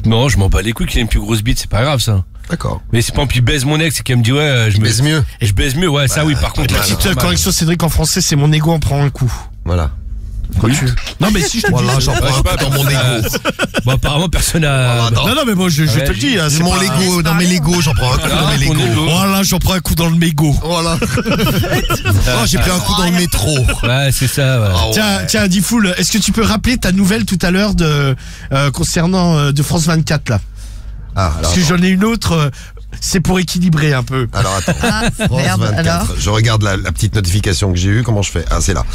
S10: Non, je m'en bats les couilles qu'il ait une plus grosse bite, c'est pas grave ça.
S3: D'accord.
S10: Mais c'est pas puis baise mon ex et qu'elle me dit ouais, euh, je me
S3: baises mieux.
S10: Et je baise mieux, ouais, ça oui, par contre. là,
S4: petite
S10: c'est
S4: euh, correction Cédric en français c'est mon ego en prend un coup
S3: Voilà.
S4: Quoi tu- non mais si je te dis
S3: Voilà, j'en
S10: Ouais, je
S3: prends
S10: sais
S3: un
S10: pas,
S3: coup dans mon
S10: euh,
S3: ego.
S10: Bon, apparemment, personne
S3: Voilà,
S10: a.
S3: attends.
S4: non non mais bon je, je
S10: Ouais,
S4: te le dis hein,
S3: C'est mon Lego, dans mes Lego, j'en prends un coup dans
S10: Ah,
S3: mes Lego.
S10: ego.
S4: voilà j'en prends un coup dans le mégot
S3: Voilà. Oh, j'ai pris un coup dans le métro.
S10: Ouais, c'est ça, ouais.
S3: Ah ouais.
S4: Tiens, tiens, Difool, est-ce que tu peux rappeler ta nouvelle tout à l'heure de euh, concernant euh, de France 24 là?
S3: Ah, alors,
S4: Parce que j'en ai une autre, euh, c'est pour équilibrer un peu.
S3: alors attends.
S2: Ah,
S3: France
S2: merde,
S3: 24.
S2: alors
S3: Je regarde la, la petite notification que j'ai eue. Comment je fais? Ah, c'est là.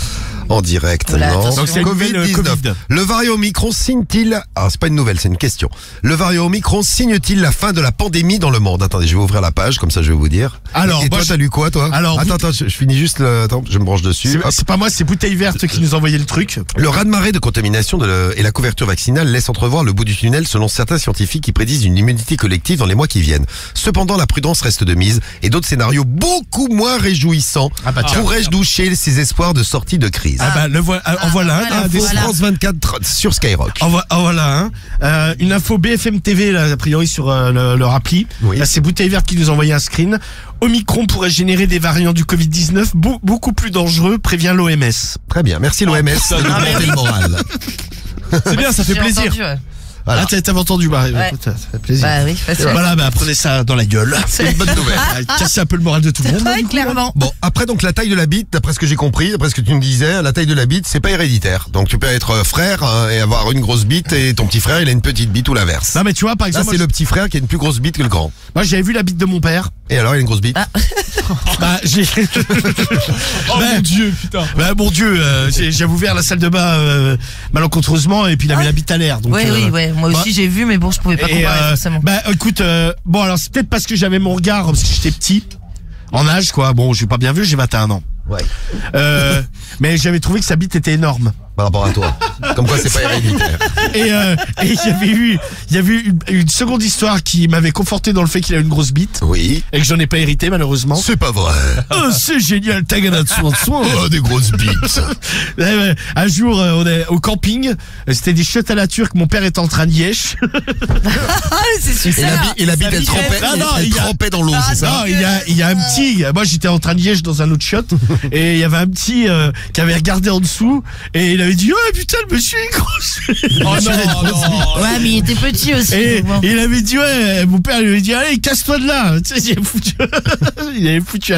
S3: En direct. Non.
S4: Donc, c'est une nouvelle, euh,
S3: Covid-19.
S4: Covid.
S3: Le variant Omicron signe-t-il Ah, c'est pas une nouvelle, c'est une question. Le variant Omicron signe-t-il la fin de la pandémie dans le monde? Attendez, je vais ouvrir la page, comme ça je vais vous dire.
S4: Alors,
S3: Et
S4: moi,
S3: toi,
S4: je-
S3: t'as lu quoi, toi?
S4: Alors,
S3: Attends, attends, je, je finis juste le... Attends, je me branche dessus.
S4: C'est pas moi, c'est Bouteille Verte qui nous a envoyé le truc.
S3: Le raz-de-marée de contamination de le- et la couverture vaccinale laissent entrevoir le bout du tunnel selon certains scientifiques qui prédisent une immunité collective dans les mois qui viennent. Cependant, la prudence reste de mise et d'autres scénarios beaucoup moins réjouissants
S4: Ah bah
S3: doucher ces espoirs de sortie de crise? Surprise.
S4: Ah bah, le voilà, en voilà un.
S2: voilà,
S4: un des-
S2: voilà.
S3: France 24 sur Skyrock.
S4: En, vo- en voilà un. Euh, une info BFM TV, là, a priori, sur euh, le- leur appli.
S3: Oui.
S4: Là, c'est Bouteille Verte qui nous a envoyé un screen. Omicron pourrait générer des variants du Covid-19 beau- beaucoup plus dangereux, prévient l'OMS.
S3: Très bien, merci l'OMS
S2: Ah.
S6: C'est bien, ça fait plaisir.
S2: entendu, ouais.
S3: Voilà.
S4: Ah, t'as- entendu, bah,
S2: Ouais.
S4: écoute, ça fait plaisir.
S2: Bah oui,
S4: Voilà, bah, prenez ça dans la gueule.
S3: C'est une bonne nouvelle.
S4: Ah, Cassez un peu le moral de tout le monde.
S2: Ouais, clairement.
S3: Bon, après donc la taille de la bite, d'après ce que j'ai compris, d'après ce que tu me disais, la taille de la bite, c'est pas héréditaire. Donc tu peux être euh, frère euh, et avoir une grosse bite et ton petit frère il a une petite bite ou l'inverse.
S4: Non, mais tu vois, par exemple,
S3: c'est le petit frère qui a une plus grosse bite que le grand.
S4: moi, j'avais vu la bite de mon père.
S3: Et alors il a une grosse bite
S4: Bah, j'ai.
S6: Oh mon dieu, putain.
S4: Bah, mon Dieu, euh, j'ai- j'avais ouvert la salle de bain euh, malencontreusement et puis il avait la bite à l'air. donc,
S2: oui, ouais. Moi
S4: bah,
S2: aussi, j'ai vu, mais bon, je pouvais pas comparer
S4: euh,
S2: forcément.
S4: bah écoute, euh, bon alors c'est peut-être parce que j'avais mon regard, parce que j'étais petit, en âge quoi, bon je suis pas bien vieux, j'ai 21 ans.
S3: Ouais.
S4: Euh, mais j'avais trouvé que sa bite était énorme.
S3: Par rapport à toi. Comme quoi c'est pas héréditaire.
S4: Et euh, et il y avait eu, il y avait eu une, une seconde histoire qui m'avait conforté dans le fait qu'il a une grosse bite.
S3: Oui.
S4: Et que j'en ai pas hérité malheureusement.
S3: C'est pas vrai.
S4: Oh, c'est génial, de soin de soin.
S3: Oh, des grosses bites.
S4: Un jour, euh, on est au camping. C'était des chiottes à la turque. Mon père était en train de yesh.
S2: Ah, c'est
S3: Et
S2: super.
S3: la bite, et la bite elle trempait,
S4: Ah, non,
S3: elle
S4: a-
S3: trempait dans l'eau,
S2: Ah,
S3: c'est ça
S4: Non, il y a, il y a un petit. Moi, j'étais en train de liège dans un autre shot et il y avait un petit euh, qui avait regardé en dessous et il avait dit oh putain le monsieur est gros.
S6: Oh non, non.
S2: Ouais, mais il était petit aussi.
S4: Et il avait dit ouais, mon père lui avait dit allez casse-toi de là. Tu sais, il avait foutu, il avait foutu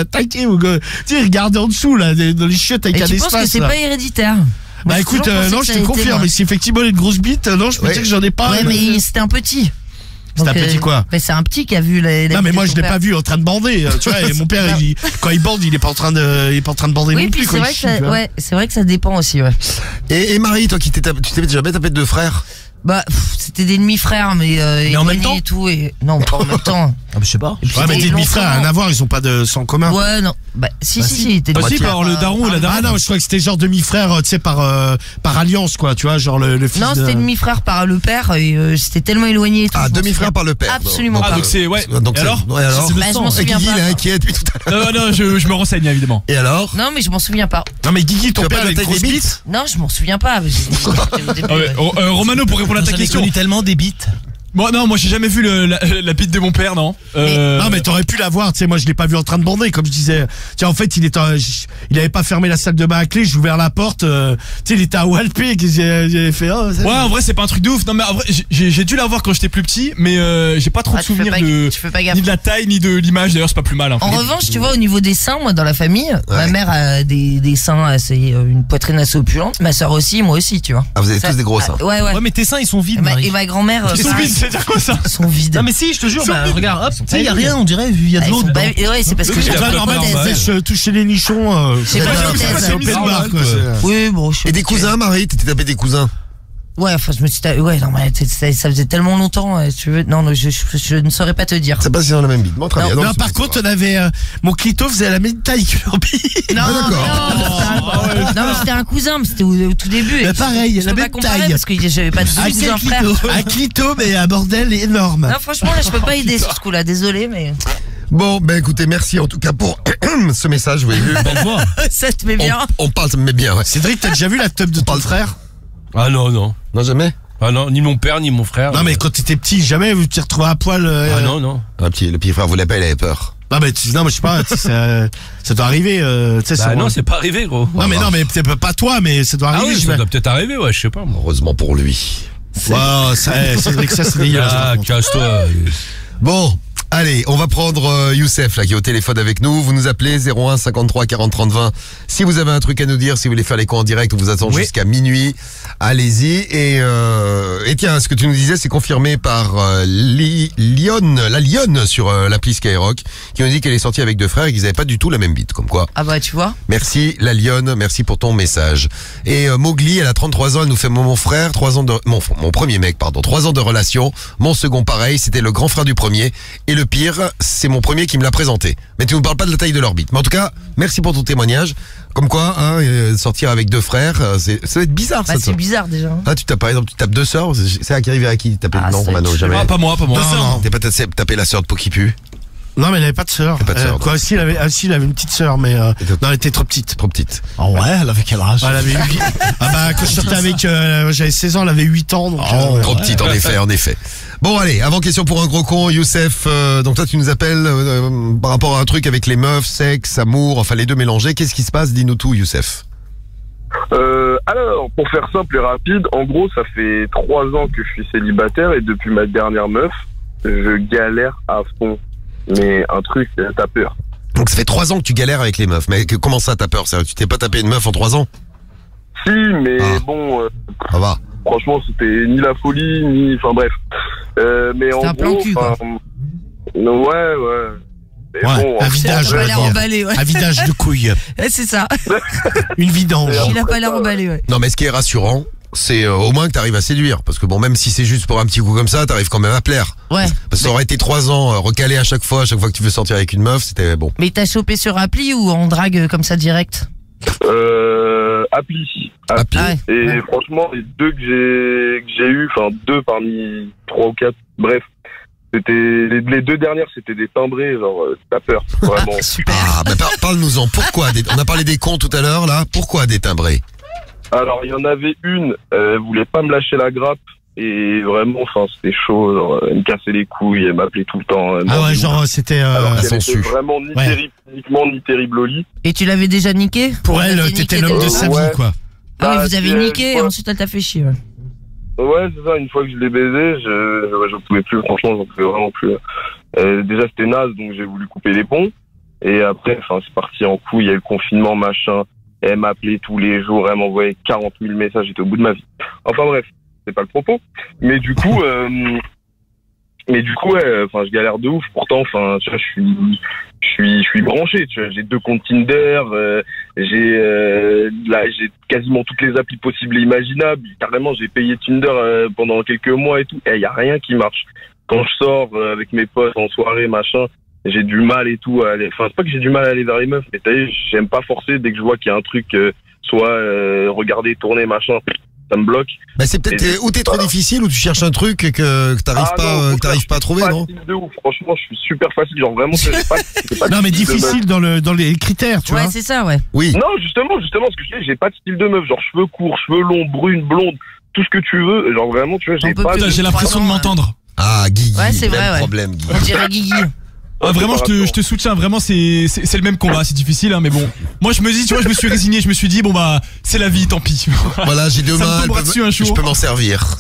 S4: mon gars. Tu sais, il regardait en dessous là, dans les chiottes avec
S2: Et
S4: un
S2: tu penses que
S4: espace.
S2: c'est
S4: là.
S2: pas héréditaire
S4: Bah écoute, euh, non,
S2: que
S4: je te confirme. Mais si effectivement il a une grosse bite, non, je peux
S3: Ouais.
S4: dire que j'en ai pas.
S2: Ouais,
S4: euh,
S2: mais c'était un petit.
S4: C'était un petit
S2: euh,
S4: quoi
S2: Mais c'est un petit qui a vu les.
S4: Non mais moi je l'ai pas vu en train de bander, euh, tu vois. Et mon père, il- quand il bande, il est pas en train de, il est pas en train de bander
S2: Oui,
S4: non
S2: puis
S4: plus.
S2: c'est vrai, que ça, ouais, c'est vrai que ça dépend aussi, ouais.
S3: Et, et Marie, toi qui t'es tu t'es jamais tapé de deux frères
S2: Bah, c'était des demi-frères, mais, euh,
S5: Mais en même
S2: éloignés
S5: temps
S2: et tout, et non, pas en même temps.
S5: Ah, bah, je sais pas.
S4: Ouais, mais tes demi-frères, rien à voir, ils ont pas de sang commun.
S2: Ouais, non. Bah, si, si, si, t'es
S6: Bah, si,
S2: demi-frères,
S6: par le daron ou la
S4: Ah
S6: daronne.
S4: non, je crois que c'était genre demi-frère, euh, tu sais, par, euh, par alliance, quoi, tu vois, genre le, le fils
S2: Non,
S4: de-
S2: c'était demi-frère par le père, et euh, c'était tellement éloigné et tout.
S3: Ah, demi-frère
S2: souviens
S3: par le père.
S2: Absolument
S6: Ah,
S2: pas.
S6: donc c'est, ouais.
S3: Donc
S6: Et
S3: c'est-
S6: alors
S3: ouais, alors
S6: C'est le
S2: Bah, je m'en souviens
S3: Guigui, il est
S2: pas.
S3: inquiet depuis tout à l'heure.
S6: Non, non, je, je me renseigne évidemment.
S3: Et alors
S2: Non, mais je m'en souviens pas.
S4: Non, mais Guigui, ton père,
S3: pas
S4: il a
S3: des
S2: Non, je m'en souviens pas.
S6: Ah oh, euh, Romano, pour répondre à ta
S5: J'en ai
S6: question.
S5: connu tellement des bites.
S6: Bon, non, moi j'ai jamais vu le, la, la bite de mon père, non. Euh,
S4: Non mais t'aurais pu la voir, tu sais moi je l'ai pas vu en train de bander comme je disais. Tiens en fait il était, il avait pas fermé la salle de bain à clé, j'ai ouvert la porte, euh, tu sais il était à Walpé, que j'ai fait oh,
S6: Ouais, en vrai, c'est pas un truc de ouf. Non, mais en vrai, j'ai dû la voir quand j'étais plus petit, mais euh, j'ai pas trop
S2: Ah,
S6: de souvenirs de
S2: tu fais pas gaffe.
S6: ni de la taille ni de l'image. D'ailleurs, c'est pas plus mal. Hein.
S2: En revanche, tu vois, au niveau des seins, moi, dans la famille, ma mère a des, des seins assez, euh, une poitrine assez opulente. Ma soeur aussi, moi aussi, tu vois.
S3: Ah, vous avez
S2: Ça-
S3: tous des gros seins.
S2: ah, Ouais, ouais.
S5: Ouais, mais tes seins, ils sont vides.
S2: Et ma, grand-mère.
S6: Ils sont
S2: pareil.
S6: vides, c'est-à-dire quoi ça
S2: Ils sont vides.
S5: Non, mais si, je te jure, bah, regarde, hop, tu sais, y a
S2: vides.
S5: rien, on dirait, il y a de
S2: ils
S5: l'eau dedans.
S2: pas- Ouais, c'est parce que j'ai
S6: il a
S2: pas
S6: pas normal, normal.
S4: Sèche, toucher les nichons. euh,
S2: pas
S4: c'est bar quoi. c'est-
S2: Oui, bon, je
S3: Et des cousins, Marie T'étais tapé des cousins
S2: Ouais, enfin, je me suis. Ouais, non, mais ça, ça faisait tellement longtemps, euh, tu veux. Non, non, je, je, je ne saurais pas te dire.
S3: C'est pas si dans la même bite. Bon, très
S2: Non,
S3: bien.
S4: Non, par contre, on avait euh, mon clito faisait la même taille que leur bite.
S2: Non,
S3: Ah,
S2: non,
S3: d'accord.
S2: non, non, mais c'était un cousin, mais c'était au, au tout début.
S4: Mais
S2: et
S4: pareil,
S2: je
S4: la même taille.
S2: Parce que j'avais pas de
S4: Un
S2: cousin frère.
S4: clito Un clito mais un bordel énorme.
S2: Non, franchement, là, je peux pas aider sur ce coup-là. Désolé, mais
S3: Bon, ben écoutez, merci en tout cas pour ce message. Vous avez vu
S5: Belle voix.
S2: ça te met bien.
S3: on, on parle, ça me met bien, ouais.
S4: Cédric, t'as déjà vu la teub de ton frère?
S10: Ah non, non.
S3: Non, jamais
S10: Ah non, ni mon père, ni mon frère.
S4: Non mais quand t'étais petit, jamais vous t'y retrouvais à poil. euh,
S10: Ah non, non.
S3: Un petit, Le petit frère voulait pas, il avait peur.
S4: Non mais tu- non mais je sais pas, tu sais, ça, ça doit arriver. euh, tu sais,
S10: Bah non, c'est pas arrivé, gros.
S4: Non mais non mais peut-être pas toi, mais ça doit
S10: Ah
S4: arriver.
S10: oui, ça doit peut-être arriver, ouais, je sais pas. moi.
S3: Heureusement pour lui.
S4: Wow, ça, eh, Cédric, ça c'est dégueulasse.
S10: Ah, casse-toi.
S3: Bon, allez, on va prendre euh, Youssef là qui est au téléphone avec nous. Vous nous appelez 01 53 40 30 20. Si vous avez un truc à nous dire, si vous voulez faire les coups en direct, on vous attend
S6: Oui.
S3: jusqu'à minuit. Allez-y. Et, euh, et tiens, ce que tu nous disais, c'est confirmé par euh, Lyon, la Lyonne sur euh, l'appli Skyrock, qui nous dit qu'elle est sortie avec deux frères et qu'ils n'avaient pas du tout la même bite. Comme quoi.
S2: Ah bah, tu vois.
S3: Merci la Lyonne, merci pour ton message. Et euh, Mowgli, elle a 33 ans, elle nous fait mon, mon frère, 3 ans de mon, mon premier mec pardon, 3 ans de relation, mon second pareil, c'était le grand frère du premier et le pire, c'est mon premier qui me l'a présenté. Mais tu nous parles pas de la taille de leur bite. Mais en tout cas, merci pour ton témoignage. Comme quoi, hein, euh, sortir avec deux frères, euh, c'est ça va être bizarre
S2: Bah,
S3: ça.
S2: c'est
S3: toi.
S2: bizarre déjà. hein.
S3: Ah, tu tapes par exemple, tu tapes deux sœurs, c'est c'est à qui arriver à qui taper
S2: Ah,
S3: non, Romano, jamais.
S6: Ah, pas moi, pas moi.
S4: Non, non.
S3: T'es pas tapé tapé la sœur de Pokipu
S4: Non, mais elle avait pas de sœur.
S3: pas de sœur,
S4: Euh, quoi, si, elle avait, ah, si, elle avait une petite sœur, mais euh, non, elle était trop petite.
S3: Trop petite.
S4: Ah ouais, elle avait quel âge? Elle avait huit- Ah bah, quand je sortais avec, euh, j'avais 16 ans, elle avait 8 ans. Donc, euh,
S3: Trop petite, en effet, en effet. Bon, allez, avant question pour un gros con, Youssef, euh, donc toi, tu nous appelles euh, par rapport à un truc avec les meufs, sexe, amour, enfin les deux mélangés. Qu'est-ce qui se passe? Dis-nous tout, Youssef.
S19: Euh, alors, pour faire simple et rapide, en gros, ça fait trois ans que je suis célibataire et depuis ma dernière meuf, je galère à fond. Mais un truc, euh, t'as peur.
S3: Donc ça fait trois ans que tu galères avec les meufs. Mais que- comment ça, t'as peur? Ça Tu t'es pas tapé une meuf en trois ans?
S19: Si, mais
S3: Ah.
S19: bon, euh,
S3: Ça va.
S19: Franchement, c'était ni la folie, ni... Enfin bref. Euh, mais en
S2: un plan
S19: gros,
S2: cul,
S19: enfin, ouais, ouais. Mais
S4: Ouais,
S19: bon,
S4: un vidage,
S2: Il a pas l'air emballé, ouais.
S4: Un vidage de couilles.
S2: Ouais, c'est ça.
S4: Une vidange.
S2: Il a pas l'air emballé, ouais.
S3: Non, mais ce qui est rassurant, c'est euh, au moins que t'arrives à séduire. Parce que bon, même si c'est juste pour un petit coup comme ça, t'arrives quand même à plaire.
S2: Ouais.
S3: Parce que ça aurait été trois ans euh, recalé à chaque fois, à chaque fois que tu veux sortir avec une meuf, c'était bon.
S2: Mais t'as chopé sur appli ou en drague euh, comme ça direct?
S19: Euh, appli. Appli.
S2: Ah ouais,
S19: Et franchement, les deux que j'ai que j'ai eu, enfin deux parmi trois ou quatre, bref, c'était les, les deux dernières, c'était des timbrés, genre euh, t'as peur, vraiment.
S3: Ah, bah par- parle-nous-en. Pourquoi des- On a parlé des cons tout à l'heure, là. Pourquoi des timbrés?
S19: Alors il y en avait une, euh, elle voulait pas me lâcher la grappe. Et vraiment, enfin, c'était chaud. genre, elle me cassait les couilles, elle m'appelait tout le temps. elle
S4: Ah ouais, genre, c'était. euh,
S19: vraiment ni
S4: Ouais.
S19: terrible physiquement, ni terrible au lit.
S2: Et tu l'avais déjà niqué
S4: Pour elle, t'étais l'homme de sa vie,
S19: Ouais.
S4: quoi.
S2: Ah oui,
S19: Bah,
S2: vous avez niqué et ensuite elle t'a fait chier. ouais.
S19: Ouais, c'est ça. Une fois que je l'ai baisé, je, ouais, j'en pouvais plus. Franchement, j'en pouvais vraiment plus. Euh, déjà, c'était naze, donc j'ai voulu couper les ponts. Et après, enfin, c'est parti en couille. Il y a eu le confinement, machin. Elle m'appelait tous les jours. Elle m'envoyait 40 000 messages. J'étais au bout de ma vie. Enfin bref, c'est pas le propos. Mais du coup, euh, mais du coup, ouais, enfin, je galère de ouf. Pourtant, enfin, je suis, je suis, branché. J'ai deux comptes Tinder. euh, j'ai, euh, là, j'ai quasiment toutes les applis possibles et imaginables. Carrément, j'ai payé Tinder pendant quelques mois et tout. Et il y a rien qui marche. Quand je sors avec mes potes en soirée, machin, j'ai du mal et tout. À aller... Enfin, c'est pas que j'ai du mal à aller vers les meufs, mais t'as j'aime pas forcer dès que je vois qu'il y a un truc, soit regarder, tourner, machin. Ça me bloque.
S3: Bah, c'est peut-être ou t'es trop difficile ou tu cherches un truc que, que t'arrives
S19: Ah
S3: pas,
S19: non,
S3: euh, que t'arrives pas à trouver, non
S19: Facile de ouf. Franchement, je suis super facile. Genre vraiment, pas, pas
S4: Non, mais
S19: difficile
S4: dans, le, dans les critères, tu
S2: Ouais,
S4: vois.
S2: c'est ça, ouais.
S3: Oui.
S19: Non, justement, justement, ce que je dis, j'ai pas de style de meuf. Genre cheveux courts, cheveux longs, brunes, blondes, tout ce que tu veux. Genre vraiment, tu vois, j'ai pas.
S6: j'ai l'impression de
S2: Vraiment,
S6: m'entendre.
S3: Ah, Guigui.
S2: Ouais, c'est vrai, ouais.
S3: problème, Guigui.
S2: On dirait Guigui.
S6: Ah, vraiment, je te, je te soutiens. Vraiment, c'est, c'est, c'est le même combat. C'est difficile, hein, mais bon. Moi, je me dis, tu vois, je me suis résigné. Je me suis dit, bon bah, c'est la vie, tant pis.
S3: Voilà, j'ai deux mains, je peux m'en servir.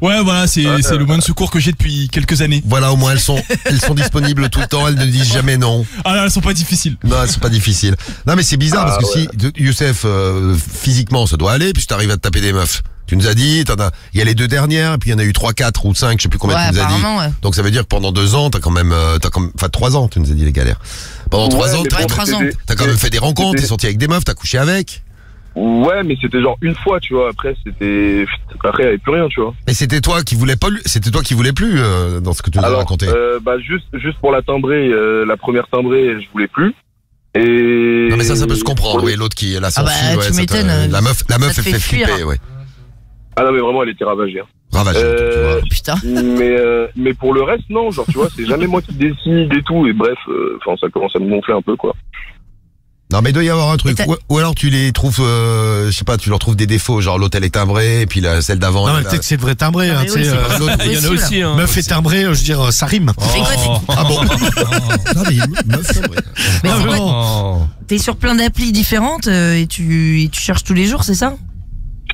S6: Ouais, voilà, c'est, c'est le moyen de secours que j'ai depuis quelques années.
S3: Voilà, au moins elles sont, elles sont disponibles tout le temps, elles ne disent jamais non.
S6: Ah là, elles sont pas difficiles.
S3: Non, elles sont pas difficiles. Non, mais c'est bizarre
S19: Ah,
S3: parce que si de- Youssef euh, physiquement ça doit aller, puis tu arrives à te taper des meufs. Tu nous as dit, il y a les deux dernières, et puis il y en a eu trois, quatre ou cinq, je sais plus combien
S2: Ouais,
S3: tu nous as dit.
S2: ouais.
S3: Donc ça veut dire que pendant deux ans, t'as quand même, euh, t'as quand même, enfin trois ans, tu nous as dit les galères. Pendant trois
S19: Ouais,
S3: ans,
S19: mais
S3: t'as
S2: Ouais,
S19: bon,
S2: trois ans.
S3: t'as quand même fait des rencontres, t'es sorti avec des meufs, t'as couché avec.
S19: Ouais, mais c'était genre une fois, tu vois. Après, c'était. Après, il y avait plus rien, tu vois.
S3: Et c'était toi qui voulais pas, c'était toi qui voulais plus euh, dans ce que tu nous as raconté.
S19: euh, bah juste, juste pour la timbrée, euh, la première timbrée, je voulais plus. Et.
S3: Non mais ça, ça peut se comprendre. Oui, l'autre qui est la
S2: Ah bah,
S3: ouais,
S2: tu
S3: ça
S2: euh,
S3: La meuf, la meuf, elle
S2: fait
S3: fait
S2: fuir.
S3: flipper, ouais.
S19: Ah non, mais vraiment, elle était ravagée. hein.
S3: Ravagée,
S19: Euh.
S2: Putain.
S19: mais euh, mais pour le reste non genre tu vois c'est jamais moi qui décide et tout et bref euh, enfin ça commence à me gonfler un peu quoi
S3: Non mais il doit y avoir un truc. Ou, ou alors tu les trouves, euh, je sais pas, tu leur trouves des défauts, genre l'hôtel est timbré, et puis la, celle d'avant.
S4: Non, mais peut-être que c'est le vrai timbré.
S2: Ah,
S4: Hein,
S2: oui,
S4: euh,
S6: Il y en a aussi, hein.
S4: Meuf et timbré, euh, je veux dire, ça rime.
S2: T'es-
S3: Ah bon Non mais meuf timbrée.
S2: Mais
S6: Oh.
S2: T'es sur plein d'applis différentes euh, et tu, et tu cherches tous les jours, c'est ça?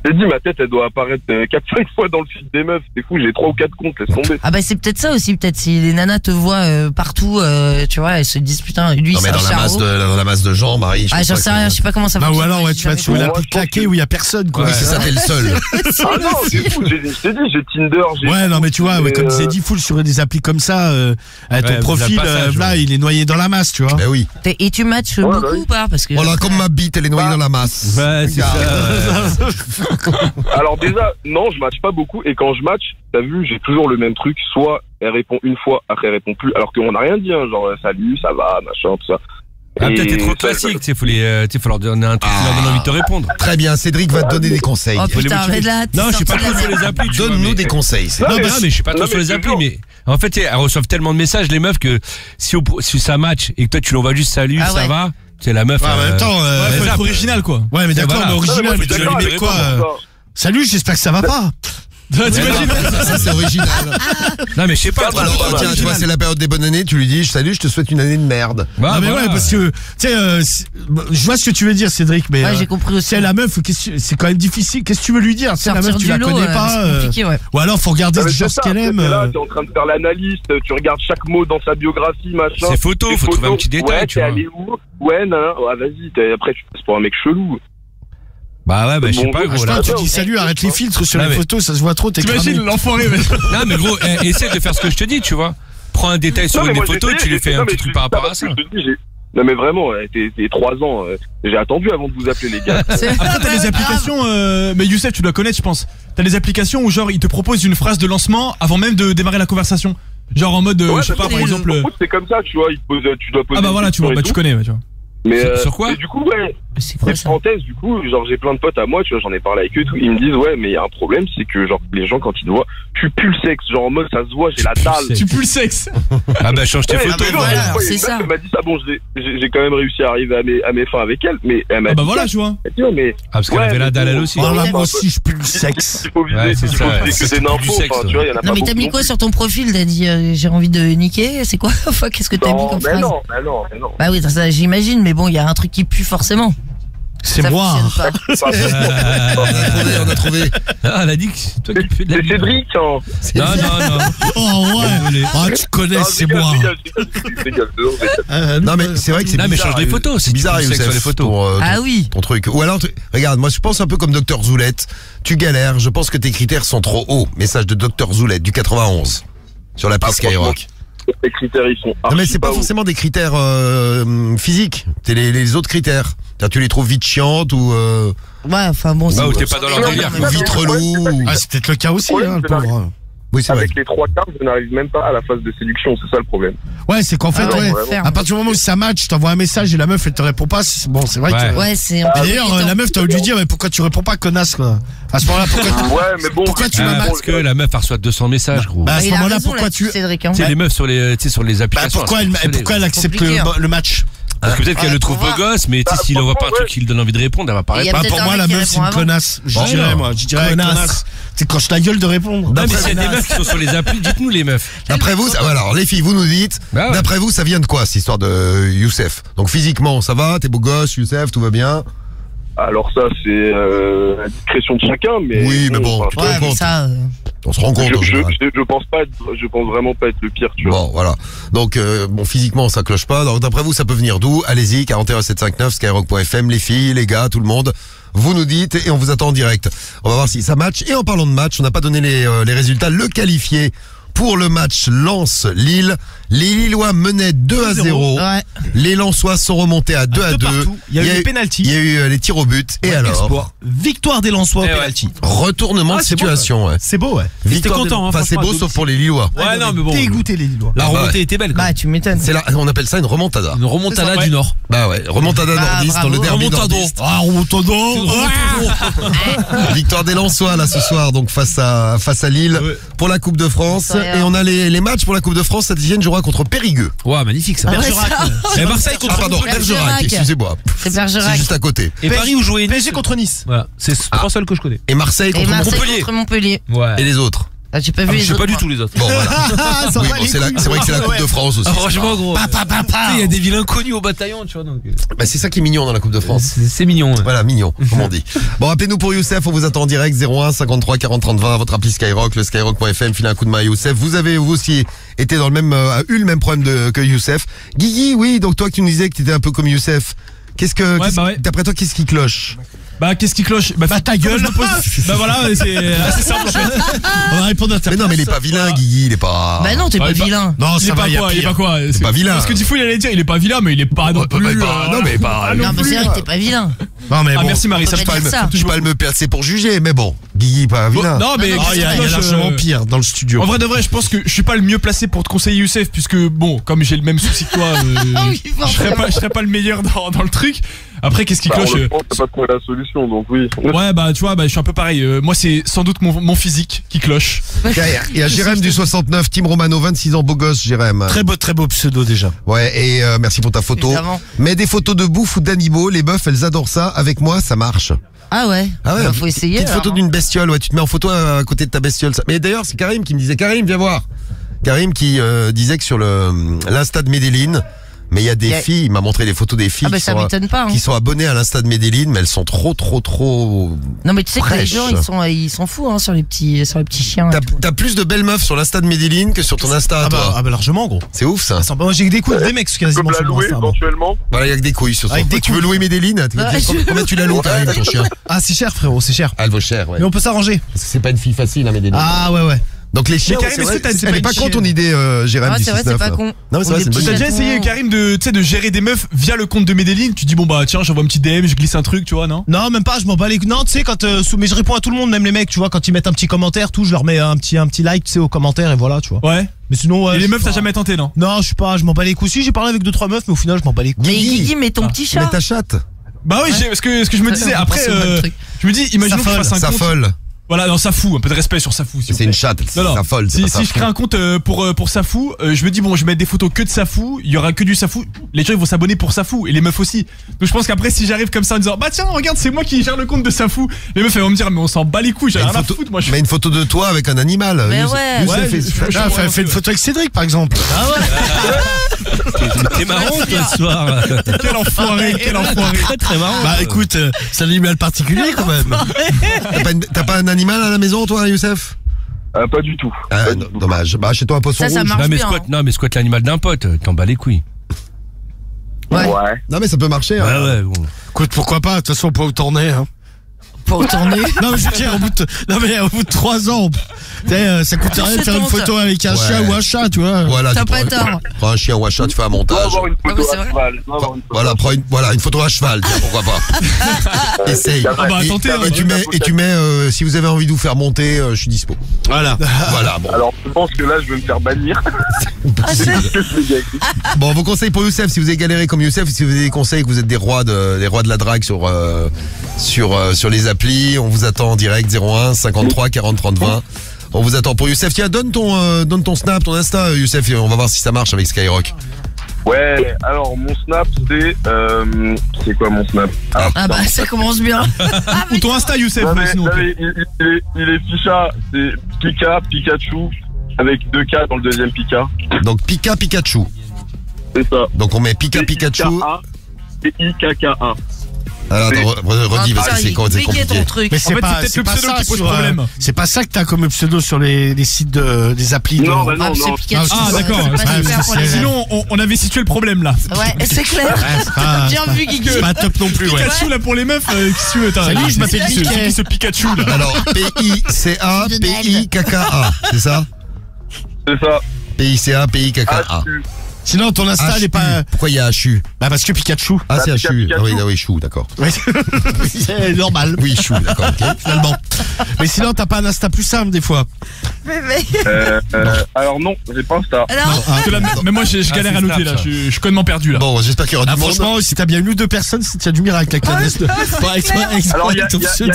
S19: Je t'ai dit ma tête elle doit apparaître 4-5 fois dans le feed des meufs c'est fou j'ai trois ou quatre comptes laisse tomber
S2: Ah bah c'est peut-être ça aussi, peut-être si les nanas te voient euh, partout, euh, tu vois, elles se disent putain, lui c'est
S3: mais
S2: un
S3: dans la masse de, dans la masse de gens, Marie. je
S2: Ah j'en sais rien, je sais pas comment ça
S4: ou
S2: fonctionne.
S4: alors, ouais, tu vas sur
S19: je pense
S4: claquée
S19: que-
S4: où il y a personne, quoi.
S3: Oui, c'est ça, t'es le seul.
S19: ah non c'est fou j'ai- je t'ai dit j'ai Tinder j'ai
S4: Ouais, non, mais tu vois, comme
S19: euh,
S4: disait Diffoul sur des applis comme ça, euh, euh, ton profil, euh, là, il est noyé dans la masse, tu vois.
S3: Ben oui.
S2: Et tu matches beaucoup
S19: bah
S2: ou pas? Parce que
S3: Voilà, comme ma bite, elle est noyée
S19: Bah.
S3: dans la masse.
S6: Ouais, c'est ça.
S19: alors déjà non je match pas beaucoup. Et quand je match t'as vu j'ai toujours le même truc. Soit elle répond une fois après elle répond plus. Alors qu'on n'a rien dit hein, genre salut ça va machin tout ça.
S10: Ah, peut-être t'es trop
S19: ça,
S10: classique, tu sais, faut les, euh, faut leur donner un truc qui leur envie de te répondre.
S3: Très bien, Cédric va te donner des conseils.
S2: Oh putain, mais là,
S10: Non, je suis pas trop sur les applis,
S3: Donne-nous des conseils.
S10: Non, mais,
S19: mais-
S10: non, mais je suis pas trop sur les applis, mais en fait, elles reçoivent tellement de messages, les meufs, que si, si ça match et que toi tu l'envoies juste salut,
S2: Ah
S10: ça
S2: ouais.
S10: va, c'est la meuf.
S4: Ouais, en
S10: euh,
S4: même temps, euh,
S10: elle
S6: faut être original quoi.
S4: Ouais, mais d'accord, mais original, euh. Salut, j'espère que ça va pas.
S3: Ça, c'est original.
S10: Non, mais je sais pas.
S3: Alors, tiens, tu vois, c'est la période des bonnes années, tu lui dis salut, je te souhaite une année de merde.
S10: Bah,
S4: non mais
S10: voilà.
S4: ouais parce que tu sais euh, c'est- je vois ce que tu veux dire Cédric mais
S2: Ouais,
S4: euh,
S2: j'ai compris aussi.
S4: c'est la meuf c'est quand même difficile qu'est-ce que tu veux lui dire? C'est la meuf tu la
S2: lot,
S4: connais
S2: euh,
S4: pas
S2: c'est
S4: euh,
S2: compliqué, ouais.
S4: ou alors faut regarder genre ce qu'elle aime
S19: t'es là,
S4: euh.
S19: t'es en train de faire l'analyste, tu regardes chaque mot dans sa biographie, machin.
S10: C'est photo,
S19: Tes
S10: faut trouver un petit détail,
S19: ouais,
S10: tu
S19: t'es
S10: vois.
S19: allé où? Ouais, non, non, ouais, vas-y, t'es- après tu passes pour un mec chelou.
S10: Bah ouais, bah je sais pas, gros. là.
S4: tu dis salut arrête les filtres sur
S10: Non,
S4: les
S10: mais-
S4: photos ça se voit trop t'es
S6: T'imagines l'enfoiré, mais.
S10: Non, mais gros, eh, essaie de faire ce que je te dis, tu vois. Prends un détail sur une des photos, tu lui fais un petit truc par rapport à ça.
S19: Non mais vraiment, t'es t'es trois ans. euh, J'ai attendu avant de vous appeler les gars.
S2: C'est-
S6: Après, t'as des applications, euh, mais Youssef, tu dois connaître, je pense. T'as des applications où, genre, ils te proposent une phrase de lancement avant même de démarrer la conversation. Genre en mode, euh,
S19: Ouais,
S6: je sais pas, par exemple.
S19: C'est comme ça, tu vois, il te pose, tu dois poser.
S6: Ah bah voilà, tu vois, bah tu connais, tu vois.
S19: Mais
S10: Sur-
S19: euh,
S10: sur quoi
S19: Et du coup, ouais.
S2: C'est quoi ça
S19: parenthèse, du coup, genre j'ai plein de potes à moi, tu vois, j'en ai parlé avec eux, tout, ils me disent ouais, mais il y a un problème, c'est que genre les gens quand ils te voient, tu pues le sexe, genre en mode ça se voit, j'ai la dalle.
S6: Tu pues le sexe.
S10: Ah bah change tes
S19: Ouais,
S10: photos.
S2: voilà, c'est ça.
S19: Elle m'a dit ça, bon, j'ai- quand même réussi à arriver à mes, à mes fins avec elle, mais elle m'a
S6: Ah bah
S19: dit
S6: voilà, tu vois.
S19: Mais
S10: Ah, parce qu'elle
S19: Ouais,
S10: avait la dalle elle aussi.
S4: Oh là, moi aussi je pue le sexe
S19: il faut viser,
S10: c'est
S19: il
S10: ça,
S19: faut
S10: ouais.
S19: viser
S10: C'est
S19: tu vois, il y en a
S2: Non mais t'as mis quoi sur ton profil T'as dit euh, j'ai envie de niquer C'est quoi Enfin, Qu'est-ce que t'as mis comme phrase
S19: non, non, non.
S2: Bah oui, ça j'imagine, mais bon, il y a un truc qui pue forcément.
S4: C'est
S2: pas.
S19: Pas-
S3: On a trouvé.
S10: Ah, elle a dit que c'est toi qui fais de la
S19: C'est Cédric, hein.
S10: Non, non, non.
S4: oh ouais ah tu connais
S19: Non,
S4: c'est
S19: je rigole.
S4: Euh,
S3: Non mais c'est vrai que c'est
S10: Non, mais
S3: bizarre.
S10: change les photos,
S3: C'est bizarre Youssef,
S10: sur les photos.
S3: ton, euh, ton-
S2: Ah oui.
S3: ton truc. Ou alors, tu- regarde, moi je pense un peu comme Docteur Zoulette. Tu galères, je pense que tes critères sont trop hauts. Message de Docteur Zoulette du 91 sur la piste
S19: Ah,
S3: Skyrock.
S19: Les critères, ils sont
S3: Non mais
S19: archi
S3: c'est pas
S19: hauts.
S3: forcément des critères euh, physiques, c'est les, les autres critères. Tu les trouves vite chiantes ou euh,
S2: Ouais, enfin bon, c'est
S10: Bah, ou t'es pas dans leur délire.
S3: ou vite relou. ou-
S4: ah c'est peut-être le cas aussi
S19: Ouais,
S4: hein, le pauvre
S3: Oui c'est vrai.
S19: Avec les trois quarts, je n'arrive même pas à la phase de séduction, c'est ça le problème.
S4: ouais c'est qu'en fait
S2: Ah ouais,
S4: ouais à partir du moment où ça match tu t'envoies un message et la meuf elle te répond pas bon c'est vrai
S10: Ouais.
S4: que
S2: Ouais, c'est un
S4: Et
S2: peu
S4: d'ailleurs, la meuf, t'as dû dire, mais pourquoi tu réponds pas, connasse, quoi? À ce moment-là, pourquoi tu...
S19: Ouais, mais bon.
S4: Pourquoi tu
S10: Ah, parce que la meuf reçoit 200 messages, gros.
S4: Bah, à ce moment-là, pourquoi tu...
S2: Hein.
S10: Tu sais, les meufs sur les, tu sais, sur les
S4: Bah,
S10: applications.
S4: pourquoi elle, pourquoi accepte le,
S2: hein.
S4: le match?
S10: Parce que peut-être qu'elle
S2: Ouais,
S10: le trouve beau gosse, mais tu sais,
S19: Bah,
S10: s'il envoie pas un truc qui lui donne envie de répondre, elle va pas répondre.
S4: bah, Pour moi, la meuf, c'est une connasse. Je dirais, moi. Je dirais
S3: Connasse.
S4: C'est quand je la gueule de répondre.
S10: Non, mais s'il y a des meufs qui sont sur les applis, dites-nous les meufs.
S3: D'après vous, ça- alors les filles, vous nous dites,
S10: Bah
S3: d'après vous, ça vient de quoi cette histoire de Youssef? Donc physiquement, ça va, t'es beau gosse, Youssef, tout va bien
S19: Alors ça, c'est euh, la discrétion de chacun, mais...
S3: Oui, mais bon, tu
S2: Ouais, mais ça. euh,
S3: On se rend compte
S19: je, je, je, je pense pas, être- je pense vraiment pas être le pire, tu vois.
S3: Bon, voilà. Donc, euh, bon, physiquement, ça cloche pas. Donc, d'après vous, ça peut venir d'où? Allez-y, 41759, skyrock.fm, les filles, les gars, tout le monde. Vous nous dites et on vous attend en direct. On va voir si ça match. Et en parlant de match, on n'a pas donné les, euh, les résultats. Le qualifié pour le match Lens-Lille. Les Lillois menaient 2 à 0.
S2: Ouais.
S3: Les Lensois sont remontés à 2 à 2.
S8: partout. Il y a eu des pénaltys.
S3: Il y a eu euh, les tirs au but. Et alors
S8: Exploit. Victoire des Lensois au
S10: Eh ouais.
S8: penalty.
S3: Retournement
S8: Ah,
S3: de
S8: c'est beau,
S3: situation. ouais.
S8: C'est beau, ouais.
S3: Victoire
S8: content,
S3: des-
S8: hein,
S3: Enfin, c'est beau sauf pour les Lillois.
S8: Ouais, non, mais bon.
S4: Dégoûté, les Lillois.
S10: Ah
S8: La
S3: bah ouais.
S8: remontée était belle, quoi.
S2: Bah, tu m'étonnes.
S3: On appelle ça une remontada.
S8: Une remontada du. Nord.
S3: Bah ouais, remontada
S2: Bah,
S3: nordiste dans le derby nordiste.
S4: Ah, remontado
S3: Victoire des Lensois là ce soir donc face à face à Lille pour la Coupe de France. Et on a les, les matchs pour la Coupe de France cette dixième jouera contre Périgueux.
S8: Ouais, magnifique ça.
S2: Ah
S8: Bergerac.
S2: ça.
S8: Et Marseille
S3: Ah
S8: contre
S3: pardon,
S2: Bergerac.
S3: Bergerac, excusez-moi.
S2: C'est
S3: C'est
S2: Bergerac.
S3: juste à côté.
S8: Et Paris où jouait Nice.
S6: PSG contre Nice.
S8: Voilà, c'est les trois seuls que je connais.
S3: Et Marseille
S2: Et
S3: contre
S2: Marseille
S3: Montpellier.
S2: contre Montpellier.
S8: Ouais.
S3: Et les autres.
S2: Ah, j'ai pas
S8: Ah,
S2: vu les
S8: je sais
S2: autres.
S8: pas du
S2: moi.
S8: tout les autres.
S3: Bon voilà.
S4: Ça
S3: Oui,
S4: va,
S3: bon,
S4: les
S3: c'est la-
S4: couilles.
S3: c'est vrai que c'est la Coupe de France aussi.
S8: Ah, franchement, gros.
S4: Pa, pa, pa, pa.
S8: Tu sais, Il y a des vilains connus au bataillon, tu vois. donc, euh,
S3: Bah, c'est ça qui est mignon dans la Coupe de France.
S8: C'est c'est mignon. ouais.
S3: Voilà, mignon, comme on dit. Bon, appelez-nous pour Youssef, on vous attend en direct 01 53 40 30 20, votre appli Skyrock, le skyrock.fm, filez un coup de main à Youssef. Vous avez vous aussi été dans le même euh, eu le même problème de, que Youssef. Guigui, oui, donc toi qui nous disais que tu étais un peu comme Youssef. Qu'est-ce que
S6: Ouais,
S3: qu'est-ce-
S6: bah ouais.
S3: d'après toi qu'est-ce qui cloche?
S6: Bah qu'est-ce qui cloche Bah,
S4: ta gueule.
S6: je me pose- Bah voilà, c'est assez simple en fait.
S4: On va répondre à ta
S3: Mais non, mais il est pas vilain, Guigui, il est pas.
S2: Bah non, t'es
S6: Ah,
S2: pas
S6: il
S2: vilain.
S4: Non,
S6: il est
S4: ça va,
S6: pas
S4: y a
S6: quoi, il est
S4: pire.
S6: pas quoi
S3: C'est pas vilain.
S6: Parce que Diffoul il allait dire, il est pas vilain, mais il est pas non
S3: bah,
S6: plus.
S3: bah,
S6: euh,
S3: non, mais pas-
S6: ah,
S2: Non, mais
S6: plus,
S2: c'est vrai
S6: euh.
S2: que t'es pas vilain.
S4: Non, mais
S6: Ah
S4: bon.
S6: merci Marie, ça je
S2: pas
S3: le me placer pour juger, mais bon, Guigui, pas vilain.
S6: Non mais
S4: Ah, il y a, il largement
S6: euh,
S4: pire dans le studio.
S6: En vrai de vrai, je pense que je suis pas le mieux placé pour te conseiller Youssef, puisque bon, comme j'ai le même souci que toi, euh,
S2: Ah oui,
S6: je serais pas, je serais pas le meilleur dans le truc. Après, qu'est-ce qui
S19: Bah,
S6: cloche euh,
S19: pas trouvé la solution, donc oui.
S6: Ouais, bah tu vois, bah, je suis un peu pareil. Euh, moi, c'est sans doute mon, mon physique qui cloche.
S3: Il y a, Jérém du 69, Tim Romano, 26 ans, beau gosse, Jérém.
S4: Très beau, très beau pseudo déjà.
S3: Ouais, et euh, merci pour ta photo.
S2: Évidemment.
S3: Mais des photos de bouffe ou d'animaux, les meufs, elles adorent ça. Avec moi, ça marche.
S2: Ah ouais.
S3: Ah ouais,
S2: Bah, faut essayer.
S3: Petite
S2: alors,
S3: photo
S2: hein.
S3: d'une bestiole, ouais, tu te mets en photo à côté de ta bestiole. ça. Mais d'ailleurs, c'est Karim qui me disait, Karim, viens voir. Karim qui euh, disait que sur le l'insta de Medellin, mais il y a des
S2: Y a-
S3: filles, il m'a montré des photos des filles
S2: Ah bah
S3: qui,
S2: ça
S3: sont,
S2: m'étonne pas. hein.
S3: qui sont abonnées à l'insta de Medellin, mais elles sont trop, trop, trop.
S2: Non mais tu sais que les gens ils sont ils sont fous hein, sur les petits sur les petits chiens.
S3: T'as plus de belles meufs sur l'insta de Medellin que sur ton insta à
S4: Ah bah,
S3: toi.
S4: ah bah largement, gros.
S3: C'est ouf ça.
S4: Ah, Moi, j'ai des coups des mecs quasiment sur
S19: louer
S4: Insta,
S19: éventuellement.
S3: Voilà, il y a que des couilles sur son.
S4: Avec des
S3: Tu veux
S4: couilles.
S3: louer Medellin
S2: Ah, je-
S3: Combien tu la loues, ton chien
S4: Ah, c'est cher, frérot, c'est cher.
S3: Ah, elle vaut cher, ouais.
S4: Mais on peut s'arranger.
S3: Parce que c'est pas une fille facile, hein, Medellin.
S4: Ah, ouais, ouais.
S3: Donc les chiens,
S6: Karim,
S3: c'est
S6: est-ce que t'as-
S3: elle
S6: pas
S3: est pas
S6: une
S3: con ton idée, euh, Jérém
S2: Ah,
S3: du
S2: c'est vrai,
S3: 6-9,
S2: c'est pas
S3: là.
S2: con.
S3: Non, mais c'est vrai,
S2: des
S3: c'est une bonne
S2: petits
S6: T'as
S3: idée.
S6: déjà essayé Karim de, tu sais, de gérer des meufs via le compte de Medellin? Tu dis bon bah tiens, j'envoie un petit DM, je glisse un truc, tu vois, non?
S4: Non, même pas, je m'en bats les couilles. Non, tu sais, quand. euh, sous- mais je réponds à tout le monde, même les mecs, tu vois, quand ils mettent un petit commentaire, tout, je leur mets un petit, un petit like, tu sais, au commentaire, et voilà, tu vois.
S6: Ouais.
S4: Mais sinon, ouais.
S6: Et
S4: je
S6: les
S4: suis
S6: meufs, t'as
S4: pas-
S6: jamais tenté, non?
S4: Non, je suis pas, je m'en bats les couilles. Si, j'ai parlé avec deux, trois meufs, mais au final, je m'en bats les couilles.
S2: Mais Guigui, mais ton petit
S3: Mais
S2: chat.
S3: ta chatte.
S6: Bah oui, j'ai- parce que ce que je me disais après, euh, je me dis, imaginons que je fasse un
S3: Ça
S6: compte.
S3: folle.
S6: Voilà, non, ça fout, un peu de respect sur Safou. vous
S3: C'est une chatte,
S6: non.
S3: ça folle.
S6: Si, si je crée un compte euh, pour euh, pour Safou, euh, je me dis bon, je vais mettre des photos que de Safou, il y aura que du Safou. Les gens ils vont s'abonner pour Safou et les meufs aussi. Donc je pense qu'après si j'arrive comme ça en disant bah tiens regarde c'est moi qui gère le compte de Safou, les meufs elles vont me dire mais on s'en bat les couilles, j'ai rien
S3: une
S6: à
S3: photo-
S6: foutre moi. Je...
S3: Mais une photo de toi avec un animal.
S2: Mais
S3: Youssef-
S2: ouais.
S3: Youssef
S6: Ouais,
S3: est-
S6: je- je-
S4: Ah, fais, une photo avec Cédric, par exemple. Ah ouais.
S5: T'es marrant toi ce soir?
S6: Quel enfoiré, quel enfoiré.
S5: Très très marrant.
S4: Bah écoute, euh, c'est un animal particulier quand même.
S3: T'as pas, une- t'as pas un animal à la maison, toi, Youssef
S19: Ah, pas du tout.
S3: Ah,
S19: Pas du
S3: non,
S19: tout.
S3: dommage. Bah, chez toi, un poisson
S2: Ça, ça
S3: rouge.
S2: marche
S10: Non mais
S2: bien.
S10: squat,
S2: hein.
S10: non mais squat l'animal d'un pote, t'en bats les couilles.
S2: Ouais.
S3: Non, mais ça peut marcher.
S10: Ouais
S3: hein.
S10: ouais. Bon.
S4: Écoute, pourquoi pas, de toute façon, on peut où t'en es. Hein.
S2: Pour tourner.
S4: Non, mais je veux dire, au bout de, non, mais au bout de trois ans, tu sais, euh, ça coûte rien de faire une photo avec un
S3: Ouais.
S4: chien ou un chat, tu vois.
S3: Voilà,
S2: T'as
S3: tu
S2: pas
S3: prends,
S2: tort.
S3: prends un chien ou un chat, tu fais un montage.
S19: une
S2: Ah,
S19: photo à cheval. Une.
S3: Voilà, prends une, voilà, une photo à cheval, tiens, pourquoi pas. Essaye.
S19: Ah
S6: bah,
S3: et,
S6: tentez, hein.
S3: et tu mets, et tu mets euh, si vous avez envie de vous faire monter, euh, je suis dispo.
S4: Voilà.
S3: Voilà, bon.
S19: Alors, je pense que là, je vais me faire bannir.
S2: Ah,
S3: Bon, vos conseils pour Youssef, si vous avez galéré comme Youssef, si vous avez des conseils, que vous êtes des rois de, des rois de la drague sur, euh, sur, euh, sur les applis, on vous attend en direct 01 53 40 30 20. On vous attend pour Youssef. Tiens, donne ton, euh, donne ton snap, ton Insta, Youssef, et on va voir si ça marche avec Skyrock.
S19: Ouais, alors mon snap, c'est. Euh, c'est quoi mon snap? Ah,
S2: Ah bah ça commence bien.
S6: Ou ton Insta Youssef,
S19: Non,
S6: mais
S19: mais,
S6: sinon.
S19: non, mais il, il est, il est Picha, c'est Pika, Pikachu, avec deux K dans le deuxième Pika.
S3: Donc, Pika Pikachu.
S19: C'est ça.
S3: Donc, on met Pika Pikachu.
S19: P-I-K-K-A.
S3: Alors, attends, re- re- redis,
S2: Ah,
S3: parce que c'est compliqué.
S2: truc.
S4: Mais
S6: En
S4: c'est
S6: fait,
S4: pas,
S6: c'est peut-être
S4: c'est
S6: le
S4: pas
S6: pseudo
S4: ça
S6: qui pose
S4: euh,
S6: problème.
S4: C'est pas ça que t'as comme pseudo sur les, les sites de, des applis.
S19: Non,
S4: de...
S19: bah
S2: Ah,
S19: non,
S2: c'est
S19: non.
S2: Pikachu.
S6: Ah
S2: ça,
S6: d'accord. Sinon on, avait situé le problème là.
S2: Ouais, c'est clair. Bien vu, Guigui.
S4: c'est pas top non plus, ouais.
S6: Pikachu là pour les meufs, euh, qu'est-ce que tu veux t'as-
S4: Salut, je m'appelle
S6: qui ce Pikachu là
S3: Alors, P-I-C-A, P-I-K-K-A. C'est ça
S19: C'est ça.
S3: P-I-C-A, P-I-K-K-A.
S19: H-U.
S4: Sinon, ton Insta, elle est
S3: H-U.
S4: pas.
S3: Pourquoi il y a H-U
S4: Bah, parce que Pikachu.
S3: Ah, c'est
S19: Bah,
S3: H-U.
S19: Pikachu.
S3: Ah oui, ah oui, chou, d'accord.
S4: C'est normal.
S3: Oui, chou, d'accord, ok.
S4: Finalement. Mais sinon, t'as pas un Insta plus simple des fois.
S2: Mais, mais-
S19: Euh, euh, alors non, j'ai pas Insta.
S2: Alors,
S6: là, mais moi je
S10: Ah,
S6: galère
S10: c'est
S6: à noter là, je suis- je suis connement perdu là.
S3: Bon, j'espère qu'il y aura
S4: Ah,
S3: du monde.
S4: franchement, si t'as bien une ou deux personnes, c'est du miracle avec la classe
S19: Alors il y, a-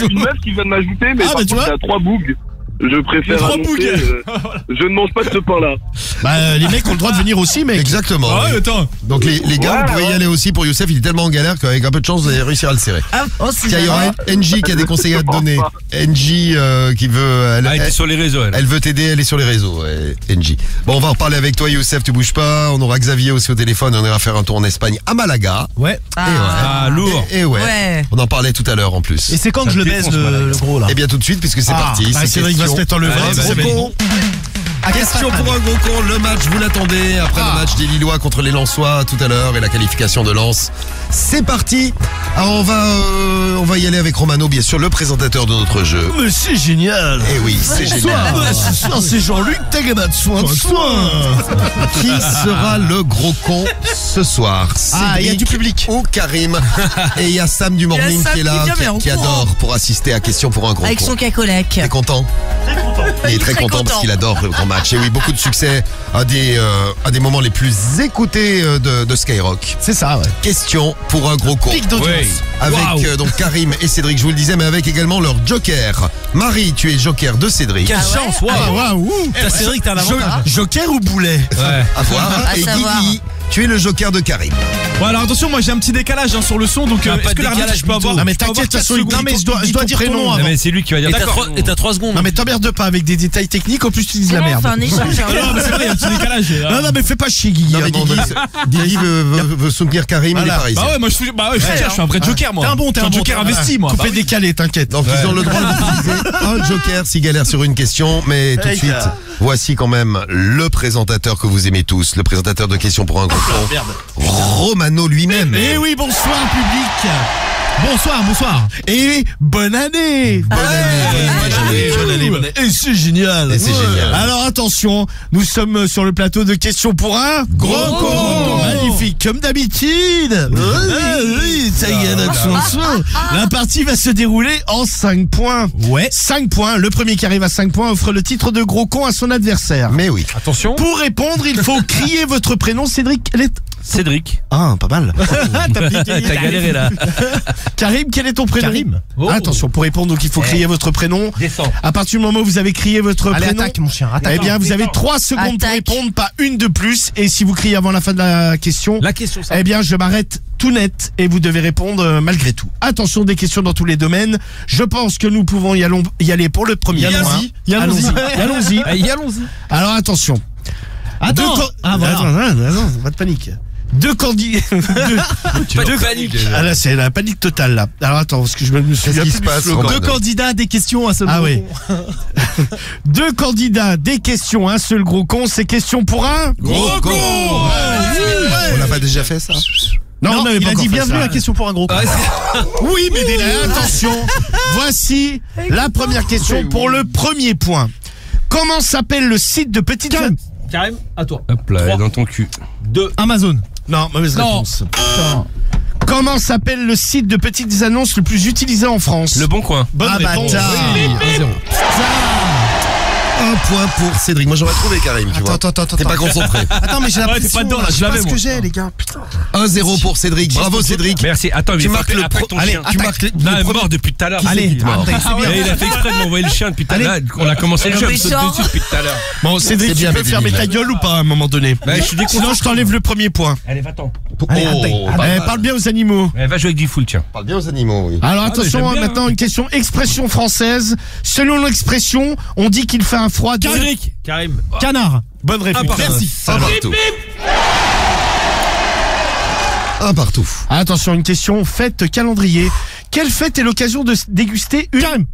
S19: une meuf qui vient de m'ajouter, mais
S4: Ah,
S19: par
S4: bah, tu
S19: contre,
S4: vois.
S19: il y a trois bougs. Je préfère
S6: Trois
S19: annoncer,
S6: bougs.
S19: euh, je ne mange pas de ce pain-là.
S4: Bah, euh, les mecs ont le droit de venir aussi, mec.
S3: Exactement.
S6: Ah ouais, attends.
S3: Donc les, les gars,
S19: Voilà,
S3: vous pouvez y aller aussi pour Youssef, il est tellement en galère qu'avec un peu de chance, vous allez réussir à le serrer.
S2: ah, bon, c'est
S3: Tiens, il y aura
S2: bien.
S3: NJ qui a des conseils à te donner. NJ euh, qui veut... Elle,
S10: Ah, elle sur les réseaux elle.
S3: elle veut t'aider, elle est sur les réseaux, ouais, NJ. Bon, on va en reparler avec toi, Youssef, tu bouges pas. On aura Xavier aussi au téléphone, on ira faire un tour en Espagne, à Malaga.
S4: Ouais.
S10: Ah lourd.
S3: Et, et ouais.
S2: Ouais.
S3: On en parlait tout à l'heure en plus.
S4: Et c'est quand que
S10: Ça
S4: je le
S10: défonce,
S4: baise, le, gros, là
S3: Et bien tout de suite, puisque c'est
S4: Ah,
S3: parti.
S4: bah,
S3: c'est
S4: Cédric va se mettre en
S3: Question pour un gros con, le match, vous l'attendez, après le match des Lillois contre les Lensois tout à l'heure et la qualification de Lens. C'est parti Alors on va, euh, on va y aller avec Romano, bien sûr, le présentateur de notre jeu.
S4: Mais c'est génial
S3: Eh oui, c'est génial.
S4: Soir, c'est Jean-Luc Tagada de soin de soin
S3: Qui sera le gros con ce soir
S4: Ah, il y a du
S3: public. Ou Karim. Et il y a Sam du Morning
S2: Sam
S3: qui est là,
S2: qui
S3: adore pour assister à Question pour un gros
S2: Avec
S3: con.
S2: son cacolac.
S3: T'es content Il est très,
S2: Très
S3: content,
S2: content.
S3: parce qu'il adore le grand match. Et oui, beaucoup de succès à des, euh, à des moments les plus écoutés euh, de, de Skyrock.
S4: C'est ça, ouais.
S3: Question pour un gros con.
S4: Pic d'audience.
S3: Oui. Avec euh, donc Karim et Cédric, je vous le disais, mais avec également leur joker. Marie, tu es joker de Cédric.
S5: Quelle chance, waouh.
S4: Ah, waouh
S5: T'as Cédric, t'as un avantage.
S4: Joker ou boulet?
S5: Ouais.
S3: À voir.
S2: À
S3: et
S2: savoir.
S3: Guigui, tu es le joker de Karim.
S6: Bon alors attention, moi j'ai un petit décalage hein, sur le son, donc
S5: T'as
S6: euh,
S5: pas
S6: est-ce
S5: de
S6: que je peux avoir
S4: Ah, mais t'inquiète, de toute façon, dit- mais je dois,
S6: dis
S4: je dois
S6: ton
S4: dire ton
S6: prénom
S4: nom
S6: avant.
S10: mais c'est lui qui va dire.
S5: Et t'as trois- et t'as 3 secondes.
S4: Non mais t'emmerdes pas avec des détails techniques, en plus tu dis la merde.
S2: on fait un échange. hein.
S6: Non, mais c'est vrai, il y a un petit décalage.
S4: Non, non, mais fais pas chier Guigui.
S3: Non,
S4: moment
S3: Guigui, veut, soutenir Karim, il est parisien.
S6: Bah ouais, moi je suis, bah ouais, je, suis- un vrai joker moi.
S4: T'es un bon, t'es un
S6: joker investi moi.
S4: Coupé
S6: Bah
S4: décalé, t'inquiète.
S3: Donc ils ont le droit d'utiliser un joker si galère sur une question, mais tout de suite, voici quand même le présentateur que vous aimez tous, le présentateur de questions pour un gros con, Romano lui-même.
S4: Eh oui, bonsoir public. Bonsoir, bonsoir. Et bonne année. Bonne année, bonne année, bonne année. Et c'est génial.
S3: Et c'est génial.
S4: Alors attention, nous sommes sur le plateau de questions pour un gros con. Magnifique, comme d'habitude. Ah oui, ça y est, se fait. La partie va se dérouler en 5 points. Ouais. 5 points. Le premier qui arrive à 5 points offre le titre de gros con à son adversaire.
S3: Mais oui.
S5: Attention.
S4: Pour répondre, il faut crier votre prénom, Cédric.
S5: Cédric.
S4: Ah, pas mal. T'as
S5: galéré là.
S4: Karim, quel est ton prénom
S6: Karim.
S5: Oh.
S4: Attention, pour répondre, donc il faut crier votre prénom.
S5: Descends.
S4: À partir du moment où vous avez crié votre
S6: Allez,
S4: prénom,
S6: attaque mon chien, attaque.
S4: eh bien, vous avez 3 secondes pour répondre, pas une de plus. Et si vous criez avant la fin de la question,
S5: La question, ça.
S4: eh bien, je m'arrête tout net et vous devez répondre euh, malgré tout. Attention, des questions dans tous les domaines. Je pense que nous pouvons y, allons- y aller pour le premier
S6: Allons-y. allons-y.
S4: Allons-y. Alors attention.
S6: Attends.
S4: Can-
S6: Ah, voilà.
S4: Attends, attends, attends, pas de panique. Deux candidats.
S5: Pas de panique.
S4: Ah là, c'est la panique totale là. Alors attends, parce que je me
S3: Qu'est-ce
S4: souviens
S3: qui
S4: plus
S3: se passe,
S6: Deux candidats, des questions à ce
S4: Ah
S6: moment.
S4: oui. Deux candidats, des questions, un seul gros con, c'est question pour un
S3: Gros con On n'a pas déjà fait ça
S4: Non, on n'avait
S6: il a dit bienvenue
S4: ça.
S6: à question pour un gros con.
S4: Oui, mais attention. Voici la première question pour le premier point. Comment s'appelle le site de petites
S5: Karim, à toi.
S10: Hop là, elle est dans ton cul.
S5: Deux.
S6: Amazon.
S4: Non, mauvaise
S6: Non.
S4: réponse. Comment s'appelle le site de petites annonces le plus utilisé en France
S10: Le bon coin.
S4: Bonne
S6: Ah,
S4: réponse.
S6: bâtard.
S4: Un zéro.
S3: Un point pour Cédric. Moi j'aurais trouvé Karim, tu vois.
S6: Attends, attends, attends,
S3: T'es pas concentré.
S6: Attends, mais j'ai
S10: Ouais, t'es
S6: l'impression.
S10: pas dedans, là,
S6: je
S10: je
S6: sais pas
S10: l'avais,
S6: ce que j'ai, les gars. Putain.
S3: 1-0 pour Cédric. Bravo Cédric.
S10: Merci. Attends,
S3: Tu marques le Allez,
S10: chien.
S3: tu marques le-
S10: mort depuis tout à l'heure.
S6: Allez.
S10: Et il a fait exprès de m'envoyer le chien depuis tout à l'heure. On a commencé le
S2: Le
S10: jeu, depuis tout à l'heure.
S4: Bon, Cédric, tu peux fermer ta gueule ou pas à un moment donné
S10: Bah.
S4: Sinon, je t'enlève le premier point.
S10: Allez, va-t'en.
S3: Oh,
S4: Eh, parle bien aux animaux.
S10: Eh, Va jouer avec du full, tiens.
S3: Parle bien aux animaux, oui.
S4: Alors
S10: mais
S4: attention, hein,
S10: bien,
S4: maintenant une question expression française. Selon l'expression, on dit qu'il fait un froid de...
S5: Karim.
S6: Canard.
S4: Bonne réponse. Merci.
S3: Un partout. Un partout.
S4: Attention, une question fête calendrier. Quelle fête est l'occasion de déguster une...
S6: Karim.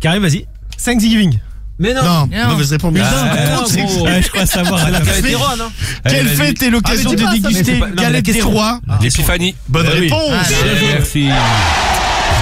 S5: Karim, vas-y.
S6: Thanksgiving.
S5: Mais non.
S4: Non,
S2: Non.
S4: mauvaise réponse.
S5: Ah,
S4: Putain,
S5: non,
S4: c'est-
S5: gros.
S6: Ouais, je crois savoir.
S5: C'est la non
S4: Quelle fête est l'occasion
S6: Ah,
S4: de déguster
S5: c'est pas-
S4: galette des rois
S10: L'épiphanie.
S4: Bonne
S5: Bah oui.
S4: réponse.
S2: Ah,
S10: Merci.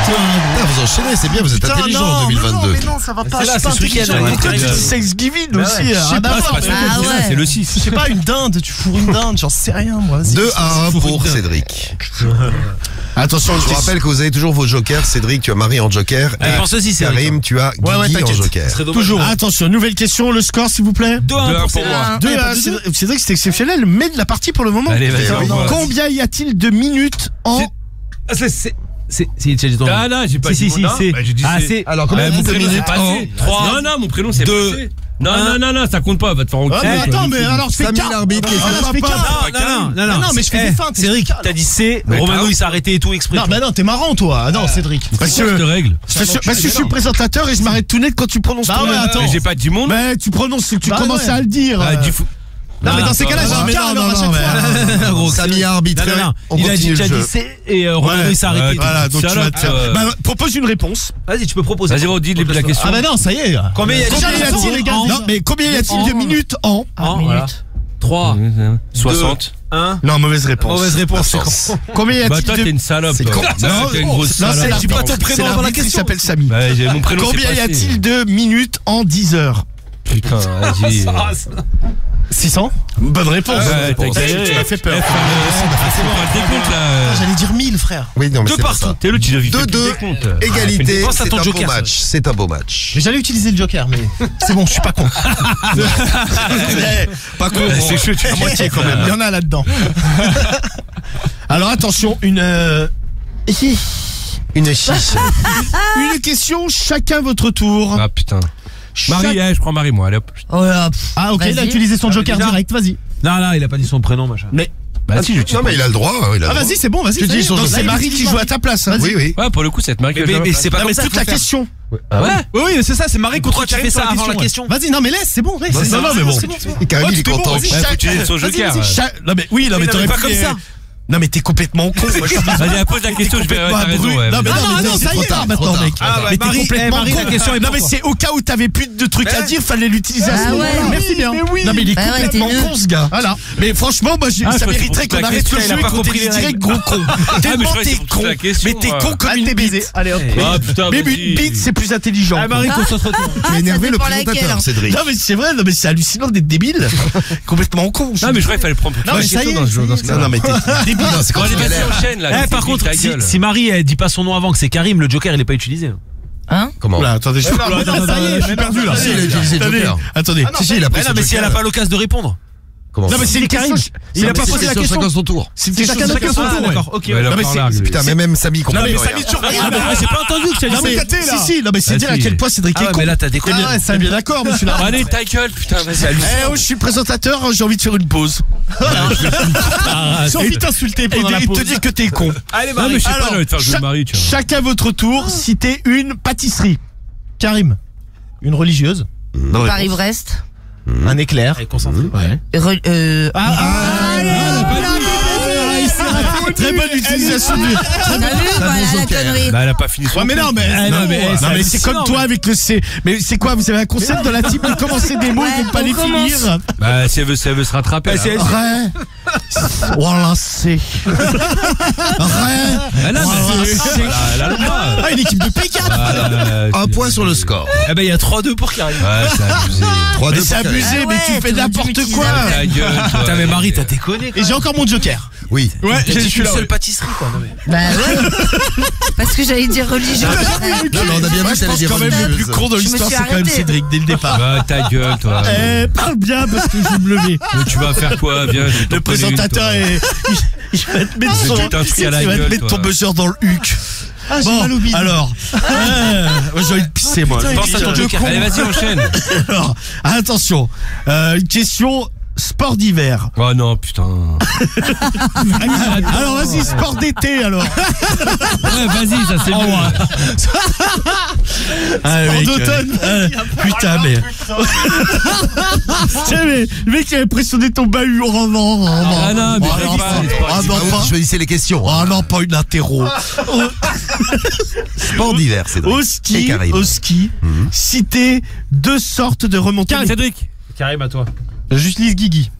S3: Putain, vous enchaînez, c'est bien, vous êtes intelligent en
S4: mais
S3: 2022.
S4: non, mais non, ça va pas.
S5: C'est c'est ce week-end,
S4: intelligent.
S5: ouais,
S4: Pourquoi tu
S5: Thanksgiving.
S4: dis Thanksgiving aussi
S10: C'est
S4: à
S10: c'est
S2: Ah
S10: c'est c'est le 6.
S6: Je sais pas, une dinde, tu fourres une dinde, j'en sais rien, moi. vas-y.
S3: 2 à 1 pour Cédric.
S4: Attention,
S3: Je vous rappelle que vous avez toujours vos jokers. Cédric, tu as Marie en joker.
S5: Elle
S3: Et
S5: pense aussi, Cédric.
S3: Karim, tu as Guigui en joker.
S4: Toujours. Attention, nouvelle question, le score s'il vous plaît.
S5: 2-1
S10: Deux, un
S5: pour
S10: pour
S5: Cédric.
S10: moi.
S6: Ah,
S4: à Cédric, c'est exceptionnel, mais de la partie pour le moment. Combien y a-t-il de minutes en
S5: C'est- Ah, c'est- c'est- C'est c'est c'est ton
S10: Ah non, j'ai pas
S5: Si,
S10: dit
S5: si,
S10: mon
S5: si,
S10: nom.
S5: c'est-
S10: Bah, j'ai dit
S5: Ah,
S10: c'est.
S5: c'est-
S3: Alors,
S10: Ouais,
S3: de
S10: mon prénom,
S3: en
S10: passé.
S5: trois,
S10: Non, non, mon prénom, c'est passé. Non, non, non, non, ça compte pas, va te faire
S4: Ah,
S10: enculer.
S4: mais
S10: toi.
S4: attends, mais alors je fais 4
S3: l'arbitre,
S4: Ah, quatre.
S5: Non, non, non, non,
S6: Ah non, mais je fais des feintes,
S5: Cédric,
S6: c'est-
S5: t'as dit c'est.
S10: Mais
S5: Romano, il s'est arrêté et tout exprès.
S6: Non, bah non, t'es marrant, toi. Ah non, Cédric.
S4: Parce que,
S10: règle
S4: parce que- je suis le présentateur et je m'arrête tout net quand tu prononces
S6: Bah
S4: ton nom.
S6: attends.
S10: Mais J'ai pas dit mon nom.
S4: Mais tu prononces, tu non,
S10: ah,
S4: mais dans ces cas-là, j'ai un
S5: non, non, Ça mis
S3: arbitre.
S5: Il a dit c'est et euh,
S4: Ronaldo
S5: s'est arrêté.
S4: Voilà, donc tu
S10: euh,
S4: bah, propose une réponse.
S5: Vas-y, tu peux proposer.
S10: Vas-y, redis la question.
S4: Ah bah non, ça y est.
S5: Combien y a-t-il
S4: Non, mais combien y a-t-il de minutes en
S5: minutes 3
S10: 60
S5: 1
S4: Non, mauvaise réponse.
S5: Mauvaise réponse.
S4: Combien y a-t-il
S10: Bah
S4: toi
S10: t'es une salope.
S3: C'est con.
S10: Non, une grosse salope.
S5: Non, pas ton prénom dans la question.
S4: Il s'appelle Samy. Combien y a-t-il de minutes en 10 heures
S10: Putain, vas-y.
S4: 600 euh. Bonne réponse. Eh, tu m'as fait peur.
S10: Ah, c'est bah, bon, décompte là.
S4: Ah, j'allais dire 1000 frère.
S3: Oui, non, mais
S10: deux partout. T'es le tu
S3: devais
S10: 2 2
S3: égalité.
S5: Ah,
S3: c'est un beau match. C'est un beau match.
S4: J'allais utiliser le joker mais c'est bon, je suis pas con. pas con. Eh,
S10: c'est tu
S4: moitié quand même. Il y en a là-dedans. Alors attention, une euh,
S3: une chiche.
S4: Une question chacun votre tour.
S10: Ah putain. Marie, eh, je prends Marie, moi, allez hop.
S2: Oh
S4: ah, ok, il a utilisé son ah,
S5: joker
S4: direct, vas-y.
S5: Non, non, il a pas dit son prénom, machin.
S4: Mais.
S10: Bah, si, je
S3: non mais il a le droit. Hein, il a
S4: ah vas-y c'est bon vas-y. C'est Marie qui joue à ta place. Hein.
S3: Oui oui.
S10: Ouais pour le coup cette Marie.
S5: Mais, mais, mais c'est pas
S4: mais toute la question. Ouais.
S10: Ah ouais.
S6: Oui oui c'est ça c'est Marie contre Karim
S5: ça avant la question.
S4: Vas-y non mais laisse c'est bon. Laisse, non, non, mais bon.
S3: Karim
S4: oh,
S3: il est content.
S4: Chaque... Non mais oui non mais t'aurais
S5: pas comme euh, ça.
S4: Non mais t'es complètement con.
S10: Vas-y, je vais raison, ouais,
S4: non, mais t'es complètement
S5: Marie,
S4: con.
S5: La question
S4: non mais c'est au cas où t'avais plus de trucs à dire, fallait l'utiliser. Mais oui. Non mais il est
S2: ah
S4: complètement con ce gars. Mais franchement, moi, ça mériterait qu'on arrête le jeu direct gros con. Tellement t'es con. Mais t'es con comme une bite. Allez, Mais une bite, c'est plus intelligent.
S5: Ah, Marie, concentre-toi.
S3: Ah, tu énervé le présentateur, Cédric.
S4: Non mais c'est vrai, non mais c'est hallucinant d'être débile, complètement con.
S10: Non mais je crois qu'il fallait prendre.
S4: Non mais ça y ah,
S3: hein, c'est quand
S10: même
S3: en
S10: chaîne là.
S5: Eh, par contre, si, Marie dit pas son nom avant que c'est Karim, le Joker il est pas utilisé.
S2: Hein, hein
S3: Comment
S4: Oula, attendez, je suis, perdu là.
S3: Ah si, il a utilisé le Joker.
S4: Attendez,
S3: si, il a pris.
S5: Mais si elle a pas l'occasion de répondre.
S3: Comment
S4: non mais c'est une question.
S5: Il a pas posé la question.
S3: Chacun son tour.
S4: C'est
S6: chacun son tour.
S5: D'accord. Ok.
S4: Non mais
S3: putain mais même Samy comprend.
S4: Non mais Samy tu
S5: ah, J'ai pas entendu que c'est.
S4: Non mais si si. Non mais c'est
S10: ah,
S4: dire à quel point Cédric
S5: ah,
S4: est con.
S5: Mais là t'as déconné.
S4: Ah ça bien d'accord monsieur.
S10: Allez ta gueule putain vas-y.
S4: Eh oh, je suis présentateur hein, j'ai envie de faire une pause. J'ai envie de t'insulter pendant la pause. Et te dire que t'es con.
S5: Allez
S10: Marie.
S4: Chacun votre tour. Citez une pâtisserie. Karim. Une religieuse.
S2: Paris-Brest.
S4: Un éclair. Ouais. Très bonne utilisation du.
S10: Bah, elle a pas fini son.
S4: mais non, mais.
S5: C'est
S4: comme toi avec le C. Mais c'est quoi Vous avez un concept de la type de commencer des mots et de pas les finir
S10: Bah, si elle veut se rattraper.
S5: Bah, c'est
S4: vrai. Voilà,
S10: oh, bah, oh, c'est. Ah,
S4: ah, une équipe de P4
S3: Un point sur le score.
S5: Eh ben, il y a 3-2 pour Karim.
S10: Ouais, c'est abusé.
S4: mais tu fais n'importe quoi.
S5: Putain, mais Marie, t'as déconné.
S4: Et j'ai encore mon joker.
S3: Oui.
S6: Ouais, j'ai suis
S5: une
S6: là,
S5: seule
S6: ouais.
S5: pâtisserie, quoi. Non, mais...
S2: Bah ouais. Parce que j'allais dire religieux.
S3: Non, non, on a bien vu que dire
S4: quand même le plus con
S2: de
S4: l'histoire, c'est quand même Cédric dès le départ.
S10: Bah, ta gueule, toi.
S4: Eh, parle bien parce que je vais me lever.
S10: Mais tu vas faire quoi? Viens,
S4: Le présentateur est. Il va te mettre son. Il te mettre ton buzzer dans le huc.
S6: Ah,
S4: bon, alors, euh, j'ai envie de pisser moi.
S5: Pense à ton
S10: Allez, vas-y, enchaîne.
S4: Alors, attention, euh, une question sport d'hiver.
S10: Oh non, putain.
S4: alors vas-y, sport d'été alors.
S10: ouais, vas-y, ça c'est
S4: oh, bon. Ah,
S6: sport d'automne.
S4: Euh, ah, putain, mais. Tiens, mais le mec qui avait pressionné ton bahut. Oh non,
S10: ah, non. Ah mais
S4: oh,
S10: pas,
S4: ah, non,
S3: pas. Choisissez les questions. Hein.
S4: Ah non, pas une interro.
S3: sport d'hiver, c'est
S4: drôle.
S3: Au
S4: ski, au ski, mhm. citer deux sortes de remontées.
S10: Tiens, Cédric.
S5: Karim à toi.
S4: J'utilise Guigui.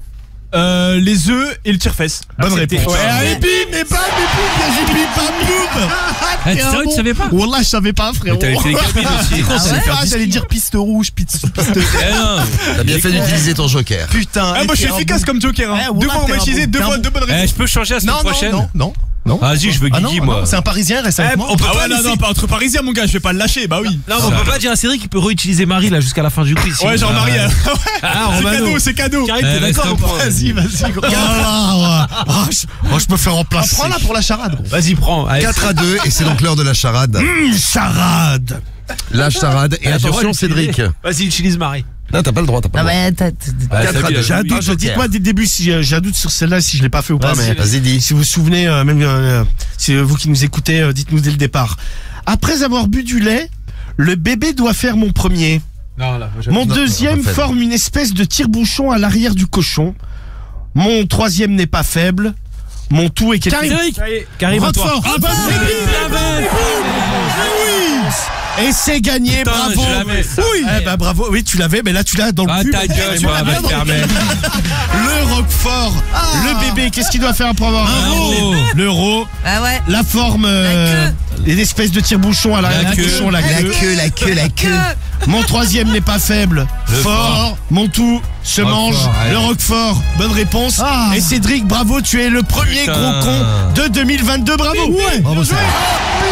S6: Euh, les œufs et le tire-fesse.
S4: Ah,
S5: Bonne
S4: réponse.
S5: Ouais, allez,
S4: bim, mais pas des bim, pas
S10: de C'est vrai que tu savais pas
S4: Wallah, je savais pas, frérot.
S10: T'avais fait les capines aussi.
S2: Ah,
S4: j'allais dire piste rouge, piste. piste.
S10: Eh
S3: t'as bien fait d'utiliser ton joker.
S4: Putain.
S6: Ah, moi, je suis efficace comme joker. Hein. Deux fois, on m'a utilisé deux fois, bonnes
S10: eh,
S6: réponses.
S10: Je peux changer
S4: à ce
S10: prochaine
S4: Non, non, non.
S10: Non Vas-y, je veux
S4: ah
S10: Guigui, moi.
S4: C'est un parisien récemment.
S5: Eh, on peut
S6: ah ouais, non, non, pas entre parisiens, mon gars, je vais pas le lâcher, bah oui.
S5: Non, on peut pas dire à Cédric qu'il peut réutiliser Marie là jusqu'à la fin du quiz.
S6: Ouais, genre Marie. Ah euh...
S5: Ah,
S6: c'est cadeau, c'est cadeau.
S5: T'es
S10: eh,
S5: d'accord
S4: Vas-y, vas-y. Ah, oh, je peux faire remplacer.
S6: Prends-la pour la charade.
S5: Vas-y, prends.
S3: 4 à 2, et c'est donc l'heure de la charade.
S4: Mmh, charade
S3: La charade. Et attention, Cédric.
S5: Vas-y, utilise Marie.
S3: Non, t'as pas le droit, t'as pas
S2: Non,
S3: le droit.
S2: mais
S10: Ah,
S3: deux.
S4: J'ai un doute,
S2: Joker.
S4: dites-moi dès le début si j'ai j'ai un doute sur celle-là, si je l'ai pas fait ou pas.
S3: Vas-y,
S4: Mais
S3: vas-y, dis.
S4: si vous vous souvenez, euh, même euh, si vous qui nous écoutez, euh, dites-nous dès le départ. Après avoir bu du lait, le bébé doit faire mon premier.
S5: Non, là,
S4: Mon
S3: non,
S4: deuxième forme une espèce de tire-bouchon à l'arrière du cochon. Mon troisième n'est pas faible. Mon tout est quelque chose.
S5: À toi.
S4: Roquefort.
S5: Ah, bonne réponse.
S4: Ah oui Et c'est gagné,
S10: Putain,
S4: bravo. Oui, eh ben, bravo, oui tu l'avais, mais là tu l'as dans le
S10: Ah,
S4: cul.
S10: ta gueule,
S4: Tu dans le. Le Roquefort, le bébé, qu'est-ce qu'il doit faire pour avoir un
S10: euro.
S4: L'euro,
S2: Ah ouais.
S4: la forme, euh, les espèces de tire-bouchon à l'arrière
S10: La
S4: du
S10: queue.
S4: bouchon, la,
S3: La
S4: queue.
S3: queue, la queue, la queue.
S4: Mon troisième n'est pas faible.
S10: Le
S4: fort.
S10: fort.
S4: Mon tout se
S10: Roquefort,
S4: mange. Le Roquefort. Bonne réponse.
S6: Ah.
S4: Et Cédric, bravo, tu es le premier
S10: Putain.
S4: gros con de 2022. Bravo.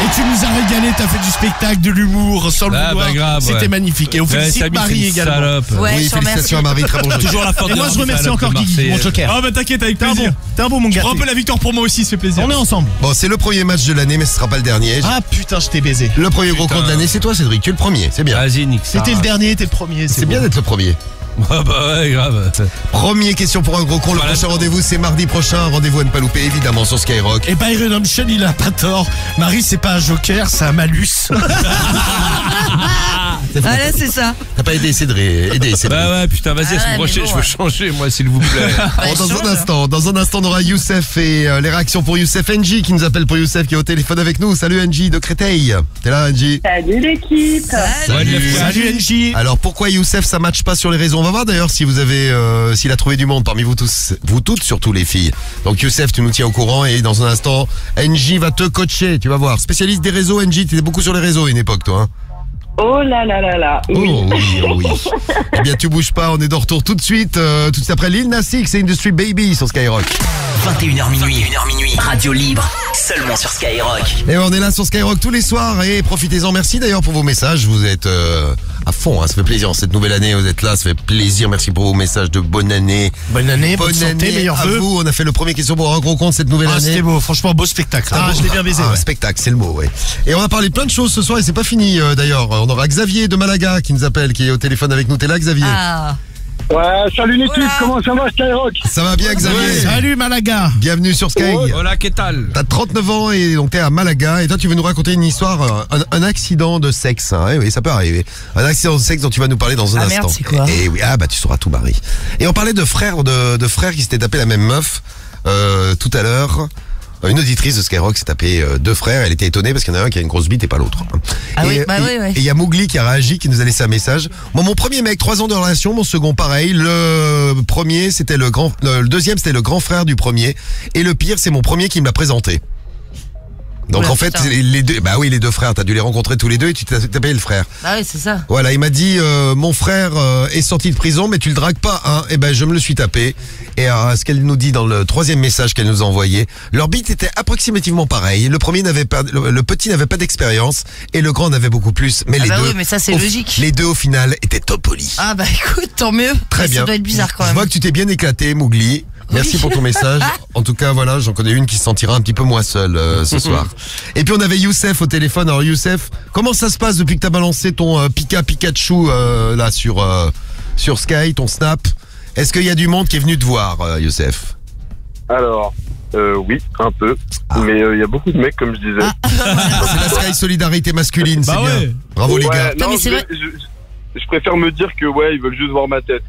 S4: Et tu nous as régalé, t'as fait du spectacle, de l'humour, sans le
S10: Ah,
S4: vouloir.
S10: bah, grave,
S4: C'était
S10: ouais.
S4: magnifique. Et on félicite
S10: Samy, c'est
S4: Marie également.
S10: salope.
S2: Ouais,
S3: oui, félicitations à. Marie, très bon.
S5: Toujours la faute
S4: Et moi, je remercie encore Guigui, mon joker.
S6: Ah bah t'inquiète avec
S4: T'es un
S6: plaisir.
S4: bon, t'es un bon, mon gars.
S6: prends un peu la victoire pour moi aussi, ça fait plaisir.
S4: On est ensemble.
S3: Bon, c'est le premier match de l'année, mais ce sera pas le dernier.
S4: Ah putain, je t'ai baisé.
S3: Le premier gros con de l'année, c'est toi, Cédric. Tu es le premier, c'est bien.
S10: Vas-y, nique ça.
S4: C'était le dernier, t'es le premier.
S3: C'est bien d'être le premier.
S10: Ah bah ouais, grave.
S3: Première question pour un gros con. Le prochain rendez-vous, c'est mardi prochain. Rendez-vous à ne pas louper, évidemment, sur Skyrock.
S4: Et Byron Hampton, il a pas tort. Marie, c'est pas un joker, c'est un malus.
S2: Ah là, c'est ça.
S3: T'as pas aidé Cédric. Aidé Cédric.
S10: Bah ouais, putain, vas-y,
S2: Ah mais
S10: prochaine,
S2: bon,
S10: je veux
S2: ouais.
S10: changer, moi, s'il vous plaît.
S3: Bon, dans un instant, dans un instant, on aura Youssef et euh, les réactions pour Youssef NJ qui nous appelle pour Youssef qui est au téléphone avec nous. Salut NJ de Créteil. T'es là NJ
S14: Salut l'équipe.
S3: Salut.
S4: Salut NJ.
S3: Alors pourquoi Youssef ça matche pas sur les réseaux? On va voir d'ailleurs si vous avez euh, s'il a trouvé du monde parmi vous tous, vous toutes surtout les filles. Donc Youssef, tu nous tiens au courant et dans un instant, NJ va te coacher, tu vas voir. Spécialiste des réseaux, NJ, tu étais beaucoup sur les réseaux à une époque toi. Hein
S14: Oh là là là là.
S3: oh oui, oh oui. eh bien tu bouges pas, on est de retour tout de suite, euh, tout de suite après Lil Nas X et Industry Baby sur Skyrock.
S1: 21h minuit, 1h minuit, radio libre, seulement sur Skyrock.
S3: Et on est là sur Skyrock tous les soirs et profitez-en. Merci d'ailleurs pour vos messages. Vous êtes euh, à fond, hein, ça fait plaisir. Cette nouvelle année, vous êtes là, ça fait plaisir. Merci pour vos messages de bonne année.
S4: Bonne année, bonne, santé,
S3: année à
S4: vœux.
S3: vous. On a fait le premier question pour un gros compte cette nouvelle
S4: Ah,
S3: année.
S4: c'était beau, franchement, beau spectacle. Ah, je l'ai bien baisé.
S3: Ah,
S4: ouais.
S3: spectacle, c'est le mot, ouais. Et on va parler plein de choses ce soir et c'est pas fini euh, d'ailleurs. On aura Xavier de Malaga qui nous appelle, qui est au téléphone avec nous. T'es là, Xavier
S2: Ah.
S13: Ouais, salut l'équipe,
S2: Voilà.
S13: comment ça va Skyrock
S3: Ça va bien, Xavier
S4: Salut Malaga.
S3: Bienvenue sur Sky.
S10: Hola, qu'est-ce
S3: T'as 39 ans et donc t'es à Malaga et toi tu veux nous raconter une histoire, euh, un, un accident de sexe. Hein, Eh oui, ça peut arriver. Un accident de sexe dont tu vas nous parler dans un
S2: Ah,
S3: instant.
S2: merde, c'est quoi
S3: Et oui, ah bah tu sauras tout, Marie. Et on parlait de frères, de, de frères qui s'étaient tapé la même meuf euh, tout à l'heure. Une auditrice de Skyrock s'est tapé euh, deux frères. Elle était étonnée parce qu'il y en a un qui a une grosse bite et pas l'autre.
S2: Ah
S3: et,
S2: oui, bah
S3: et-
S2: oui, oui.
S3: et il y a Mowgli qui a réagi, qui nous a laissé un message. Moi, mon premier mec, trois ans de relation, mon second pareil. Le premier, c'était le grand, le deuxième, c'était le grand frère du premier. Et le pire, c'est mon premier qui me l'a présenté. Donc
S2: Oula,
S3: en fait,
S2: putain.
S3: les, deux, bah oui, les deux frères, t'as dû les rencontrer tous les deux et tu t'as tapé le frère.
S2: Bah oui, c'est ça.
S3: Voilà, il m'a dit, euh, mon frère euh, est sorti de prison, mais tu le dragues pas, hein Et ben, je me le suis tapé. Et euh, ce qu'elle nous dit dans le troisième message qu'elle nous a envoyé, leur bite était approximativement pareil. Le premier n'avait pas, le, le petit n'avait pas d'expérience et le grand en avait beaucoup plus. Mais
S2: Ah
S3: les
S2: bah
S3: deux,
S2: oui, mais ça, c'est logique.
S3: Les deux au final étaient top polis.
S2: Ah bah écoute, tant mieux.
S3: Très
S2: Mais
S3: bien.
S2: Ça doit être bizarre quand
S3: Je
S2: même.
S3: vois que tu t'es bien éclaté, Mougli. Merci
S2: Oui.
S3: pour ton message. En tout cas, voilà, j'en connais une qui se sentira un petit peu moins seule euh, ce soir. Et puis on avait Youssef au téléphone. Alors Youssef, comment ça se passe depuis que t'as balancé ton euh, Pika Pikachu euh, là sur euh, sur Sky, ton Snap? Est-ce qu'il y a du monde qui est venu te voir, euh, Youssef?
S19: Alors, euh, oui, un peu. Mais euh, il y a beaucoup de mecs, comme je disais.
S3: C'est la Sky Solidarité masculine,
S6: Bah
S3: c'est
S6: ouais.
S3: bien. Bravo les
S19: Ouais,
S3: gars.
S19: non,
S2: mais c'est
S19: je,
S2: vrai.
S19: je- je préfère me dire que ouais, ils veulent juste voir ma tête.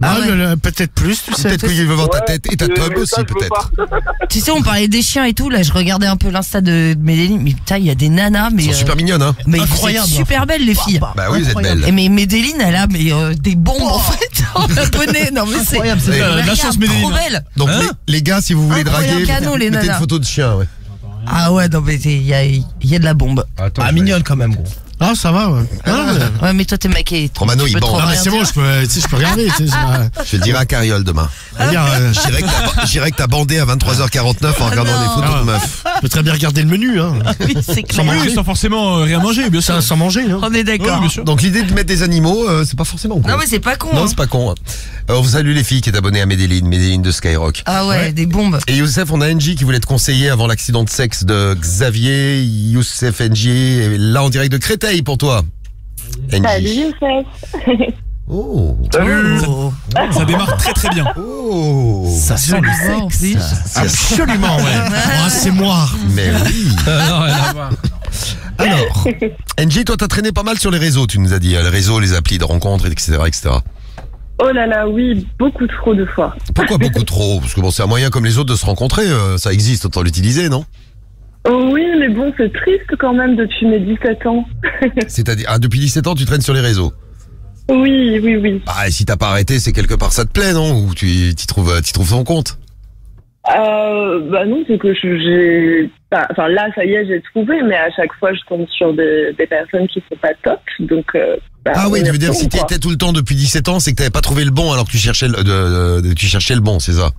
S4: Ah,
S2: ouais.
S4: mais, euh, peut-être plus, tu sais.
S3: Peut-être qu'il veut voir ta
S19: Ouais,
S3: tête et ta tub aussi peut-être.
S2: Tu sais, on parlait des chiens et tout. Là, je regardais un peu l'insta de Medellin. Mais putain, il y a des nanas. Mais,
S3: Elles sont
S2: euh,
S3: super mignonnes, hein
S2: mais
S4: Incroyable.
S2: vous êtes super belles, les filles.
S3: Bah oui, vous êtes belles.
S2: Et mais Medellin, elle a mais, euh, des bombes en fait en abonné. Non, mais c'est
S4: Incroyable, c'est
S3: Ouais.
S6: Euh, la chance, Medellin.
S2: Trop belle.
S3: Donc
S10: Hein
S3: les, les gars, si vous voulez draguer,
S2: cadeau,
S3: mettez,
S2: les
S3: mettez une photo de chien, ouais.
S2: Ah ouais, non, mais il y a, il y a de la bombe.
S10: Attends,
S4: Ah, mignonne quand même, gros. Ah, ça va, ouais. Ah, ouais.
S2: Ouais, mais toi, t'es maqué.
S3: Romano, il bande.
S4: Ah, mais c'est bon, je peux, tu sais, je peux regarder. tu sais,
S3: Je le dirai à Cariole demain.
S4: C'est-à-dire, euh,
S3: Je dirais que t'as- bandé à 23h49 en regardant
S2: non.
S3: des photos
S4: Ah.
S3: de meufs.
S4: je peux très bien regarder le menu, hein.
S2: Oui, c'est
S6: Sans manger, sans forcément euh, rien manger, bien sûr.
S4: Sans manger, hein.
S2: On est d'accord.
S3: Donc l'idée de mettre des animaux, euh, c'est pas forcément con.
S2: non, mais c'est pas con.
S3: Non,
S2: hein.
S3: c'est pas con. hein. On vous salue les filles qui est abonnées à Medellin, Medellin de Skyrock.
S2: Ah ouais, des bombes.
S3: Et Youssef, on a NJ qui voulait te conseiller avant l'accident de sexe de Xavier. Youssef NJ là en direct de Créteil pour toi. NJ.
S14: Salut Youssef.
S3: Oh.
S19: Salut
S2: Oh.
S6: Ça démarre très très bien.
S3: Oh.
S4: Ça sent le
S2: plus.
S4: Absolument, ouais. Oh, c'est moi.
S3: Mais oui.
S10: Ah, non, rien à voir.
S3: Alors, NJ, toi, t'as traîné pas mal sur les réseaux, tu nous as dit. hein, Les réseaux, les applis de rencontres, etc., etc.
S14: Oh là là, oui, beaucoup trop de fois.
S3: Pourquoi beaucoup trop? Parce que bon, c'est un moyen comme les autres de se rencontrer. euh, ça existe, autant l'utiliser, non?
S14: Oh oui, mais bon, c'est triste quand même depuis mes 17 ans.
S3: C'est-à-dire, ah, depuis 17 ans, tu traînes sur les réseaux.
S14: oui, oui, oui.
S3: Ah, et si t'as pas arrêté, c'est quelque part ça te plaît, non? Ou tu t'y trouves, t'y trouves ton compte?
S14: Euh, bah non, c'est que j'ai... Enfin là, ça y est, j'ai trouvé, mais à chaque fois, je tombe sur des, des personnes qui sont pas top. Donc, euh, bah,
S3: Ah oui, tu veux dire, si t'étais tout le temps depuis 17 ans, c'est que t'avais pas trouvé le bon alors que tu cherchais le, de- de- tu cherchais le bon, c'est ça?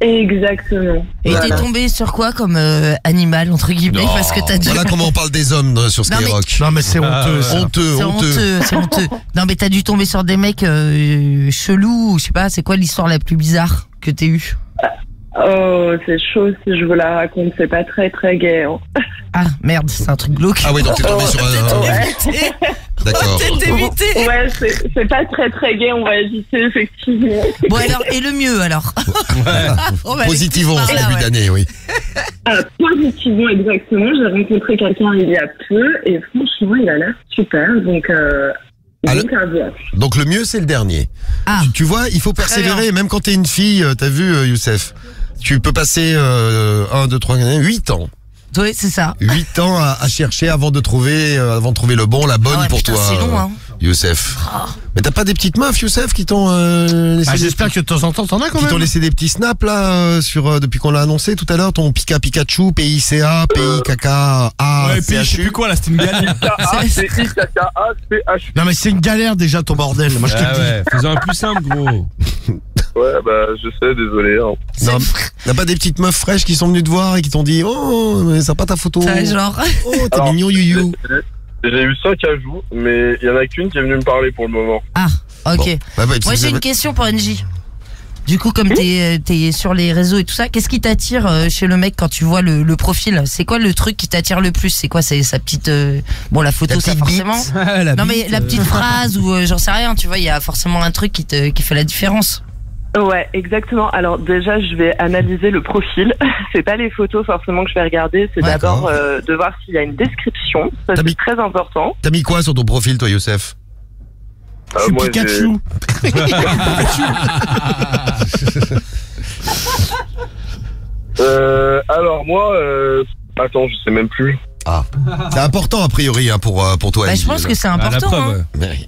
S14: Exactement.
S2: Et
S3: Voilà.
S2: t'es tombé sur quoi comme euh, animal, entre guillemets Parce que t'as dû.
S3: Voilà comment on parle des hommes euh, sur Skyrock.
S4: Non, mais c'est honteux.
S3: Honteux,
S2: C'est
S3: honteux.
S2: honteux, c'est honteux. Non, mais t'as dû tomber sur des mecs euh, chelous, ou je sais pas, c'est quoi l'histoire la plus bizarre que t'aies eue?
S14: Oh, c'est chaud si je vous la raconte, c'est pas très très gai. hein.
S2: Ah, merde, c'est un truc glauque.
S3: Ah oui, donc t'es tombé sur un...
S14: Ouais.
S3: D'accord.
S14: Ouais, c'est c'est pas très très gai, on va éviter effectivement.
S2: Bon alors, et le mieux alors On va aller
S3: Positivons
S2: par
S3: ce
S2: là,
S3: début
S2: ouais.
S3: d'année, oui.
S14: Ah, positivement, exactement. J'ai rencontré quelqu'un il y a peu et franchement, il a l'air super. Donc, euh,
S3: Alors-
S14: donc à voir.
S3: Donc le mieux, c'est le dernier.
S2: Ah.
S3: Tu, tu vois, il faut persévérer, même quand t'es une fille, euh, t'as vu, euh, Youssef? Tu peux passer euh, 1, 2, 3, 8 ans.
S2: Oui, c'est ça.
S3: 8 ans à, à chercher avant de trouver euh, avant de trouver le bon, la bonne
S2: Ah ouais,
S3: pour
S2: putain,
S3: toi.
S2: c'est long,
S3: euh,
S2: hein.
S3: Youssef. Mais t'as pas des petites meufs, Youssef, qui t'ont euh, laissé
S4: Ah, J'espère que de temps en temps, t'en as quand
S3: qui t'ont
S4: même.
S3: laissé des petits snaps là euh, sur euh, depuis qu'on l'a annoncé tout à l'heure ton Pika Pikachu PICA PIKK A
S6: Ouais, puis je sais plus quoi là, c'était une galère.
S4: Non, mais c'est une galère déjà ton bordel. Moi, je te
S10: Ah
S4: le dis.
S10: ouais, faisons un plus simple, gros.
S19: Ouais, bah, je sais, désolé. hein.
S3: Non, t'as pas des petites meufs fraîches qui sont venues te voir et qui t'ont dit oh mais ça pas ta photo
S2: Ça, genre.
S3: oh t'es
S19: Alors,
S3: mignon you
S19: J'ai eu 5 ajouts, mais il y en a qu'une qui est venue me parler pour le moment.
S2: Ah, ok.
S3: Bon. Bah, bah,
S2: Moi j'ai une question pour NJ. Du coup, comme t'es es sur les réseaux et tout ça, qu'est-ce qui t'attire euh, chez le mec quand tu vois le, le profil? C'est quoi le truc qui t'attire le plus? C'est quoi C'est sa petite euh, bon la photo
S3: La
S2: ça
S3: petite
S2: forcément.
S10: La
S2: non mais
S10: bite,
S2: la
S10: euh.
S2: petite phrase ou euh, j'en sais rien. Tu vois, il y a forcément un truc qui te qui fait la différence.
S14: Ouais, exactement. Alors déjà, je vais analyser le profil. C'est pas les photos forcément que je vais regarder. C'est
S2: Ouais.
S14: d'abord euh, de voir s'il y a une description. Ça
S3: T'as mis-
S14: c'est très important.
S3: t'as mis quoi sur ton profil toi Youssef?
S19: Ah,
S4: Je suis
S19: moi, j'ai-
S4: Pikachu.
S19: Euh, alors, moi, euh, attends, je sais même plus.
S3: ah c'est important a priori hein, pour euh, pour toi
S2: Bah, je pense que c'est
S10: Ah, la
S2: important.
S10: preuve,
S2: hein.
S10: ouais.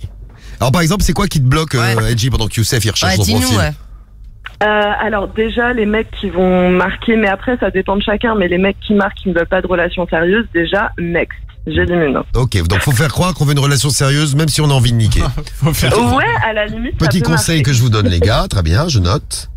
S3: Alors par exemple c'est quoi qui te bloque euh,
S2: Ouais.
S3: Edgy pendant que Youssef il recherche
S2: Ouais,
S3: son
S2: dis-nous.
S3: profil?
S2: Ouais.
S14: Euh, alors déjà, les mecs qui vont marquer, mais après ça dépend de chacun. Mais les mecs qui marquent, qui ne veulent pas de relation sérieuse, déjà next. J'élimine.
S3: ok donc faut faire croire qu'on veut une relation sérieuse même si on a envie de niquer
S6: Faut faire.
S14: Ouais, à la limite. ça
S3: petit
S14: peut
S3: conseil
S14: marcher.
S3: que je vous donne les gars très bien je note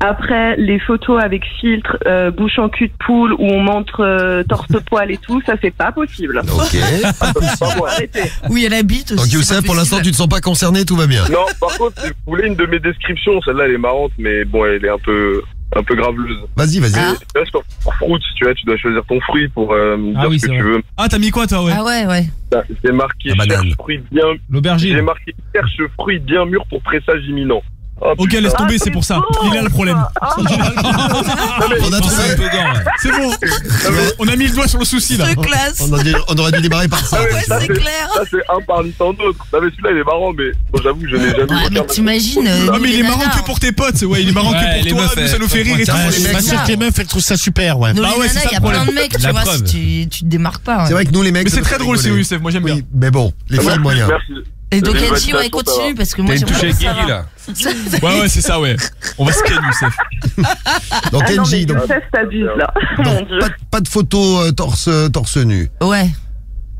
S14: Après, les photos avec filtre, euh, bouche en cul de poule où on montre euh, torse-poil et tout, ça c'est pas possible.
S3: ok.
S2: Oui, elle habite aussi.
S3: donc Youssef pour l'instant tu te sens pas concerné tout va bien
S19: Non, par contre, si vous voulez une de mes descriptions, celle-là, elle est marrante, mais bon, elle est un peu, un peu graveleuse.
S3: vas-y vas-y
S2: Ah.
S19: Tu vois, sur sur fruit, tu vois, tu dois choisir ton fruit pour euh, me
S10: Ah
S19: dire
S10: oui,
S19: ce que
S10: c'est
S19: tu
S10: vrai.
S19: veux.
S6: Ah, t'as mis quoi toi, ouais
S2: Ah ouais, ouais.
S19: Bah, J'ai marqué
S3: banane.
S19: cherche fruit bien, j'ai
S10: L'aubergine.
S19: marqué cherche fruit bien mûr pour pressage imminent. Oh,
S6: Ok, laisse tomber,
S14: Ah,
S6: c'est pour ça.
S14: bon,
S6: Il a le problème.
S14: Ah,
S3: on a trouvé
S10: Un peu gant, ouais.
S6: C'est bon. On a mis le doigt sur le souci là.
S2: Classe.
S3: on, a dû- on aurait dû démarrer par ça
S19: Ah ouais,
S2: c'est clair.
S19: Ça, c'est un parmi tant d'autres. Non, mais celui-là, il est marrant, mais bon, j'avoue, je n'ai jamais
S2: Ouais, mais t'imagines. euh,
S6: Non
S2: nous,
S6: mais il est marrant que pour tes potes, ouais, il est marrant
S10: Ouais,
S6: que
S10: les
S6: pour toi,
S10: meufs,
S6: nous ça nous fait rire et tout.
S4: Je suis sûr que les meufs elles trouvent ça super, ouais.
S6: Bah c'est ça
S2: il y a plein de mecs, tu vois, si tu, te démarques pas.
S3: c'est
S2: ouais.
S3: vrai que nous les mecs
S6: Mais c'est très drôle, c'est. Youssef, moi j'aime bien.
S3: mais bon les filles
S19: Merci,
S3: moyens
S19: Merci.
S2: Et donc, Elsie,
S19: mettre
S2: ouais, continue parce que
S10: T'as
S2: moi
S10: une
S2: j'aimerais
S10: touche avec. Guigui là.
S6: Ouais, ouais, c'est ça, ouais. On va scan Youssef.
S3: donc
S14: Ah non, mais
S3: NJ donc,
S14: Youssef, t'abuses là. Mon
S3: donc,
S14: dieu.
S3: pas, de- pas de photos euh, torse torse nu
S2: Ouais.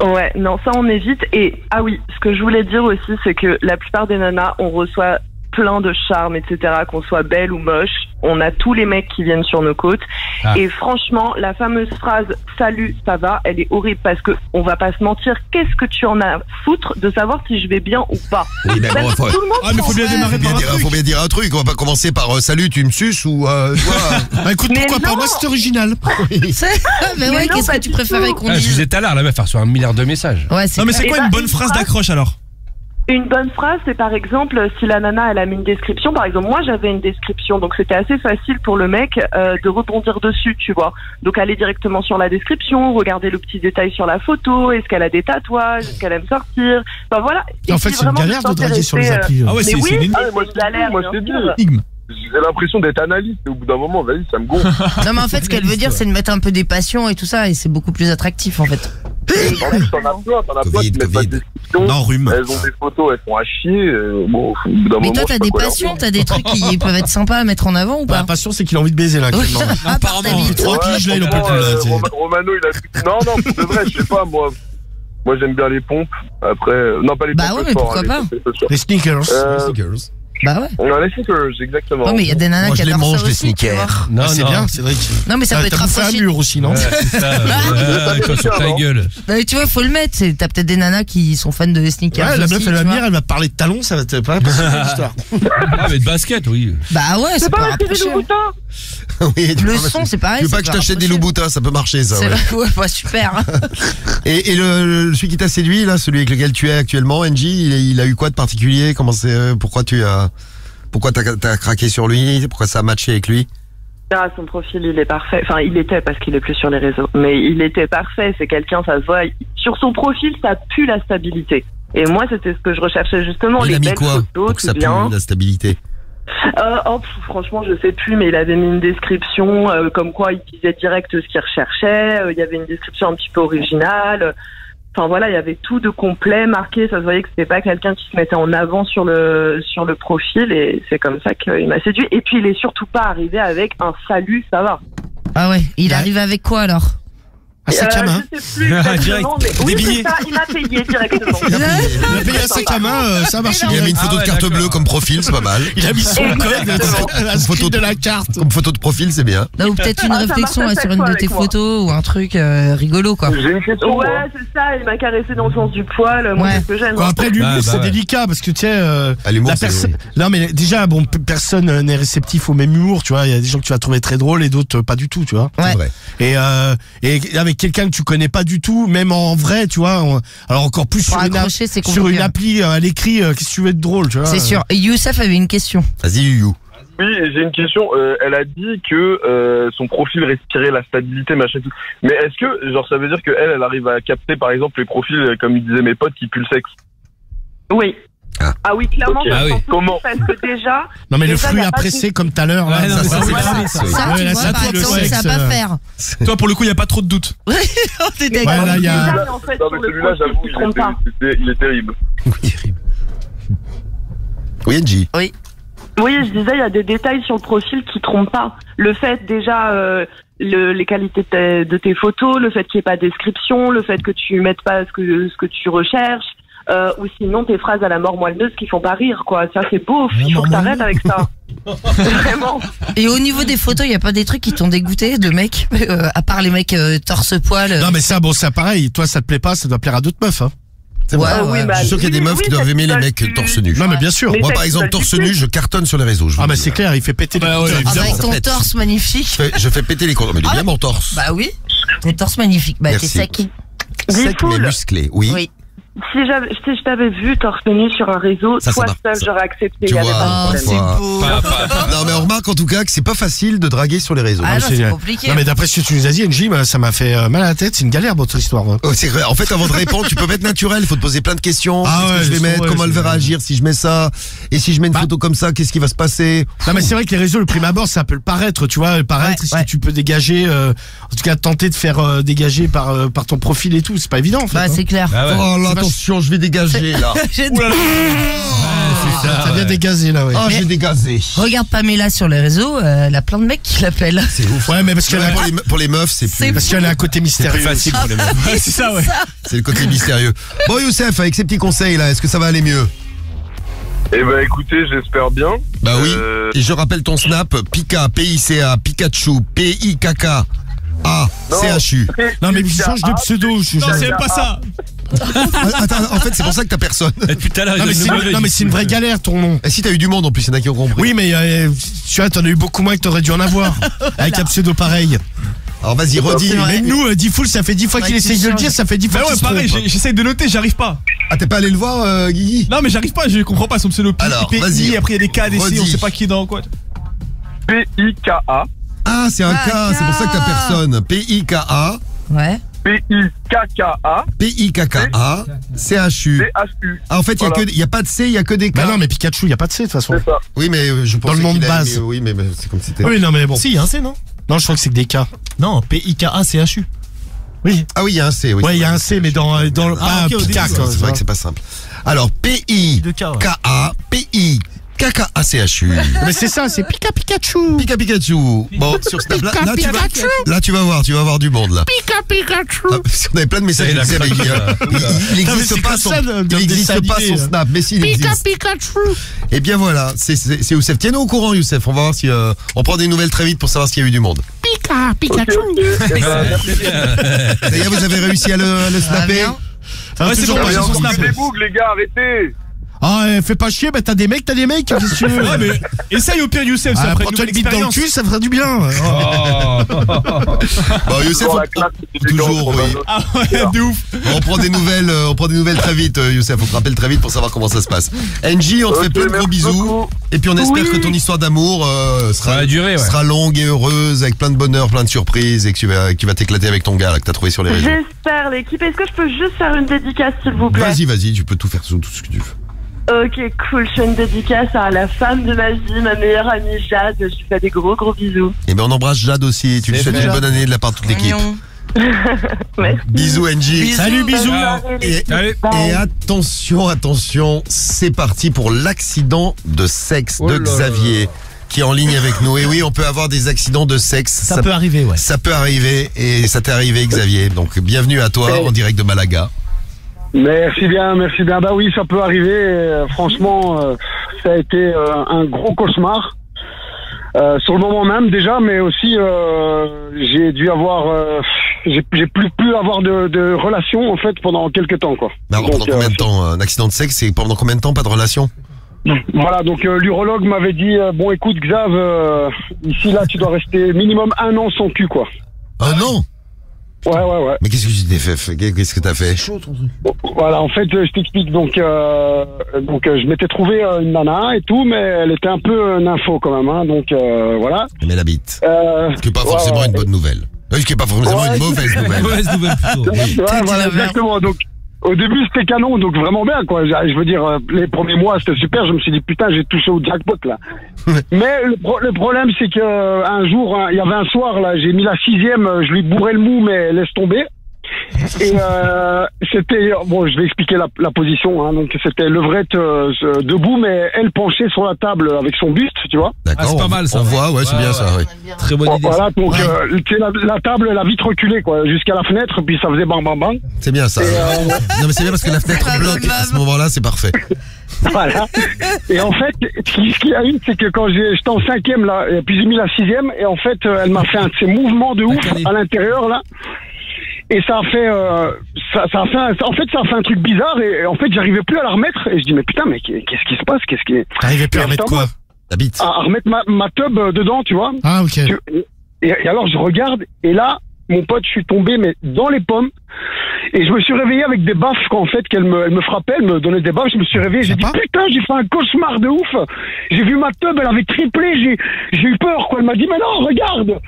S14: Ouais, non, ça on évite. Et ah oui, ce que je voulais dire aussi, c'est que la plupart des nanas, on reçoit plein de charme, etc. Qu'on soit belle ou moche, on a tous les mecs qui viennent sur nos côtes.
S10: Ah.
S14: Et franchement, la fameuse phrase "Salut, ça va", elle est horrible parce que on va pas se mentir. Qu'est-ce que tu en as à foutre de savoir si je vais bien ou pas?
S3: Oui mais bon
S14: Même
S3: faut,
S14: Tout le monde
S6: Ah, mais faut bien démarrer
S3: faut bien
S6: par un
S3: dire,
S6: truc.
S3: faut bien dire un truc on va pas commencer par euh, salut tu me suces ou euh, vois,
S4: Bah écoute,
S14: Mais
S4: pourquoi pas? Moi, c'est original.
S2: C'est- mais
S14: Mais
S2: ouais, qu'est-ce
S14: pas
S2: que tu préférais qu'on
S10: Ah, je
S2: dise
S10: vous ai tout à l'heure, la meuf, elle reçoit un milliard de messages.
S2: Ouais, c'est
S6: Non mais c'est quoi
S14: Eh
S6: une bonne phrase- d'accroche alors?
S14: Une bonne phrase, c'est par exemple si la nana elle a mis une description. Par exemple, moi j'avais une description, donc c'était assez facile pour le mec euh, de rebondir dessus, tu vois. Donc aller directement sur la description, regarder le petit détail sur la photo, est-ce qu'elle a des tatouages, est-ce qu'elle aime sortir. Enfin voilà.
S4: En
S14: Et
S4: fait,
S14: puis
S4: c'est une galère de draguer sur les applis.
S14: euh,
S4: Ah ouais,
S14: mais
S4: c'est-
S14: oui,
S4: une-
S19: Ah, moi,
S14: une galère,
S19: moi. J'ai l'impression d'être analyste et au bout d'un moment, vas-y, ça me gonfle.
S2: Non mais en fait ce qu'elle veut dire c'est de mettre un peu des passions et tout ça et c'est beaucoup plus attractif en fait.
S19: T'en as plein, t'en as plein qui mettent pas de description.
S4: Non, rhume.
S19: Elles ont des photos, elles font à chier. euh, bon, au bout d'un
S2: Mais
S19: moment,
S2: toi
S19: je
S2: t'as
S19: sais
S2: des
S19: pas quoi leur
S2: passions,
S19: dire.
S2: t'as des trucs qui peuvent être sympas à mettre en avant ou
S4: Bah,
S2: pas
S4: la passion, c'est qu'il a envie de baiser là. actuellement.
S2: Apparemment.
S4: Depuis trois piges, là, il en peut plus. Là, c'est-
S19: Romano, il a dit. Non, non, c'est vrai, je sais pas, moi. Moi, j'aime bien les pompes. Après, euh, non, pas les
S2: Bah
S19: pompes.
S2: ouais,
S19: le
S2: mais
S19: sport,
S2: pourquoi
S19: hein,
S2: pas
S19: les chaussures.
S4: Les sneakers.
S19: Euh,
S2: Bah ouais.
S19: Non, les sneakers, exactement.
S2: Ouais, mais il y a des nanas
S3: Moi,
S2: qui
S3: je les
S2: adorent
S3: mange,
S2: ça
S3: les
S2: aussi, tu vois.
S3: sneakers.
S10: Non,
S4: c'est
S10: non.
S4: bien, c'est vrai. que-
S2: Non mais ça
S4: Ah,
S2: peut être
S4: un
S2: rapproché.
S4: mur aussi, non
S10: Ouais, c'est ça. Ouais, toi, sur ta gueule.
S2: Non, mais tu vois, faut le mettre. c'est- T'as peut-être des nanas qui sont fans de sneakers.
S4: Ouais, la
S2: aussi,
S4: meuf, elle va
S2: tu vois.
S4: venir, elle va parler de talons, ça va te pas passer l'histoire.
S10: Ah, mais de basket, oui.
S2: Bah ouais, ça peut rapprocher.
S3: Oui, tu
S2: Le son, c'est pareil.
S3: Tu veux
S2: ça
S3: pas que je
S2: peut
S3: t'achète des
S2: rapprocher.
S3: Louboutin, ça peut marcher ça.
S2: C'est
S3: ouais.
S2: vrai, ouais, bah super.
S3: Et, et le, le- celui qui t'a séduit là, celui avec lequel tu es actuellement, Angie, il, il a eu quoi de particulier? Comment c'est euh, Pourquoi tu as Pourquoi t'as as craqué sur lui? Pourquoi ça a matché avec lui?
S14: Ah, son profil, il est parfait. Enfin, il était parce qu'il est plus sur les réseaux. Mais il était parfait. C'est quelqu'un, ça se voit. Sur son profil, ça pue la stabilité. Et moi, c'était ce que je recherchais justement.
S3: Il
S14: les
S3: a mis quoi
S14: photos,
S3: pour que ça pue
S14: bien.
S3: la stabilité?
S14: Euh, oh, pff, franchement, je sais plus, mais il avait mis une description euh, comme quoi il disait direct ce qu'il recherchait. Euh, il y avait une description un petit peu originale. Enfin voilà, il y avait tout de complet marqué. Ça se voyait que c'était pas quelqu'un qui se mettait en avant sur le sur le profil, et c'est comme ça qu'il m'a séduit. Et puis il est surtout pas arrivé avec un salut, ça va.
S2: Ah ouais, il arrive avec quoi alors?
S4: Un sac à
S14: Euh,
S4: main.
S14: Je sais plus exactement, mais oui, c'est ça, il m'a payé directement.
S4: Il a payé à main, euh, ça marche
S3: Il a mis une photo
S10: Ah
S3: de
S10: ouais,
S3: carte bleue comme profil, c'est pas mal.
S4: Il a mis son code,
S14: Exactement.
S4: la
S3: photo
S4: photo
S3: de-
S4: de la carte.
S3: Comme photo de profil, c'est bien.
S2: Non, Ou peut-être une
S14: Ah,
S2: réflexion
S14: à
S2: là, sur une de tes
S14: moi.
S2: photos ou un truc euh, rigolo quoi.
S19: Moi.
S14: Ouais, c'est ça, il m'a caressé dans le sens du poil. Moi,
S2: Ouais.
S14: c'est ce que j'aime.
S4: Bon, après, l'humour,
S10: Ah, bah
S4: c'est
S10: ouais.
S4: délicat parce que tu sais, euh,
S3: Ah.
S4: Non, mais déjà, bon, personne euh, n'est réceptif au même humour, tu vois. Il y a des gens que tu vas trouver très drôles et d'autres euh, pas du tout, tu vois.
S2: Ouais.
S3: C'est vrai.
S4: Et, euh, et avec quelqu'un que tu connais pas du tout, même en vrai, tu vois. on- alors encore plus
S2: Pour
S4: sur une, app-
S2: accrocher, c'est
S4: sur
S2: compliqué.
S4: une appli euh, à l'écrit, euh, qu'est-ce que tu veux être drôle, tu vois.
S2: C'est sûr. Et Youssef avait une question.
S3: Vas-y, Youyou.
S19: Oui, j'ai une question. Euh, elle a dit que euh, son profil respirait la stabilité, machin, tout. Mais est-ce que, genre, ça veut dire qu'elle, elle arrive à capter, par exemple, les profils, euh, comme ils disaient mes potes, qui puent le sexe?
S14: Oui.
S3: Ah.
S14: Ah oui, clairement,
S19: Ok.
S14: je
S10: Ah oui.
S19: Comment
S14: Parce que déjà.
S4: Non, mais le
S14: déjà, y a
S4: presser comme tout à l'heure, là.
S10: Ouais,
S3: Ça, ça,
S10: vrai. ça.
S3: Oui.
S2: Ça, tu vois,
S4: ça,
S2: par exemple, va
S4: euh,
S2: faire.
S6: Toi, pour le coup, il n'y a pas trop de doute.
S2: On est
S14: Mais
S2: d'accord.
S4: Ouais, là, il y a-
S14: déjà, mais en fait,
S19: Non, mais celui-là, j'avoue, il, est- il est terrible.
S3: Oui, Angie.
S2: Oui.
S14: Oui, je disais, il y a des détails sur le profil qui trompent pas. Le fait déjà, euh, le, les qualités de tes, de tes photos, le fait qu'il n'y ait pas de description, le fait que tu mettes pas ce que, ce que tu recherches, euh, ou sinon tes phrases à la mort moelleuse qui font pas rire, quoi. Ça, c'est beau. Il faut que t'arrêtes avec ça. Vraiment.
S2: Et au niveau des photos, il y a pas des trucs qui t'ont dégoûté de mecs euh, À part les mecs euh, torse-poil. euh,
S4: Non, mais ça, bon, c'est pareil. Toi, ça te plaît pas, ça doit plaire à d'autres meufs, hein.
S3: C'est vrai.
S2: Ouais, ouais.
S14: bah,
S3: Je suis sûr qu'il y a des meufs
S14: oui,
S3: qui doivent aimer les mecs
S14: donne
S3: torse nu.
S4: Non, mais bien sûr.
S14: Mais
S3: Moi, par exemple, torse nu, je cartonne sur les réseaux. je vous
S4: Ah, bah,
S3: dis.
S4: c'est clair, il fait péter les
S6: Bah, ouais,
S4: compteurs.
S2: Ah, avec ton torse magnifique.
S3: Je fais, je fais péter les compteurs. Mais il est
S2: Ah
S3: bien mon torse.
S2: Bah oui. Ton torse magnifique. Bah t'es sec.
S3: Sec mais musclé. Oui.
S2: Oui.
S14: Si j'avais, si je t'avais vu torse nu sur un réseau,
S3: Ça, ça
S14: toi
S3: va.
S14: seul,
S3: Ça-
S14: j'aurais accepté.
S3: Tu
S14: il y avait
S3: vois,
S14: pas de problème.
S2: c'est
S3: Parfois.
S2: beau.
S10: Pas- pas-
S3: Non, mais on remarque en tout cas que c'est pas facile de draguer sur les réseaux.
S2: Ah non,
S4: c'est-
S2: c'est compliqué.
S4: Non, mais d'après ce que tu nous as dit, NJ, bah, ça m'a fait euh, mal à la tête. C'est une galère, votre histoire. hein.
S3: Oh, c'est vrai. En fait, avant de répondre, tu peux mettre naturel. Il faut te poser plein de questions.
S4: Ah
S3: Qu'est-ce
S4: ouais,
S3: que je vais mettre? Comment elle va
S4: c'est-
S3: réagir si je mets ça? Et si je mets une
S4: Bah.
S3: photo comme ça, qu'est-ce qui va se passer?
S4: Non, mais c'est vrai que les réseaux, le prime abord, ça peut le paraître, tu vois, le paraître,
S2: Ouais,
S4: si tu peux dégager, euh, en tout cas, tenter de faire euh, dégager par, euh, par ton profil et tout, c'est pas évident, en fait.
S2: Bah
S4: hein.
S2: c'est clair.
S10: Ah ouais.
S3: Oh là,
S4: C'est
S3: attention, je vais dégager là.
S2: J'ai-
S4: Ah, T'as bien dégazé, là, ouais.
S3: Oh, j'ai dégazé.
S2: Regarde Pamela sur les réseaux, euh, elle a plein de mecs qui l'appellent.
S3: C'est ouf.
S4: Ouais, mais parce qu'elle
S3: Ouais,
S4: a,
S3: pour, les, me- pour les meufs, c'est
S2: C'est
S3: plus.
S4: parce qu'elle a un côté mystérieux.
S10: facile pour les meufs.
S6: Ouais, c'est ça, ouais.
S3: C'est le côté mystérieux. Bon, Youssef, avec ces petits conseils là, est-ce que ça va aller mieux?
S19: Eh ben, écoutez, j'espère bien.
S3: Bah oui.
S19: Euh,
S3: Et je rappelle ton snap Pika, P-I-C-A, Pikachu, P-I-K-K. A, C-H-U.
S4: Non, mais change de pseudo, je
S6: Non, c'est même pas ça.
S3: Ah, Attends, en fait, c'est pour ça que t'as personne.
S10: Depuis tout à l'heure,
S4: Non,
S10: il
S4: mais c'est une,
S10: mauvais,
S4: non, mais
S10: du
S4: c'est une
S10: coup.
S4: vraie galère, ton nom.
S3: Et si t'as eu du monde en plus, il y en a qui ont compris.
S4: Oui, mais euh, tu vois, t'en as eu beaucoup moins que t'aurais dû en avoir. Avec un pseudo pareil.
S3: Alors vas-y, redis.
S4: Mais nous, euh, 10 full, ça fait 10 fois qu'il
S2: tu
S4: essaye de le
S2: changes.
S4: dire, ça fait 10 fois
S6: Bah
S4: qu'il
S6: pareil, j'essaye de noter, j'arrive pas.
S3: Ah, t'es pas allé le voir, euh, Guigui?
S6: Non, mais j'arrive pas, je comprends pas son pseudo.
S3: Alors, vas-y.
S6: après il y a des K, des C, on sait pas qui est dans quoi.
S19: P-I-K-A.
S3: Ah, c'est un
S2: Ah,
S3: K, c'est pour ça que t'as
S2: K.
S3: personne. P-I-K-A,
S2: Ouais.
S19: P-I-K-K-A.
S3: P-I-K-K-A, C-H-U.
S19: C-H-U.
S3: Ah, en fait, il
S19: Voilà.
S3: n'y a, pas de C, il y a que des K.
S4: Bah non, mais Pikachu, il y a pas de C de toute façon.
S19: C'est ça.
S3: Oui, mais euh, je pense
S4: Dans le monde base.
S3: oui, mais, mais c'est comme si t'étais.
S4: Oui, non, mais bon.
S8: Si, il y a un C, non?
S4: Non, je crois que c'est que des K.
S8: Non, P-I-K-A-C-H-U.
S4: Oui.
S3: Ah oui, il y a un C, oui.
S4: Ouais, il y a un C, mais dans, dans le.
S8: Ah,
S4: pas
S8: ok, au début,
S4: Pika,
S3: C'est
S4: quoi.
S3: c'est vrai que c'est pas simple. Alors,
S8: De K, ouais.
S3: P-I-K-A, P-I-K-K-A-C-H-U.
S4: Mais c'est ça, c'est Pika Pikachu.
S3: Pika Pikachu. Bon, sur Snap, là, là, tu vas,
S4: Pikachu.
S3: là, tu vas voir, tu vas voir du monde, là.
S4: Pika Pikachu.
S3: Ah, parce qu'on avait plein de messages
S5: Ça, il a
S3: qui disaient,
S5: craqué,
S3: mais, euh,
S5: là.
S3: il- n'existe
S4: c'est
S3: pas son, il existe pas son snap, mais s'il
S4: Pika
S3: existe.
S4: Pikachu.
S3: Eh bien voilà, c'est c'est c'est Youssef. Tiens-nous au courant, Youssef. On va voir si euh, on prend des nouvelles très vite pour savoir s'il y a eu du monde.
S4: Pika Pikachu.
S19: Eh ben.
S3: D'ailleurs, vous avez réussi à le, à le snapper
S2: bien.
S4: Ah,
S6: Ouais, c'est
S4: toujours
S6: bon, son
S4: son
S6: snap.
S19: les gars, arrêtez.
S4: Ah, eh, fais pas chier, bah t'as des mecs, t'as des mecs, qu'est-ce que tu veux
S6: Ouais, mais essaye au pire Youssef, ça
S4: Ah,
S6: ferait une
S4: bite dans le cul, ça ferait du bien. Oh.
S3: Bon, Youssef, on-
S19: classe,
S3: toujours, oui.
S6: Ah ouais, de ouf.
S3: on prend des nouvelles, euh, on prend des nouvelles très vite, euh, Youssef. On te rappelle très vite pour savoir comment ça se passe. NJ, on te fait plein de gros bisous.
S19: beaucoup.
S3: Et puis on espère
S14: Oui.
S3: que ton histoire d'amour euh, sera,
S10: Ça ouais.
S3: sera longue et heureuse, avec plein de bonheur, plein de surprises, et que tu vas, que tu vas t'éclater avec ton gars là que t'as trouvé sur les réseaux.
S14: J'espère, l'équipe. Est-ce que je peux juste faire une dédicace, s'il vous plaît?
S3: Vas-y, vas-y, tu peux tout faire tout ce que tu veux.
S14: Ok, cool. Je fais une dédicace à la femme de ma vie, ma meilleure amie Jade. Je lui fais des gros, gros bisous.
S3: Et ben on embrasse Jade aussi. Tu lui souhaites une bonne année de la part de toute l'équipe.
S14: Merci.
S3: Bisous NJ.
S4: Salut, bisous.
S3: Et, attention, attention, c'est parti pour l'accident de sexe
S10: Oh
S3: de
S10: là
S3: Xavier qui est en ligne avec nous. Et oui, on peut avoir des accidents de sexe.
S8: Ça, peut arriver, ouais.
S3: ça peut arriver et ça t'est arrivé Xavier. Donc bienvenue à toi en direct de Malaga.
S20: Merci bien, merci bien. Bah oui, ça peut arriver. Euh, franchement, euh, ça a été euh, un gros cauchemar. Euh, sur le moment même déjà, mais aussi j'ai dû avoir, j'ai plus pu avoir de, de relations en fait pendant quelques temps quoi.
S3: Mais alors, pendant combien de temps Un accident de sexe, c'est pendant combien de temps Pas de relation?
S20: Voilà, donc l'urologue m'avait dit bon écoute Xav, ici là tu dois rester minimum un an sans cul quoi.
S3: Ah non
S20: Ouais ouais ouais.
S3: Mais qu'est-ce que tu t'es fait Qu'est-ce que t'as fait?
S20: Voilà, en fait, euh, je t'explique. Donc, euh, donc, euh, je m'étais trouvé euh, une nana et tout, mais elle était un peu euh, nympho quand même. Hein, donc, euh, voilà.
S3: Mais la bite.
S20: Euh,
S3: Ce qui n'est pas
S20: ouais,
S3: forcément
S20: ouais.
S3: une bonne nouvelle. Euh, Ce qui n'est pas forcément
S20: Ouais.
S3: une mauvaise nouvelle.
S5: Mauvaise nouvelle plutôt.
S20: Ouais, voilà, exactement. Donc, au début, c'était canon, donc vraiment bien, quoi. Je veux dire, euh, les premiers mois, c'était super. Je me suis dit, putain, j'ai touché au jackpot, là. Mais le, pro- le problème, c'est que euh, un jour, hein, il y avait un soir, là, j'ai mis la sixième, euh, je lui bourrais le mou, mais laisse tomber. Et euh, c'était bon, je vais expliquer la, la position. Hein, donc c'était levrette euh, debout, mais elle penchée sur la table avec son buste, tu vois.
S3: D'accord.
S5: Ah, c'est pas
S3: on-
S5: mal, ça.
S3: On voit, ouais, c'est
S5: Ouais,
S3: bien
S5: ouais.
S3: ça, oui.
S5: Très bonne idée.
S20: Voilà, donc euh, tu sais, la, la table, elle a vite reculé quoi, jusqu'à la fenêtre, puis ça faisait bang bang bang.
S3: C'est bien ça.
S20: Et, euh,
S3: Non mais c'est bien parce que la fenêtre bloque à ce moment-là, c'est parfait.
S20: Voilà. Et en fait, ce qui- ce qu'il y a eu, c'est que quand j'étais en cinquième là, et puis j'ai mis la sixième, et en fait, euh, elle m'a fait un de ces mouvements de ouf à l'intérieur là. Et ça a fait, euh, ça, ça a fait, un- en fait, ça a fait un truc bizarre. Et, et en fait, j'arrivais plus à la remettre. Et je dis mais putain, mais qu'est-ce qui se passe? Qu'est-ce qui
S4: T'arrivais plus à
S20: Et
S4: remettre quoi?
S3: La bite.
S20: à, à remettre ma, ma tub euh, dedans, tu vois.
S4: Ah, ok.
S20: Et, et alors je regarde et là, mon pote, je suis tombé mais dans les pommes. Et je me suis réveillé avec des baffes qu'en fait qu'elle me, elle me frappait, elle me donnait des baffes. Je me suis réveillé, j'ai dit putain, j'ai fait un cauchemar de ouf. J'ai vu ma tub, elle avait triplé, j'ai, j'ai eu peur quoi. Elle m'a dit mais non, regarde.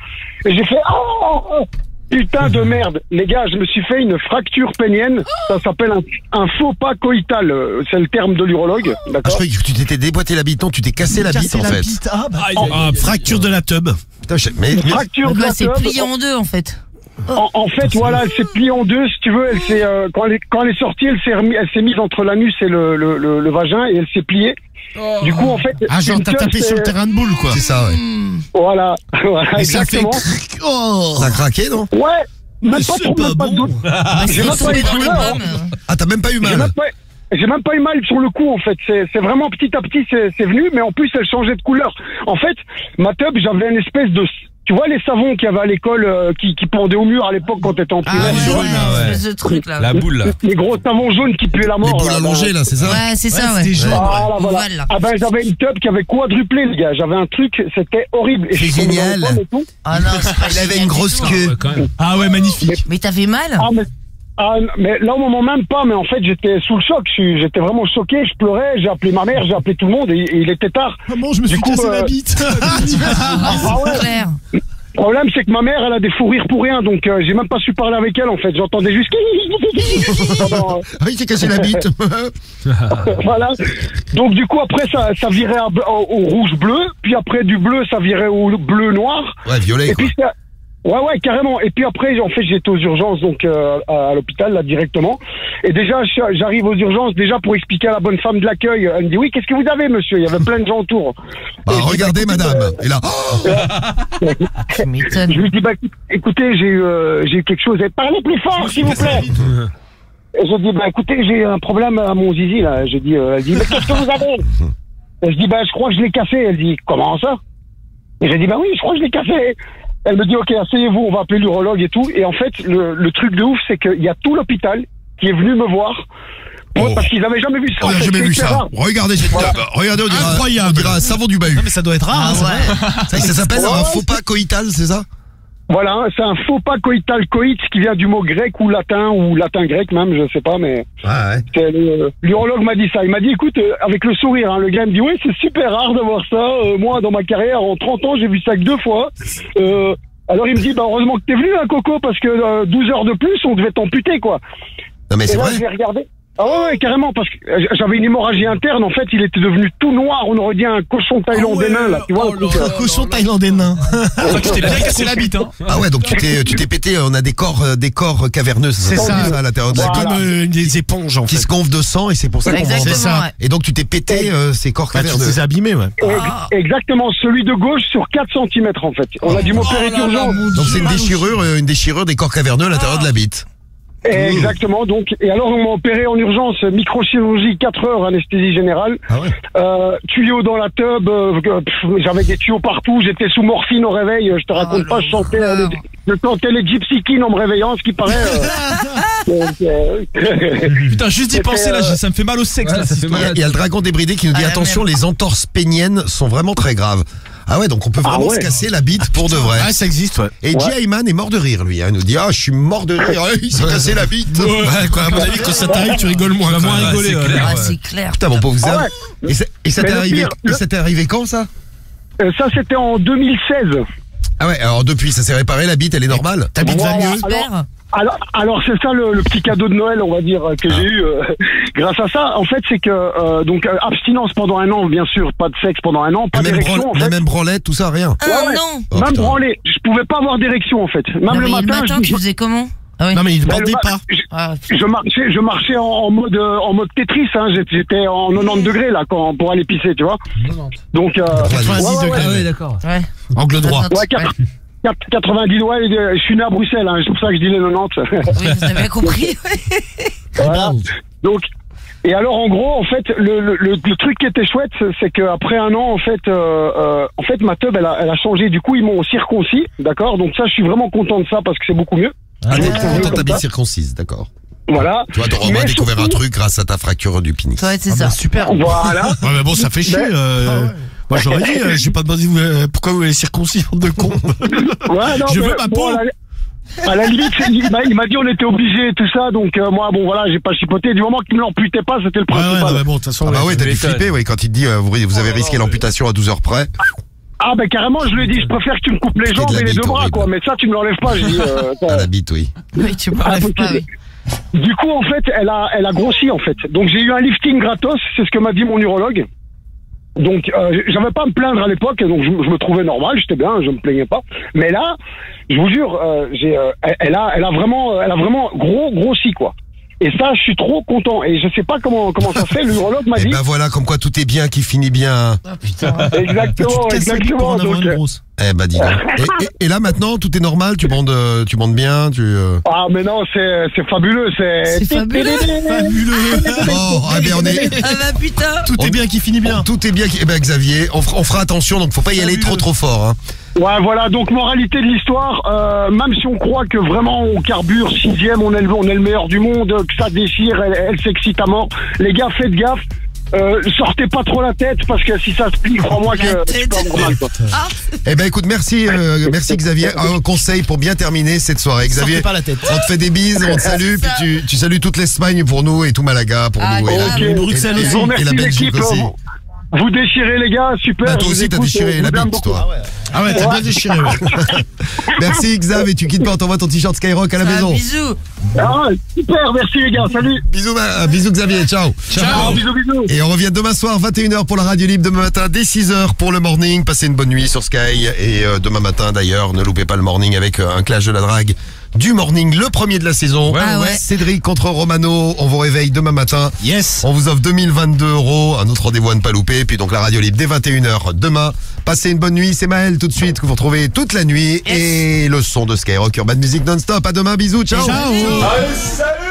S20: Et j'ai fait oh putain de merde. Les gars, je me suis fait une fracture pénienne. Ça s'appelle un, un faux pas coïtal. euh, C'est le terme de l'urologue.
S3: Ah, je croyais que tu t'étais déboîté la bite, non, tu t'es cassé la bite en fait.
S8: Ah, bah,
S4: Ah, fracture de la tub.
S3: Putain, je- mais, mais-
S20: Fracture
S2: Donc
S20: de
S2: là,
S20: la
S2: c'est plié en deux en fait.
S20: En, en fait, voilà, elle s'est pliée en deux, si tu veux. Elle s'est, euh, quand, elle est, quand elle est sortie, elle s'est, remis- elle s'est mise entre l'anus et le, le, le, le vagin et elle s'est pliée. Du coup, en fait,
S4: Ah, genre t'as tapé sur le terrain de boule, quoi.
S3: c'est ça, ouais.
S20: Voilà, voilà,
S4: Et ça fait.
S20: exactement.
S4: Oh
S3: T'as craqué, non?
S20: Ouais, même pas
S4: C'est
S20: trop,
S4: pas
S20: même pas de
S4: bon.
S20: doute.
S2: Bah,
S20: J'ai
S2: c'est
S20: même pas
S2: tombé
S20: eu hein.
S2: pommes.
S3: Ah, t'as même pas eu mal
S20: j'ai même pas eu mal sur le coup, en fait. C'est, c'est vraiment petit à petit, c'est, c'est venu, mais en plus, elle changeait de couleur. En fait, ma tub, j'avais une espèce de, tu vois, les savons qu'il y avait à l'école, euh, qui, qui pendaient au mur à l'époque quand t'étais en
S2: Ah
S20: primaire. vois.
S2: ouais,
S10: ouais.
S2: de truc là.
S10: La boule là.
S20: Les gros savons jaunes qui puaient la mort.
S3: Les boules
S20: là,
S3: allongées, là, c'est ça
S2: Ouais, c'est ça, ouais.
S8: c'était jaune.
S20: Voilà, voilà.
S2: Ovale, là.
S20: Ah ben j'avais une tub qui avait quadruplé les gars, j'avais un truc, c'était horrible. Et
S3: C'est génial.
S2: Ah non, c'est pas
S3: Il avait une grosse queue.
S6: Ah ouais, magnifique.
S2: Mais t'avais mal
S20: Ah mais Ah, mais là, au moment même pas, mais en fait, j'étais sous le choc. J'étais vraiment choqué, je pleurais, j'ai appelé ma mère, j'ai appelé tout le monde et, et il était tard.
S4: Maman, je me
S20: Du
S4: suis
S20: coup,
S4: cassé
S20: euh,
S4: la bite.
S20: Ah ouais. Le problème, c'est que ma mère, elle a des fous rires pour rien, donc euh, j'ai même pas su parler avec elle, en fait. J'entendais juste... Pendant, euh,
S3: Ah, il s'est cassé la bite.
S20: voilà. Donc du coup après ça, ça virait à- au, au rouge bleu, puis après du bleu ça virait au bleu noir.
S3: Ouais, violet,
S20: Et
S3: quoi.
S20: puis ça- Ouais ouais carrément. Et puis après en fait j'étais aux urgences donc euh, à, à l'hôpital là directement. Et déjà j'arrive aux urgences déjà pour expliquer à la bonne femme de l'accueil. Elle me dit oui qu'est-ce que vous avez monsieur? Il y avait plein de gens autour.
S3: Bah, regardez, madame. Et là,
S20: Je lui dis bah écoute- écoutez j'ai eu euh, j'ai eu quelque chose. Et Parlez plus fort s'il vous plaît. Et je dis, bah écoutez, j'ai un problème à mon zizi, là. Je dis, euh, elle dit, mais qu'est-ce que vous avez? Et je dis, bah je crois que je l'ai cassé. Elle dit, comment ça? Et je dis, bah oui, je crois que je l'ai cassé. Elle me dit, ok, asseyez-vous, on va appeler l'urologue et tout. Et en fait, le, le truc de ouf, c'est qu'il y a tout l'hôpital qui est venu me voir. pour- Parce qu'ils n'avaient jamais vu ça.
S3: Oh. on n'a jamais vu ça.
S20: rare.
S3: Regardez cette
S20: Voilà.
S3: table. Regardez, on dirait, on dirait un savon du bahut.
S5: mais ça doit être rare. hein,
S3: Ça, ça s'appelle
S20: Ouais.
S3: un faux pas coïtal, c'est ça?
S20: Voilà, c'est un faux pas coïtal coït qui vient du mot grec ou latin ou latin grec même, je sais pas, mais c'est le- l'urologue m'a dit ça. Il m'a dit, écoute, euh, avec le sourire, hein, le gars me dit, oui, c'est super rare d'avoir ça. Euh, moi, dans ma carrière, en 30 ans, j'ai vu ça que deux fois. Euh, alors il me dit, bah heureusement que t'es venu, hein, Coco, parce que euh, 12 heures de plus, on devait t'amputer, quoi.
S3: Non mais c'est vrai.
S20: j'ai regardé. Ah ouais, ouais, carrément, parce que euh, j'avais une hémorragie interne. En fait, il était devenu tout noir. On aurait dit un cochon thaïlandais nain, là. Tu vois, le truc, euh.
S4: cochon thaïlandais nain.
S6: tu t'es bien cassé la bite, hein.
S3: Ah ouais, donc tu t'es, tu t'es pété, on a des corps, euh, des corps caverneux,
S4: C'est ça.
S3: à l'intérieur de la
S4: Comme
S3: bite.
S4: euh, des éponges en
S3: Qui
S4: fait.
S3: se gonflent de sang et c'est pour ça qu'on
S4: C'est ça. ouais.
S3: Et donc tu t'es pété euh, ces corps
S4: Bah, tu
S3: caverneux.
S4: t'es abîmé, ouais.
S20: Ex- Exactement, celui de gauche sur 4 cm en fait. On a dû m'opérer d'urgence.
S3: Donc c'est une déchirure, euh, une déchirure des corps caverneux à l'intérieur de la bite.
S20: Exactement, donc, et alors on m'a opéré en urgence, microchirurgie, 4 heures, anesthésie générale, euh, tuyaux dans la tube, euh, j'avais des tuyaux partout, j'étais sous morphine au réveil, je te raconte pas, je chantais, euh, les, je chantais les Gypsy Kings en me réveillant, ce qui paraît... euh, euh,
S6: Putain, juste d'y penser là,
S20: euh,
S6: ça me fait mal au sexe là.
S3: Il y, a,
S6: histoire.
S3: il y a le dragon débridé qui nous dit
S6: Ah,
S3: attention, les entorses péniennes sont vraiment très graves. Ah ouais, donc on peut
S4: Ah
S3: vraiment
S4: ouais.
S3: se casser la bite pour de vrai.
S4: Ah, ça existe, ouais.
S3: Et
S4: Ouais.
S3: Jay Ayman est mort de rire, lui. hein. Il nous dit Ah, je suis mort de rire. Il s'est cassé la bite.
S4: Ouais, quoi, à mon avis, quand ça t'arrive, tu rigoles moins.
S3: Tu vas moins rigoler,
S4: ouais. clair,
S2: Ah,
S4: ouais.
S2: c'est clair.
S3: Putain, mon pauvre
S20: Ah
S3: Zab.
S20: ouais.
S3: Et ça, et ça t'est arrivé, et ça quand, ça
S20: euh, ça c'était en 2016.
S3: Ah ouais, alors depuis, ça s'est réparé, la bite, elle est normale
S4: Ta bite va mieux
S20: alors, alors, c'est ça le, le petit cadeau de Noël, on va dire, que
S3: Ah.
S20: j'ai eu euh, grâce à ça. En fait, c'est que euh, donc euh, abstinence pendant un an, bien sûr, pas de sexe pendant un an, pas
S3: même,
S20: d'érection.
S3: la même branlette, tout ça, rien.
S2: Un
S20: Ouais, ouais.
S2: an
S3: Oh,
S20: même
S3: putain.
S20: branlé, je pouvais pas avoir d'érection en fait. Même
S2: Non,
S20: le
S2: mais
S20: matin, je,
S2: tu faisais comment? Ah oui.
S4: Non, mais il ne bandait
S20: le-
S4: pas.
S20: je,
S2: Ah,
S20: je marchais, je marchais en, en mode euh, en mode Tetris. Hein, J'étais- en 90 degrés là quand pour aller pisser, tu vois. Donc euh,
S4: 90
S20: ouais, ouais,
S4: degrés.
S20: ouais.
S4: ouais.
S5: d'accord.
S2: ouais.
S4: Angle droit.
S20: Ouais, quatre- quatre- 90 ouais, euh, je suis né à Bruxelles, hein, c'est pour ça que je dis les 90.
S2: Oui, vous avez compris.
S20: Voilà. Donc, et alors en gros, en fait, le, le, le, le truc qui était chouette, c'est- qu'après un an, en fait, euh, euh, en fait, ma tub, elle a, elle a changé. Du coup, ils m'ont circoncis, d'accord? Donc ça, je suis vraiment content de ça parce que c'est beaucoup mieux.
S3: Ah, t'es content ta
S20: ça.
S3: circoncise, d'accord.
S20: Voilà.
S3: Tu vois, t'auras au moins
S20: Mais
S3: découvert un
S20: surtout-
S3: truc grâce à ta fracture du pénis.
S2: Ouais, c'est
S4: Ah,
S2: ça.
S4: bah, super.
S20: Voilà.
S4: Ouais, mais bon, ça fait chier. Euh, Moi, j'aurais dit, euh, j'ai pas demandé euh, pourquoi vous avez circoncis, de cons.
S20: Ouais, non,
S4: Je
S20: mais
S4: veux ma
S20: bon,
S4: peau.
S20: à la, à la limite, il m'a- dit on était obligés et tout ça, donc euh, moi, bon voilà, j'ai pas chipoté. Du moment qu'il me l'amputait pas, c'était le
S4: Ouais, ouais,
S20: principal.
S4: non, mais bon, de toute façon.
S3: Ah bah ouais, t'as dû flipper, ouais, quand il te dit, euh, vous, vous avez risqué l'amputation à 12 heures près.
S20: Ah ben carrément, je lui ai dit, je préfère que tu me coupes les jambes et les deux bras, quoi. Mais ça, tu me l'enlèves pas. Je dis. euh,
S3: À la bite, oui.
S2: Oui, tu m'enlèves pas, oui.
S20: Du coup, en fait, elle a, elle a grossi, en fait. Donc, j'ai eu un lifting gratos, c'est ce que m'a dit mon urologue. Donc, euh, j'avais pas à me plaindre à l'époque, donc je, me trouvais normal, j'étais bien, je me plaignais pas. Mais là, je vous jure, euh, j'ai, euh, elle, elle a, elle a vraiment, elle a vraiment gros grossi, quoi. Et ça, je suis trop content. Et je sais pas comment, comment ça se fait. L'urologue m'a
S3: Et
S20: dit.
S3: ben voilà, comme quoi tout est bien qui finit bien.
S20: Exactement, exactement. Donc, euh,
S3: Eh bah dis donc. Et, et- et là maintenant, tout est normal, tu bandes, euh, tu bandes bien, tu... euh,
S20: ah, mais non, c'est, c'est fabuleux, c'est.
S2: C'est fabuleux.
S3: Bon, eh ben on est...
S2: Ah bah putain.
S4: Tout est bien qui finit bien.
S3: Tout est bien. qui- Eh ben Xavier, on, fera- on fera attention, donc faut pas y aller trop trop fort. Hein.
S20: Ouais, voilà. Donc moralité de l'histoire, euh, même si on croit que vraiment on carbure sixième, on est le, on est le meilleur du monde, que ça déchire, elle, elle s'excite à mort. Les gars, faites gaffe. euh, sortez pas trop la tête parce que si ça se plie, crois-moi que quoi.
S3: Eh ben écoute, merci, euh, merci Xavier. Un conseil pour bien terminer cette soirée. Xavier,
S8: Sortez pas la tête.
S3: on te fait des bises, on te salue, puis tu, tu salues toute l'Espagne pour nous et tout Malaga pour
S2: Ah,
S3: nous. Et, la- et-
S8: Bruxelles
S3: et- la Belgique aussi.
S20: Vous déchirez les gars, super.
S3: Bah, toi aussi, t'as déchiré
S20: je
S3: la bite, toi.
S4: Ah ouais, t'as bien déchiré. ouais.
S3: Merci Xav et tu quittes pas, on t'envoie ton t-shirt Skyrock à la
S2: Ah,
S3: maison.
S2: bisous.
S20: Ah, super, merci les gars, salut.
S3: Bisous, euh, bisous Xavier, ciao.
S20: Ciao, bisous, bisous.
S3: Et on revient demain soir, 21h pour la radio libre, demain matin dès 6h pour le morning. Passez une bonne nuit sur Sky. Et euh, demain matin d'ailleurs, ne loupez pas le morning avec euh, un clash de la drague du morning, le premier de la saison.
S2: Ah ouais.
S3: Cédric contre Romano, on vous réveille demain matin.
S4: Yes.
S3: On vous offre 2022 euros, un autre rendez-vous à ne pas louper. Puis donc la radio libre dès 21h demain. Passez une bonne nuit, c'est Maël tout de suite que vous retrouvez toute la nuit. Et le son de Skyrock Urban Music non-stop. À demain, bisous, ciao.
S4: Ciao.
S3: Allez, salut